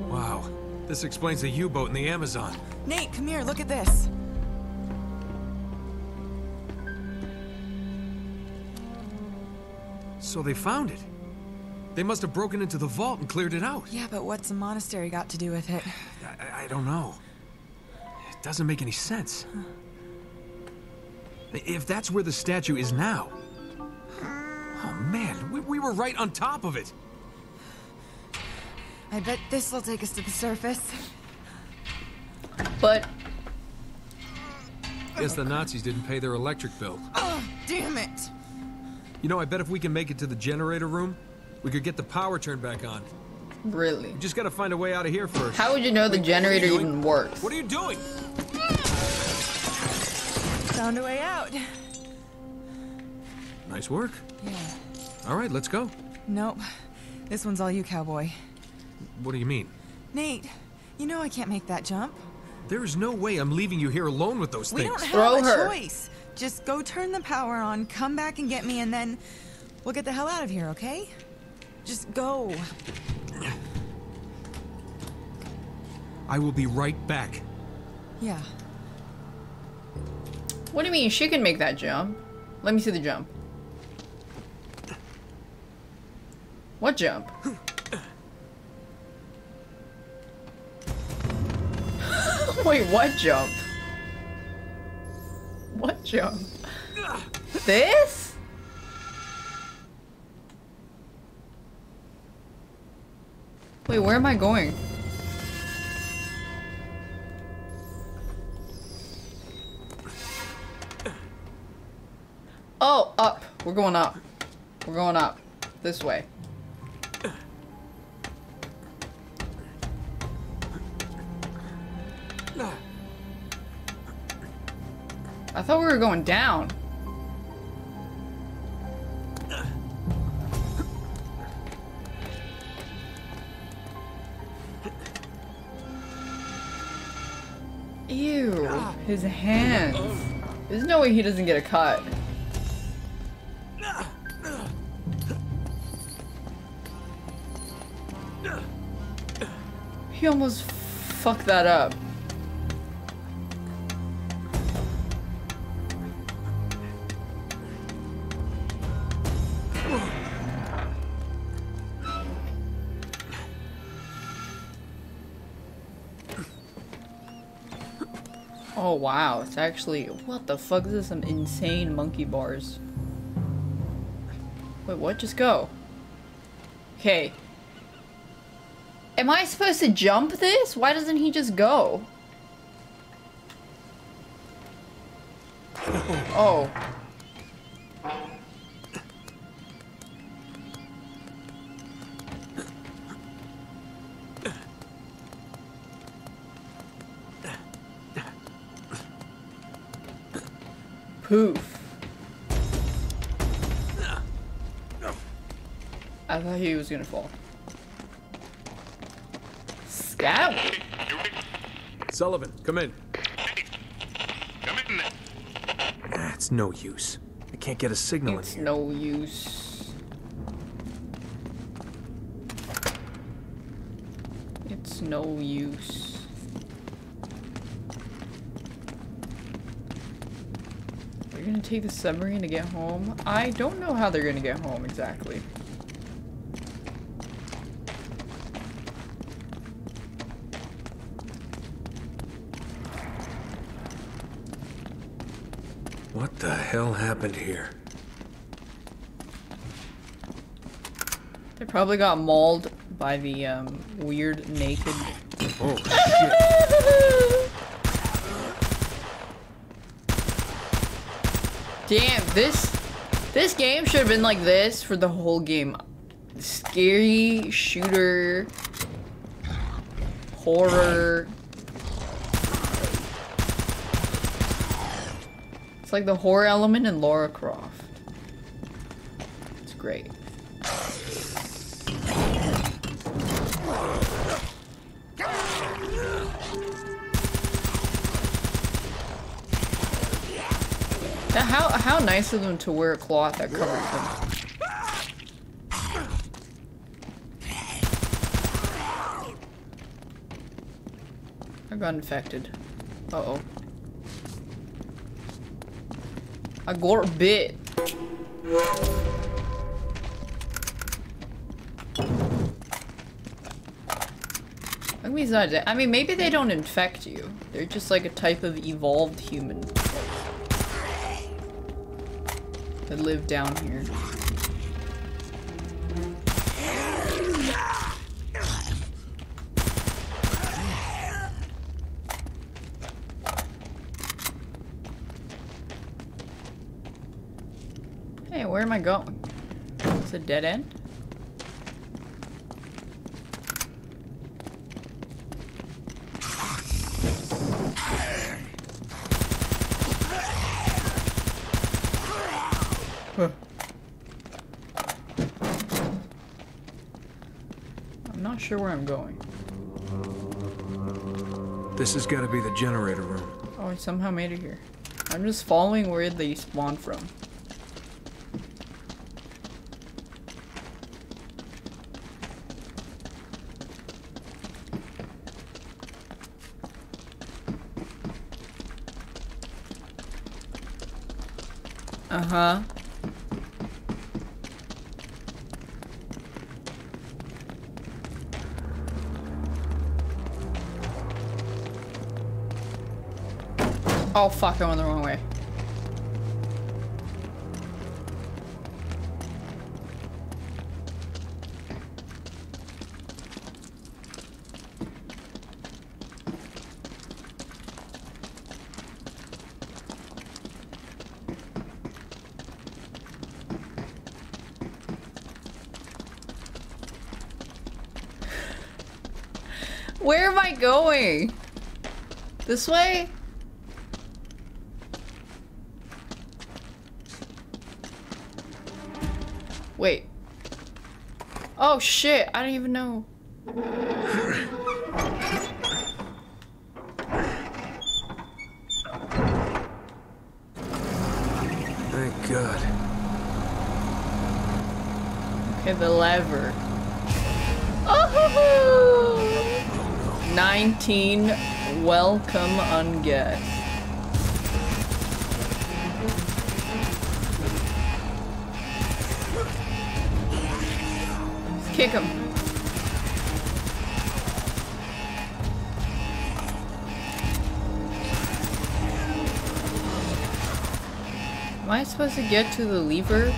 Wow. This explains the U-boat in the Amazon. Nate, come here. Look at this. So they found it. They must have broken into the vault and cleared it out. Yeah, but what's a monastery got to do with it? I, I don't know. It doesn't make any sense. If that's where the statue is now. Oh man, we, we were right on top of it. I bet this will take us to the surface. But Guess the Nazis didn't pay their electric bill. Oh, damn it! You know, I bet if we can make it to the generator room, we could get the power turned back on. Really? We just gotta find a way out of here first. How would you know the generator even works? What are you doing? Found a way out. Nice work. Yeah. All right, let's go. Nope. This one's all you, cowboy. What do you mean? Nate, you know I can't make that jump. There is no way I'm leaving you here alone with those We things. don't have a choice. Just go turn the power on, come back and get me, and then we'll get the hell out of here, okay? Just go. I will be right back. Yeah. What do you mean? She can make that jump. Let me see the jump. What jump? Wait, what jump? What jump? This? Wait, where am I going? Oh, up. We're going up. We're going up. This way. I thought we were going down. Ew, his hands. There's no way he doesn't get a cut. He almost fucked that up. Oh wow, it's actually what the fuck? This is some insane monkey bars. Wait, what? Just go. Okay. Am I supposed to jump this? Why doesn't he just go? Oh. Poof. I thought he was gonna fall. Scout. Sullivan, come in. Come in. Ah, it's no use. I can't get a signal It's in here. no use. It's no use. They're gonna take the submarine to get home? I don't know how they're gonna get home exactly. What the hell happened here? They probably got mauled by the um, weird naked. Oh Damn, this this game should have been like this for the whole game. Scary shooter horror. It's like the horror element in Lara Croft. It's great. How how nice of them to wear a cloth that covers them. I got infected. Uh oh. I got bit. I mean, not I mean, maybe they don't infect you. They're just like a type of evolved human that live down here. Hey, where am I going? It's a dead end? I'm going. This has got to be the generator room. Oh, I somehow made it here. I'm just following where they spawned from. Uh-huh. Oh fuck, I went the wrong way. Where am I going? This way? Oh shit, I don't even know. Thank God. Okay, the lever. Oh! 19 welcome unguessed. Kick him. Am I supposed to get to the lever?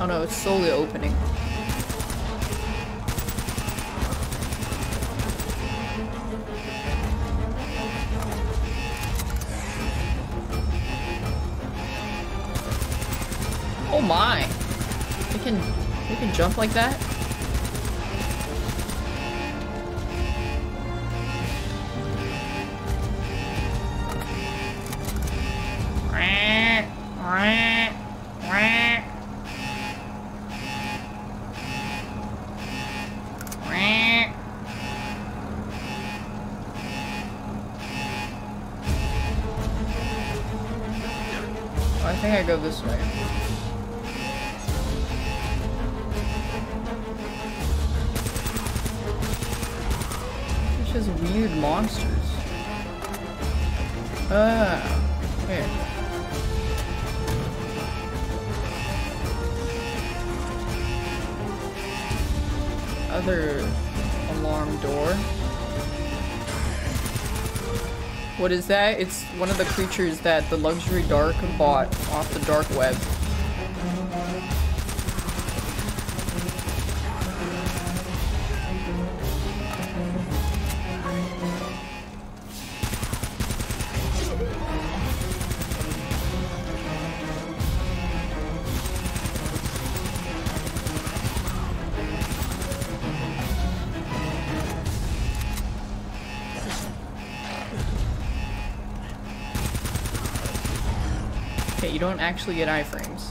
Oh no, it's slowly opening. Jump like that? What is that? It's one of the creatures that the Luxury Dark bought off the dark web. Don't actually get iframes.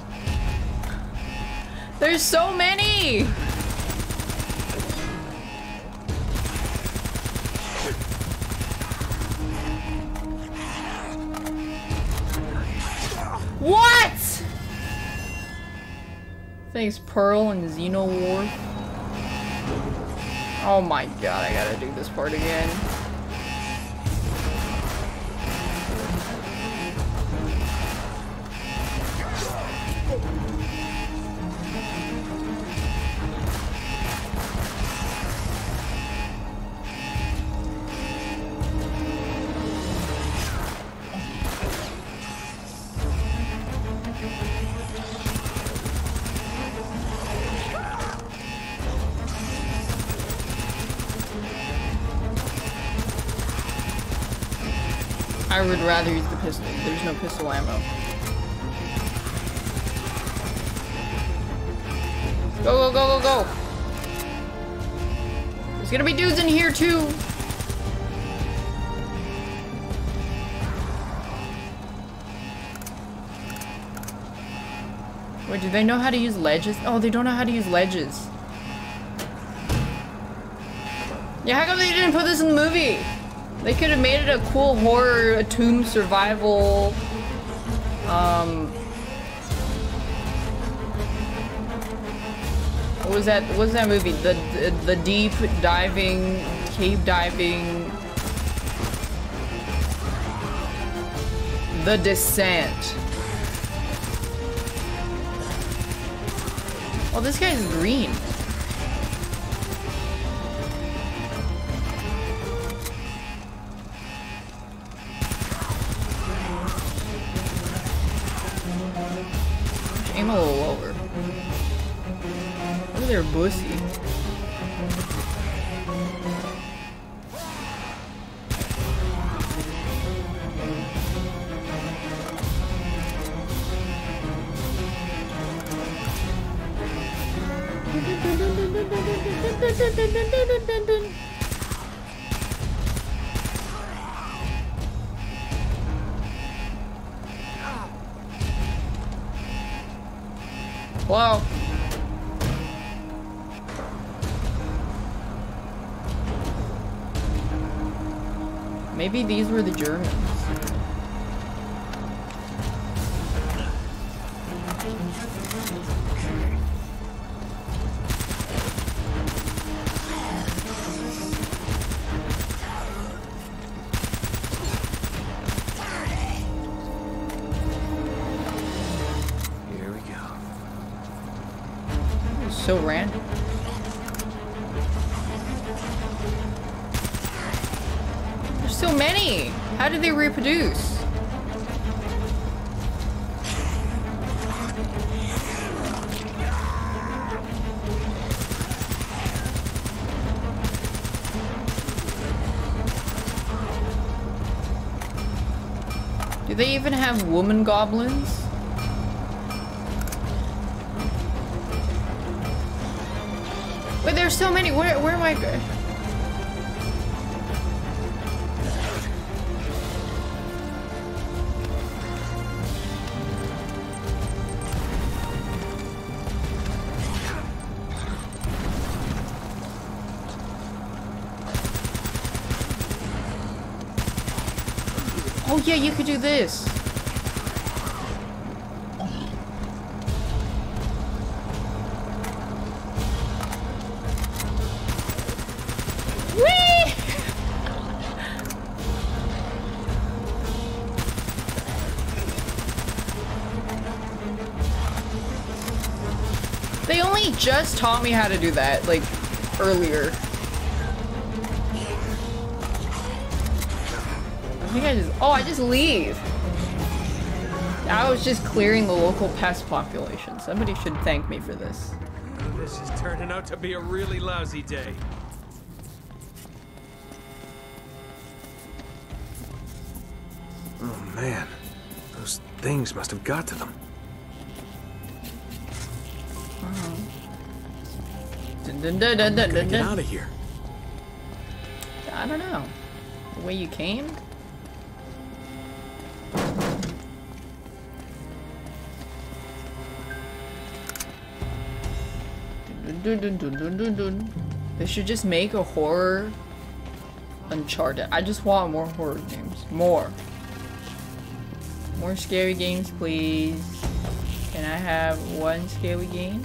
There's so many! What? Thanks, Pearl and Xenowar. Oh my god, I gotta do this part again. I would rather use the pistol. There's no pistol ammo. Go, go, go, go, go! There's gonna be dudes in here too! Wait, do they know how to use ledges? Oh, they don't know how to use ledges. Yeah, how come they didn't put this in the movie? They could have made it a cool horror, a tomb survival, um... What was that, what was that movie? The, the, the deep diving, cave diving... The Descent. Oh, this guy's green. These were the Germans. Woman goblins? Wait, there's so many. Where, where am I? Oh yeah, you could do this. Just taught me how to do that, like, earlier. I think I just- oh, I just leave. I was just clearing the local pest population. Somebody should thank me for this. This is turning out to be a really lousy day. Oh man, those things must have got to them. Dun, dun, dun, dun, dun, Get out of here. I don't know. The way you came? Dun, dun, dun, dun, dun, dun. They should just make a horror Uncharted. I just want more horror games. More. More scary games, please. Can I have one scary game?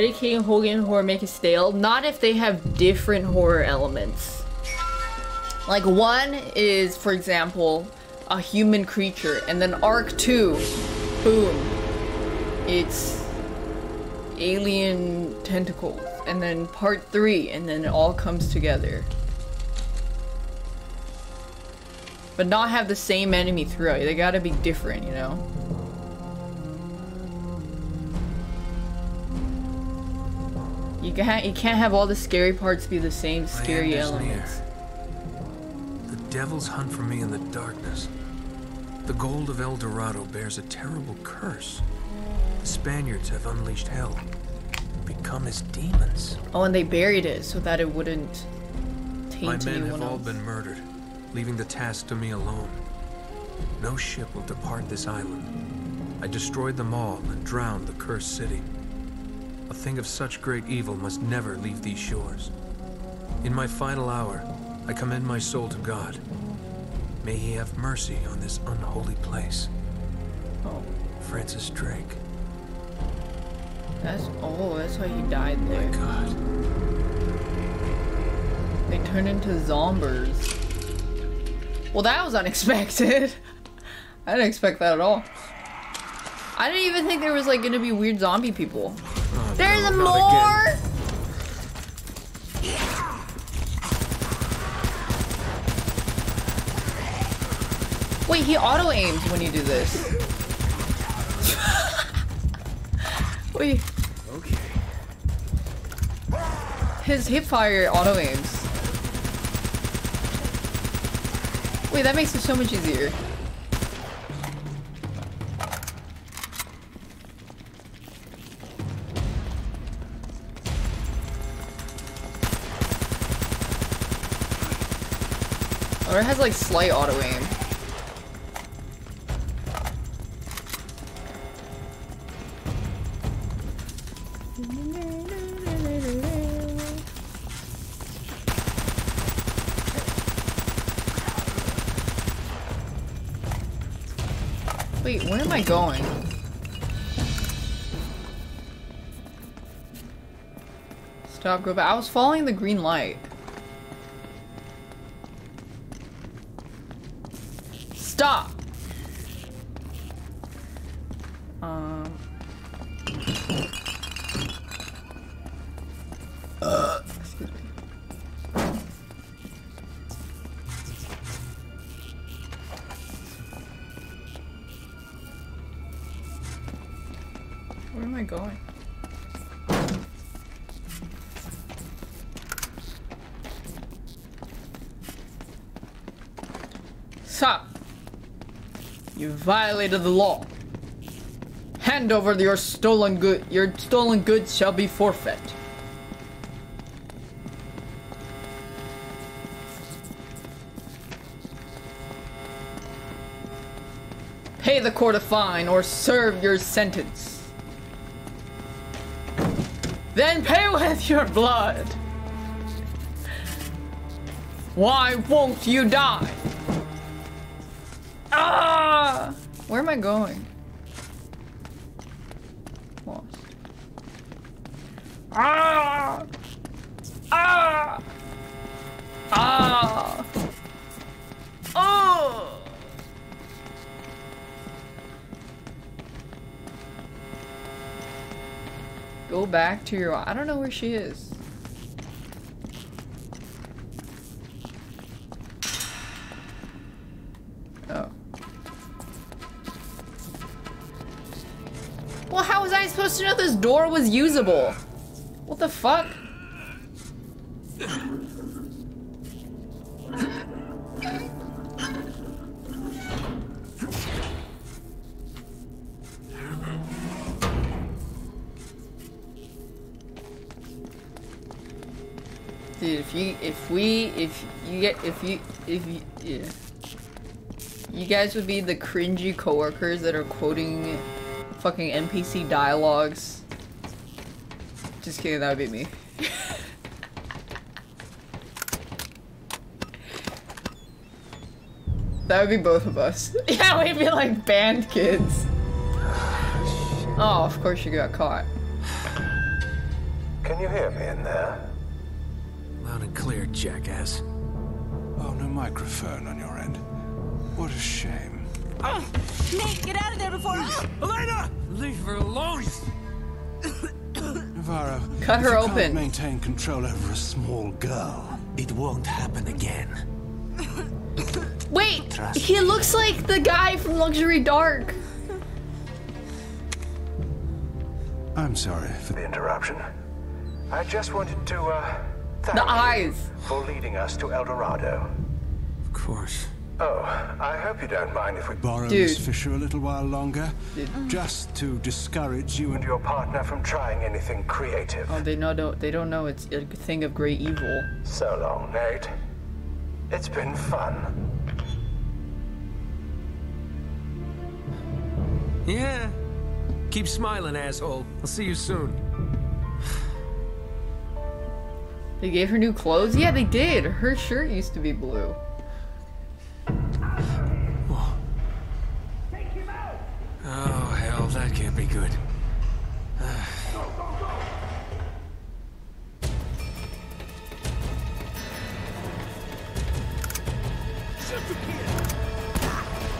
Dedicating game horror make it stale. Not if they have different horror elements. Like one is, for example, a human creature, and then Arc 2, boom. It's alien tentacles, and then part 3, and then it all comes together. But not have the same enemy throughout. They gotta be different, you know? You can't you can't have all the scary parts be the same scary near. elements. The devils hunt for me in the darkness. The gold of El Dorado bears a terrible curse. The Spaniards have unleashed hell, become as demons. Oh, and they buried it so that it wouldn't taint My men anyone have all been murdered, leaving the task to me alone. No ship will depart this island. I destroyed them all and drowned the cursed city. A thing of such great evil must never leave these shores. In my final hour, I commend my soul to God. May he have mercy on this unholy place. Oh. Francis Drake. That's oh, that's why he died there. My God. They turned into zombies. Well, that was unexpected. I didn't expect that at all. I didn't even think there was like gonna be weird zombie people. Oh, There's no, more. Wait, he auto aims when you do this. Wait. Okay. His hip fire auto aims. Wait, that makes it so much easier. Or it has like slight auto aim. Wait, where am I going? Stop, go back. I was following the green light. Violated the law. Hand over your stolen good. Your stolen goods shall be forfeit. Pay the court a fine or serve your sentence. Then pay with your blood. Why won't you die? Going? Lost. Ah! Ah! Ah! Oh! Go back to your. I don't know where she is. Was usable? What the fuck? Dude, if you, if we, if you get, if you, if you, yeah. You guys would be the cringy coworkers that are quoting fucking NPC dialogues. Just kidding, that would be me. that would be both of us. yeah, we'd be like band kids. Oh, of course you got caught. Can you hear me in there? Loud and clear, jackass. Oh, no microphone on your end. What a shame. Ah, oh, Nate, get out of there before. Elena! Leave her alone! Navarro. Cut if her you can't open. maintain control over a small girl. It won't happen again. Wait, Trust he looks like the guy from Luxury Dark. I'm sorry for the interruption. I just wanted to, uh, thank The you eyes. for leading us to El Dorado. Of course. Oh, I hope you don't mind if we borrow Dude. Miss Fisher a little while longer. Just to discourage you and your partner from trying anything creative. Oh, they know don't they don't know it's a thing of great evil. So long, Nate. It's been fun. Yeah. Keep smiling, asshole. I'll see you soon. They gave her new clothes? Yeah, they did. Her shirt used to be blue. Good.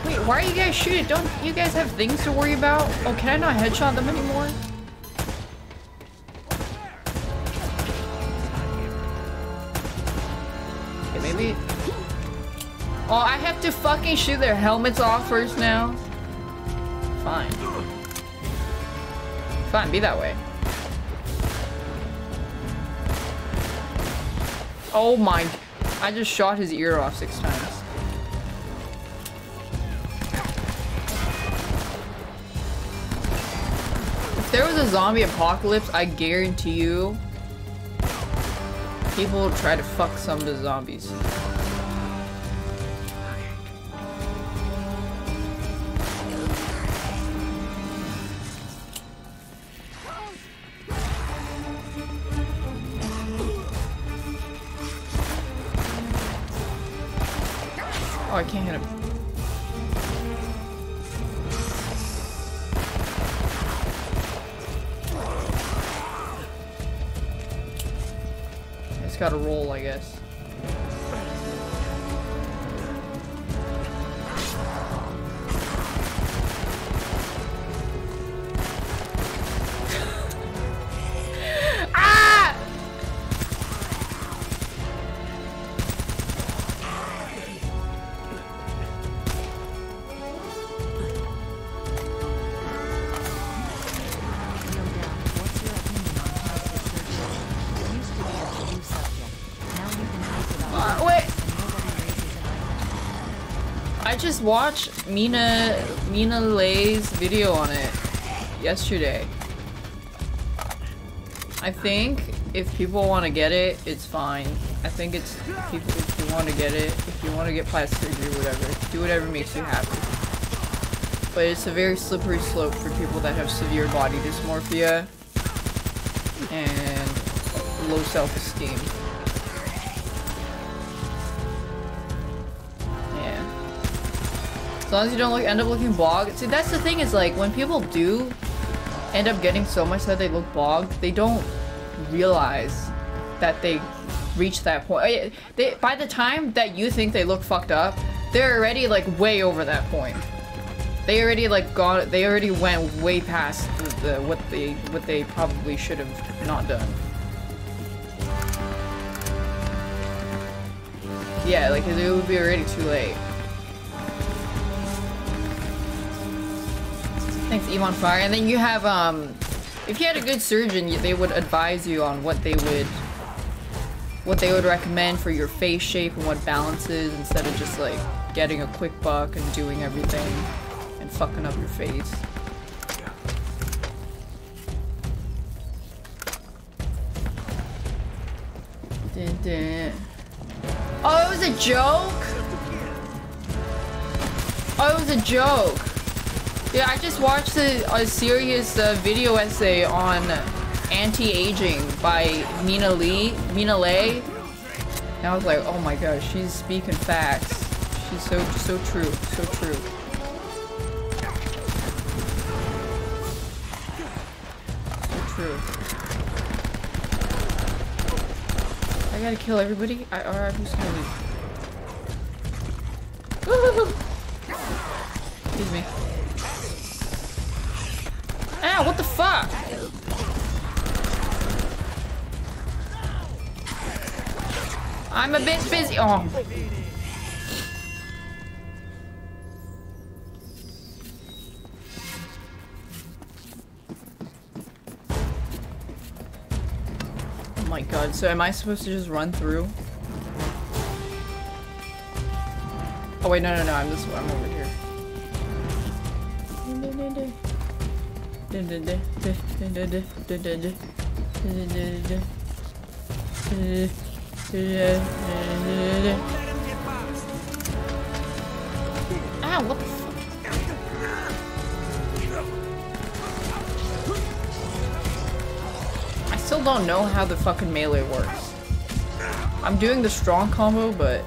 Wait, why are you guys shooting? Don't you guys have things to worry about? Oh, can I not headshot them anymore? Okay, maybe... Oh, I have to fucking shoot their helmets off first now? Fine. Fine, be that way. Oh my... I just shot his ear off six times. If there was a zombie apocalypse, I guarantee you people try to fuck some of the zombies. It's got to roll, I guess. Just watched Mina Mina Le's video on it yesterday. I think if people want to get it, it's fine. I think it's people if you want to get it, if you want to get plastic surgery, whatever, do whatever makes you happy. But it's a very slippery slope for people that have severe body dysmorphia and low self-esteem. As long as you don't look, end up looking bogged. See, that's the thing is like when people do end up getting so much that they look bogged, they don't realize that they reach that point. They, by the time that you think they look fucked up, they're already like way over that point. They already like gone. They already went way past the, the what they what they probably should have not done. Yeah, like it would be already too late. Thanks, Evon Fire. And then you have, um, if you had a good surgeon, they would advise you on what they would, what they would recommend for your face shape and what balances instead of just like getting a quick buck and doing everything and fucking up your face. Oh, it was a joke? Oh, it was a joke. Yeah, I just watched a, a serious uh, video essay on anti-aging by Mina Lee, Mina Le. And I was like, oh my gosh, she's speaking facts. She's so, so true, so true. So true. I gotta kill everybody? I, or I'm just gonna leave. Excuse me. Ah, what the fuck? I'm a bit busy. Oh. Oh my god, so am I supposed to just run through? Oh wait, no, no, no. I'm this. I'm over here. Ah, what the fuck? I still don't know how the fucking melee works. I'm doing the strong combo, but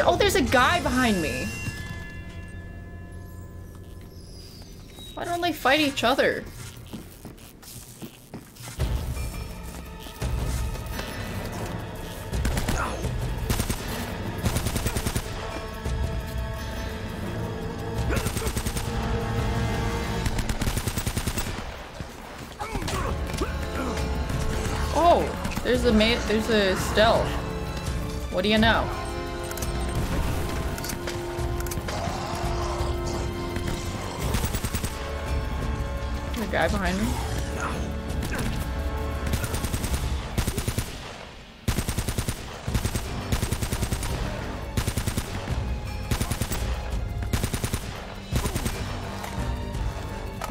Oh, there's a guy behind me! Why don't they fight each other? Oh, there's a there's a stealth. What do you know? Guy behind me.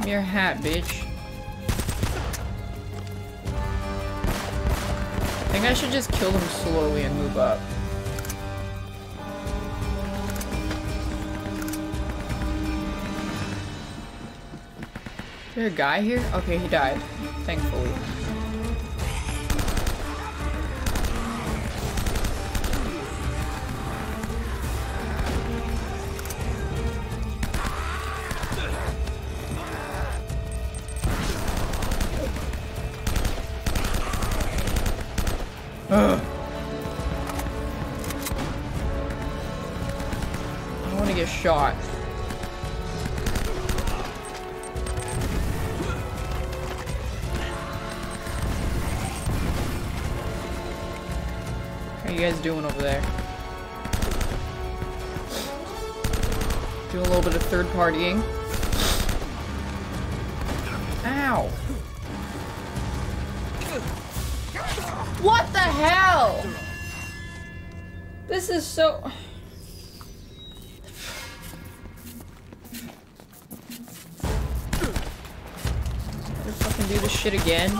Your hat, bitch. I think I should just kill them slowly and move up. There a guy here? Okay, he died. Thankfully. Ow! What the hell? This is so... Fucking do this shit again.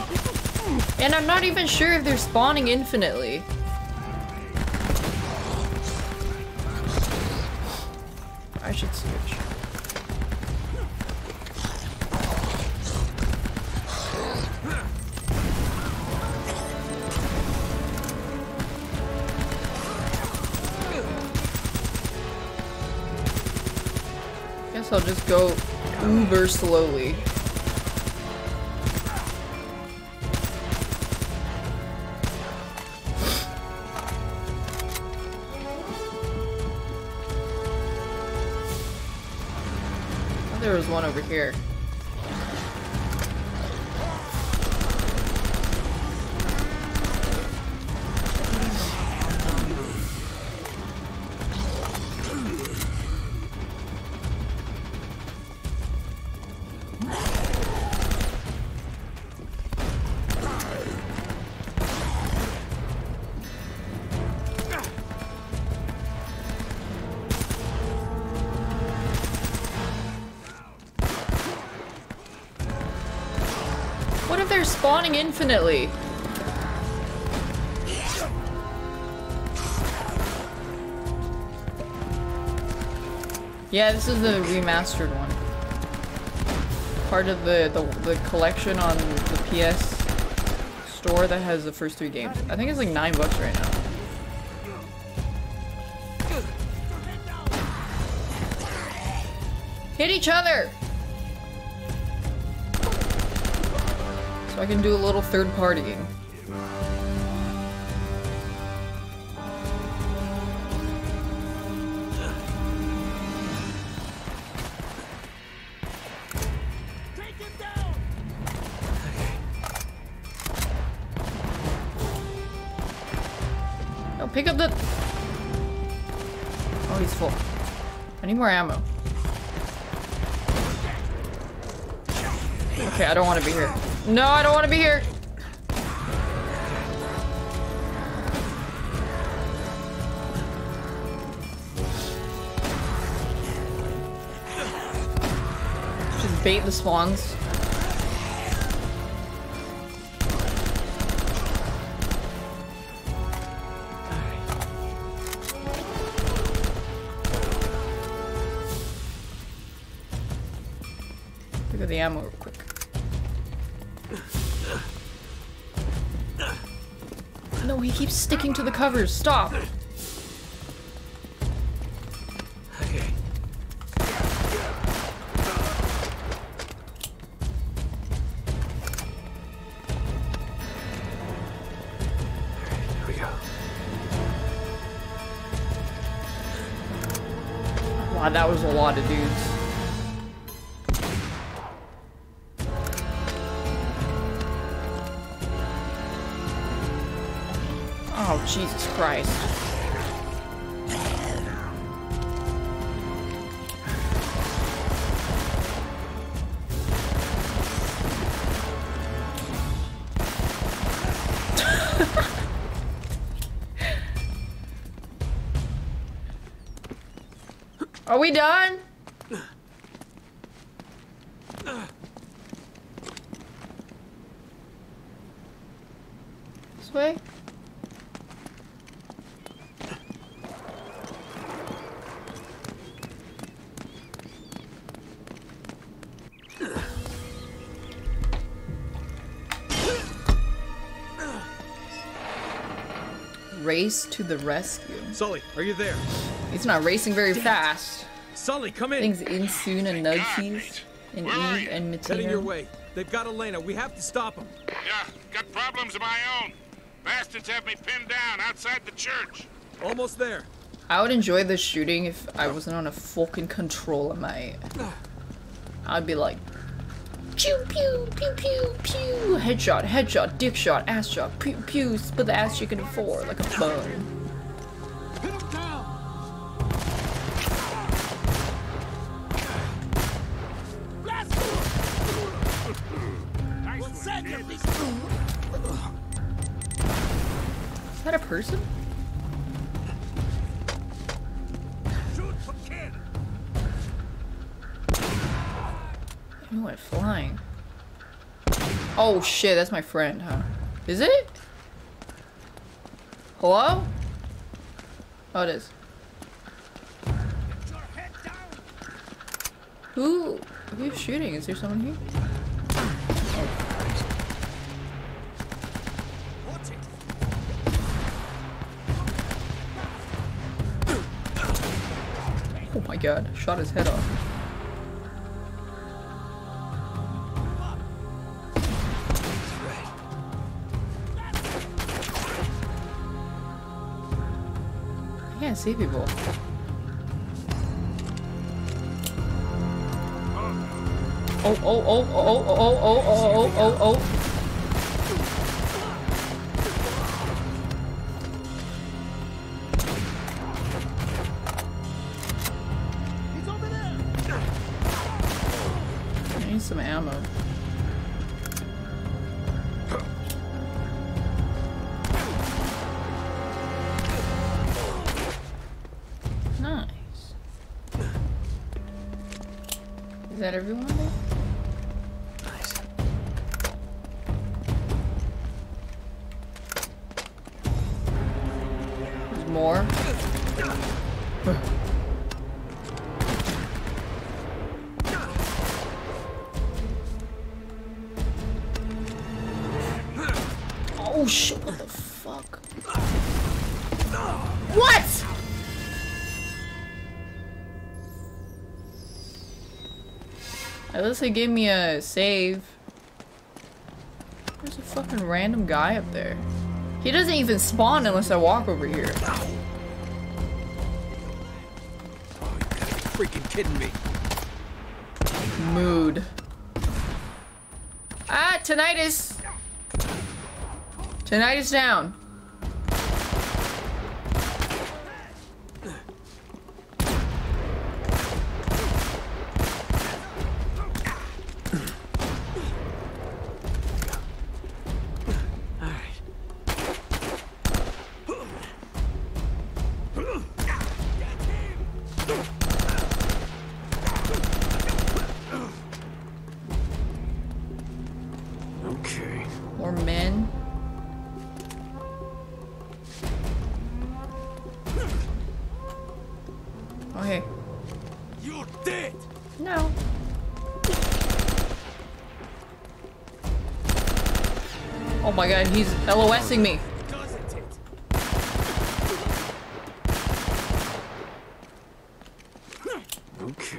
And I'm not even sure if they're spawning infinitely. Go uber slowly. There was one over here. Infinitely? Yeah, this is the remastered one. Part of the, the, the collection on the PS store that has the first three games. I think it's like nine bucks right now. Hit each other! I can do a little third partying. Oh, pick up the... Oh, he's full. I need more ammo. Okay, I don't want to be here. No, I don't want to be here. Just bait the swans. Keeps to the covers. Stop. Here we go. Wow, that was a lot to dudes. We done? This way? Race to the rescue. Sully, are you there? He's not racing very fast. Sully, come in. Things Insoon and Nugsies and Eve and Heading your way. They've got Elena. We have to stop them. Yeah, got problems of my own. Bastards have me pinned down outside the church. Almost there. I would enjoy this shooting if I wasn't on a fucking controller, mate. I'd be like, pew pew pew pew pew, headshot, headshot, dick shot, ass shot, pew pew, split the ass chicken in four like a bone. Oh shit, that's my friend, huh? Is it? Hello? Oh, it is. Who? Who's shooting? Is there someone here? Oh my god, shot his head off. See people. Oh, oh, oh, oh, oh, oh, oh, oh, oh, oh, oh. That everyone least they gave me a save. There's a fucking random guy up there. He doesn't even spawn unless I walk over here. Oh, you gotta be Freaking kidding me. Mood. Ah, tinnitus. Tinnitus down. My god, he's LOSing me. Okay.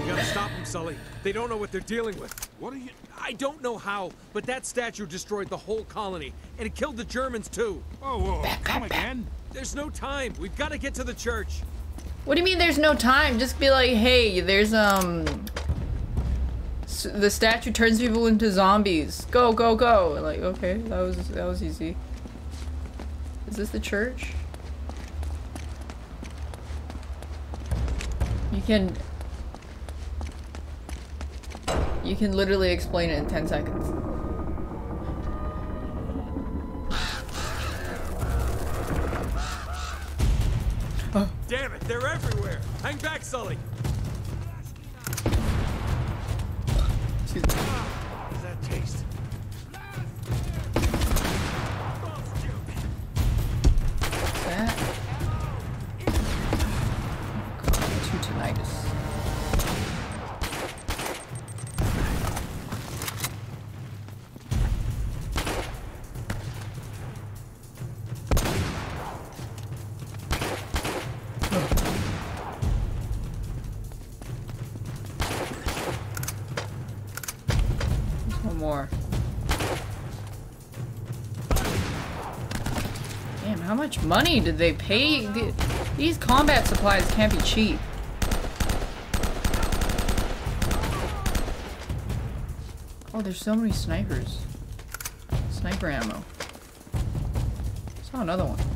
You gotta stop them, Sully. They don't know what they're dealing with. What are you... I don't know how, but that statue destroyed the whole colony, and it killed the Germans too. Oh, whoa, come again? There's no time. We've got to get to the church. What do you mean there's no time? Just be like, hey, there's, um... The statue turns people into zombies. Go, go, go. Like, okay, that was, that was easy. Is this the church? You can... You can literally explain it in 10 seconds. Money did they pay? These combat supplies can't be cheap. Oh, there's so many snipers. Sniper ammo. Saw another one.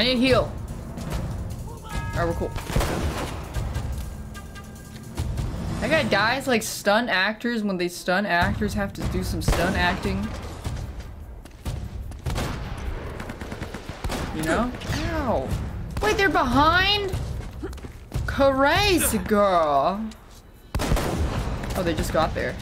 I need heal. Alright, we're cool. That guy dies like stun actors when they stun actors have to do some stun acting. You know? Ow. Wait, they're behind? Crazy girl. Oh, they just got there.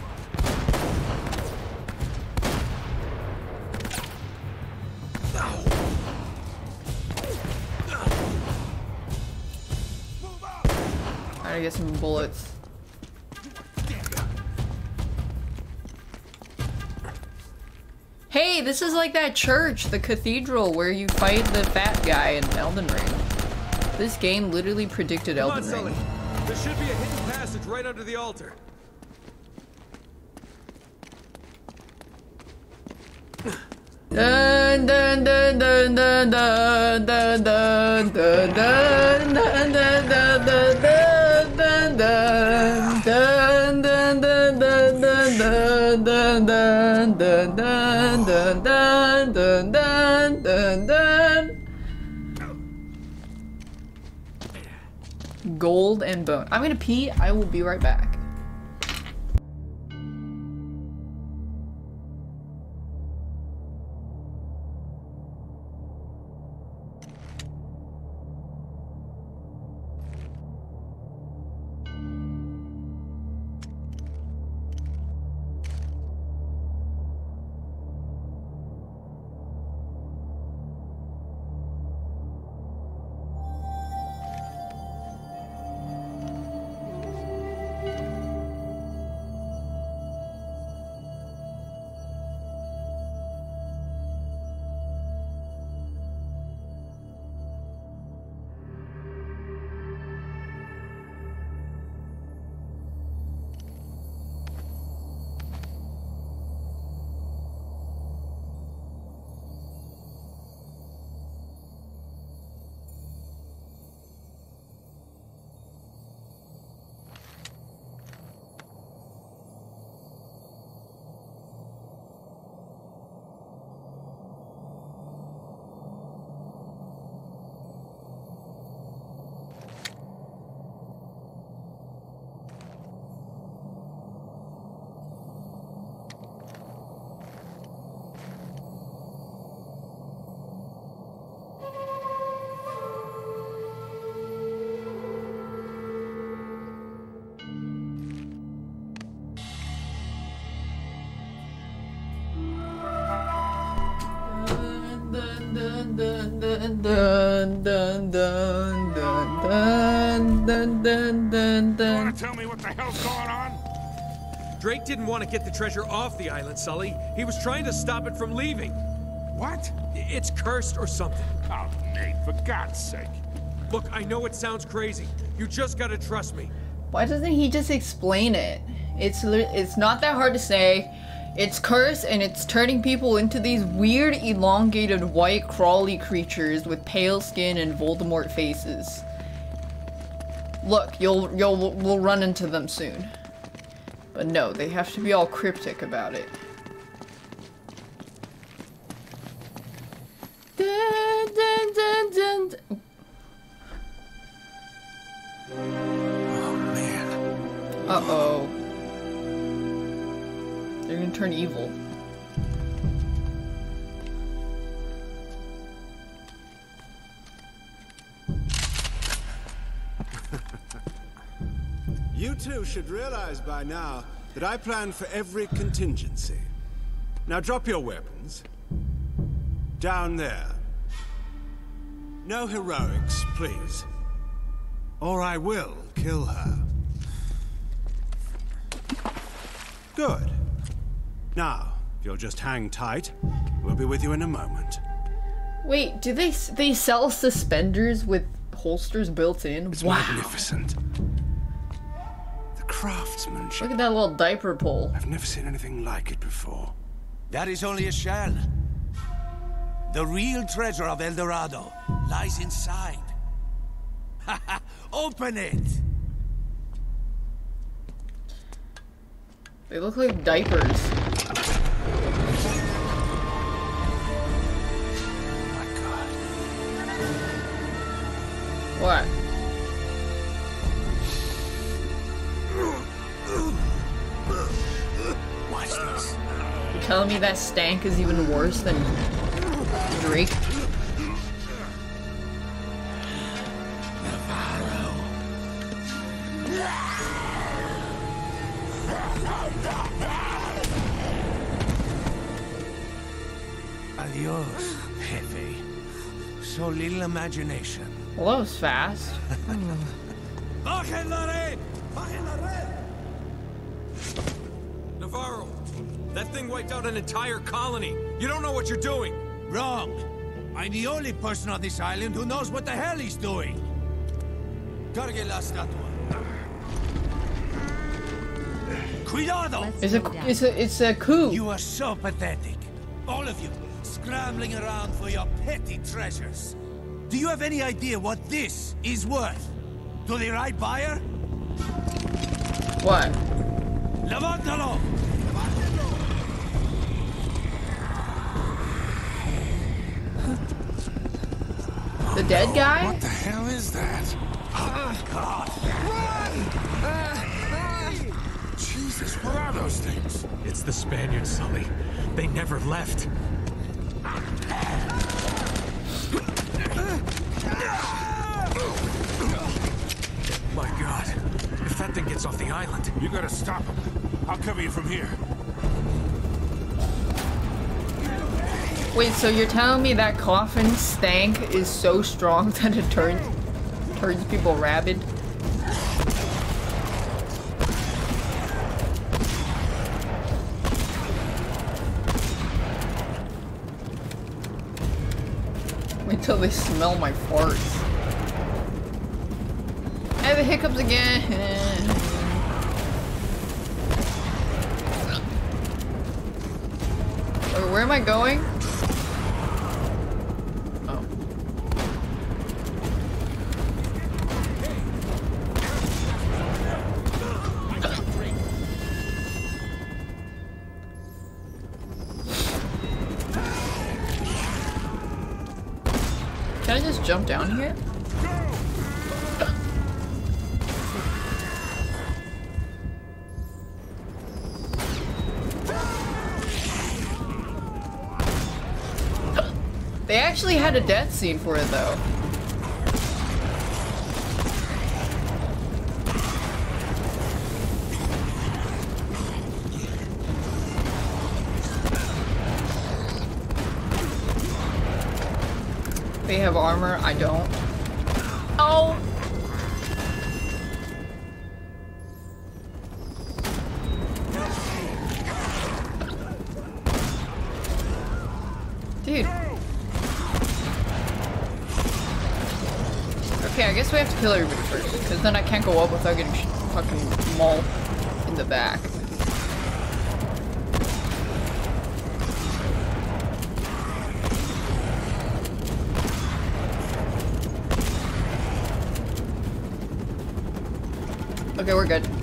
Bullets. Hey, this is like that church, the cathedral, where you fight the fat guy in Elden Ring. This game literally predicted Come on, Elden Sully. Ring. There should be a hidden passage right under the altar. Dun dun dun dun dun dun dun dun dun dun and bone. I'm gonna pee. I will be right back. tell me what the hell's going on? Drake didn't want to get the treasure off the island, Sully. He was trying to stop it from leaving. What? It's cursed or something. Oh, Nate, for God's sake. Look, I know it sounds crazy. You just gotta trust me. Why doesn't he just explain it? It's it's not that hard to say. It's cursed and it's turning people into these weird elongated white crawly creatures with pale skin and Voldemort faces. Look, you'll you'll we'll run into them soon. But no, they have to be all cryptic about it. You two should realize by now that I plan for every contingency. Now drop your weapons. Down there. No heroics, please. Or I will kill her. Good. Now, if you'll just hang tight, we'll be with you in a moment. Wait, do they they sell suspenders with holsters built in? It's wow. magnificent. The craftsmanship. Look at that little diaper pole. I've never seen anything like it before. That is only a shell. The real treasure of El Dorado lies inside. Open it! They look like diapers. That stank is even worse than Drake? Adios, Jefe. So little imagination. Well, that was fast. out an entire colony. You don't know what you're doing. Wrong. I'm the only person on this island who knows what the hell he's doing. Cargue la estatua. Cuidado! It's a it's a it's a coup. You are so pathetic. All of you, scrambling around for your petty treasures. Do you have any idea what this is worth? To the right buyer? What? Levántalo! The dead guy? What the hell is that? Oh, God. Jesus, what are those things? It's the Spaniards, Sully. They never left. My God. If that thing gets off the island. You gotta stop him. I'll cover you from here. Wait, so you're telling me that coffin stank is so strong that it turns turns people rabid? Wait till they smell my farts. I have the hiccups again. Where am I going? A death scene for it though. they have armor. I don't. Oh! Guess we have to kill everybody first, because then I can't go up without getting fucking mauled in the back. Okay, we're good.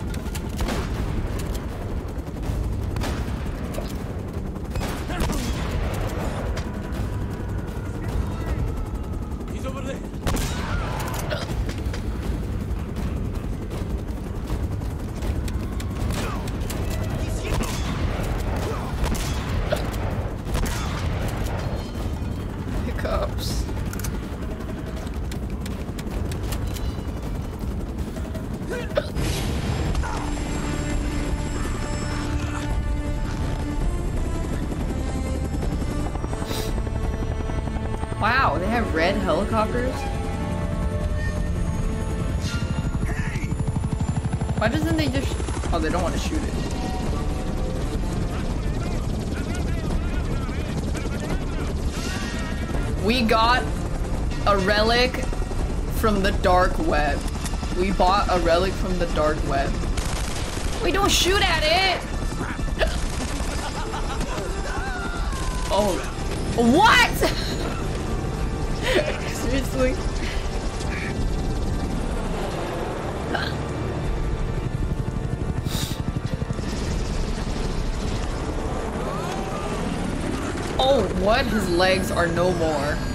Relic from the dark web. We bought a relic from the dark web. We don't shoot at it! oh. What? Seriously? Oh, what? His legs are no more.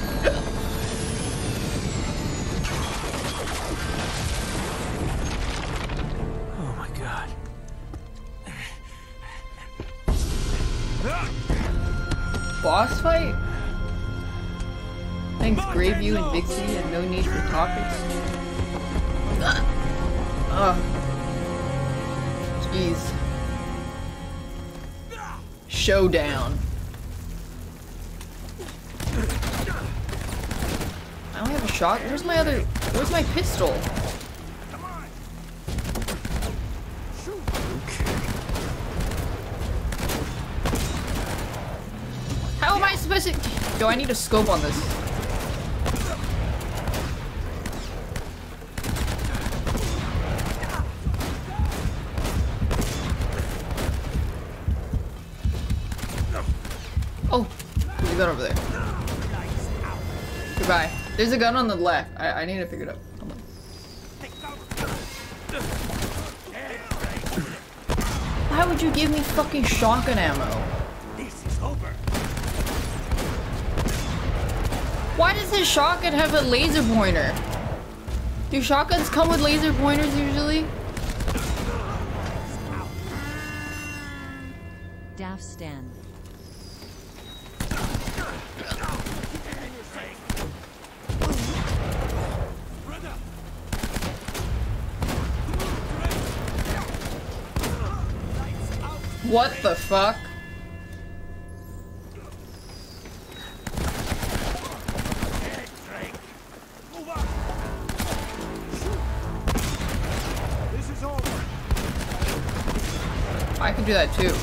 Pistol? How am I supposed to? Do I need a scope on this? Oh, there's a gun over there. Goodbye. There's a gun on the left. I, I need to pick it up. Hold on. Why would you give me fucking shotgun ammo? This is over. Why does his shotgun have a laser pointer? Do shotguns come with laser pointers usually? Daph Stan. What the fuck? I can do that too.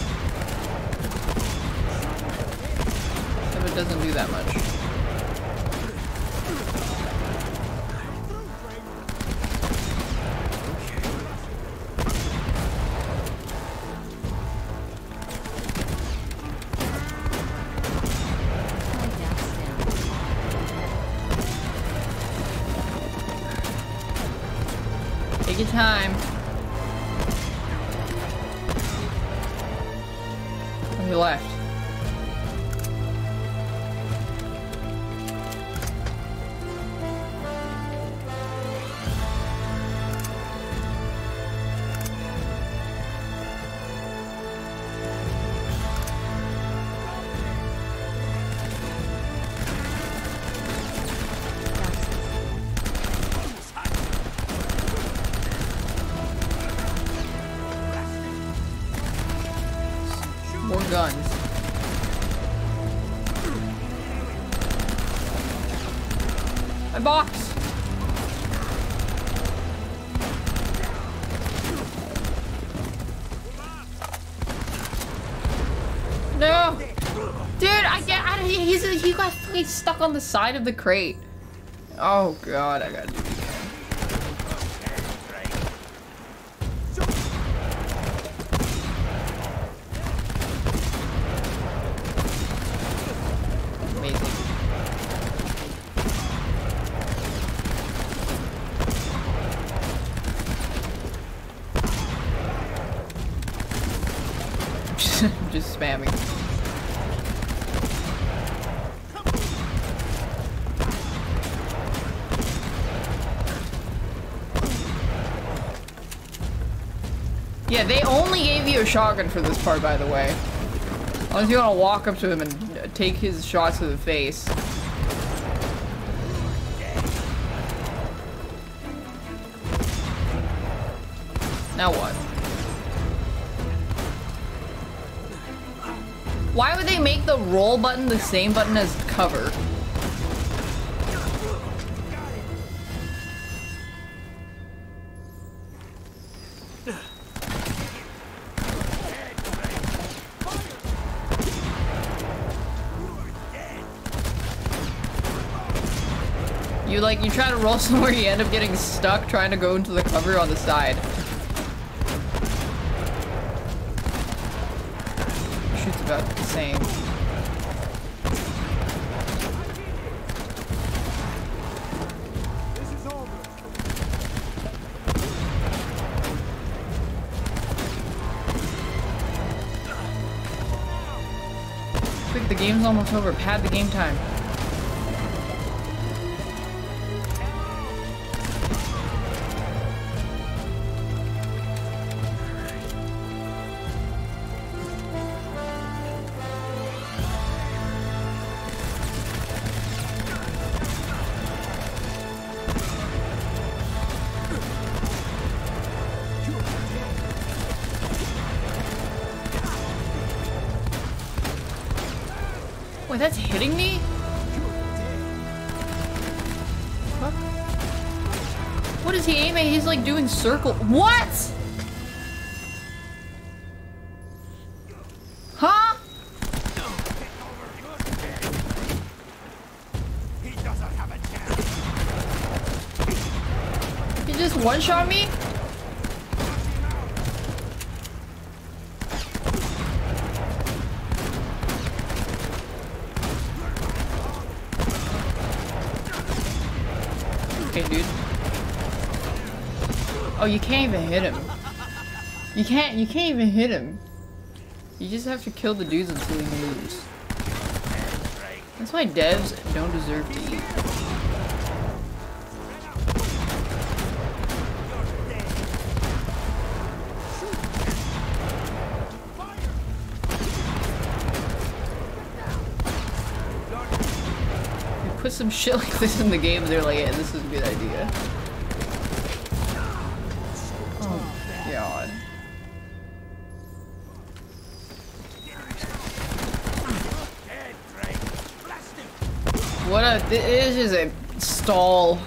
On the side of the crate. Oh god, I gotta do it again. Amazing. Just spamming. Yeah, they only gave you a shotgun for this part, by the way. Unless you want to walk up to him and take his shots to the face. Now what? Why would they make the roll button the same button as cover? Like, you try to roll somewhere, you end up getting stuck trying to go into the cover on the side. Shoots about the same. Quick, the game's almost over. Pad the game time. Doing circle. What? Huh? He just one shot me? Okay, dude. Oh, Oh, you can't even hit him. You can't, you can't even hit him. You just have to kill the dudes until he moves. That's why devs don't deserve to eat. Put some shit like this in the game, they're like, yeah, this is a good idea. This is a stall.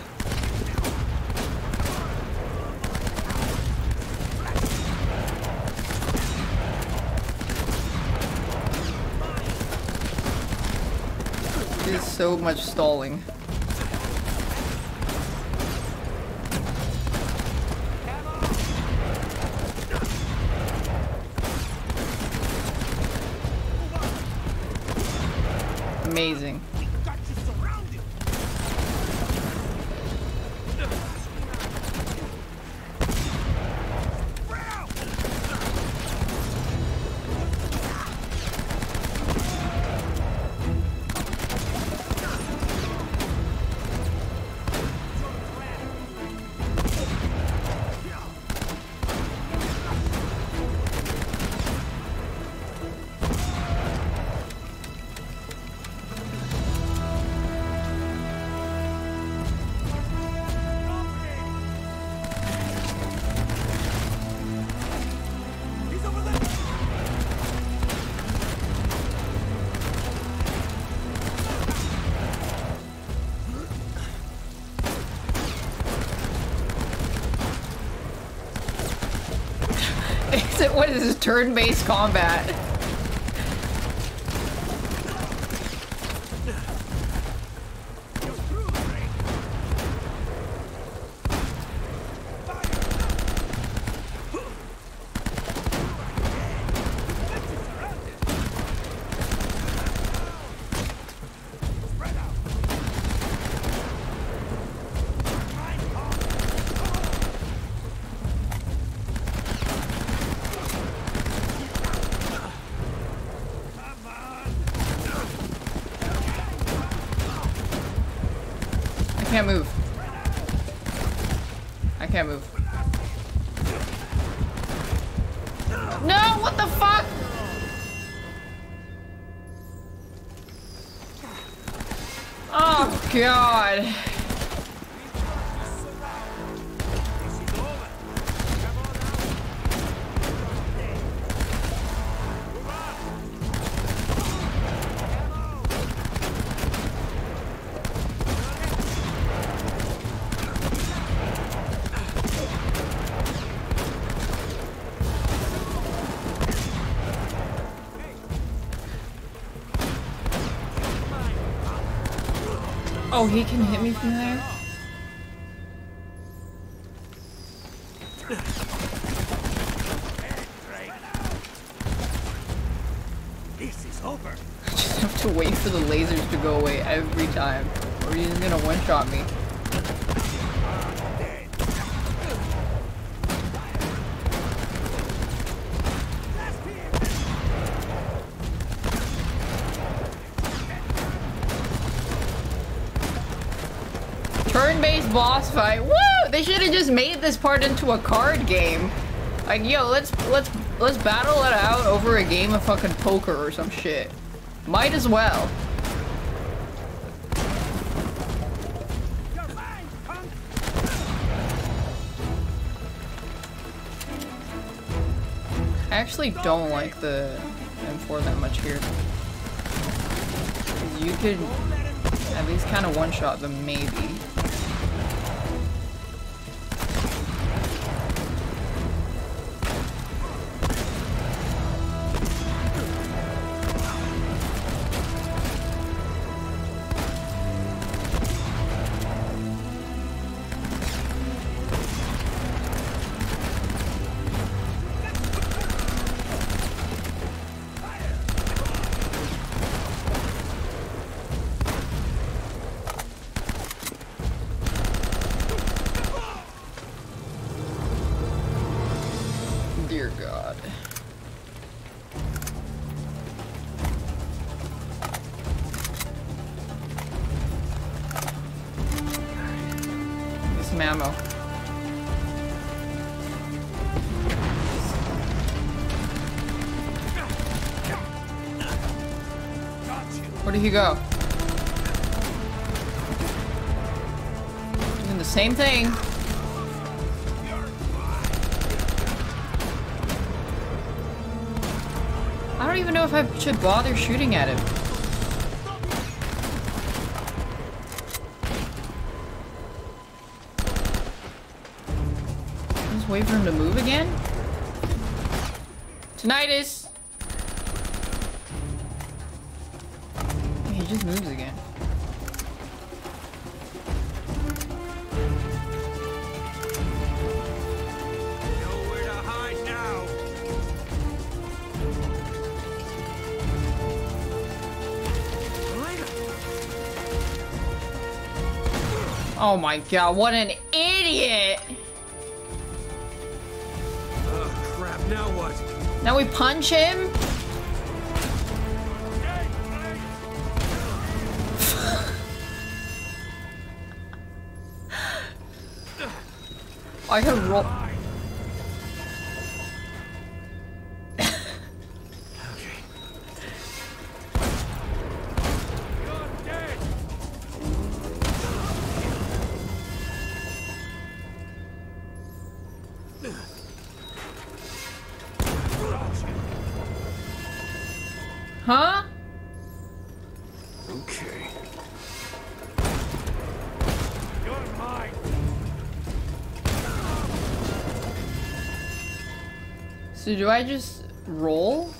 There's so much stalling. Turn-based combat? Oh, he can hit me from there? Into a card game. Like, yo, let's let's let's battle it out over a game of fucking poker or some shit. Might as well. I actually don't like the M4 that much here. You could at least kind of one-shot them, maybe. Should bother shooting at him. Oh my god, what an idiot! Oh, crap, now what? Now we punch him? I can roll. So do I just roll?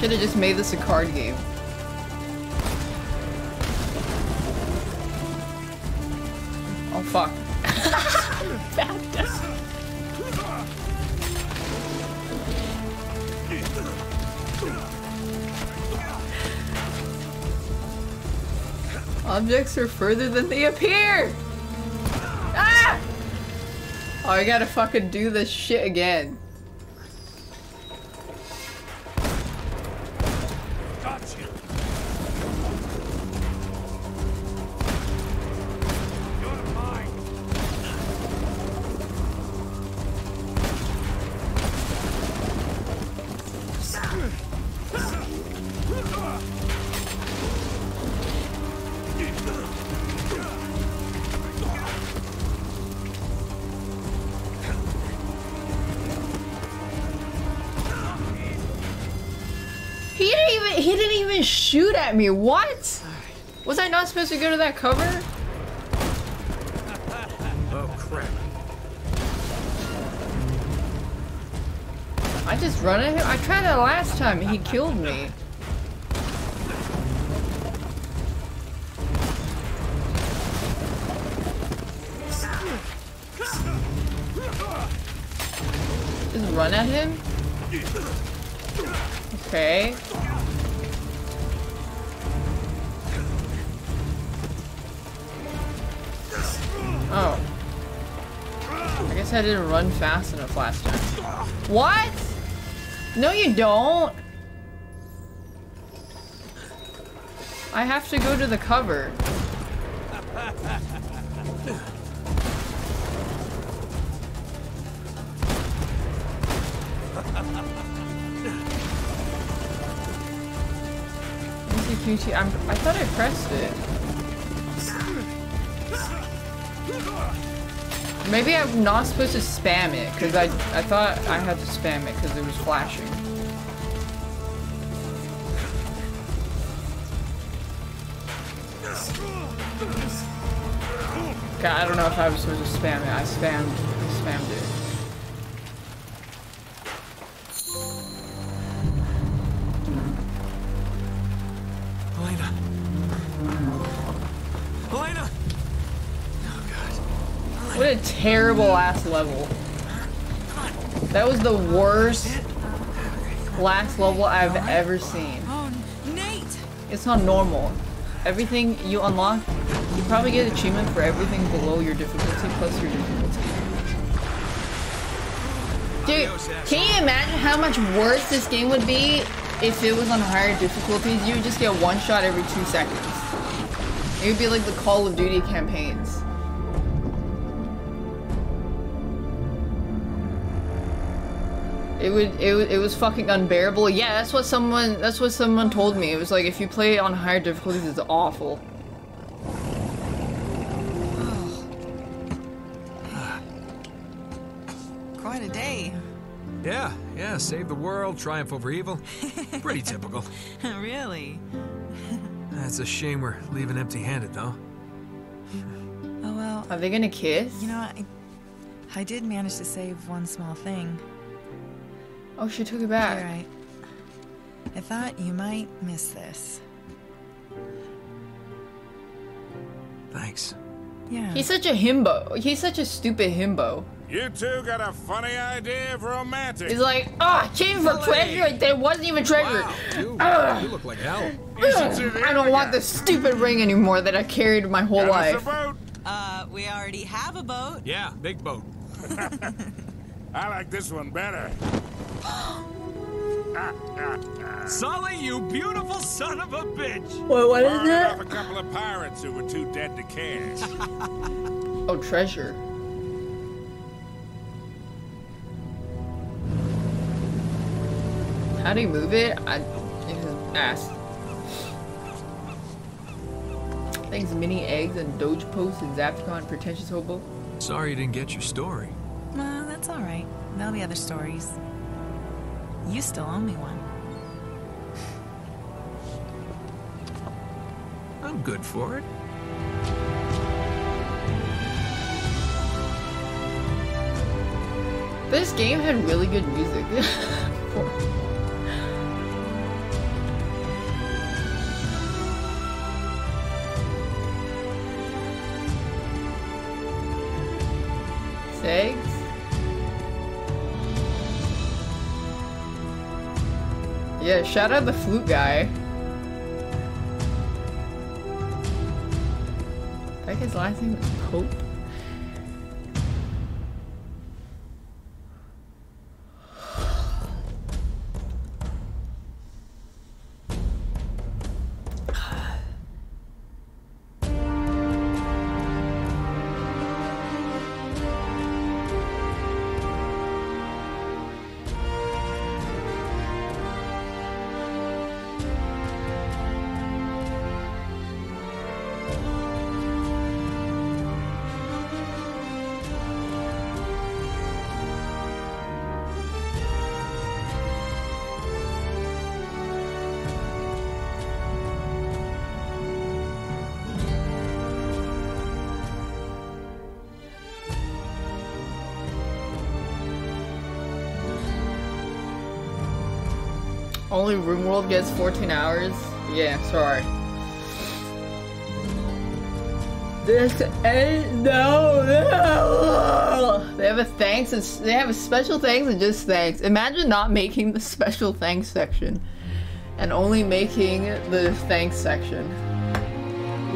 Should have just made this a card game. Objects are further than they appear! Ah! Oh, I gotta fucking do this shit again. Me. What? Was I not supposed to go to that cover? Oh crap. I just run at him. I tried that last time. He killed me. Just run at him? Fast enough last time. What? No, you don't. I have to go to the cover. I'm, I thought I pressed it. Maybe I'm not supposed to spam it, because I, I thought I had to spam it because it was flashing. God, I don't know if I was supposed to spam it. I spammed, I spammed That was the worst last level I've ever seen. It's not normal. Everything you unlock, you probably get achievement for everything below your difficulty plus your difficulty. Dude, can you imagine how much worse this game would be if it was on higher difficulties? You would just get one shot every two seconds. It would be like the Call of Duty campaigns. Would it, it was fucking unbearable. Yeah, that's what someone that's what someone told me. It was like if you play it on higher difficulties, it's awful. Quite a day. Yeah, yeah, save the world, triumph over evil. Pretty typical. really? It's a shame we're leaving empty-handed, though. Oh well. Are they gonna kiss? You know, I, I did manage to save one small thing. Oh, she took it back. Here, I, I thought you might miss this. Thanks. Yeah. He's such a himbo. He's such a stupid himbo. You two got a funny idea of romantic. He's like, ah, oh, came for treasure. There wasn't even treasure. You, you look like hell. I don't want this stupid ring anymore that I carried my whole life. Uh, we already have a boat. Yeah, big boat. I like this one better. Sully, you beautiful son of a bitch! Wait, what is Borrowed it? a couple of pirates who were too dead to care. Oh, treasure. How do you move it? I, in his ass. Thanks, mini eggs and Doge posts and Zapcon pretentious hobo. Sorry you didn't get your story. Well, that's all right. There'll be other stories. You still owe me one. I'm good for it. This game had really good music. Segs? Yeah, shout out the flute guy. I think his last name was Pope. Only RimWorld gets 14 hours? Yeah, sorry. This ain't no, no. They have a thanks and they have a special thanks and just thanks. Imagine not making the special thanks section and only making the thanks section.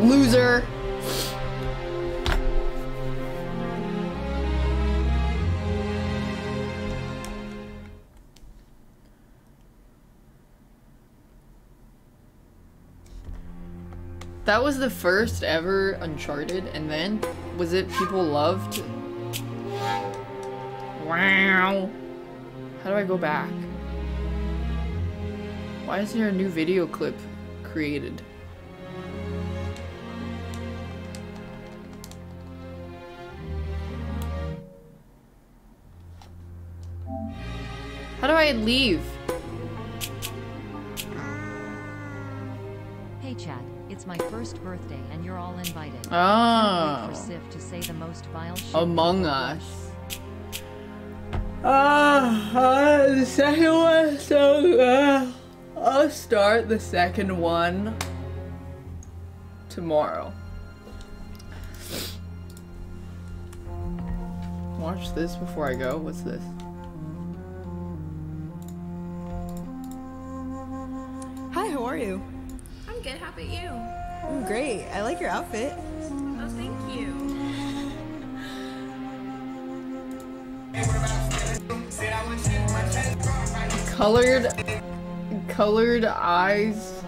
Loser. That was the first ever Uncharted, and then was it people loved? Wow. How do I go back? Why is there a new video clip created? How do I leave? Hey Chad, it's my first birthday and you're all invited. Oh. For Sif to say the most vile shit. Among Us. Ah, uh, the second one, so uh, I'll start the second one tomorrow. Watch this before I go. What's this? Hi, how are you? I'm good. How about you? I'm great. I like your outfit. Oh, thank you. Colored, colored eyes,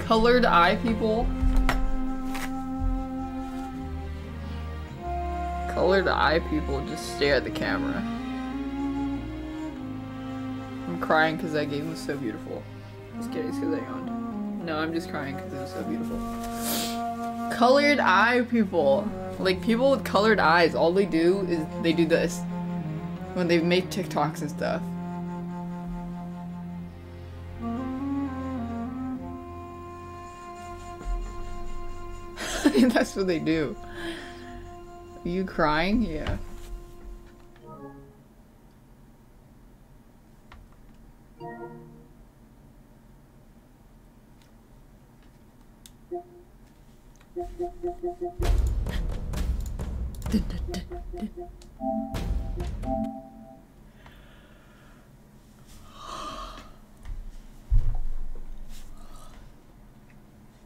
colored eye people. Colored eye people just stare at the camera. I'm crying because that game was so beautiful. Just kidding, because I yawned. No, I'm just crying because it was so beautiful. Colored eye people. Like, people with colored eyes, all they do is they do this. When they make TikToks and stuff. That's what they do. Are you crying? Yeah. Dun, dun, dun, dun.